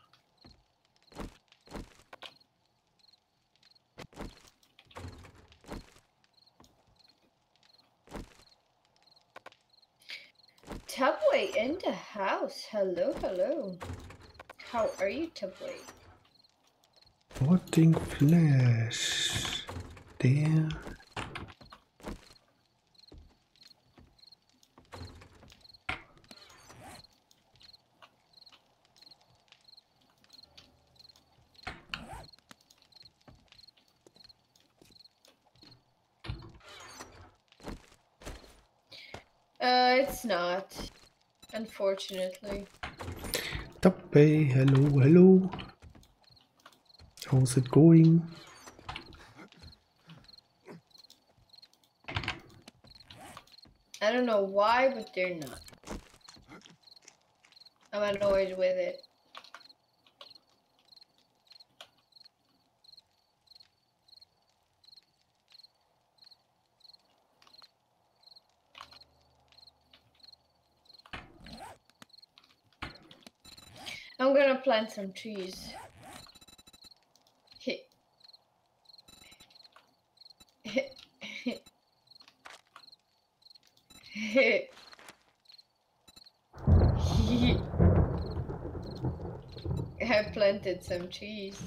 Tubway in the house. Hello, hello. How are you, Tubway? Rotting flesh. There. Uh, it's not. Unfortunately. Tappy, hello, hello. How's it going? I don't know why, but they're not. I'm annoyed with it. I'm gonna plant some trees. Hit. Hit. Hit. I planted some trees.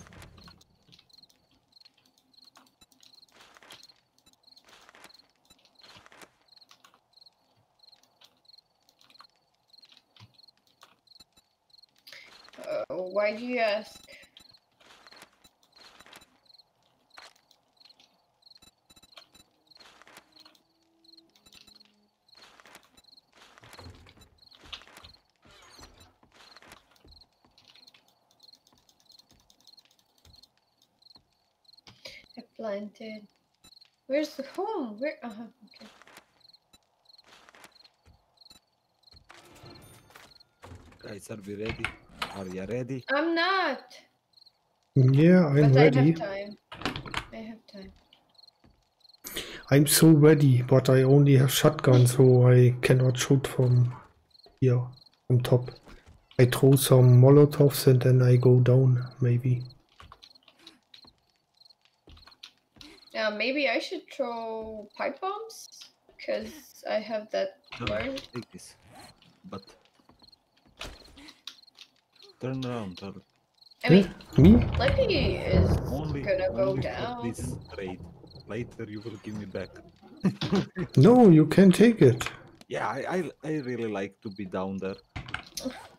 Uh, why do you ask? I planted. Where's the home? Where? Uh huh. Okay. Guys, are we ready? Are you ready? I'm not. Yeah, I'm but I ready. have time. I have time. I'm so ready, but I only have shotgun, so I cannot shoot from here, from top. I throw some molotovs and then I go down, maybe. Yeah, maybe I should throw pipe bombs because I have that No, learned. Take this. But turn around. Turn. I mean, Me? Lippy is Only, gonna go only for down. this trade. Later you will give me back. No, you can take it. Yeah, I, I I really like to be down there.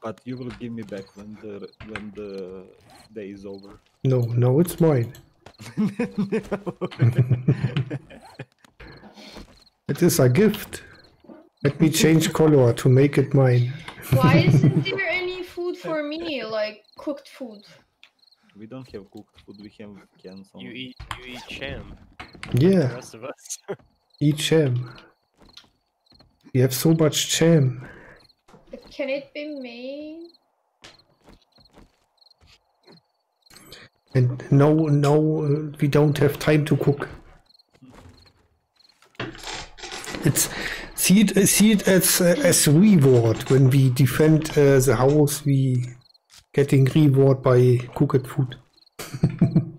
But you will give me back when the when the day is over. No, no, it's mine. It is a gift. Let me change color to make it mine. Why isn't there any food for me, like cooked food? we don't have cooked food. We have cans. You eat you eat sham. The Yeah, rest of us. eat jam. We have so much jam. But Can it be made? And no, no, we don't have time to cook. It's see it see it as uh, as reward when we defend uh, the house. We getting reward by cooked food.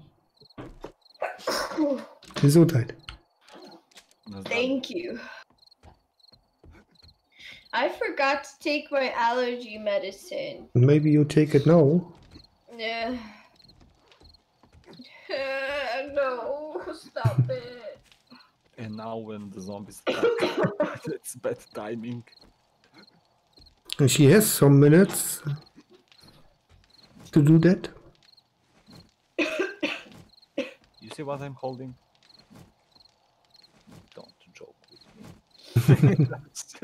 Gesundheit. Thank you. I forgot to take my allergy medicine. Maybe you take it now. Yeah. No, stop it. And now when the zombies attack, it's bad timing. And she has some minutes to do that. You see what I'm holding? Don't joke with me. That's-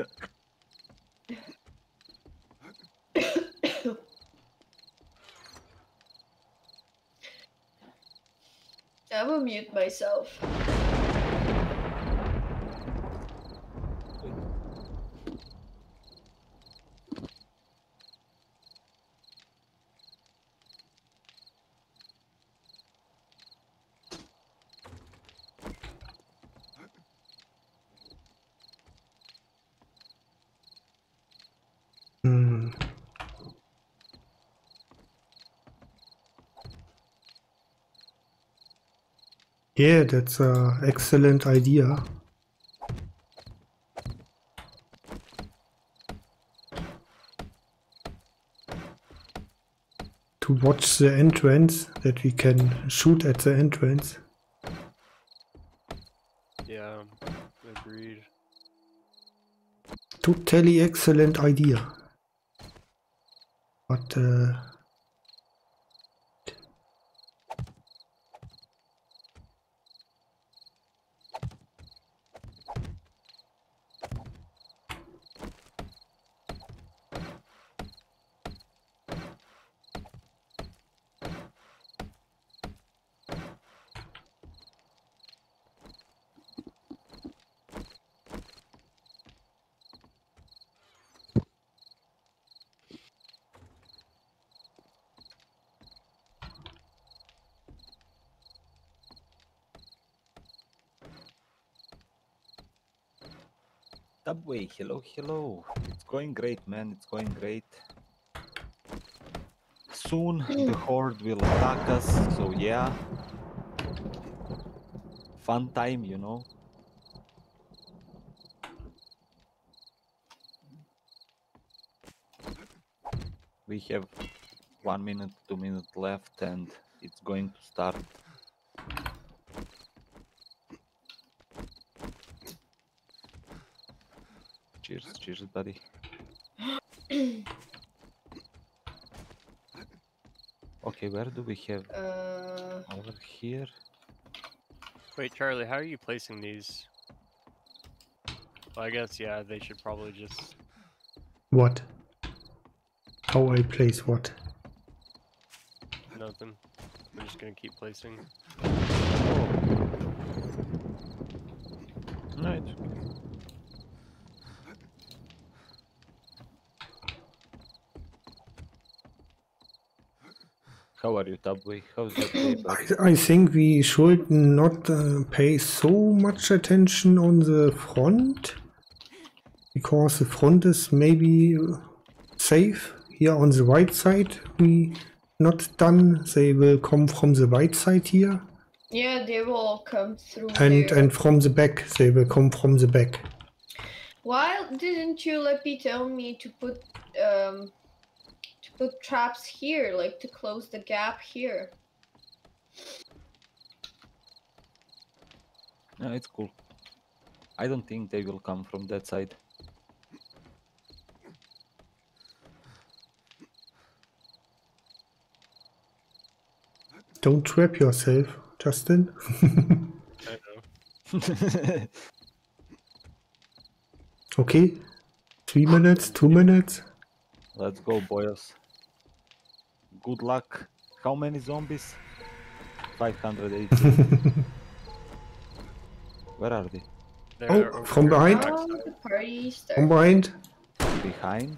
I will mute myself. Yeah, that's a excellent idea. To watch the entrance, that we can shoot at the entrance. Yeah, agreed. Totally excellent idea. But uh, hello, hello. It's going great, man. It's going great. Soon hmm. the horde will attack us, so yeah. Fun time, you know. We have one minute, two minutes left, and it's going to start. Cheers, cheers, buddy. Okay, where do we have Uh, over here? Wait, Charlie, how are you placing these? Well, I guess yeah, they should probably just. what? How I place what? Nothing. I'm just gonna keep placing. Right. How are you, Tabway? How's your? I, I think we should not uh, pay so much attention on the front because the front is maybe safe. Here on the right side, we not done. They will come from the right side here, yeah, they will all come through and there. and from the back. They will come from the back. Why didn't you let me tell me to put um to put traps here, like to close the gap here? No, it's cool. I don't think they will come from that side. Don't trap yourself, Justin. I know. okay, three minutes, two minutes. Let's go, boys. Good luck. How many zombies? 580. Where are they? Oh, They're Oh, from here on the behind? Oh, the From behind. Behind?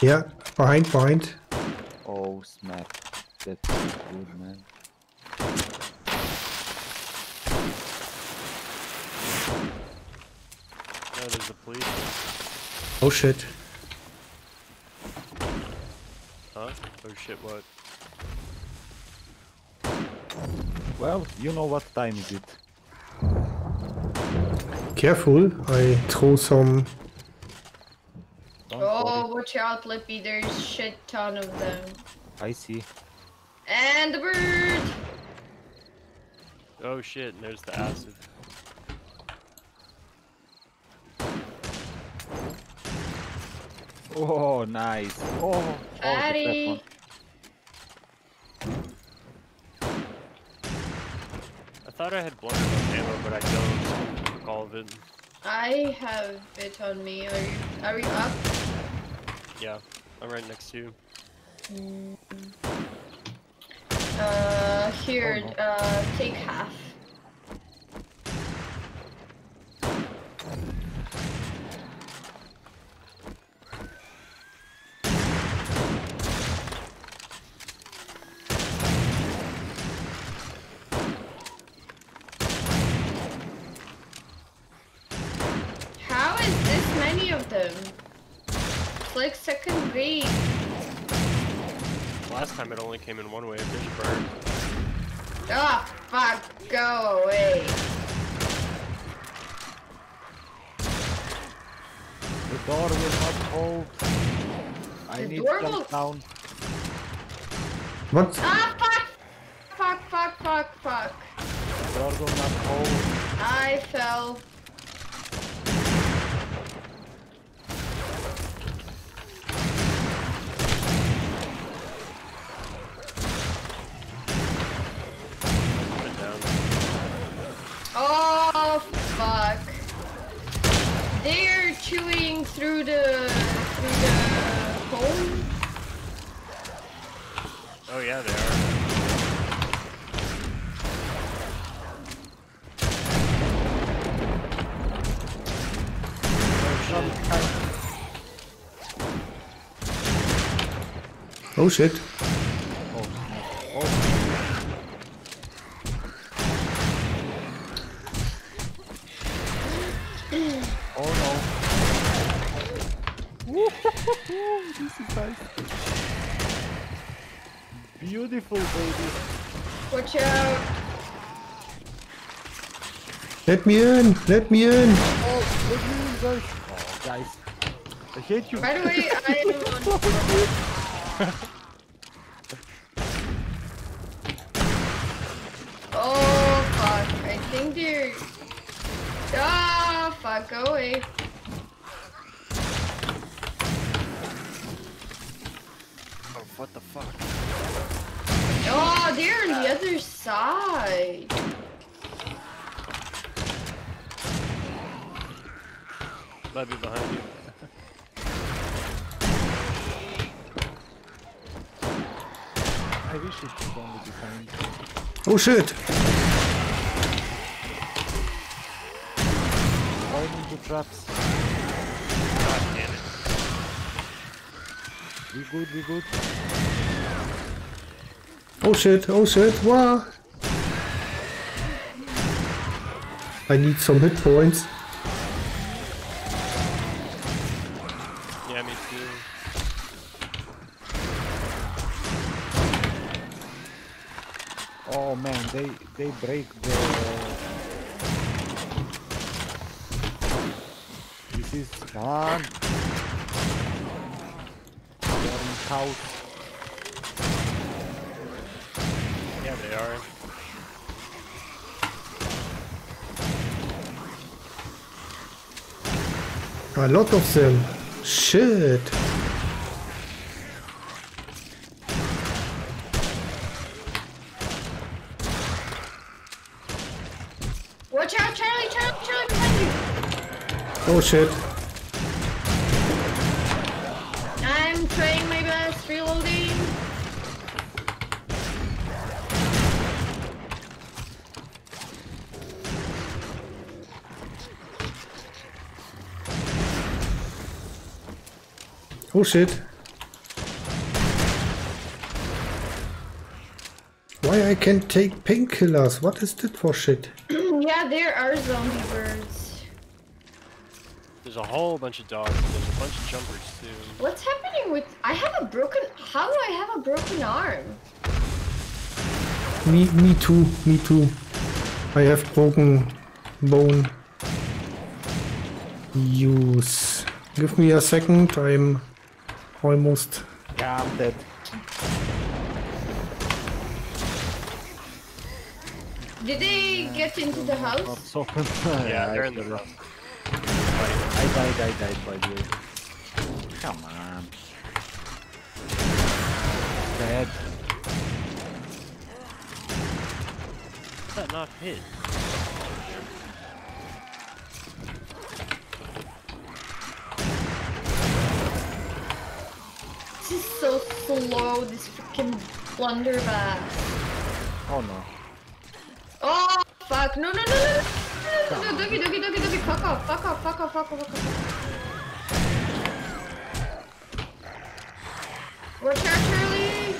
Yeah, behind, behind. Oh, snap. That's good, man. No, there's a police. Oh shit. Huh? Oh shit! What? Well, you know what time is it. Careful, I throw some. Don't Oh, watch out, Lippy. There's shit ton of them. I see. And the bird. Oh shit! And there's the acid. Oh, nice. Oh, oh the fat Fatty. one. I thought I had blunderbuss ammo, but I don't. Took all of it. I have it on me. Are you are we up? Yeah, I'm right next to you. Uh, here. Oh, no. Uh, take half. How is this many of them? It's like second wave. Last time it only came in one wave. There's a bird. Ah, fuck, go away. The door will not hold. I The need door to will- jump down. What? Ah, fuck! Fuck, fuck, fuck, fuck. The door will not hold. I fell. Oh shit. Oh no. this is nice. Beautiful baby. Watch out. Let me in! Let me in! Oh, look at you guys. Oh, guys. I hate you. By the way, I am on. Oh, fuck. I think they're. Ah, fuck, go away. Oh, what the fuck? Oh, they're on the other side. Might be behind you. I wish it was only behind. Oh shit! Into traps. God damn it. We good, we good. Oh shit! Oh shit! Oh, wow! I need some hit points. They they break the. This is fun. Burning house. Yeah, they are. A lot of them. Shit! Watch out, Charlie, Charlie, Charlie, behind you. Oh shit! I'm trying my best, reloading. Oh shit! Why I can't take painkillers? What is that for shit? yeah, there are zombie birds. There's a whole bunch of dogs. There's a bunch of jumpers too. What's happening with... I have a broken... How do I have a broken arm? Me, me too, me too. I have broken bone. Use. Give me a second, I'm almost. Yeah, I'm dead. Did they get into the house? Open? Yeah, they're in the should- front. I died, I died by the way. Come on. Dead. How's that not hit? This is so slow, this freaking blunderbuss. Oh no. Oh, fuck. No, no, no, no, no, no, no, doggy, doggy, doggy, doggy, fuck off, fuck off, fuck off, fuck off, fuck off. Watch out, Charlie.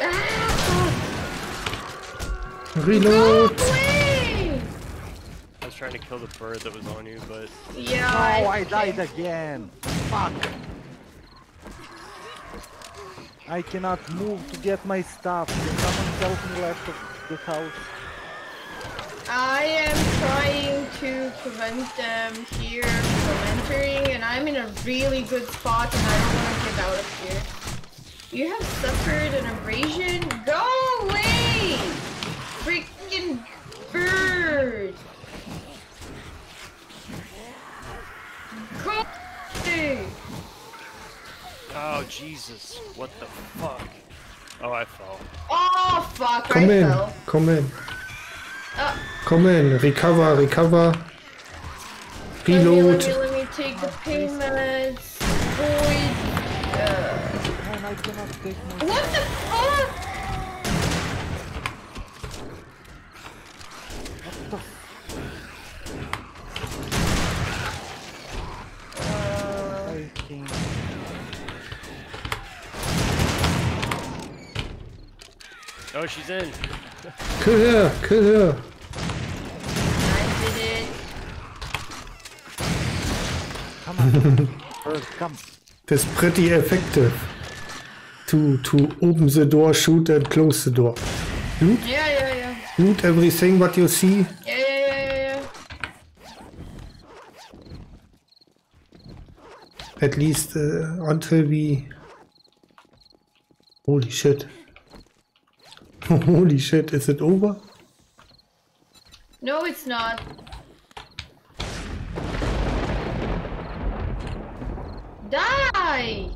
Ah, fuck. Reload! Go away! I was trying to kill the bird that was on you, but Yeah. Oh, I okay. died again. Fuck. I cannot move to get my stuff. Can someone help me left of the house? I am trying to prevent them here from entering, and I'm in a really good spot, and I don't want to get out of here. You have suffered an abrasion? Go away! Freaking bird! Go away! Oh Jesus! What the fuck? Oh, I fell. Oh fuck, Come I in, fell. come in, Uh, come in. Recover, recover. let me, let Reload. me, let me take the pain meds. Void. Uh, Man, I cannot what the fuck? Uh, Oh, she's in. Kill her, kill her. I did it. Come on. Bird, come. That's pretty effective. To to open the door, shoot and close the door. Yeah, yeah, yeah. Loot everything what you see. Yeah, yeah, yeah, yeah, yeah. At least uh, until we. Holy shit. Holy shit, is it over? No, it's not. Die!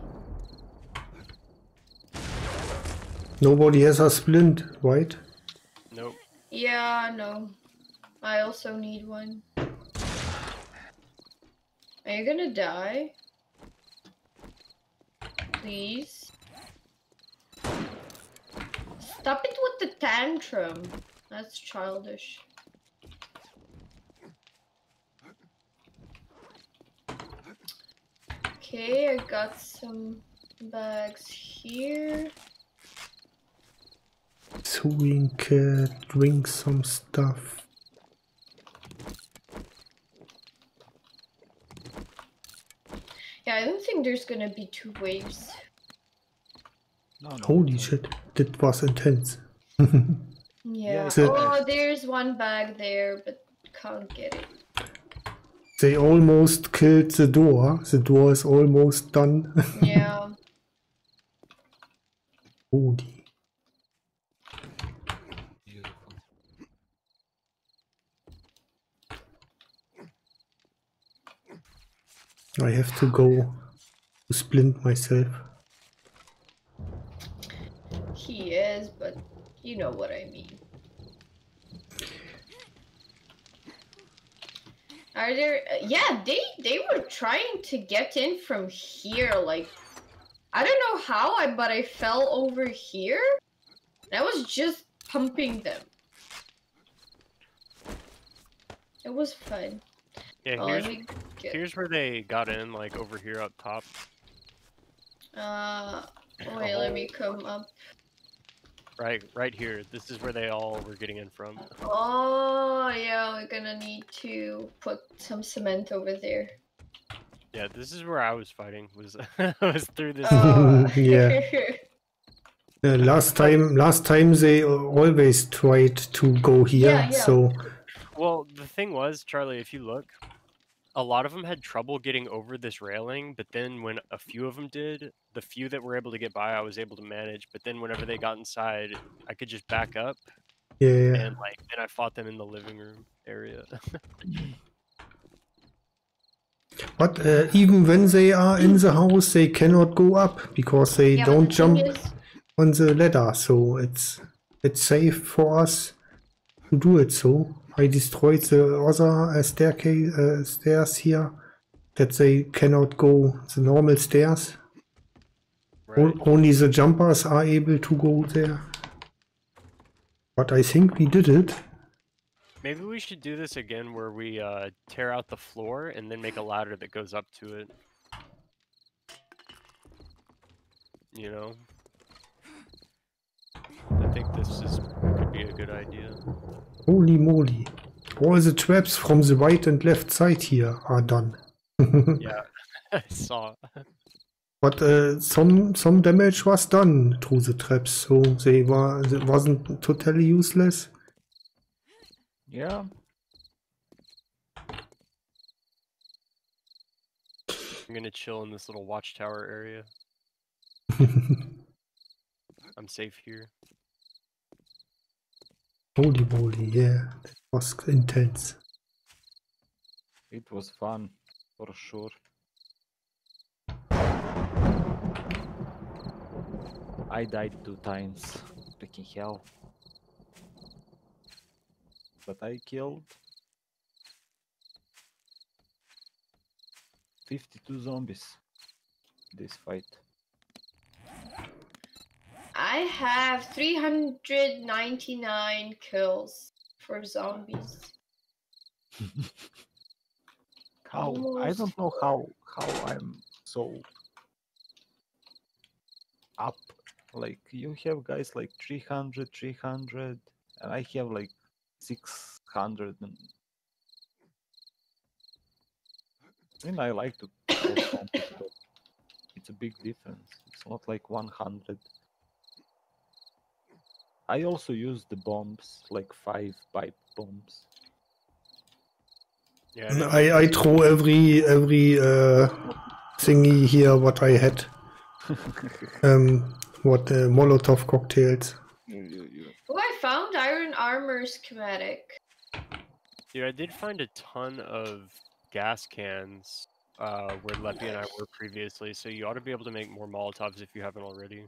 Nobody has a splint, right? Nope. Yeah, no. I also need one. Are you gonna die? Please? Stop it with the tantrum. That's childish. Okay, I got some bags here. Sewing cat, uh, drink some stuff. Yeah, I don't think there's gonna be two waves. No, no. Holy shit, that was intense. Yeah. So- oh, there's one bag there, but can't get it. They almost killed the door. The door is almost done. Yeah. Holy. Beautiful. I have to go to splint myself. he is, but you know what I mean. Are there? uh, yeah, they they were trying to get in from here. Like, I don't know how I, but I fell over here. And I was just pumping them. It was fun. Yeah, Oh, here's get. here's where they got in, like over here up top. Uh, wait, let me come up. Right, right here. This is where they all were getting in from. Oh, yeah, we're gonna need to put some cement over there. Yeah, this is where I was fighting. Was was through this. Oh. Yeah. Uh, last time, last time they always tried to go here. Yeah, yeah. So Well, the thing was, Charlie, if you look, a lot of them had trouble getting over this railing, but then when a few of them did, the few that were able to get by, I was able to manage. But then whenever they got inside, I could just back up yeah, yeah. and like then I fought them in the living room area. But uh, even when they are in the house, they cannot go up because they Yeah, don't the jump is- on the ladder. So it's it's safe for us to do it. So I destroyed the other uh, staircase uh, stairs here that they cannot go the normal stairs. Right? only the jumpers are able to go there. But I think we did it. Maybe we should do this again where we uh, tear out the floor and then make a ladder that goes up to it. You know? I think this is could be a good idea. Holy moly. All the traps from the right and left side here are done. Yeah, I saw. But uh, some some damage was done through the traps, so they were it wasn't totally useless. Yeah. I'm gonna chill in this little watchtower area. I'm safe here. Holy moly, yeah, that was intense. It was fun, for sure. I died two times. Freaking hell. But I killed 52 zombies this fight. I have 399 kills for zombies. How I don't know how how I'm so up. Like you have guys like 300, 300, and I have like 600. And... I I like to kill zombies, but it's a big difference. It's not like 100. I also use the bombs, like five pipe bombs. Yeah, no, I I throw every every uh, thingy here what I had. Um, what uh, Molotov cocktails. Oh, I found iron armor schematic. Dude, I did find a ton of gas cans uh, where Leppy and I were previously, so you ought to be able to make more Molotovs if you haven't already.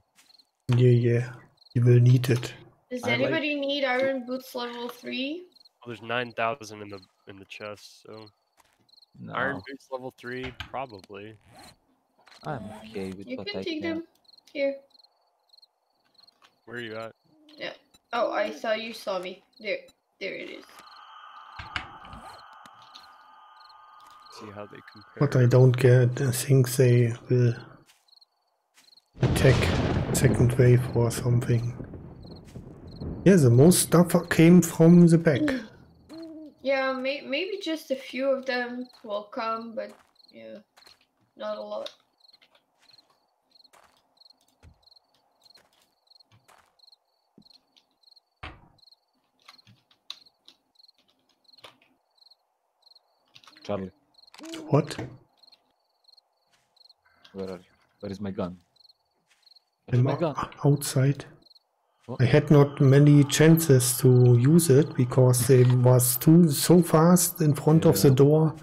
Yeah, yeah, you will need it. Does I like- anybody need iron boots level 3? Well, there's nine thousand in the in the chest, so No, Iron Boots level three, probably. I'm okay with You what can I take can. them. Here. Where are you at? Yeah. Oh, I saw you saw me. There. There it is. See how they compare. But I don't get. I think they will attack second wave or something. Yeah, the most stuff came from the back. Yeah, may- maybe just a few of them will come, but yeah, not a lot. Charlie, What? where are you? Where is my gun? Where is I'm my gun? outside. I had not many chances to use it because they was too so fast in front of the door.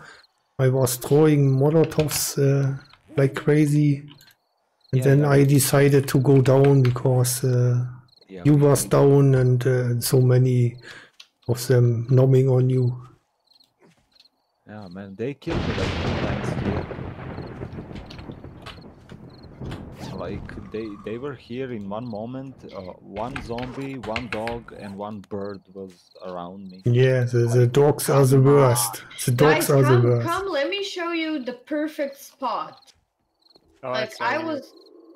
I was throwing molotovs uh, like crazy, and Yeah, then yeah. I decided to go down because uh, Yeah, you was down and uh, so many of them nomming on you. Yeah, man, they killed me like two times here. Like they they were here in one moment. Uh, one zombie, one dog, and one bird was around me. Yeah, the, the dogs are the worst. The dogs Guys, are the come, worst. come, let me show you the perfect spot. Oh, like I you. was,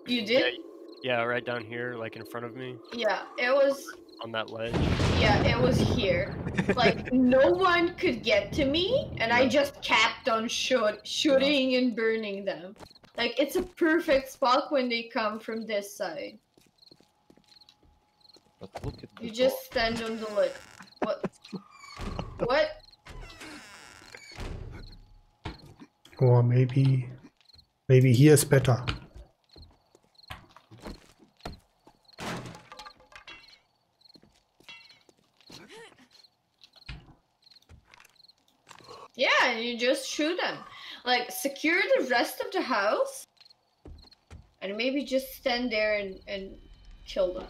you did? y- yeah, right down here, like in front of me, Yeah, it was, on that ledge. yeah, it was here. Like no one could get to me, and I just kept on shoot, shooting and burning them. Like it's a perfect spot when they come from this side. But look at You dog. just stand on the lid. What? What? Or maybe, maybe here's better. Yeah, you just shoot them. Like secure the rest of the house, and maybe just stand there and, and kill them.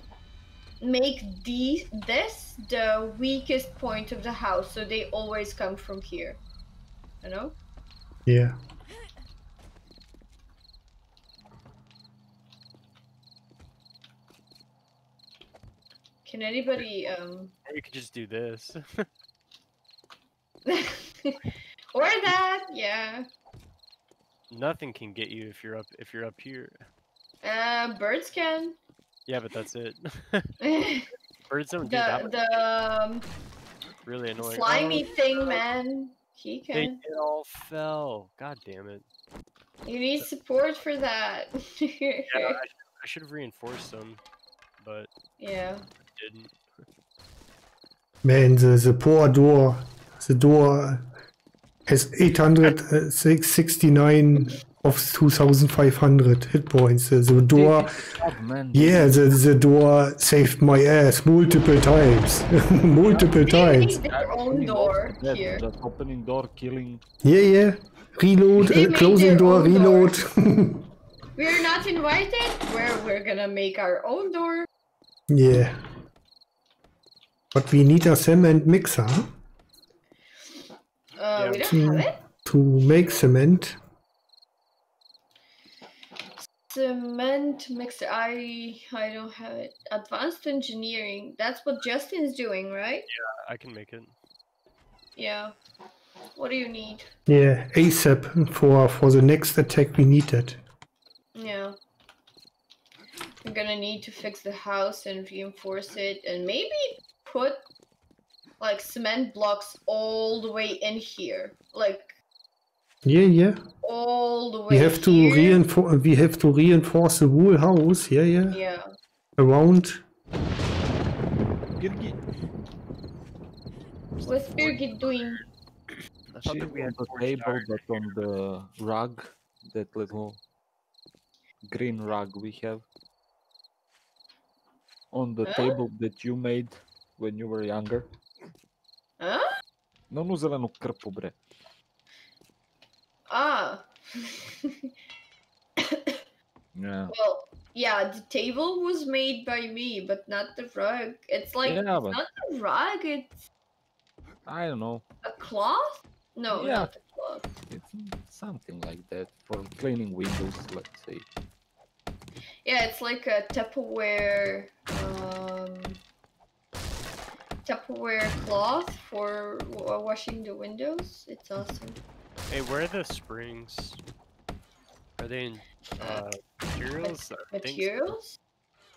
Make the this the weakest point of the house, so they always come from here. You know? Yeah. Can anybody um Or you could just do this. or that? Yeah. Nothing can get you if you're up if you're up here. Uh, birds can. Yeah, but that's it. Birds don't do that. much. the um, Really annoying. slimy Oh, thing, man. He They can. it all fell. God damn it. You need support for that. Yeah, I, should- I should have reinforced them, but yeah. didn't. Man, the, the poor door, the door has 869 of 2500 hit points. The, the door, God, man. yeah, the, the door saved my ass multiple times. multiple They times. made their own Opening door that- here. Just opening door, killing. Yeah, yeah. Reload, uh, closing door, own door. reload. We're not invited. Where we're gonna make our own door. yeah. But we need a cement mixer huh, Uh, we don't have it. to make cement. Cement mixer. I I don't have it. Advanced engineering. That's what Justin's doing, right? Yeah, I can make it. Yeah. What do you need? Yeah, ASAP for for the next attack we need it. Yeah. I'm gonna need to fix the house and reinforce it and maybe put like cement blocks all the way in here. Like Yeah, yeah. all the way We have to reinforce. We have to reinforce the whole house. Yeah, yeah. Yeah. Around. Birgit. What's Birgit doing? I thought we on had the table, but on the rug, that little green rug we have. On the Huh? table that you made when you were younger. Huh? На ону зелену крпу, бре. Ah. Yeah. well, yeah, the table was made by me, but not the rug. It's like Yeah, it's but- not a rug, it's I don't know. a cloth? No, Yeah. not a cloth. It's something like that for cleaning windows, let's say. Yeah, it's like a Tupperware um Tupperware cloth for washing the windows. It's awesome. Hey, where are the springs? Are they in uh, materials? Think so. Materials?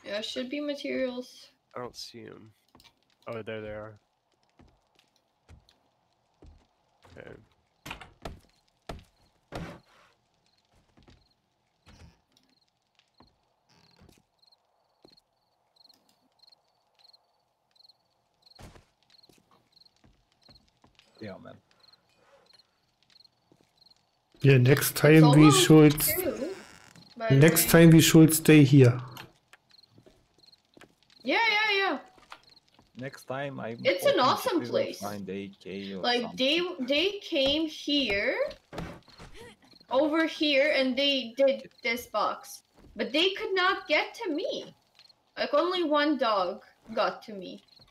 Yeah, should be materials. I don't see them. Oh, there they are. Okay. Yeah, man. Yeah, next It's time we should. two, Next way. time we should stay here. Yeah, yeah, yeah. Next time I. It's an awesome place. Find AK or Like something. they they came here over here and they did this box. But they could not get to me. Like only one dog got to me.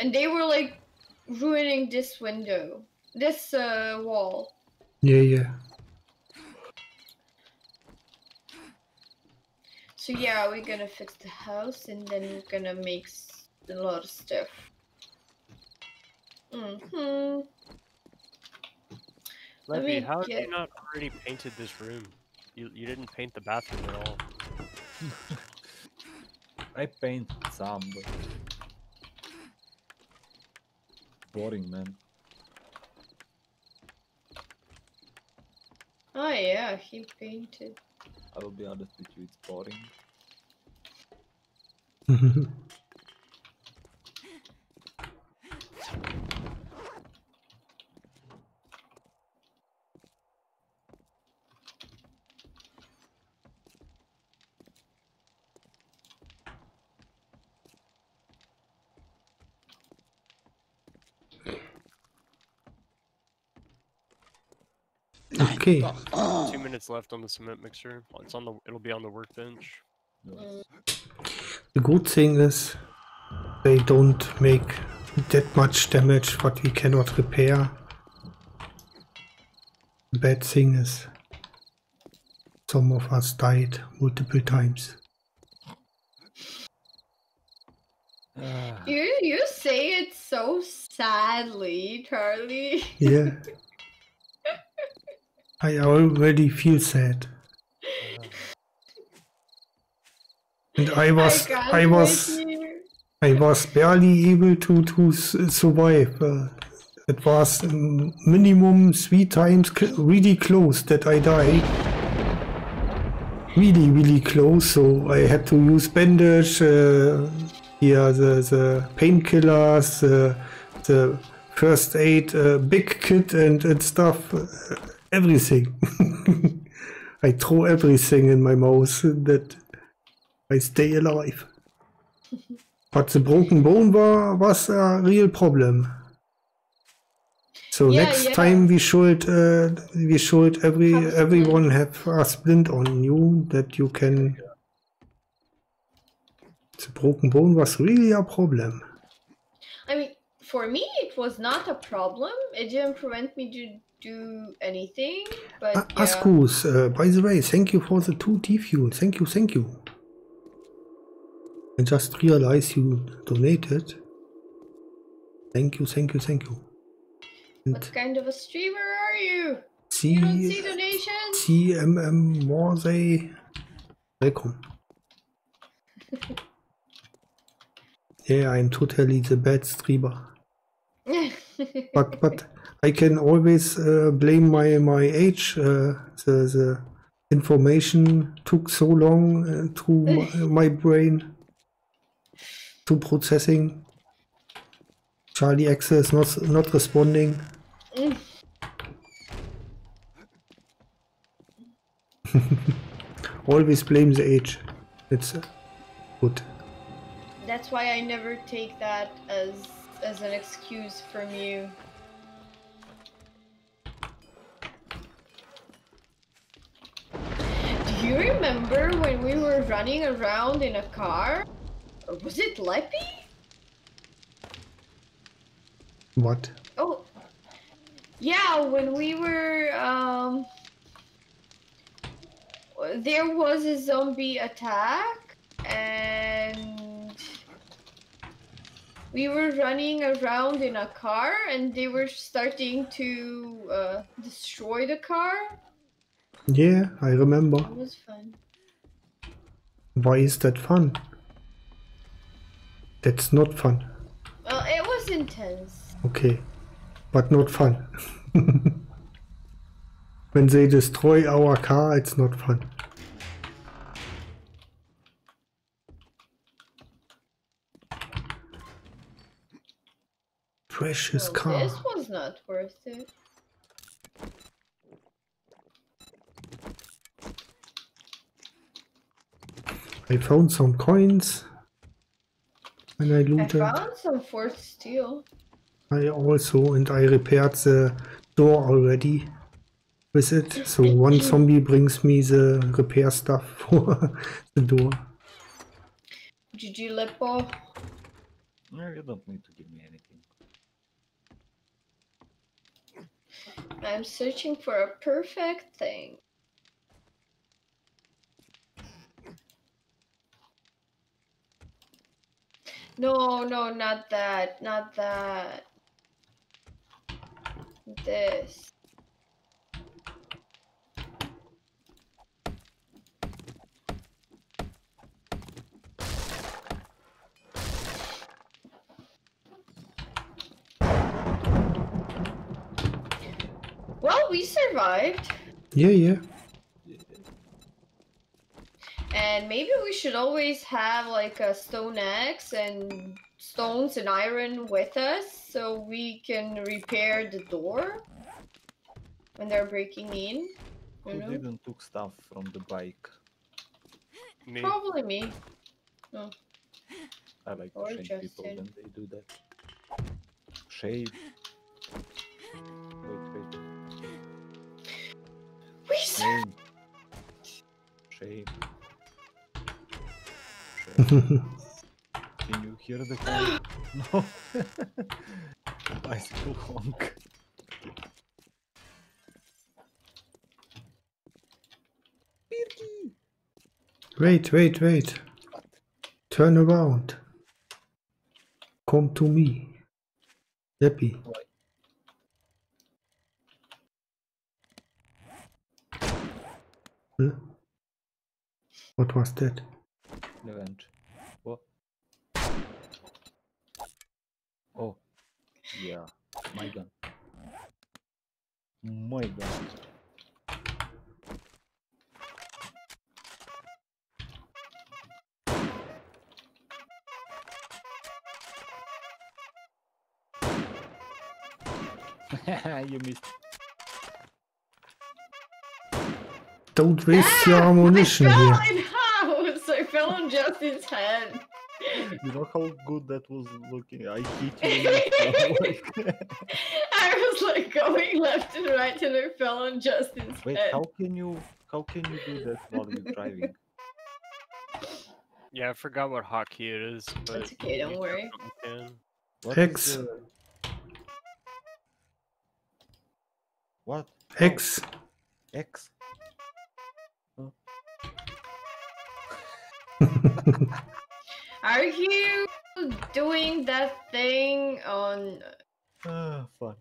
And they were like ruining this window. This uh wall. yeah, yeah. So yeah, we're gonna fix the house and then we're gonna make s- a lot of stuff. Mm-hmm. Let Levy, me how have you not already painted this room? You you didn't paint the bathroom at all. I paint some, but. Boring, man. Oh yeah, he painted. I will be honest with you, it's boring. okay. Two minutes left on the cement mixer. It's on the. It'll be on the workbench. The good thing is they don't make that much damage what we cannot repair. The bad thing is some of us died multiple times. Ah, You you say it so sadly, Charlie. Yeah. I already feel sad. And I was can't I was. I was barely able to to survive. Uh, it was um, minimum three times really close that I die. really, really close, so I had to use bandage, uh, here the, the painkillers, the, the first aid uh, big kit and, and stuff, uh, everything. I throw everything in my mouth that I stay alive. But the broken bone wa- was a real problem. So Yeah, next yeah. time we should uh, we should every Have splint. everyone have a splint on you that you can. The broken bone was really a problem. I mean, for me, it was not a problem. It didn't prevent me to do anything. But A- yeah. Askus, uh, by the way, thank you for the two TFUEL. Thank you, thank you. I just realized you donated. Thank you, thank you, thank you. And What kind of a streamer are you? You don't see donations? CMM Morsey. Welcome. yeah, I'm totally the bad streamer. But but I can always uh, blame my my age. Uh, the the information took so long uh, through my, brain to processing. Charlie X is not not responding. always blame the age. It's good. That's why I never take that as as an excuse from you. You remember when we were running around in a car? Or was it Leppy? What? Oh, yeah, when we were, um, there was a zombie attack, and we were running around in a car, and they were starting to uh, destroy the car. Yeah, I remember. It was fun. Why is that fun? That's not fun. Well, it was intense. Okay, but not fun. when they destroy our car, it's not fun. Precious Well, car. this was not worth it. I found some coins. And I looted. I looted. found some forged steel. I also, and I repaired the door already with it. So one zombie brings me the repair stuff for the door. GG Lepo. No, you don't need to give me anything. I'm searching for a perfect thing. No, no, not that. Not that. This. Well, we survived. Yeah, yeah. And maybe we should always have like a stone axe and stones and iron with us so we can repair the door when they're breaking in. You Who know? didn't took stuff from the bike? Me. Probably me. No. I like Or to shame people when they do that. Shame. Wait, wait. We sur- Shame. Can you hear the call? No. Bicycle honk. Wait, wait, wait. Turn around. Come to me. Happy. Huh? Hmm? What was that? Revenge. What? Yeah, my gun. My gun. you missed. Don't waste ah, your ammunition I fell here. in house! I fell on Justin's head. You know how good that was looking. I hit you. and you fell, like- I was like going left and right, and I fell on Justin's Wait, head. how can you how can you do that while you're driving? Yeah, I forgot what hotkey it is. But That's okay, don't worry. can. What is X. the- What? X. X. Oh, Are you doing that thing on? Ah, fun.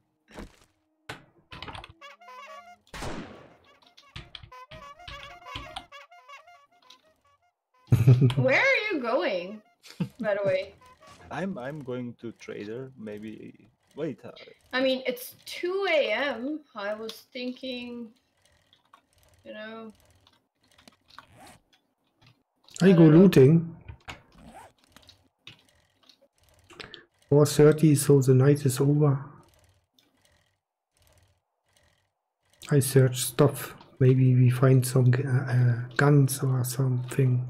Where are you going? By the way, I'm I'm going to trader. Maybe wait. Uh, I mean it's 2 a.m. I was thinking, you know, I go looting. 4.30, so the night is over. I search stuff. Maybe we find some uh, uh, guns or something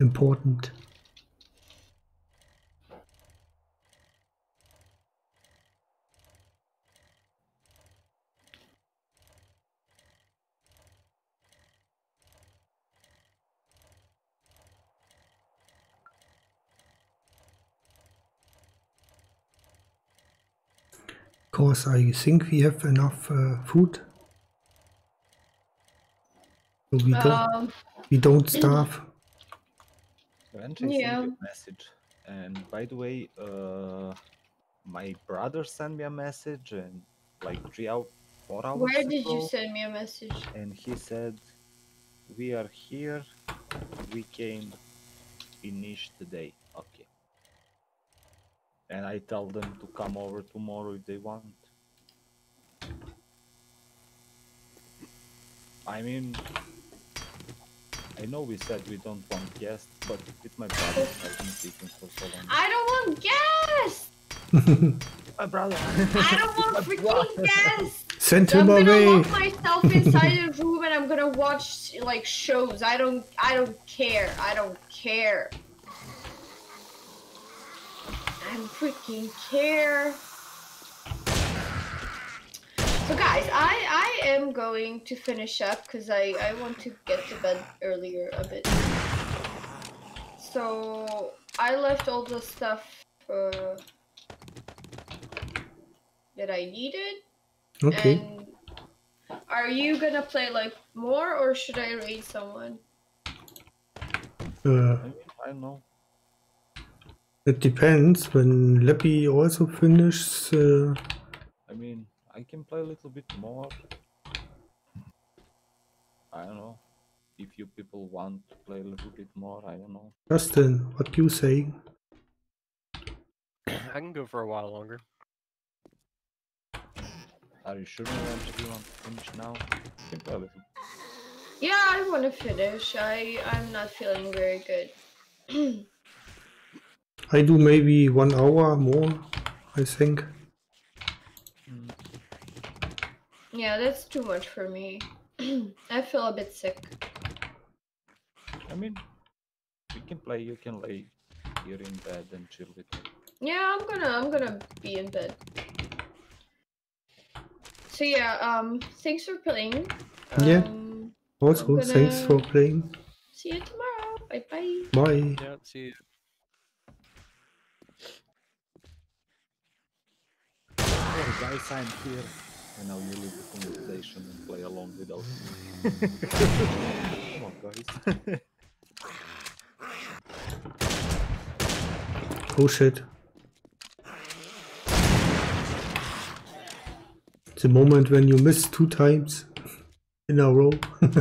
important. Cause I think we have enough uh, food. So we don't um, we don't starve. Eventually Yeah. send you a message. And by the way, uh, my brother sent me a message and like three hours, four hours where did you send me a message? And he said, "We are here. We came, finish today." Okay. And I tell them to come over tomorrow if they want. I mean, I know we said we don't want guests, but with my brother, I've been speaking for so long. I don't want gas. My brother. I don't want freaking gas. Send So I'm him gonna lock myself inside a room and I'm gonna watch like shows. I don't I don't care. I don't care. I don't freaking care. So guys, I I am going to finish up because I I want to get to bed earlier a bit. So I left all the stuff uh, that I needed. Okay. And are you gonna play like more or should I raid someone? Uh, I mean, I don't know. It depends. When Leppy also finishes, uh, I mean, I can play a little bit more. I don't know. If you people want to play a little bit more, I don't know. Justin, what you say? I can go for a while longer. Are you sure you want to finish now? You can play a little. Yeah, I want to finish. I I'm not feeling very good. I do maybe one hour more, I think. yeah, that's too much for me. I feel a bit sick. I mean, we can play. You can lay here in bed and chill with me. Yeah, I'm gonna I'm gonna be in bed. So yeah, um, thanks for playing. Yeah. Um, Also, I'm thanks for playing. see you tomorrow. Bye bye. Bye. Yeah, see you. Oh, guys, I'm here. And now you leave the conversation and play along without me. Come on, guys. Oh shit. The moment when you miss two times in a row.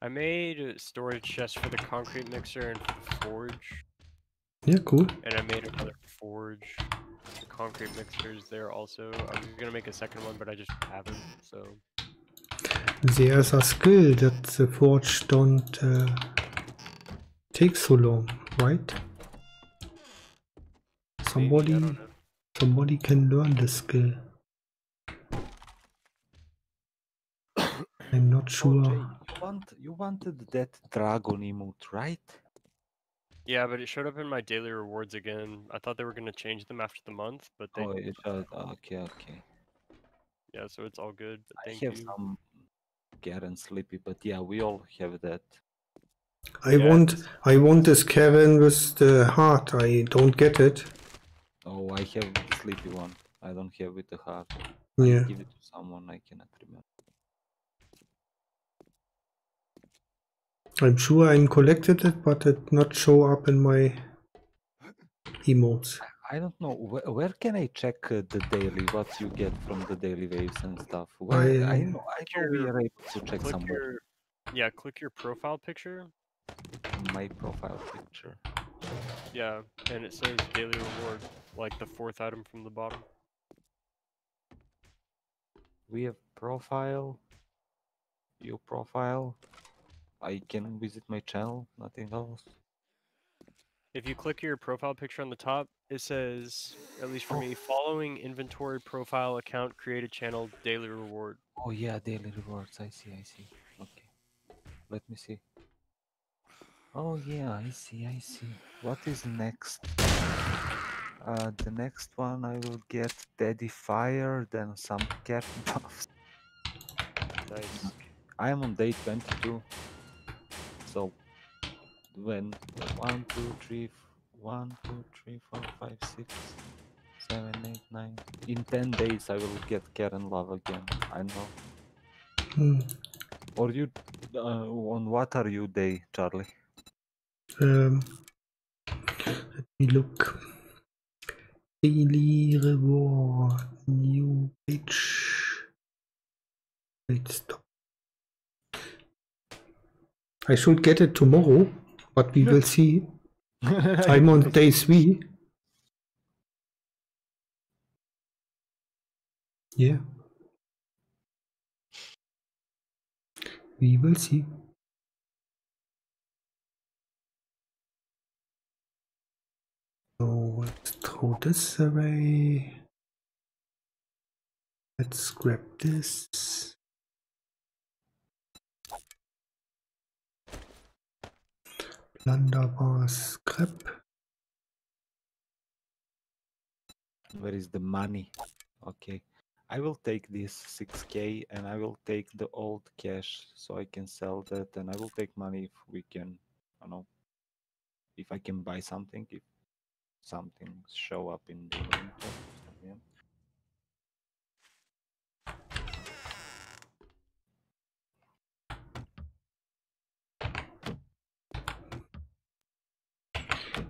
I made a storage chest for the concrete mixer and forge, yeah, cool. and I made another forge. The concrete mixers there also. I'm gonna make a second one, but I just haven't. So There's a skill that the forge don't uh, takes so long, right? Somebody, I somebody can learn the skill. I'm not Oh, sure. Jay, you want you wanted that dragon emote, right? Yeah, but it showed up in my daily rewards again. I thought they were gonna change them after the month, but they Oh, it showed. Oh, okay, okay. yeah, so it's all good. But I have you. some Garen Sleepy, but yeah, we all have that. I Yeah, want, it's- I want this Kevin with the heart. I don't get it. Oh, I have Sleepy one. I don't have with the heart. Yeah. Give it to someone I cannot remember. I'm sure I'm collected it, but it not show up in my emotes. I don't know where, where can I check uh, the daily what you get from the daily waves and stuff. Where, I, I- know I know we are able to check somewhere. your yeah, click your profile picture. My profile picture. Yeah, and it says daily reward, like the fourth item from the bottom. We have profile. Your profile. I can visit my channel. Nothing else. If you click your profile picture on the top, it says, at least for Oh. me, following inventory profile account created channel daily reward. Oh yeah, daily rewards. I see. I see. Okay. Let me see. Oh yeah, I see. I see. What is next? Uh, the next one I will get Daddy Fire, then some cat buffs. Nice. I am on day 22. So when one, two, three, one, two, three, four, five, six, seven, eight, nine. In ten days I will get Karen Love again. I know. Hmm. Or you uh, on what are you day, Charlie? Um, let me look. Daily reward, new page. Wait, stop. I should get it tomorrow, but we will see. I'm on day three. Yeah. We will see. So let's throw this away. Let's grab this. Blunderbar scrap. Where is the money? Okay. I will take this 6k and I will take the old cash so I can sell that and I will take money if we can, I don't know, if I can buy something, if something show up in the inventory.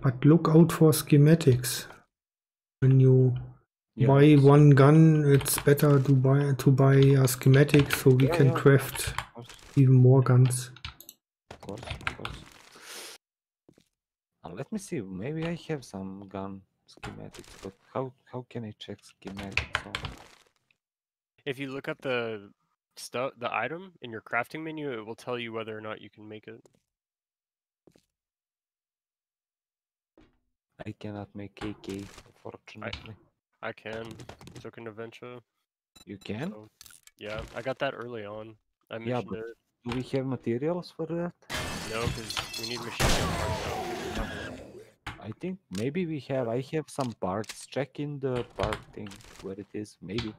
But look out for schematics. When you Yeah, buy yes, one gun, it's better to buy to buy a schematic so we Yeah, can yeah. craft even more guns. of course, of course. Let me see, maybe I have some gun schematics, but how how can I check schematics on If you look up the stuff, the item in your crafting menu, it will tell you whether or not you can make it. I cannot make AK, unfortunately. I can. So can Aventure. You can? So, yeah, I got that early on. I Yeah, but- it. Do we have materials for that? No, because we need machine parts. I think maybe we have. I have some parts. Check in the part thing where it is. Maybe.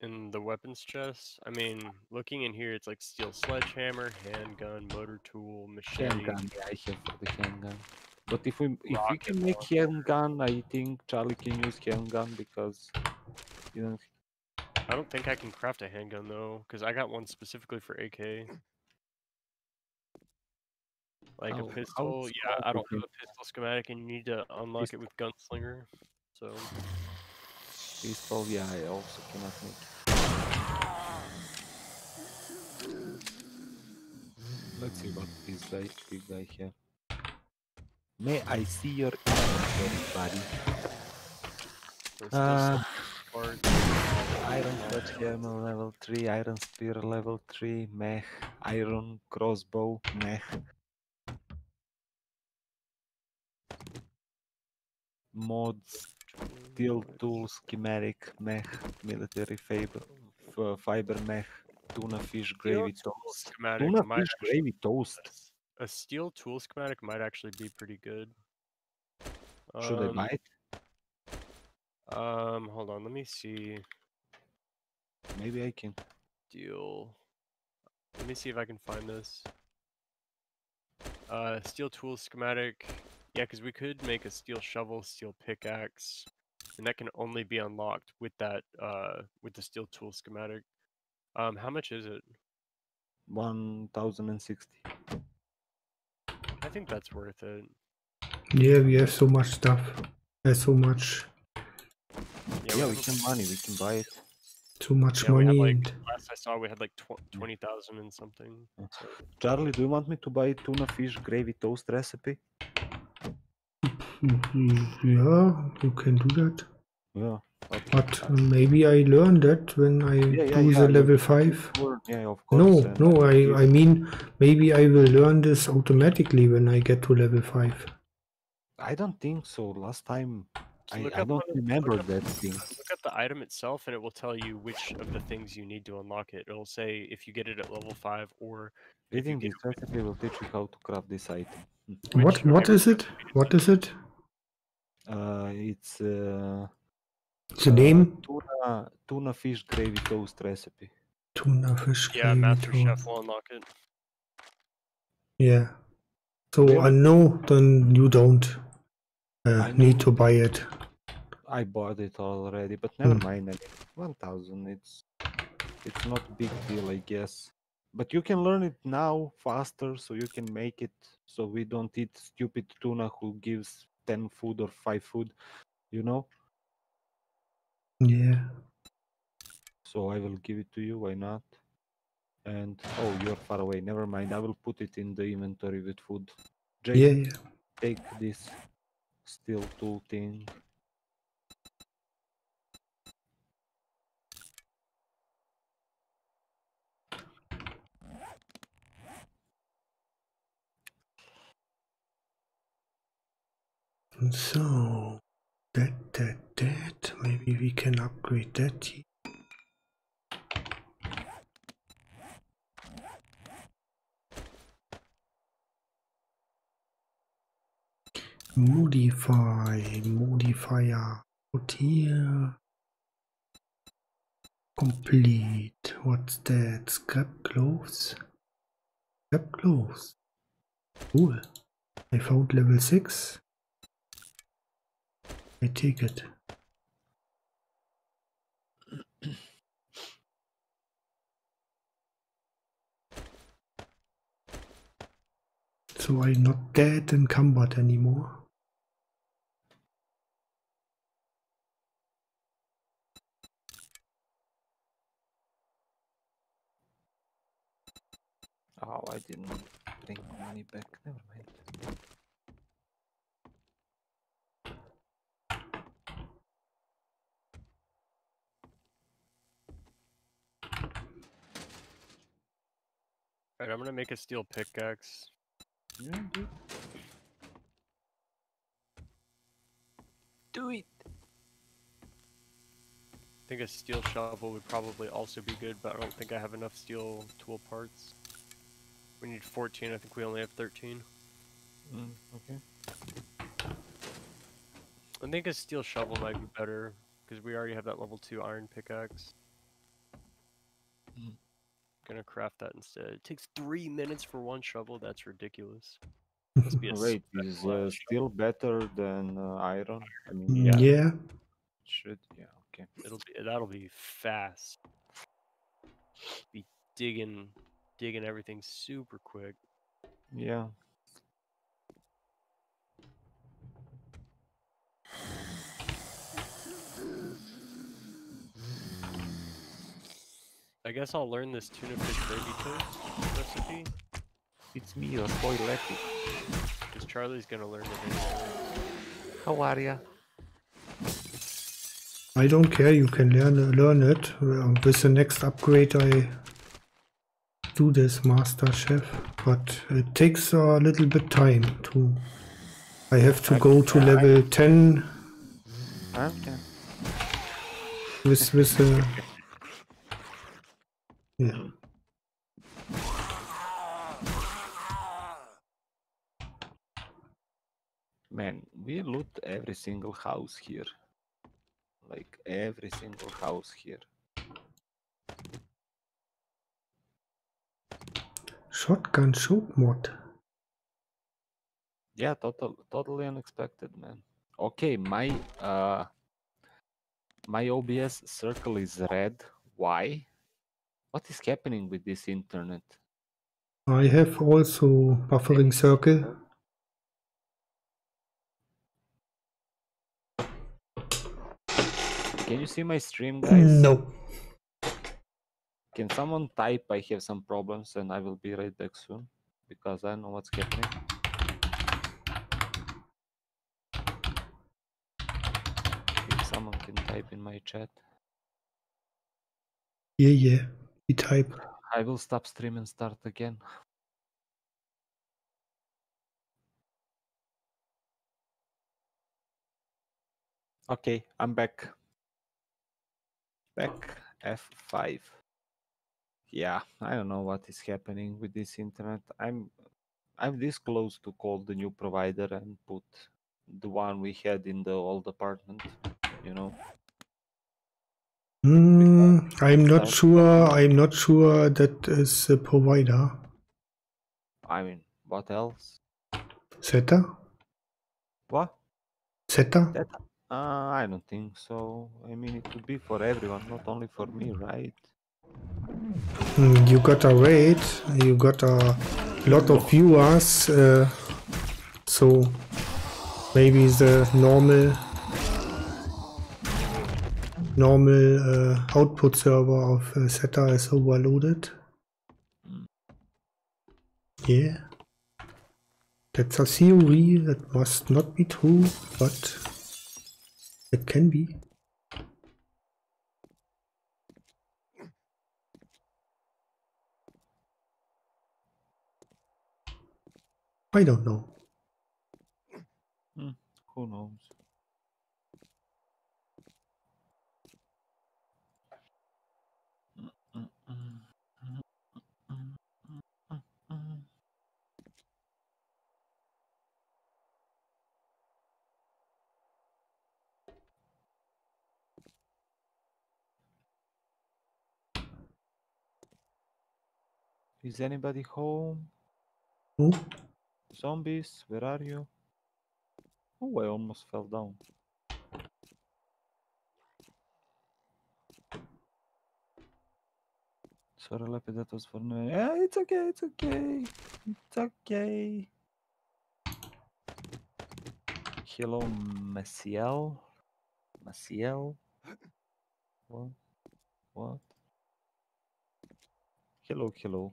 In the weapons chest, I mean, looking in here, it's like steel sledgehammer, handgun, motor tool, machine. Handgun. Yeah, I have the handgun. But if we if we can make handgun, I think Charlie can use handgun because you know I don't think I can craft a handgun though, because I got one specifically for AK. Like How- a oh, how pistol, it's yeah, I don't have a pistol schematic, and you need to unlock it with gunslinger. So pistol. Yeah, I also cannot make. Let's see what this guy big guy have. May I see your inventory, buddy? Uh. Iron sledgehammer level 3, iron spear level 3, mech, iron crossbow, mech. mods, steel tool, schematic, mech, military fiber, fiber mech, tuna fish gravy toast. Tuna fish gravy toast. A steel tool schematic might actually be pretty good. Should Um, buy it? Um, hold on, let me see. Maybe I can. Steel. Let me see if I can find this. Uh, steel tool schematic. Yeah, because we could make a steel shovel, steel pickaxe, and that can only be unlocked with that uh with the steel tool schematic. Um, how much is it? 1060. I think that's worth it. Yeah, we have so much stuff. There's so much, Yeah, Yeah, we we have- can money, we can buy it. Too much Yeah, money. like, and Last I saw, we had like tw- twenty thousand and something. so- Charlie, do you want me to buy tuna fish gravy toast recipe? Yeah, you can do that. Yeah. Okay. But maybe I learn that when I Yeah, yeah, do yeah, the you- level five. Sure, Yeah, of course. No, and no, I, I mean, maybe I will learn this automatically when I get to level 5. I don't think so. Last time, So I, I don't on- look remember up- that thing. Look at the item itself, and it will tell you which of the things you need to unlock it. It'll say if you get it at level five, or if you Reading get this recipe will teach you how to craft this item. which What, what is it? What is it? Uh, it's uh, The uh, name? tuna tuna fish gravy toast recipe. Tuna fish Yeah, gravy Master Chef toast. will unlock it. Yeah. So Really? I know then you don't uh, need to buy it. I bought it already, but never Hmm. mind. One thousand. It's it's not a big deal, I guess. But you can learn it now faster, so you can make it. So we don't eat stupid tuna who gives ten food or five food. You know. Yeah. So I will give it to you. Why not? And oh, you're far away. Never mind. I will put it in the inventory with food. Jake, Yeah, yeah. take this steel tool thing. So that, that, that. Maybe we can upgrade that. Modify, modifier, here. Complete. What's that? Scrap clothes. Scrap clothes. Cool. I found level 6. I take it. So I'm not dead encumbered anymore. Oh, I didn't bring money back. Never mind. Alright, I'm gonna make a steel pickaxe. Yeah, dude. Do it. I think a steel shovel would probably also be good, but I don't think I have enough steel tool parts. We need 14, I think we only have 13. Mm, okay. I think a steel shovel might be better, because we already have that level 2 iron pickaxe. Mm. Gonna craft that instead. It takes 3 minutes for one shovel, that's ridiculous. Must be a Wait, is uh, shovel. still better than uh, iron? I mean, Mm, yeah, yeah. should. Yeah, okay. It'll be that'll be fast. Be digging digging everything super quick. Yeah. I guess I'll learn this tuna fish gravy toast recipe It's me, your boy Letty. because Charlie's gonna learn it. How are ya? I don't care, you can learn learn it. Uh, With the next upgrade I do this Master Chef, but it takes a little bit time to I have to go to level 10 Okay. with with the yeah. Man, we loot every single house here. Like every single house here. Shotgun choke mod. Yeah, total, totally unexpected, man. Okay, my uh, my OBS circle is red. Why? What is happening with this internet? I have also buffering circle. Can you see my stream, guys? No. Can someone type I have some problems and I will be right back soon because I know what's happening. If someone can type in my chat, Yeah, yeah. We type. I will stop stream and start again. Okay, I'm back. Back F5. Yeah, I don't know what is happening with this internet. I'm I'm this close to call the new provider and put the one we had in the old apartment, you know. Hmm, I'm not sure. I'm not sure that is the provider. I mean, what else? Theta? What? Theta? That uh, I don't think so. I mean, it would be for everyone, not only for me, right? Hmm, you got a raid. You got a lot of viewers. Uh, so maybe the normal normal uh, output server of uh, Theta is overloaded. Mm. Yeah. That's a theory that must not be true, but it can be. I don't know. Who knows? Is anybody home? No? Zombies, where are you? Oh, I almost fell down. Sorry, Lepi, that was for me. Yeah, it's okay, it's okay. It's okay. Hello, Maciel. Maciel. What? What? Hello, hello.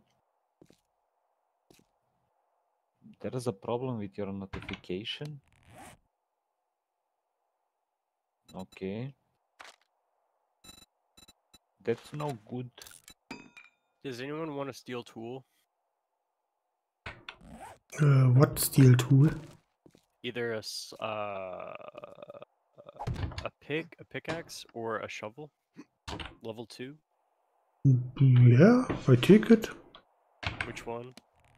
There is a problem with your notification. Okay. That's no good. Does anyone want a steel tool? Uh, what steel tool? Either a s- uh, a pick, a pickaxe, or a shovel. Level two. Yeah, I take it. Which one?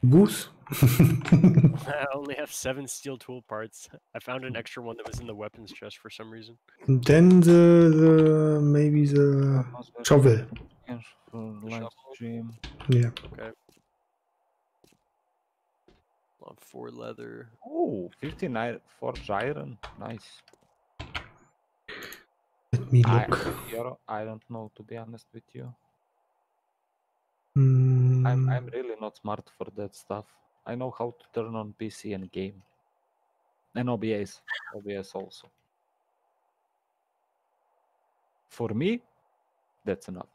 Goose. I only have seven steel tool parts. I found an extra one that was in the weapons chest for some reason. then the, the maybe the shovel. Yes, for live shovel? stream. Yeah. Okay. On four leather. Oh, 59 forged iron. Nice. Let me look. Yoro, I don't know to be honest with you. Hmm. I'm mm. I'm really not smart for that stuff. I know how to turn on PC and game. And OBS. OBS also. For me, that's enough.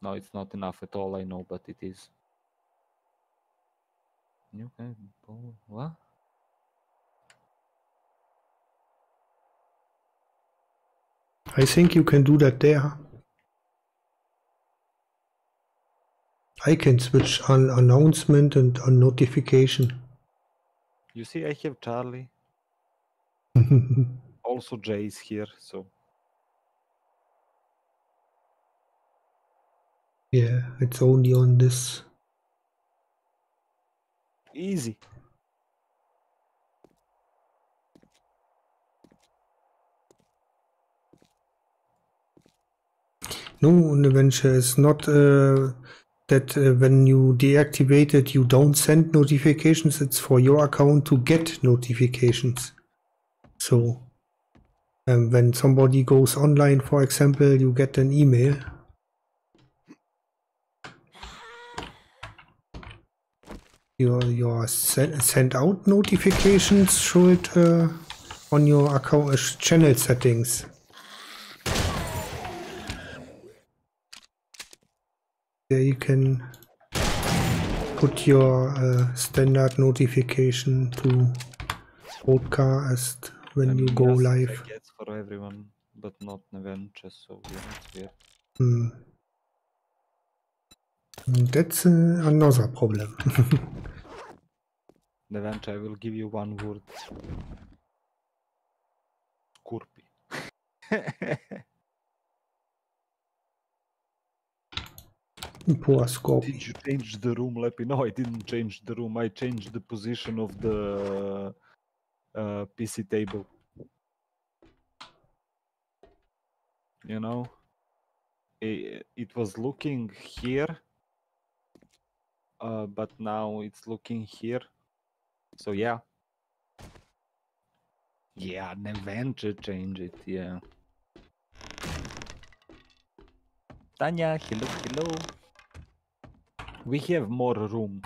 No, it's not enough at all, I know, but it is. You can pull what? I think you can do that there. I can switch on announcement and on notification. You see, I have Charlie. also Jay is here, so Yeah, it's only on this. easy. No, an adventure is not uh, that uh, when you deactivate it, you don't send notifications. It's for your account to get notifications. So, um, when somebody goes online, for example, you get an email. Your your sen- send out notifications should uh, on your account uh, channel settings. There you can put your uh, standard notification to broadcast when I you go yes, live. guess for everyone, but not Neventure, so yeah, it's weird. Hmm. That's uh, another problem. Neventure, I will give you one word. Scorpi. Did you change the room, Leppy? No, I didn't change the room. I changed the position of the uh, PC table. You know, it, it was looking here, uh, but now it's looking here. So yeah, yeah, Neventure change it. Yeah. Tanya, hello, hello. We have more room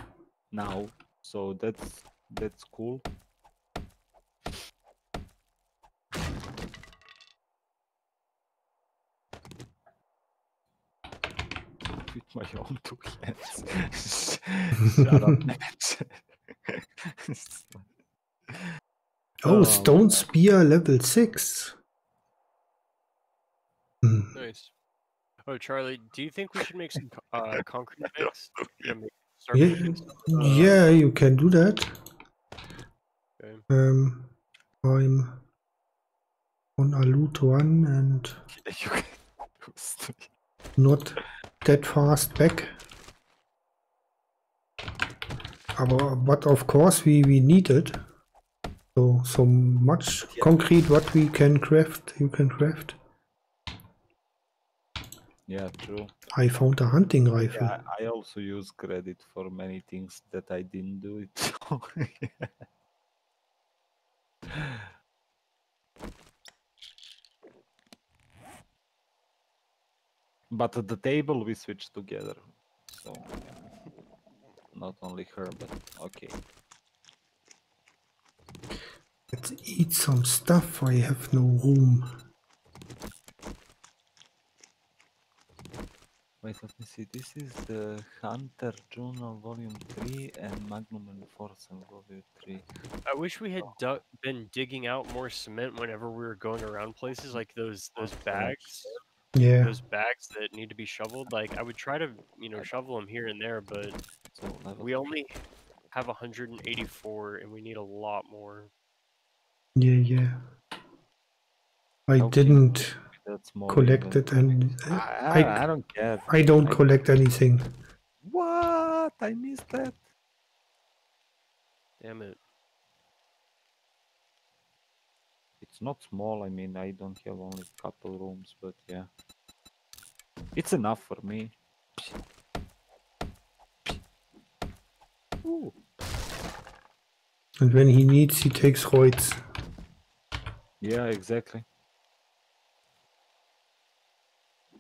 now, so that's that's cool. With my own two hands. Shut up, Oh, Oh, Stone Spear level 6. Hmm. Nice. Oh, Charlie, do you think we should make some uh, concrete mix? Yeah, Yeah, making some, uh, yeah, you can do that. Okay. Um, I'm on Alut 1 and you can do st- not that fast back. Aber, but of course we, we need it. So, so much concrete what we can craft, you can craft. Yeah, true. I found a hunting rifle. Yeah, I also use credit for many things that I didn't do it. So yeah. But at the table we switched together. So not only her, but okay. Let's eat some stuff. I have no room. Wait, let me see. This is the Hunter Journal Volume 3 and Magnum Enforcer Volume 3. I wish we had oh. du- been digging out more cement whenever we were going around places like those those bags. Yeah. Those bags that need to be shoveled. Like I would try to, you know, shovel them here and there, but So we only have 184 and we need a lot more. Yeah, yeah. I Okay. didn't that's more collect even. it and I, I- I, I don't care. I don't I- collect anything. What? I missed that. Damn it. It's not small. I mean, I don't have only a couple rooms, but yeah, it's enough for me. Ooh. And when he needs, he takes roids. Yeah, exactly.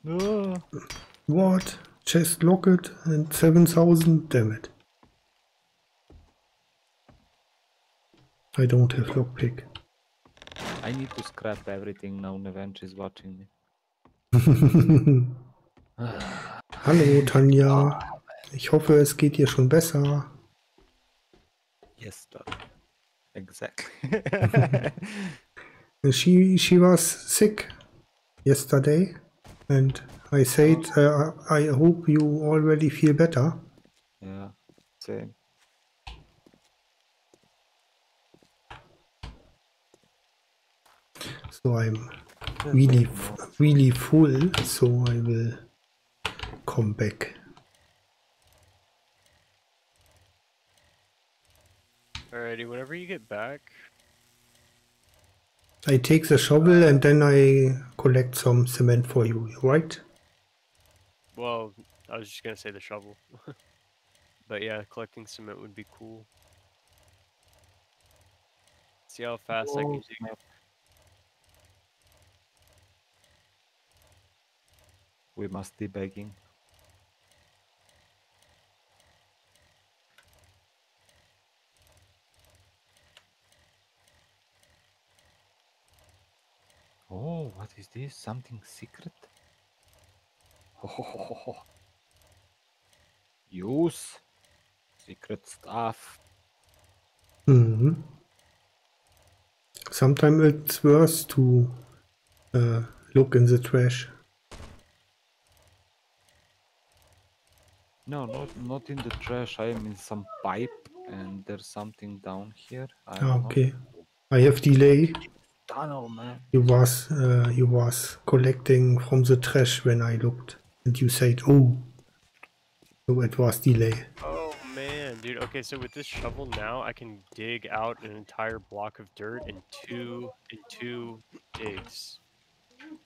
No. What? Chest locket and 7000? Damn it. I don't have lockpick. I need to scrap everything now. Nevench is watching me. Hallo Tanja. Ich hoffe, es geht dir schon besser. Yes, dog. Exactly. She she was sick yesterday, and I said uh, I hope you already feel better. yeah, same. So So I'm really, really full. So I will come back. Alrighty, whenever you get back, I take the shovel and then I collect some cement for you, right? well, I was just gonna say the shovel. but yeah, collecting cement would be cool. See how fast I can dig. snap. We must be begging. Oh, what is this? Something secret? Oh, use secret stuff. hmm Sometimes it's worse to uh, look in the trash. No, not not in the trash. I am in some pipe, and there's something down here. I Ah, know. okay. I have delay. Tunnel, man. You was uh, you was collecting from the trash when I looked, and you said, "Oh." So it was delay. Oh man, dude. Okay, so with this shovel now, I can dig out an entire block of dirt in two in two digs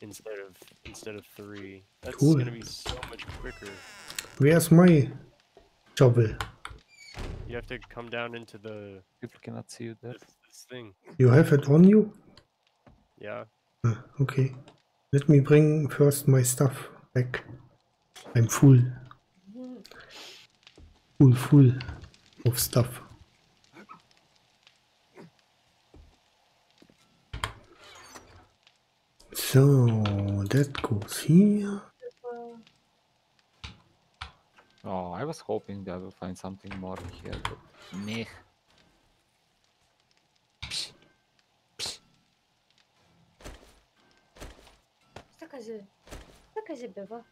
instead of instead of three. That's Cool. gonna be so much quicker. Where's my shovel? You have to come down into the People cannot see you there. this, this thing. You have it on you? Yeah. Ah, okay. Let me bring first my stuff back. I'm full. Full, full of stuff. So that goes here. Oh, I was hoping that I will find something more here, but meh. Taka, że... Taka, że bywa.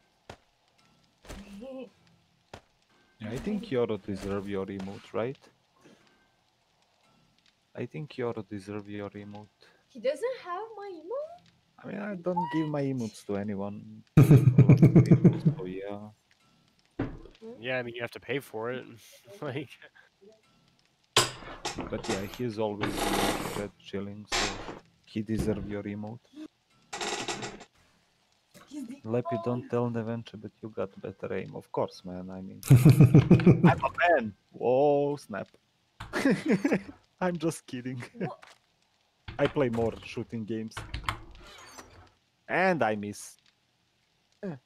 I think Yoro deserve your emote, right? I think Yoro deserve your emote. He doesn't have my emo? I mean, I don't give my emotes to anyone. A lot of people, so yeah. Yeah, I mean you have to pay for it. like But yeah, he's always in chat chilling, so he deserves your emote. Leppy, don't tell Neventure, but you got better aim. Of course, man. I mean, I'm a man. Whoa, snap. I'm just kidding. I play more shooting games. And I miss. Eh.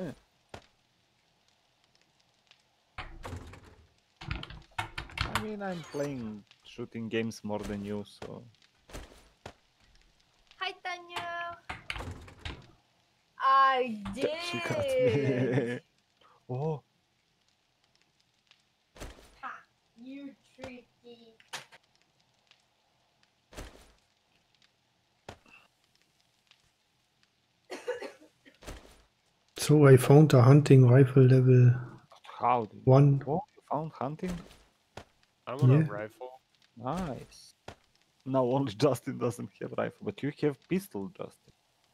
Eh. I mean, I'm playing shooting games more than you, so. Hi, Tanya! I did! She got me. oh, Ha, you tricky. So I found a hunting rifle level how did one. Oh, you found hunting? I want on a rifle. Nice. Now only Justin doesn't have rifle, but you have pistol, Justin.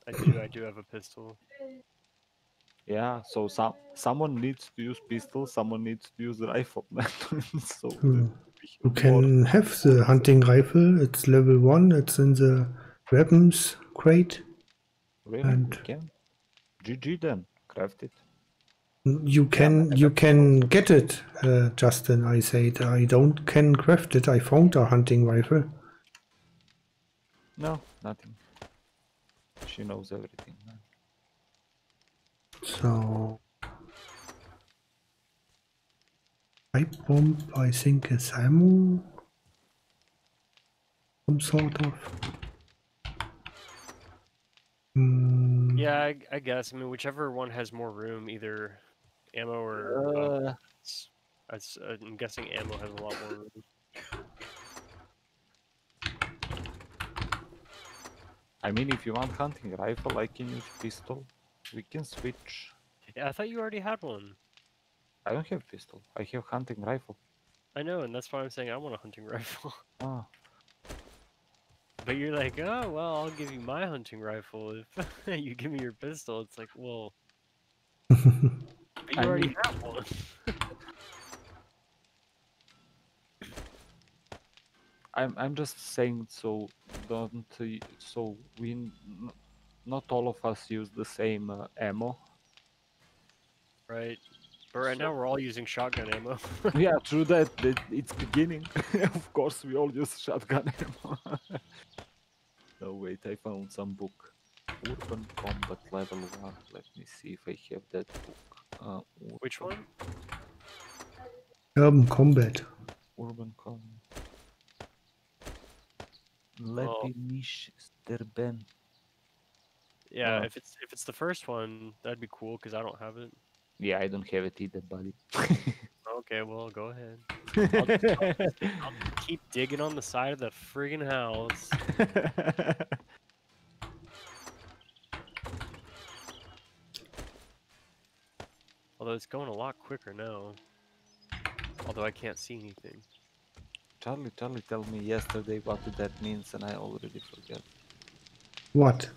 I do I do have a pistol. Yeah, so some someone needs to use pistol, someone needs to use rifle, so Hmm. the- You can have the hunting rifle. It's level one. It's in the weapons crate. really you and- can. GG then, craft it. You can you can get it, uh, Justin. I said I don't can craft it. I found a hunting rifle. No, nothing. She knows everything. Man. So I bomb, I think is ammo. Some sort of. Mm, Yeah, I, I guess. I mean, whichever one has more room, either ammo or. Uh, Uh, s- I s- uh, I'm guessing ammo has a lot more room. I mean, if you want hunting rifle, I can use pistol. We can switch. Yeah, I thought you already had one. I don't have pistol. I have hunting rifle. I know, and that's why I'm saying I want a hunting rifle. Ah. but you're like, oh well, I'll give you my hunting rifle if you give me your pistol. It's like, well, but you I already mean- have one. I'm I'm just saying so don't so we n- n- not all of us use the same uh, ammo. right? But right now we're all using shotgun ammo. yeah, true that. that It's beginning. of course, we all use shotgun ammo. no wait, I found some book. Urban Combat Level One. Let me see if I have that book. Uh, Which one? Urban Combat. Urban Combat. Oh. Well- Lepi Nish Sterben. Yeah, if it's if it's the first one, that'd be cool because I don't have it. Yeah, I don't have it either, buddy. Okay, well, go ahead. I'll just, I'll I'll keep digging on the side of the friggin' house. Although it's going a lot quicker now. Although I can't see anything. Charlie, Charlie, tell me yesterday what that means, and I already forgot. What?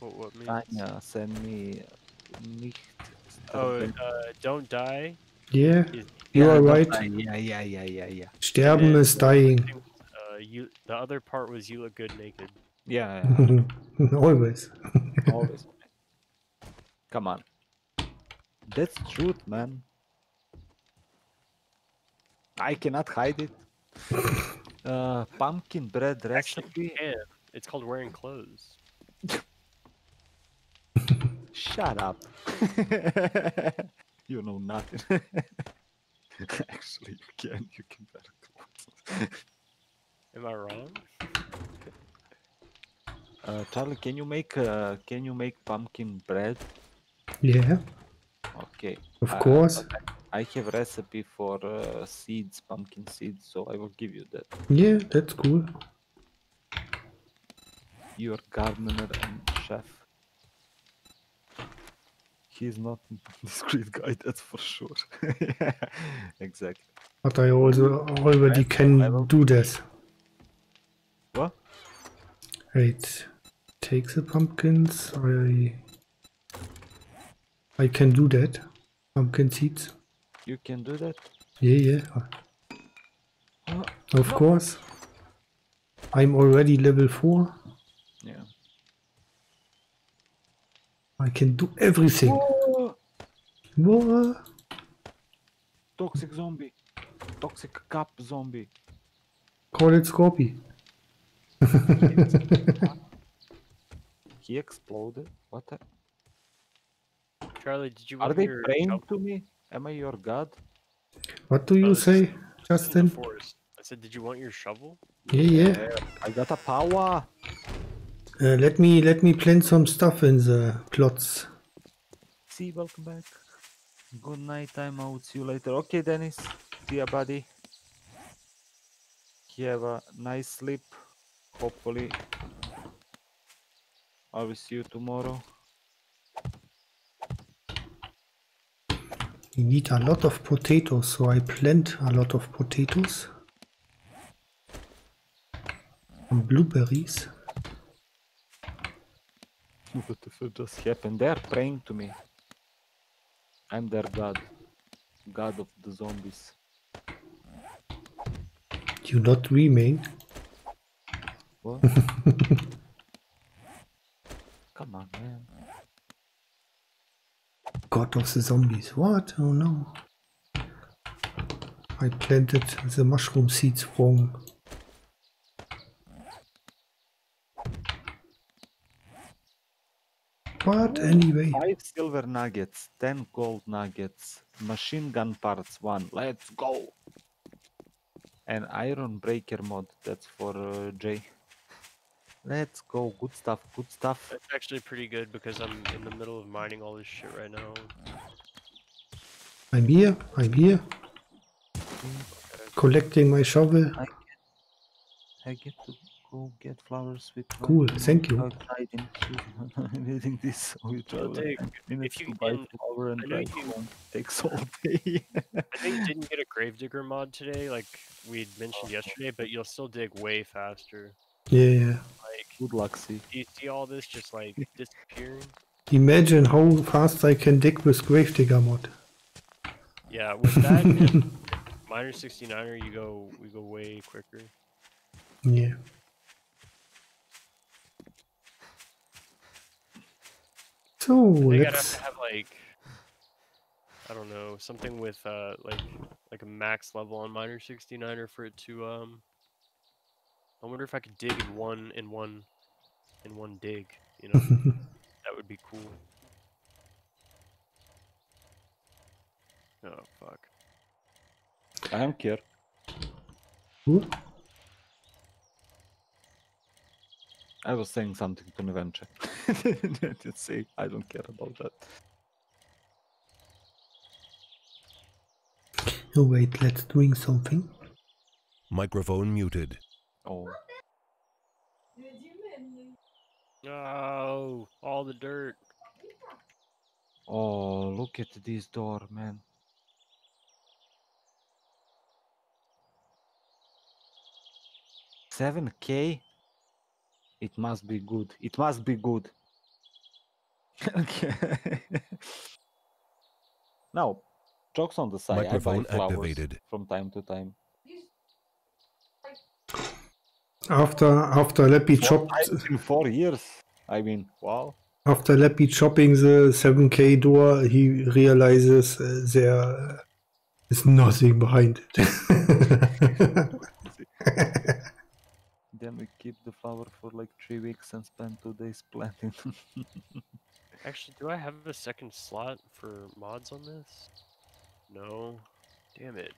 What, what means? Tanya send me nicht. Oh, uh, don't die. Yeah, is- you Yeah, are right. die. Yeah, yeah, yeah, yeah, yeah. Sterben Yeah, is dying. Uh, you. The other part was you look good naked. Yeah, Always. always. Come on. That's truth, man. I cannot hide it. Uh, pumpkin bread Actually, recipe. you can. It's called wearing clothes. Shut up. you know nothing. Actually, you can. You can wear clothes. Am I wrong? Uh, Charlie, can you make uh, can you make pumpkin bread? Yeah, Okay. of uh, course. but I have recipe for uh, seeds, pumpkin seeds, so I will give you that. Yeah, that's cool. Your gardener and chef. He's not discreet guy, that's for sure. yeah, exactly. But I also already can do that. What? Wait, take the pumpkins. I I can do that. Pumpkin seeds. You can do that? Yeah, yeah. Uh, Of course. I'm already level four. yeah. I can do everything. Oh, What? toxic zombie. Toxic cup zombie. Call it Scorpy. He exploded. What? the- Charlie, did you Are want they praying to me? Am I your god? What do Oh, you this say, is in the Justin? I said, did you want your shovel? Yeah, yeah. I got a power. Uh, let me let me plant some stuff in the plots. See, welcome back. Good night, time out. See you later. Okay, Dennis. See ya, buddy. Have a nice sleep. Hopefully, I will see you tomorrow. We need a lot of potatoes, so I plant a lot of potatoes. And blueberries. what the fuck just happened? They're praying to me. I'm their god. God of the zombies. You not remain. What? Come on, man. God of the zombies. What? Oh no. I planted the mushroom seeds wrong. But anyway, Five silver nuggets, ten gold nuggets, machine gun parts one. Let's go. And iron breaker mod. That's for uh, Jay. Let's go. Good stuff. Good stuff. That's actually pretty good because I'm in the middle of mining all this shit right now. I'm here. I'm here. Collecting my shovel. I get to go get flowers with. my Cool, thank you. outside. I'm reading this. We travel Dig, 10 you buy can- flower and I know you- home. Takes all day. I think you didn't get a gravedigger mod today, like we'd mentioned oh. yesterday, but you'll still dig way faster. Yeah, yeah. Like, Good luck, see. do you see all this just like disappearing? Imagine how fast I can dig with Gravedigger mod. Yeah, with that Miner 69er, you go we go way quicker. Yeah. So They gotta let's. have like I don't know something with uh like like a max level on Miner 69er for it to um. I wonder if I could dig in one in one in one dig. You know, that would be cool. Oh fuck. I don't care. Who? I was saying something to Nevenche. Just say I don't care about that. Oh wait, let's doing something. Microphone muted. Oh, Oh, all the dirt. oh, look at this door, man. Seven K. It must be good. It must be good. okay. now, jokes on the side. Microphone I buy flowers activated. from time to time. After after Leppy Four chopped in four years. I mean, wow. after Leppy chopping the 7k door, he realizes uh, there is nothing behind it. Then we keep the flower for like three weeks and spend two days planting. Actually, do I have a second slot for mods on this? No. Damn it.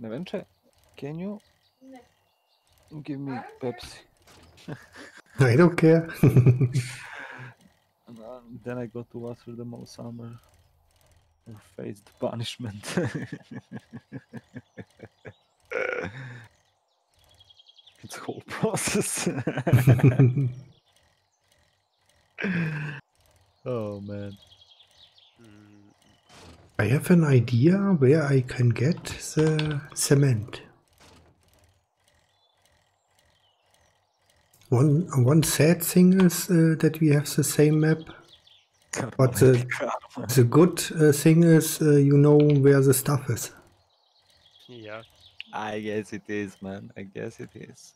Nevenche, can you give me Pepsi? I don't care. And then I got to answer the most summer or face the punishment. it's a whole process. oh man. I have an idea where I can get the cement. One one sad thing is uh, that we have the same map. But the, the good uh, thing is uh, you know where the stuff is. Yeah. I guess it is, man. I guess it is.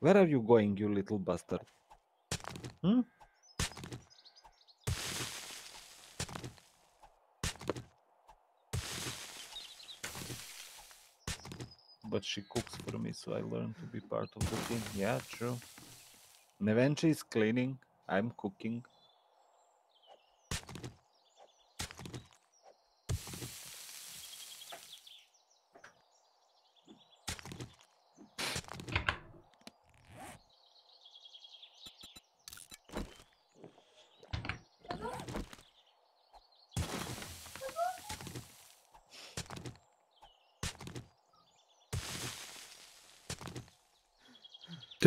Where are you going, you little bastard? Hmm? But she cooks for me, so I learn to be part of the team. Yeah, true. Nevenchi is cleaning. I'm cooking.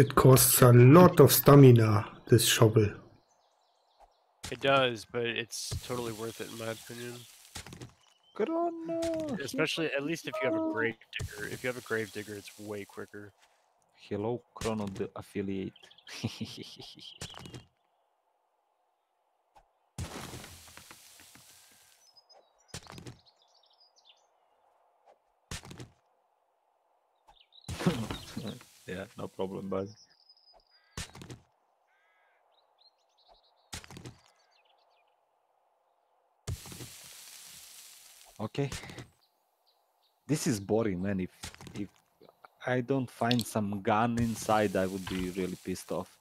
That costs a lot of stamina, this shovel. It does, but it's totally worth it in my opinion. Good on. Chrono! Especially, at least if you have a grave digger. If you have a grave digger, it's way quicker. Hello, Chrono the affiliate. yeah, no problem, bud. Okay. This is boring, man. If if I don't find some gun inside, I would be really pissed off.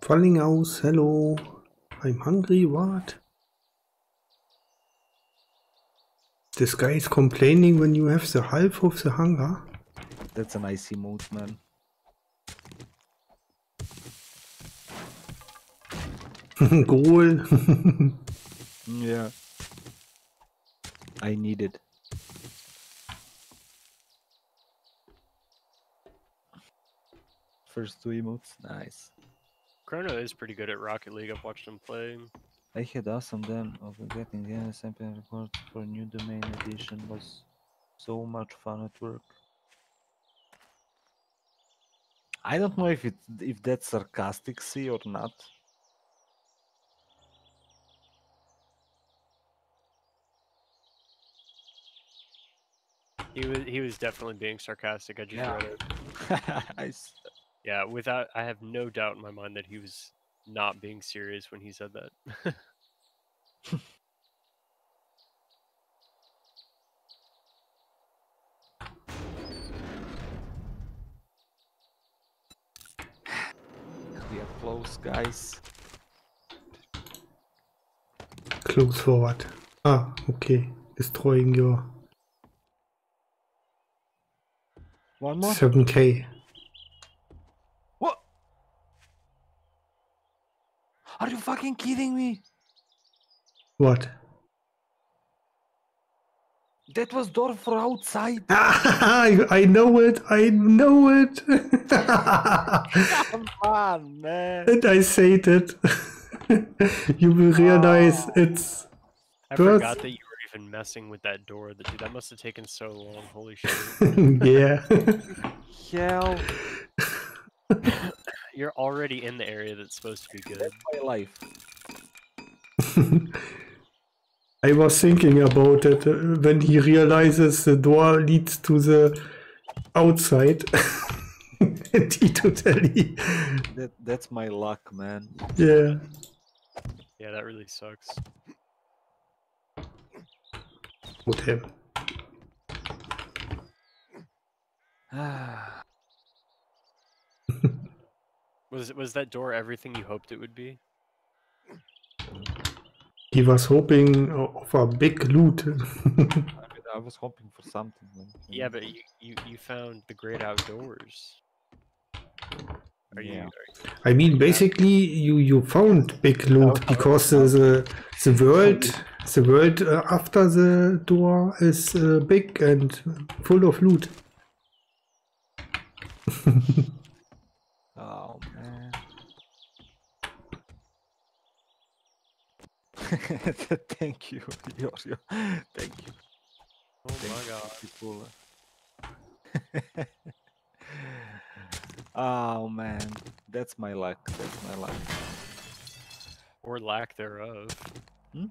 Falling aus, hello. I'm hungry, what? This guy is complaining when you have the half of the hunger. That's an icy mood, man. Goal. Yeah. I need it. First two emotes, nice. Chrono is pretty good at Rocket League. I've watched him play. I had awesome on them of getting the NSMP report for new domain edition was so much fun at work. I don't know if it if that's sarcastic see or not. He was he was definitely being sarcastic. I just Yeah. read it. I s- Yeah, without I have no doubt in my mind that he was not being serious when he said that. we are close, guys. Close forward. Ah, okay. Destroying your One more. 7k. What? Are you fucking kidding me? What? That was door for outside. I, I know it. I know it. Come on, man. and I said it. you will realize Oh. it's I First- forgot that you were even messing with that door. That that must have taken so long. Holy shit! yeah. Hell, You're already in the area that's supposed to be good. my life. I was thinking about it uh, when he realizes the door leads to the outside. and he totally, That that's my luck, man. yeah. Yeah, that really sucks. With him. Ah, Was was that door everything you hoped it would be? He was hoping for a big loot. I, mean, I was hoping for something. Yeah, but you you, you found the great outdoors. Are you? Yeah. Are, I mean, basically, you you found big loot because uh, the the world the world uh, after the door is uh, big and full of loot. Oh man. Thank you, Yorio. Thank you. oh my god! People. Oh man, that's my luck. That's my luck. Or lack thereof. Hmm?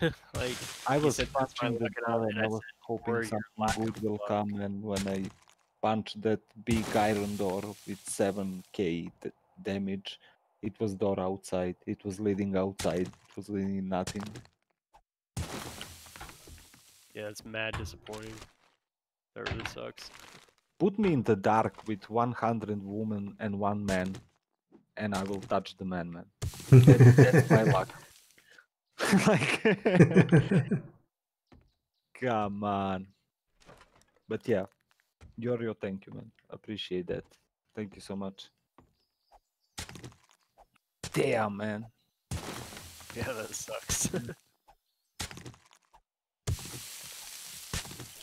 like I was said punching the luck, and I- door and and I I was "Or hoping something good will luck." come. And when I punched that big iron door with 7k d- damage, it was door outside. It was leading outside. It was leading nothing. yeah, it's mad disappointing. That really sucks. Put me in the dark with 100 women and one man, and I will touch the man, man. That- that's my luck. like, come on. But yeah, you're Yorio, thank you, man. Appreciate that. Thank you so much. Damn, man. Yeah, that sucks.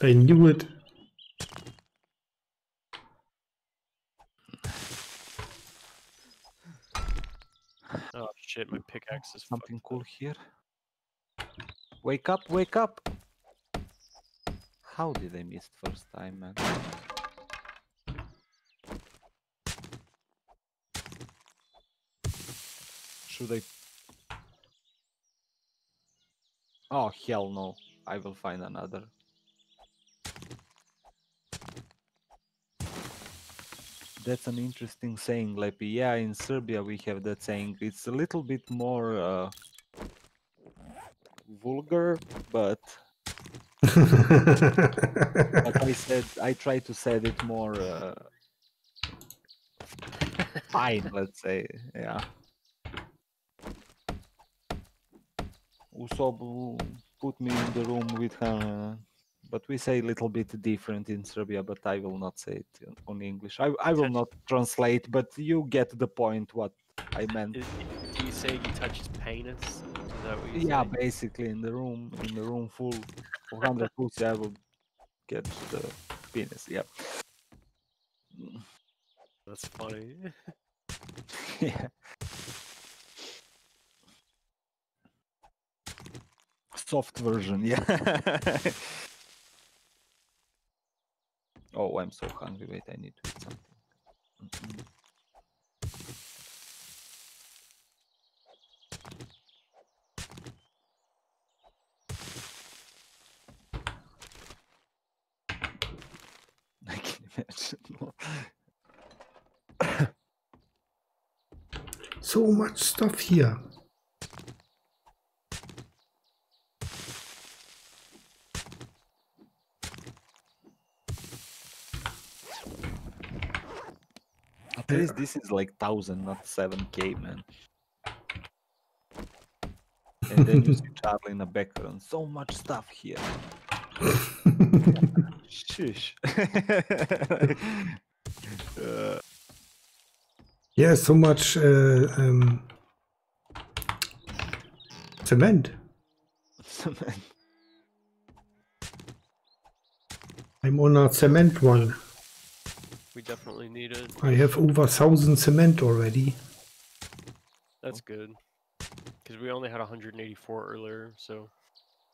I knew it. Oh shit, my pickaxe is Something cool up. here. Wake up, wake up! How did I miss first time, man? Should I? Oh hell no! I will find another. That's an interesting saying, Lepi. Yeah, in Serbia we have that saying. It's a little bit more uh, vulgar, but but I said I try to say it more uh, fine. Let's say, yeah. Usob put me in the room with her, but we say a little bit different in Serbia. But I will not say it in- on English. I I will not translate, but you get the point. What I meant. Is, do you say you touch his penis? Is that what you Yeah, say? basically in the room, in the room full of hundred pussy, I will get the penis. Yeah. That's funny. yeah. soft version, yeah. oh, I'm so hungry. Wait, I need to eat something. Mm-mm. I can imagine. So much stuff here. Least this is like thousand, not seven k, man. And then you see Charlie in the background. So much stuff here. Shush. uh, Yeah, so much uh, um, cement. cement. I'm on a cement one. We definitely need it. I have over thousand cement already. That's good. Because we only had 184 earlier, so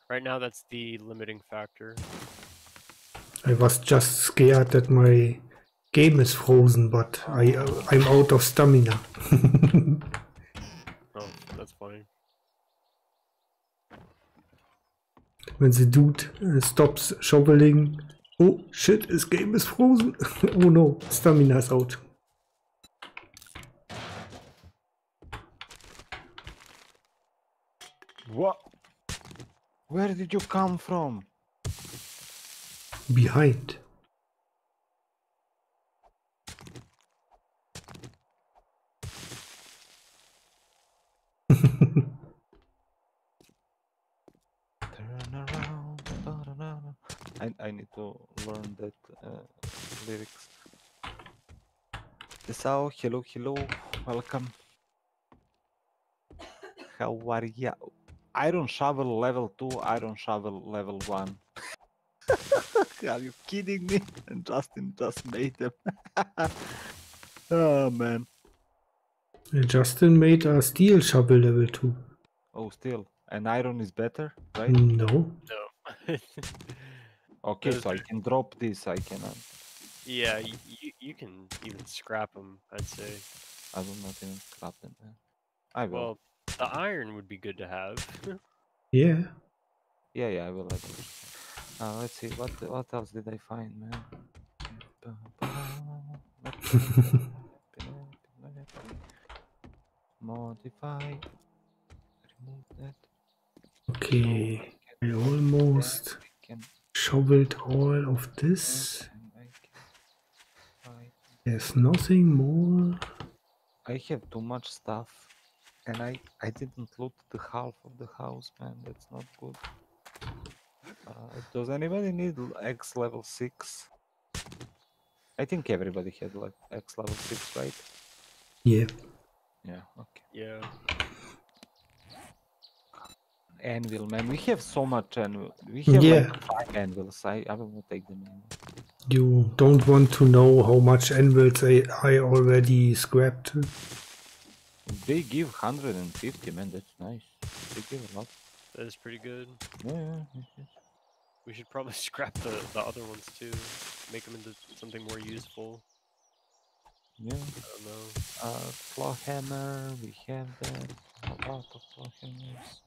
right now that's the limiting factor. I was just scared that my game is frozen, but I uh, I'm out of stamina. Oh, that's fine. when the dude uh, stops shoveling, oh shit, his game is frozen. oh no, stamina is out. What? Where did you come from? Behind. Turn around. ba-da-da-da. I, I need to learn that uh, lyrics. Sao, hello, hello, welcome. How are you? Iron shovel level 2, iron shovel level 1. are you kidding me? And Justin just made them. oh man. Justin made a steel shovel level 2. Oh, still. And iron is better, right? No. No. Okay, Those so I can drop this. I can. Uh, yeah, you, you, you can even scrap them, I'd say. I will not even scrap them. Man. I will. Well, the iron would be good to have. Yeah. Yeah, yeah, I will. I will. Uh, let's see. What what else did I find, man? Modify. Remove that. Okay. I almost I can. Shoveled all of this. and I can find- There's nothing more. I have too much stuff, and I I didn't loot the half of the house, man. That's not good. Uh, does anybody need X level six? I think everybody had like X level six, right? Yeah. Yeah. Okay. yeah. Anvil, man. We have so much anvil. We have Yeah. like five anvils. I I will not take them anymore. You don't want to know how much anvils I, I already scrapped. They give 150, man. That's nice. They give a lot. That is pretty good. Yeah, yeah, yes, yes. We should probably scrap the, the other ones too. Make them into something more useful. yeah. I don't know. Uh, claw hammer, we have that. A lot of claw hammers.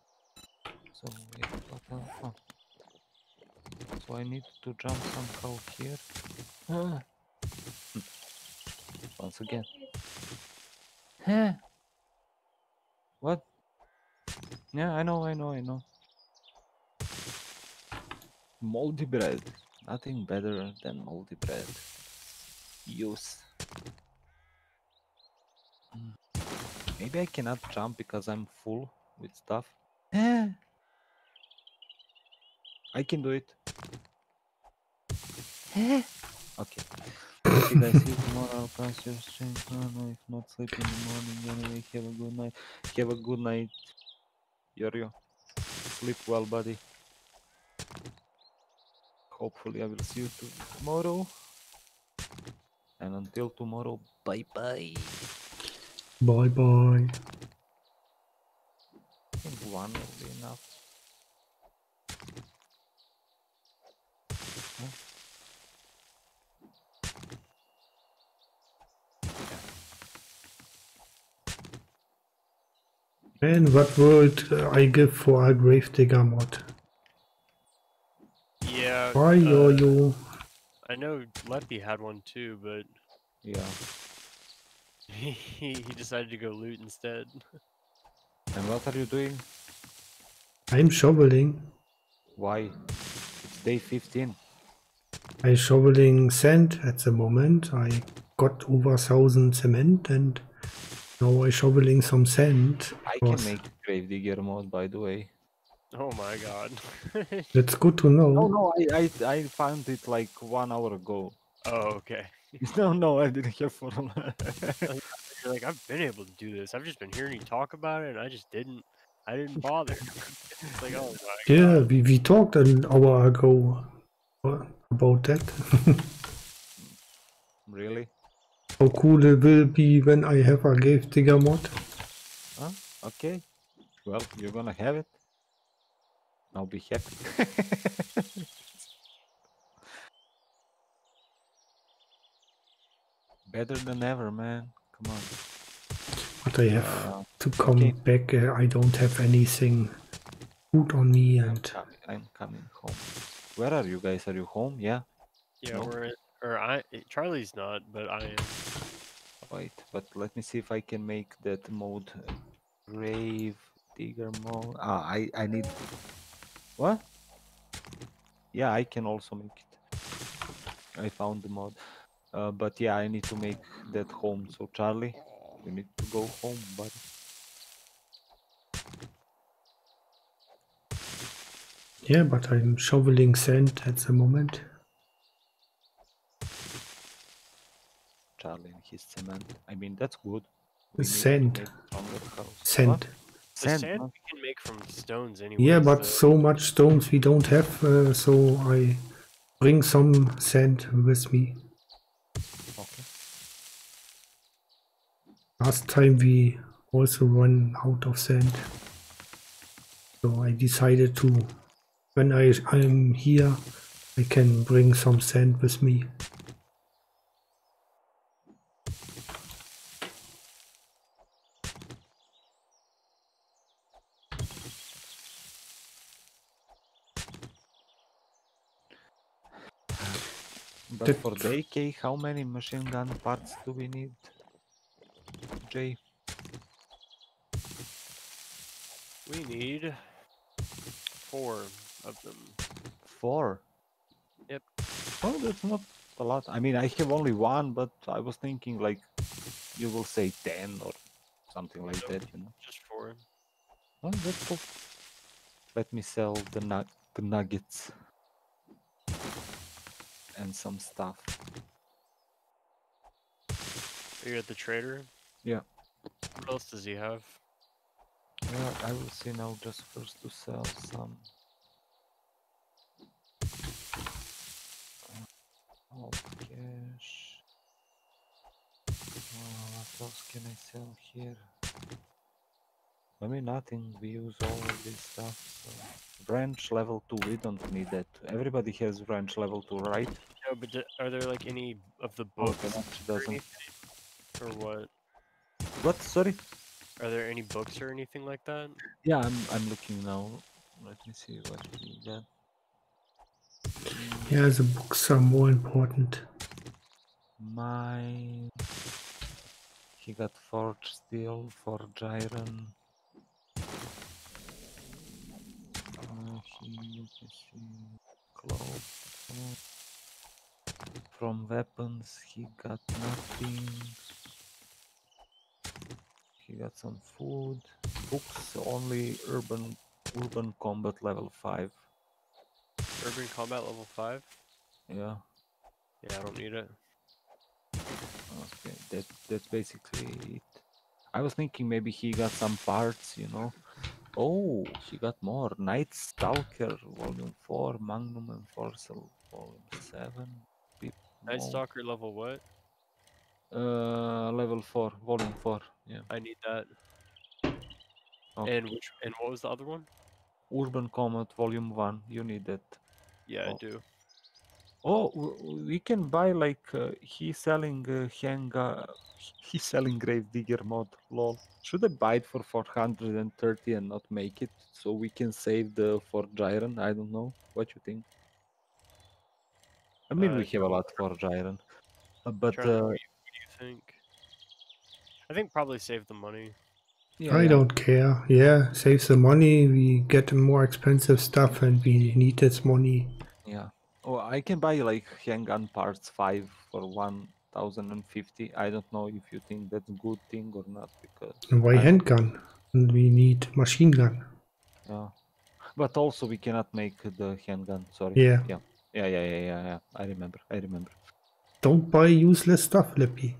So we have what else? So I need to jump somehow here. Ah. Hmm. Once again. Huh? What? Yeah, I know, I know, I know. Moldy bread. Nothing better than moldy bread. Use. Mm. Maybe I cannot jump because I'm full with stuff. Eh. I can do it. Eh. Okay. Okay, guys, see tomorrow. I'll pass your strength. No, no, if not sleep in the morning, anyway, have a good night. Have a good night, Yorio. Sleep well, buddy. Hopefully, I will see you tomorrow. And until tomorrow, bye bye. Bye bye think one will be enough. And what would uh, I give for a Gravedigger mod? Yeah. Why uh, yo yo? I know Leppy had one too, but yeah, he he decided to go loot instead. And what are you doing? I'm shoveling. Why? It's day 15. I'm shoveling sand at the moment. I got over a thousand cement and now I'm shoveling some sand. I can make Gravedigger mod, by the way. Oh my god. That's good to know. No, no, I, I, I found it like one hour ago. oh, okay. no, no, I didn't have for You're like, I've been able to do this. I've just been hearing you talk about it, and I just didn't. I didn't bother. it's like, oh my Yeah, god. we, we talked an hour ago uh, about that. Really? How cool it will be when I have a Gravedigger mod. Huh? Okay. Well, you're gonna have it. I'll be happy. Better than ever, man. Come on. But I have Uh, to come okay. back. Uh, I don't have anything food on me I'm and coming, I'm coming home. Where are you guys? Are you home? Yeah. Yeah, No. we're or I Charlie's not, but I am. Wait, but let me see if I can make that mode grave digger mode. Ah, I I need what? Yeah, I can also make it. I found the mod, uh, but yeah, I need to make that home. So Charlie, you need to go home, buddy. yeah, but I'm shoveling sand at the moment. Charlie and his cement. I mean, that's good. We Sand. make stronger house. Sand. The Sand. sand we can make from stones anyway. Yeah, but so much stones we don't have, uh, so I bring some sand with me. Okay. Last time we also run out of sand. So I decided to, when I, I'm here, I can bring some sand with me. But for the AK, how many machine gun parts do we need? We need four of them. four. Yep. Well, that's not a lot. I mean, I have only one, but I was thinking like you will say ten or something like Nope. that. You know. Just four. Oh, that's cool. Let me sell the nug the nuggets and some stuff. Are you at the trader? Yeah. What else does he have? Yeah, I will see now. Just first to sell some. Oh, cash. Uh, what else can I sell here? I mean, nothing. We use all of this stuff. So. Branch level 2, we don't need that. Everybody has branch level 2, right? No, but are there like any of the Oh, books or doesn't. Or what? What? Sorry? Are there any books or anything like that? Yeah, I'm, I'm looking now. Let me see what we got. Mm, Yeah, the books are more important. Mine. He got Forge Steel, Forge Iron. Uh, he, let me see, Clothes. From weapons, he got nothing. He got some food. Books, only urban urban combat level 5. Urban combat level five? Yeah. Yeah, I don't need it. Okay, that that's basically it. I was thinking maybe he got some parts, you know. Oh, he got more. Night Stalker Volume 4, Magnum Enforcer Volume 7. Bit Night. Stalker level what? Uh, level 4, Volume 4. Yeah. I need that. Okay. And which and what was the other one? Urban Combat Volume 1. You need that. Yeah, Oh. I do. Oh, we can buy like uh, he selling uh, hang. Uh, he's selling grave digger mod. Lol. Should I buy it for 430 and not make it so we can save the for iron? I don't know. What you think? I mean, Uh, we have a lot for iron, uh, but Trying to think uh, think? I think probably save the money. yeah, I yeah. don't care. Yeah, saves the money. We get more expensive stuff, and we need this money. Yeah. Oh, I can buy like handgun parts five for one thousand and fifty. I don't know if you think that's a good thing or not because. And why I- handgun? And we need machine gun. Yeah. But also we cannot make the handgun. Sorry. Yeah. Yeah. Yeah. Yeah. Yeah. Yeah. yeah. I remember. I remember. Don't buy useless stuff, Leppy.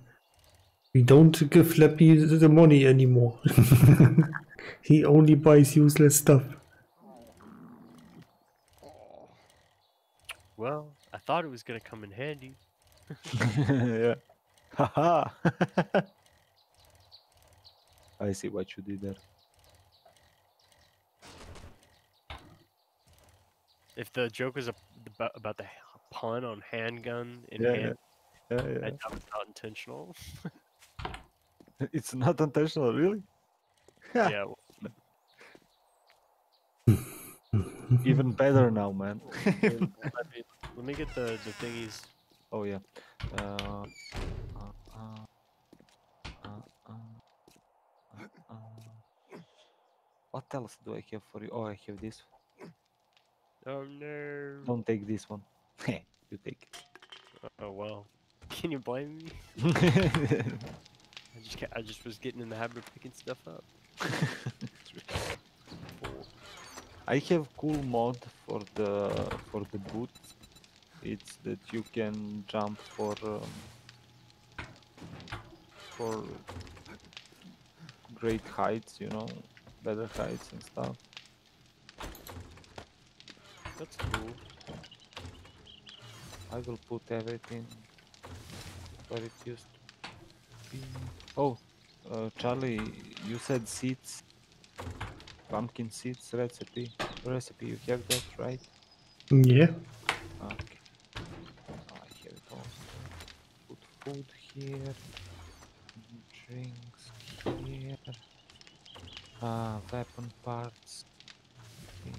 We don't give Leppy the the money anymore. he only buys useless stuff. Well, I thought it was gonna come in handy. yeah. Haha. I see what you did there. If the joke was about, about the pun on handgun in Yeah, hand, Yeah. I, Yeah. that was not intentional. It's not intentional, really. yeah, Even better now, man. let, me, let me get the, the thingies. Oh yeah. Uh, uh, uh, uh, uh, uh. What else do I have for you? Oh, I have this. Oh no. Don't take this one. you take Oh well. Can you blame me? I just I just was getting in the habit of picking stuff up. I have cool mod for the for the boot. It's that you can jump for um, for great heights, you know, better heights and stuff. That's cool. I will put everything where it used to be. Oh, uh, Charlie, you said seeds, pumpkin seeds recipe. Recipe, you have that, right? Yeah. Okay. I have it also. Put food here. Drinks here. Ah, weapon parts. here.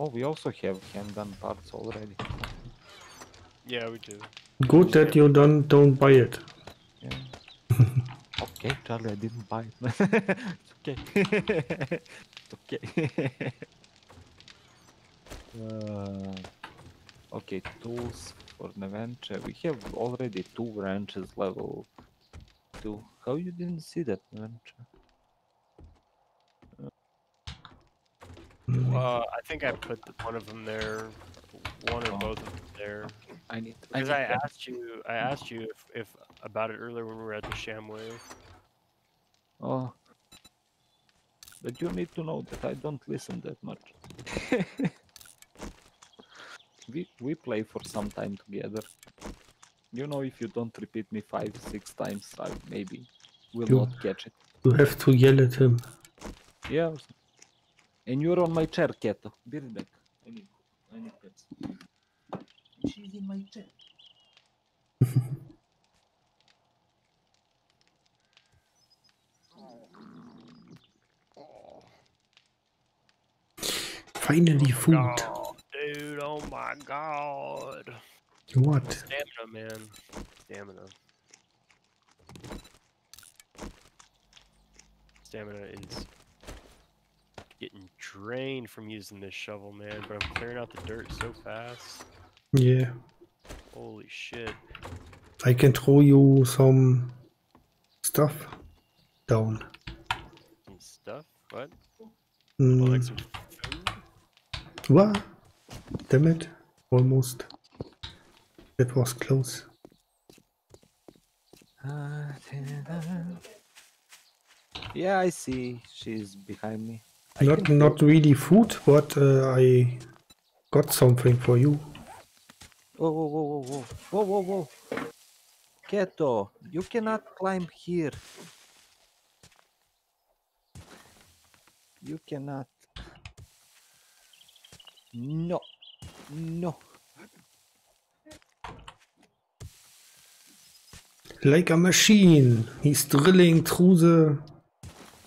Oh, we also have handgun parts already. Yeah, we do. Good that you don't don't buy it. Yeah. okay, Charlie, I didn't buy it. it's okay. it's okay. uh, okay, tools for the wrench. Uh, We have already two wrenches level two. How you didn't see that wrench? Uh, I think I put the, one of them there, one or Oh. both of them there. I need. Because need I asked you, I asked you if, if about it earlier when we were at the Shamway. Oh. But you need to know that I don't listen that much. we we play for some time together. You know, if you don't repeat me five, six times, I maybe will You- not catch it. You have to yell at him. Yeah. And you're on my chair, Keto. Be right back. I need, I need pets. She's in my chair. Finally, food. Oh, dude, oh my god. What? Stamina, man. Stamina. Stamina is getting drained from using this shovel, man, but I'm clearing out the dirt so fast. Yeah. Holy shit. I can throw you some stuff down. Some stuff? What? Oh, Mm, like some? What? Damn it. Almost. That was close. Yeah, I see. She's behind me. I Not not really food, but uh, I got something for you. Whoa, whoa, whoa, whoa, whoa, whoa, whoa, whoa. Keto, you cannot climb here. You cannot. No. No. Like a machine. He's drilling through the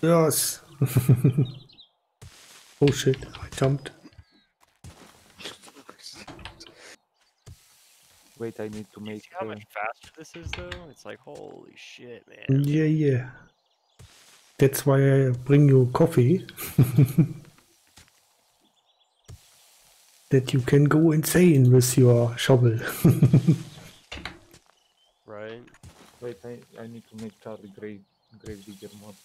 earth. oh shit, I jumped. Wait, I need to make. See how uh... much faster this is, though? It's like, holy shit, man. Yeah, yeah. That's why I bring you coffee. that you can go insane with your shovel. Right? Wait, I, I need to make Charlie grave grave digger mod.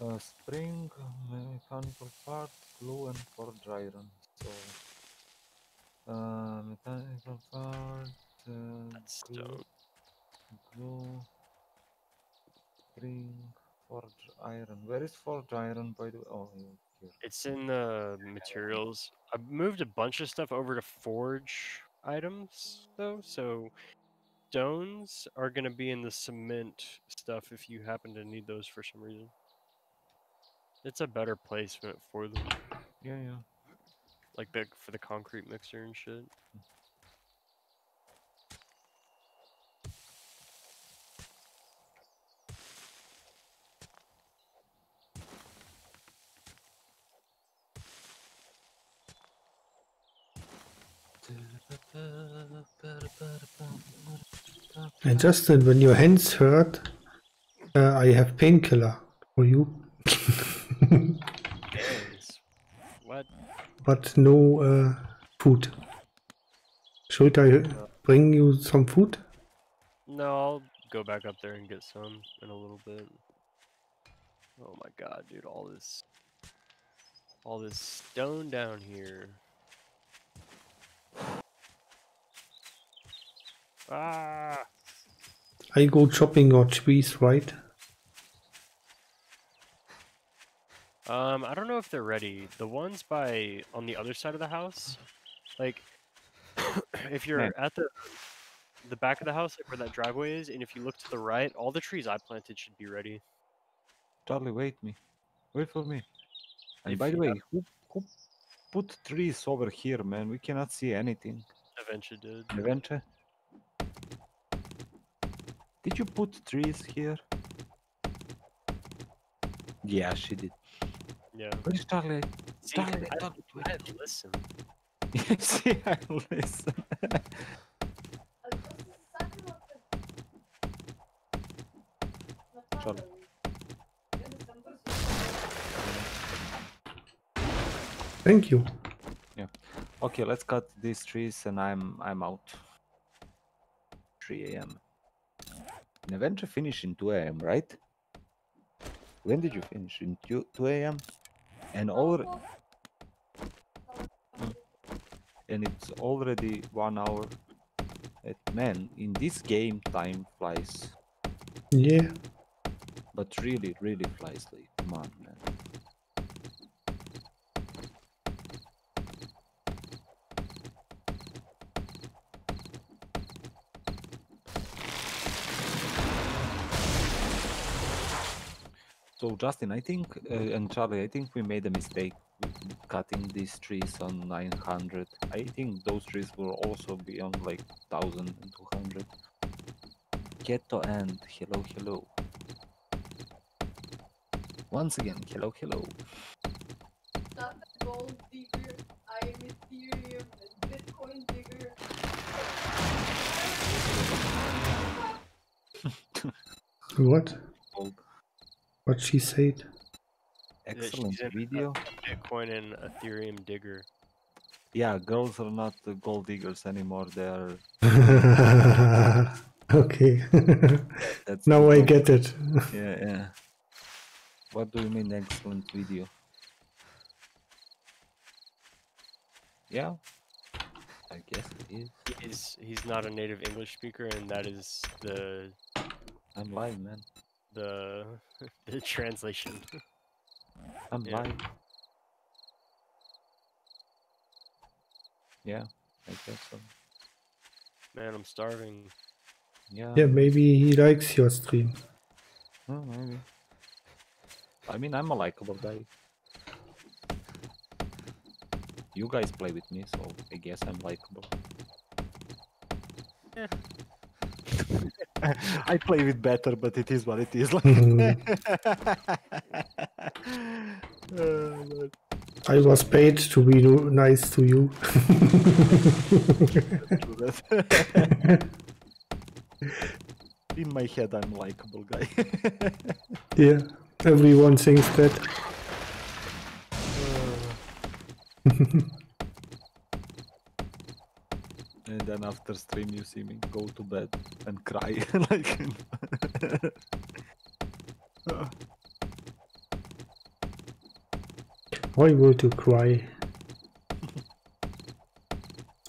Uh, spring, mechanical part, glue, and forge iron. So, uh, mechanical part, uh, That's glue, stone. glue, spring, forge iron. Where is forge iron by the way? Oh, yeah, here. It's in the materials. I moved a bunch of stuff over to forge items though, so stones are gonna be in the cement stuff if you happen to need those for some reason. It's a better placement for them, Yeah, yeah. like the for the concrete mixer and shit. And Justin, when your hands hurt, uh, I have painkiller for you. Yes. What? but no uh, food. Should I bring you some food? No, I'll go back up there and get some in a little bit. Oh my god, dude, all this all this stone down here. Ah, I go chopping your trees, right? um, I don't know if they're ready. The ones by on the other side of the house, like if you're Man. at the the back of the house, like where that driveway is, and if you look to the right, all the trees I planted should be ready. Charlie, wait me. Wait for me. And If by the way, have- who, who put trees over here, man? We cannot see anything. Adventure did. Adventure? Did you put trees here? Yeah, she did. Yeah. Where's Charlie? See, Charlie, I, talk to I listen. see, I listen. Charlie. Thank you. Yeah. Okay, let's cut these trees and I'm I'm out. 3 a.m. And Adventure finish in 2 a.m., right? When did you finish? In 2, 2 a.m.? And already hmm. and it's already one hour. Man, in this game time flies. Yeah. But really, really flies like come on man. So Justin, I think, uh, and Charlie, I think we made a mistake cutting these trees on 900. I think those trees will also be on like 1200. Ghetto and hello, hello. Once again, hello, hello. Not a gold digger. I am Ethereum and Bitcoin digger. What? Gold. What she said? Excellent she's in, uh, video. Bitcoin and Ethereum digger. Yeah, girls are not the gold diggers anymore. They are. okay. That's now I get it. Yeah, yeah. What do you mean, excellent video? Yeah, I guess it is. He's he's not a native English speaker, and that is the I'm live, man. The the translation. I'm Yeah. live. Yeah, I guess so. Man, I'm starving. Yeah, Yeah, maybe he likes your stream. oh, maybe. I mean, I'm a likable guy. You guys play with me, so I guess I'm likable. Eh. I play with better, but it is what it is. Like, Mhm. Oh, I was paid to be nice to you. In my head, I'm a likable guy. yeah, everyone thinks that. and then after stream, you see me go to bed and cry. like, Why would you cry?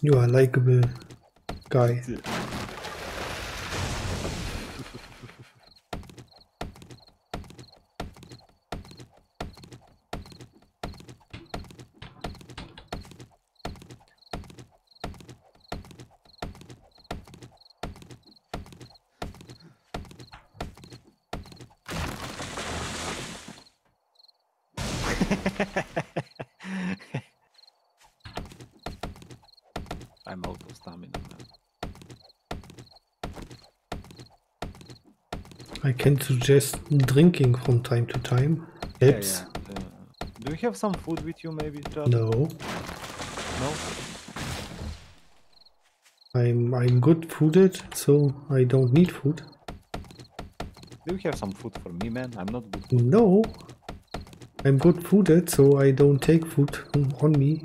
You are likable guy. I'm out of stamina now. I can suggest drinking from time to time. Yeah, Helps. yeah. Uh, do you have some food with you, maybe? Chad? No, No? I'm I'm good fooded, so I don't need food. Do you have some food for me, man? I'm not good. No, I'm good fooded, so I don't take food on me.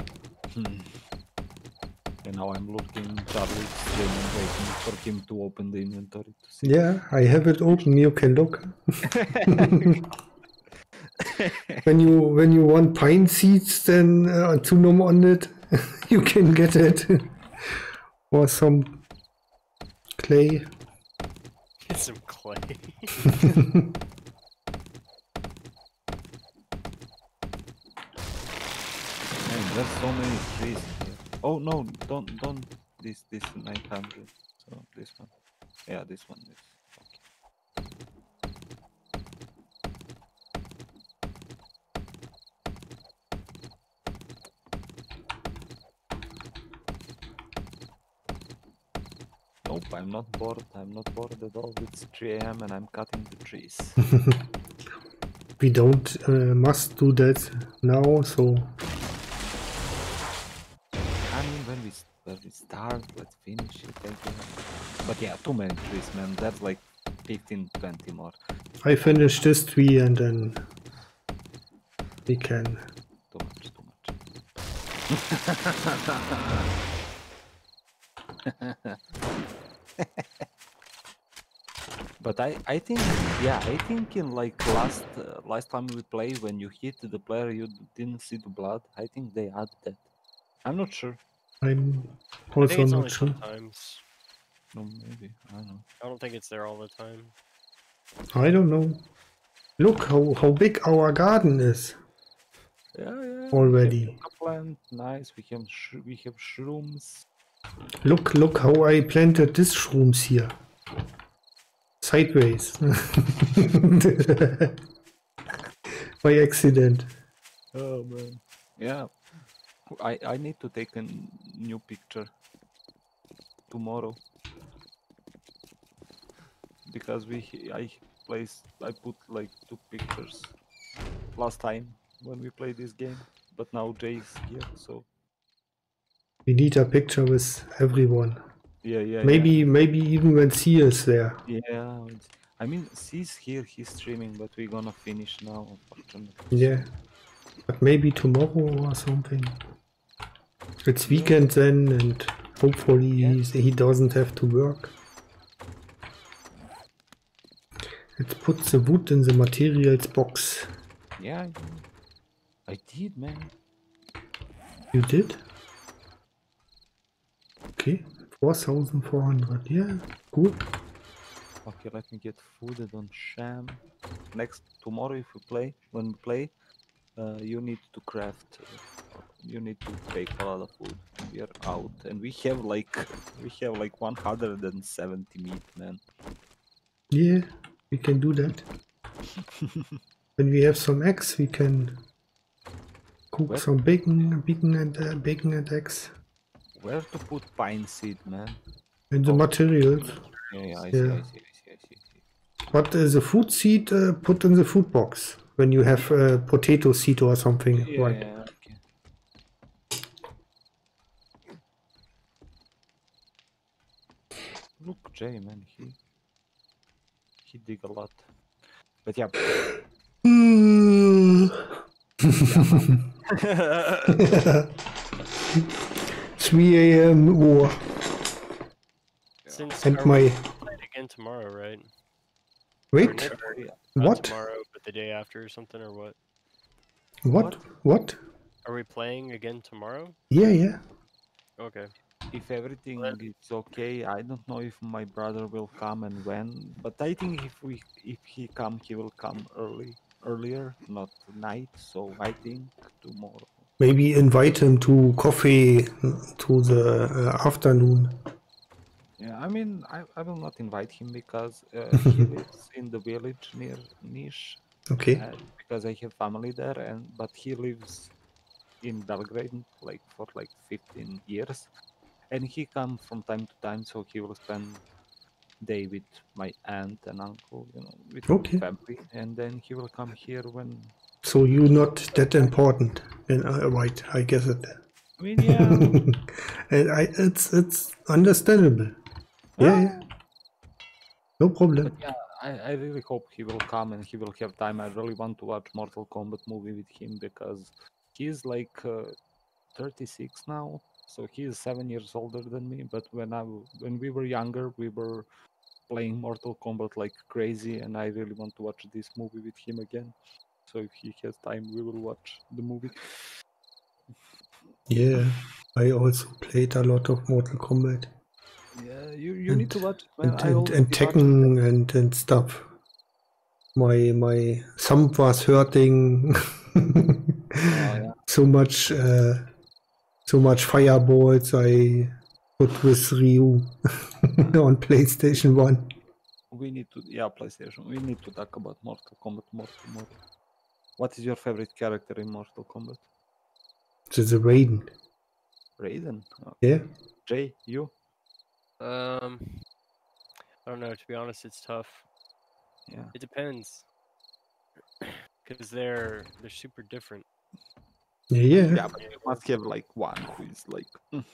And now I'm looking Charlie streaming, waiting for him to open the inventory to see. Yeah, I have it open. You can look. when you when you want pine seeds, then uh, to nom on it, you can get it, or some clay. Get some clay. Man, there's so many trees here. Oh no, don't don't this this 900. So this one. Yeah, this one is okay. Nope, I'm not bored. I'm not bored at all. It's 3 a.m. and I'm cutting the trees. We don't uh, must do that now, so I mean, when we s- when we start, let's finish it. Guess. But yeah, too many trees, man. That's like 15, 20 more. I finish this tree and then we can. Too much, too much. but I, I think, yeah, I think in like last uh, last time we played, when you hit the player, you didn't see the blood. I think they add that. I'm not sure. Also think it's not sure. sometimes. No, maybe I don't know. I don't think it's there all the time. I don't know. Look how, how big our garden is Yeah, yeah. already. Plant, nice. We have sh- we have shrooms. Look, look how I planted this shrooms here. Sideways. By accident. Oh man. Yeah. I I need to take a new picture tomorrow because we I placed I put like two pictures last time when we played this game, but now Jay is here, so We need a picture with everyone. yeah, yeah. Maybe, maybe even when C is there. Yeah. yeah I mean, he's here, he's streaming, but we're gonna finish now, unfortunately. Yeah. But maybe tomorrow or something. It's weekend then, and hopefully he doesn't have to work. Let's put the wood in the materials box. Yeah, I, did, man. You did? Okay, 4400. Yeah, good. Okay, let me get fooded on sham. Next tomorrow, if we play, when we play, uh, you need to craft. uh, You need to take a lot of food. We are out, and we have like we have like 170 meat, man. Yeah, we can do that. when we have some eggs, we can cook Where- some bacon, bacon and uh, bacon and eggs Where to put pine seed, man? in the Oh. materials. Yeah, yeah, I see, I Yeah. see, I see. But uh, the food seed uh, put in the food box when you have a potato seed or something, Yeah, right? yeah, okay. Look, Jay, man, he he dig a lot. But yeah, Three a.m. war Since and my again tomorrow, right? Wait. never- yeah. What? tomorrow, but the day after or something, or what? What? What? Are we playing again tomorrow? Yeah, yeah. Okay. If everything Let- is okay, I don't know if my brother will come and when, but I think if we if he come, he will come early, earlier, not night. So I think tomorrow. Maybe invite him to coffee to the uh, afternoon. Yeah, I mean, I, I will not invite him because uh, he lives in the village near Nish. Okay. uh, because I have family there, and but he lives in Belgrade like for like 15 years, and he come from time to time, so he will spend day with my aunt and uncle, you know, with Okay. family, and then he will come here when. So you're not that important, and uh, right? I guess it. I mean, yeah, and I, it's it's understandable. Yeah, yeah. No problem. But yeah, I, I really hope he will come and he will have time. I really want to watch Mortal Kombat movie with him because he's like uh, 36 now, so he is seven years older than me. But when I when we were younger, we were playing Mortal Kombat like crazy, and I really want to watch this movie with him again. So if he has time, we will watch the movie. Yeah, I also played a lot of Mortal Kombat Yeah, you, you need to watch. man. and and, and. Tekken and and stuff. My my thumb was hurting. Oh, yeah. so much uh, so much fireballs I put with Ryu on PlayStation One. We need to, yeah, PlayStation. We need to talk about Mortal Kombat more tomorrow. What is your favorite character in Mortal Kombat? To the Raiden. Raiden. Uh, Yeah. Jay, you? Um, I don't know. To be honest, it's tough. Yeah. It depends, because they're they're super different. Yeah, yeah. Yeah, but you must have like one who is like. mm,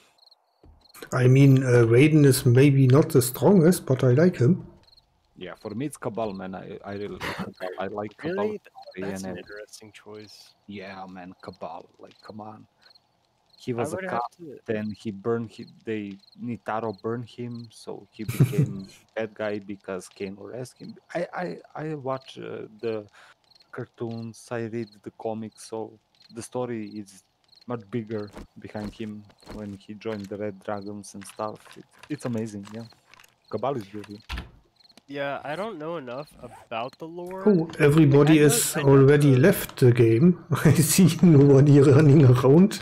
I mean, uh, Raiden is maybe not the strongest, but I like him. Yeah, for me it's Kabal, man. I I really like Kabal. I like Kabal. Really, that's an interesting choice. Yeah, man, Kabal. Like, come on. He was a would cop, to. then he burned. He, they Kintaro burned him, so he became bad guy because Kano rescued him. I I I watch uh, the cartoons. I read the comics, so the story is much bigger behind him when he joined the Red Dragons and stuff. It, it's amazing, yeah. Kabal is really. Yeah, I don't know enough about the lore. Oh, everybody know- is know already the- left the game. I see nobody running around.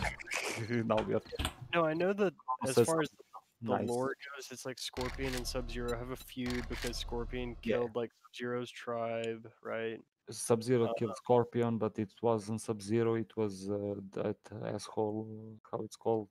now we are No, I know that as far as the nice. lore goes, it's like Scorpion and Sub Zero have a feud because Scorpion Yeah. killed like Sub Zero's tribe, right? Sub Zero killed Scorpion, but it wasn't Sub Zero. It was uh, that asshole. How it's called?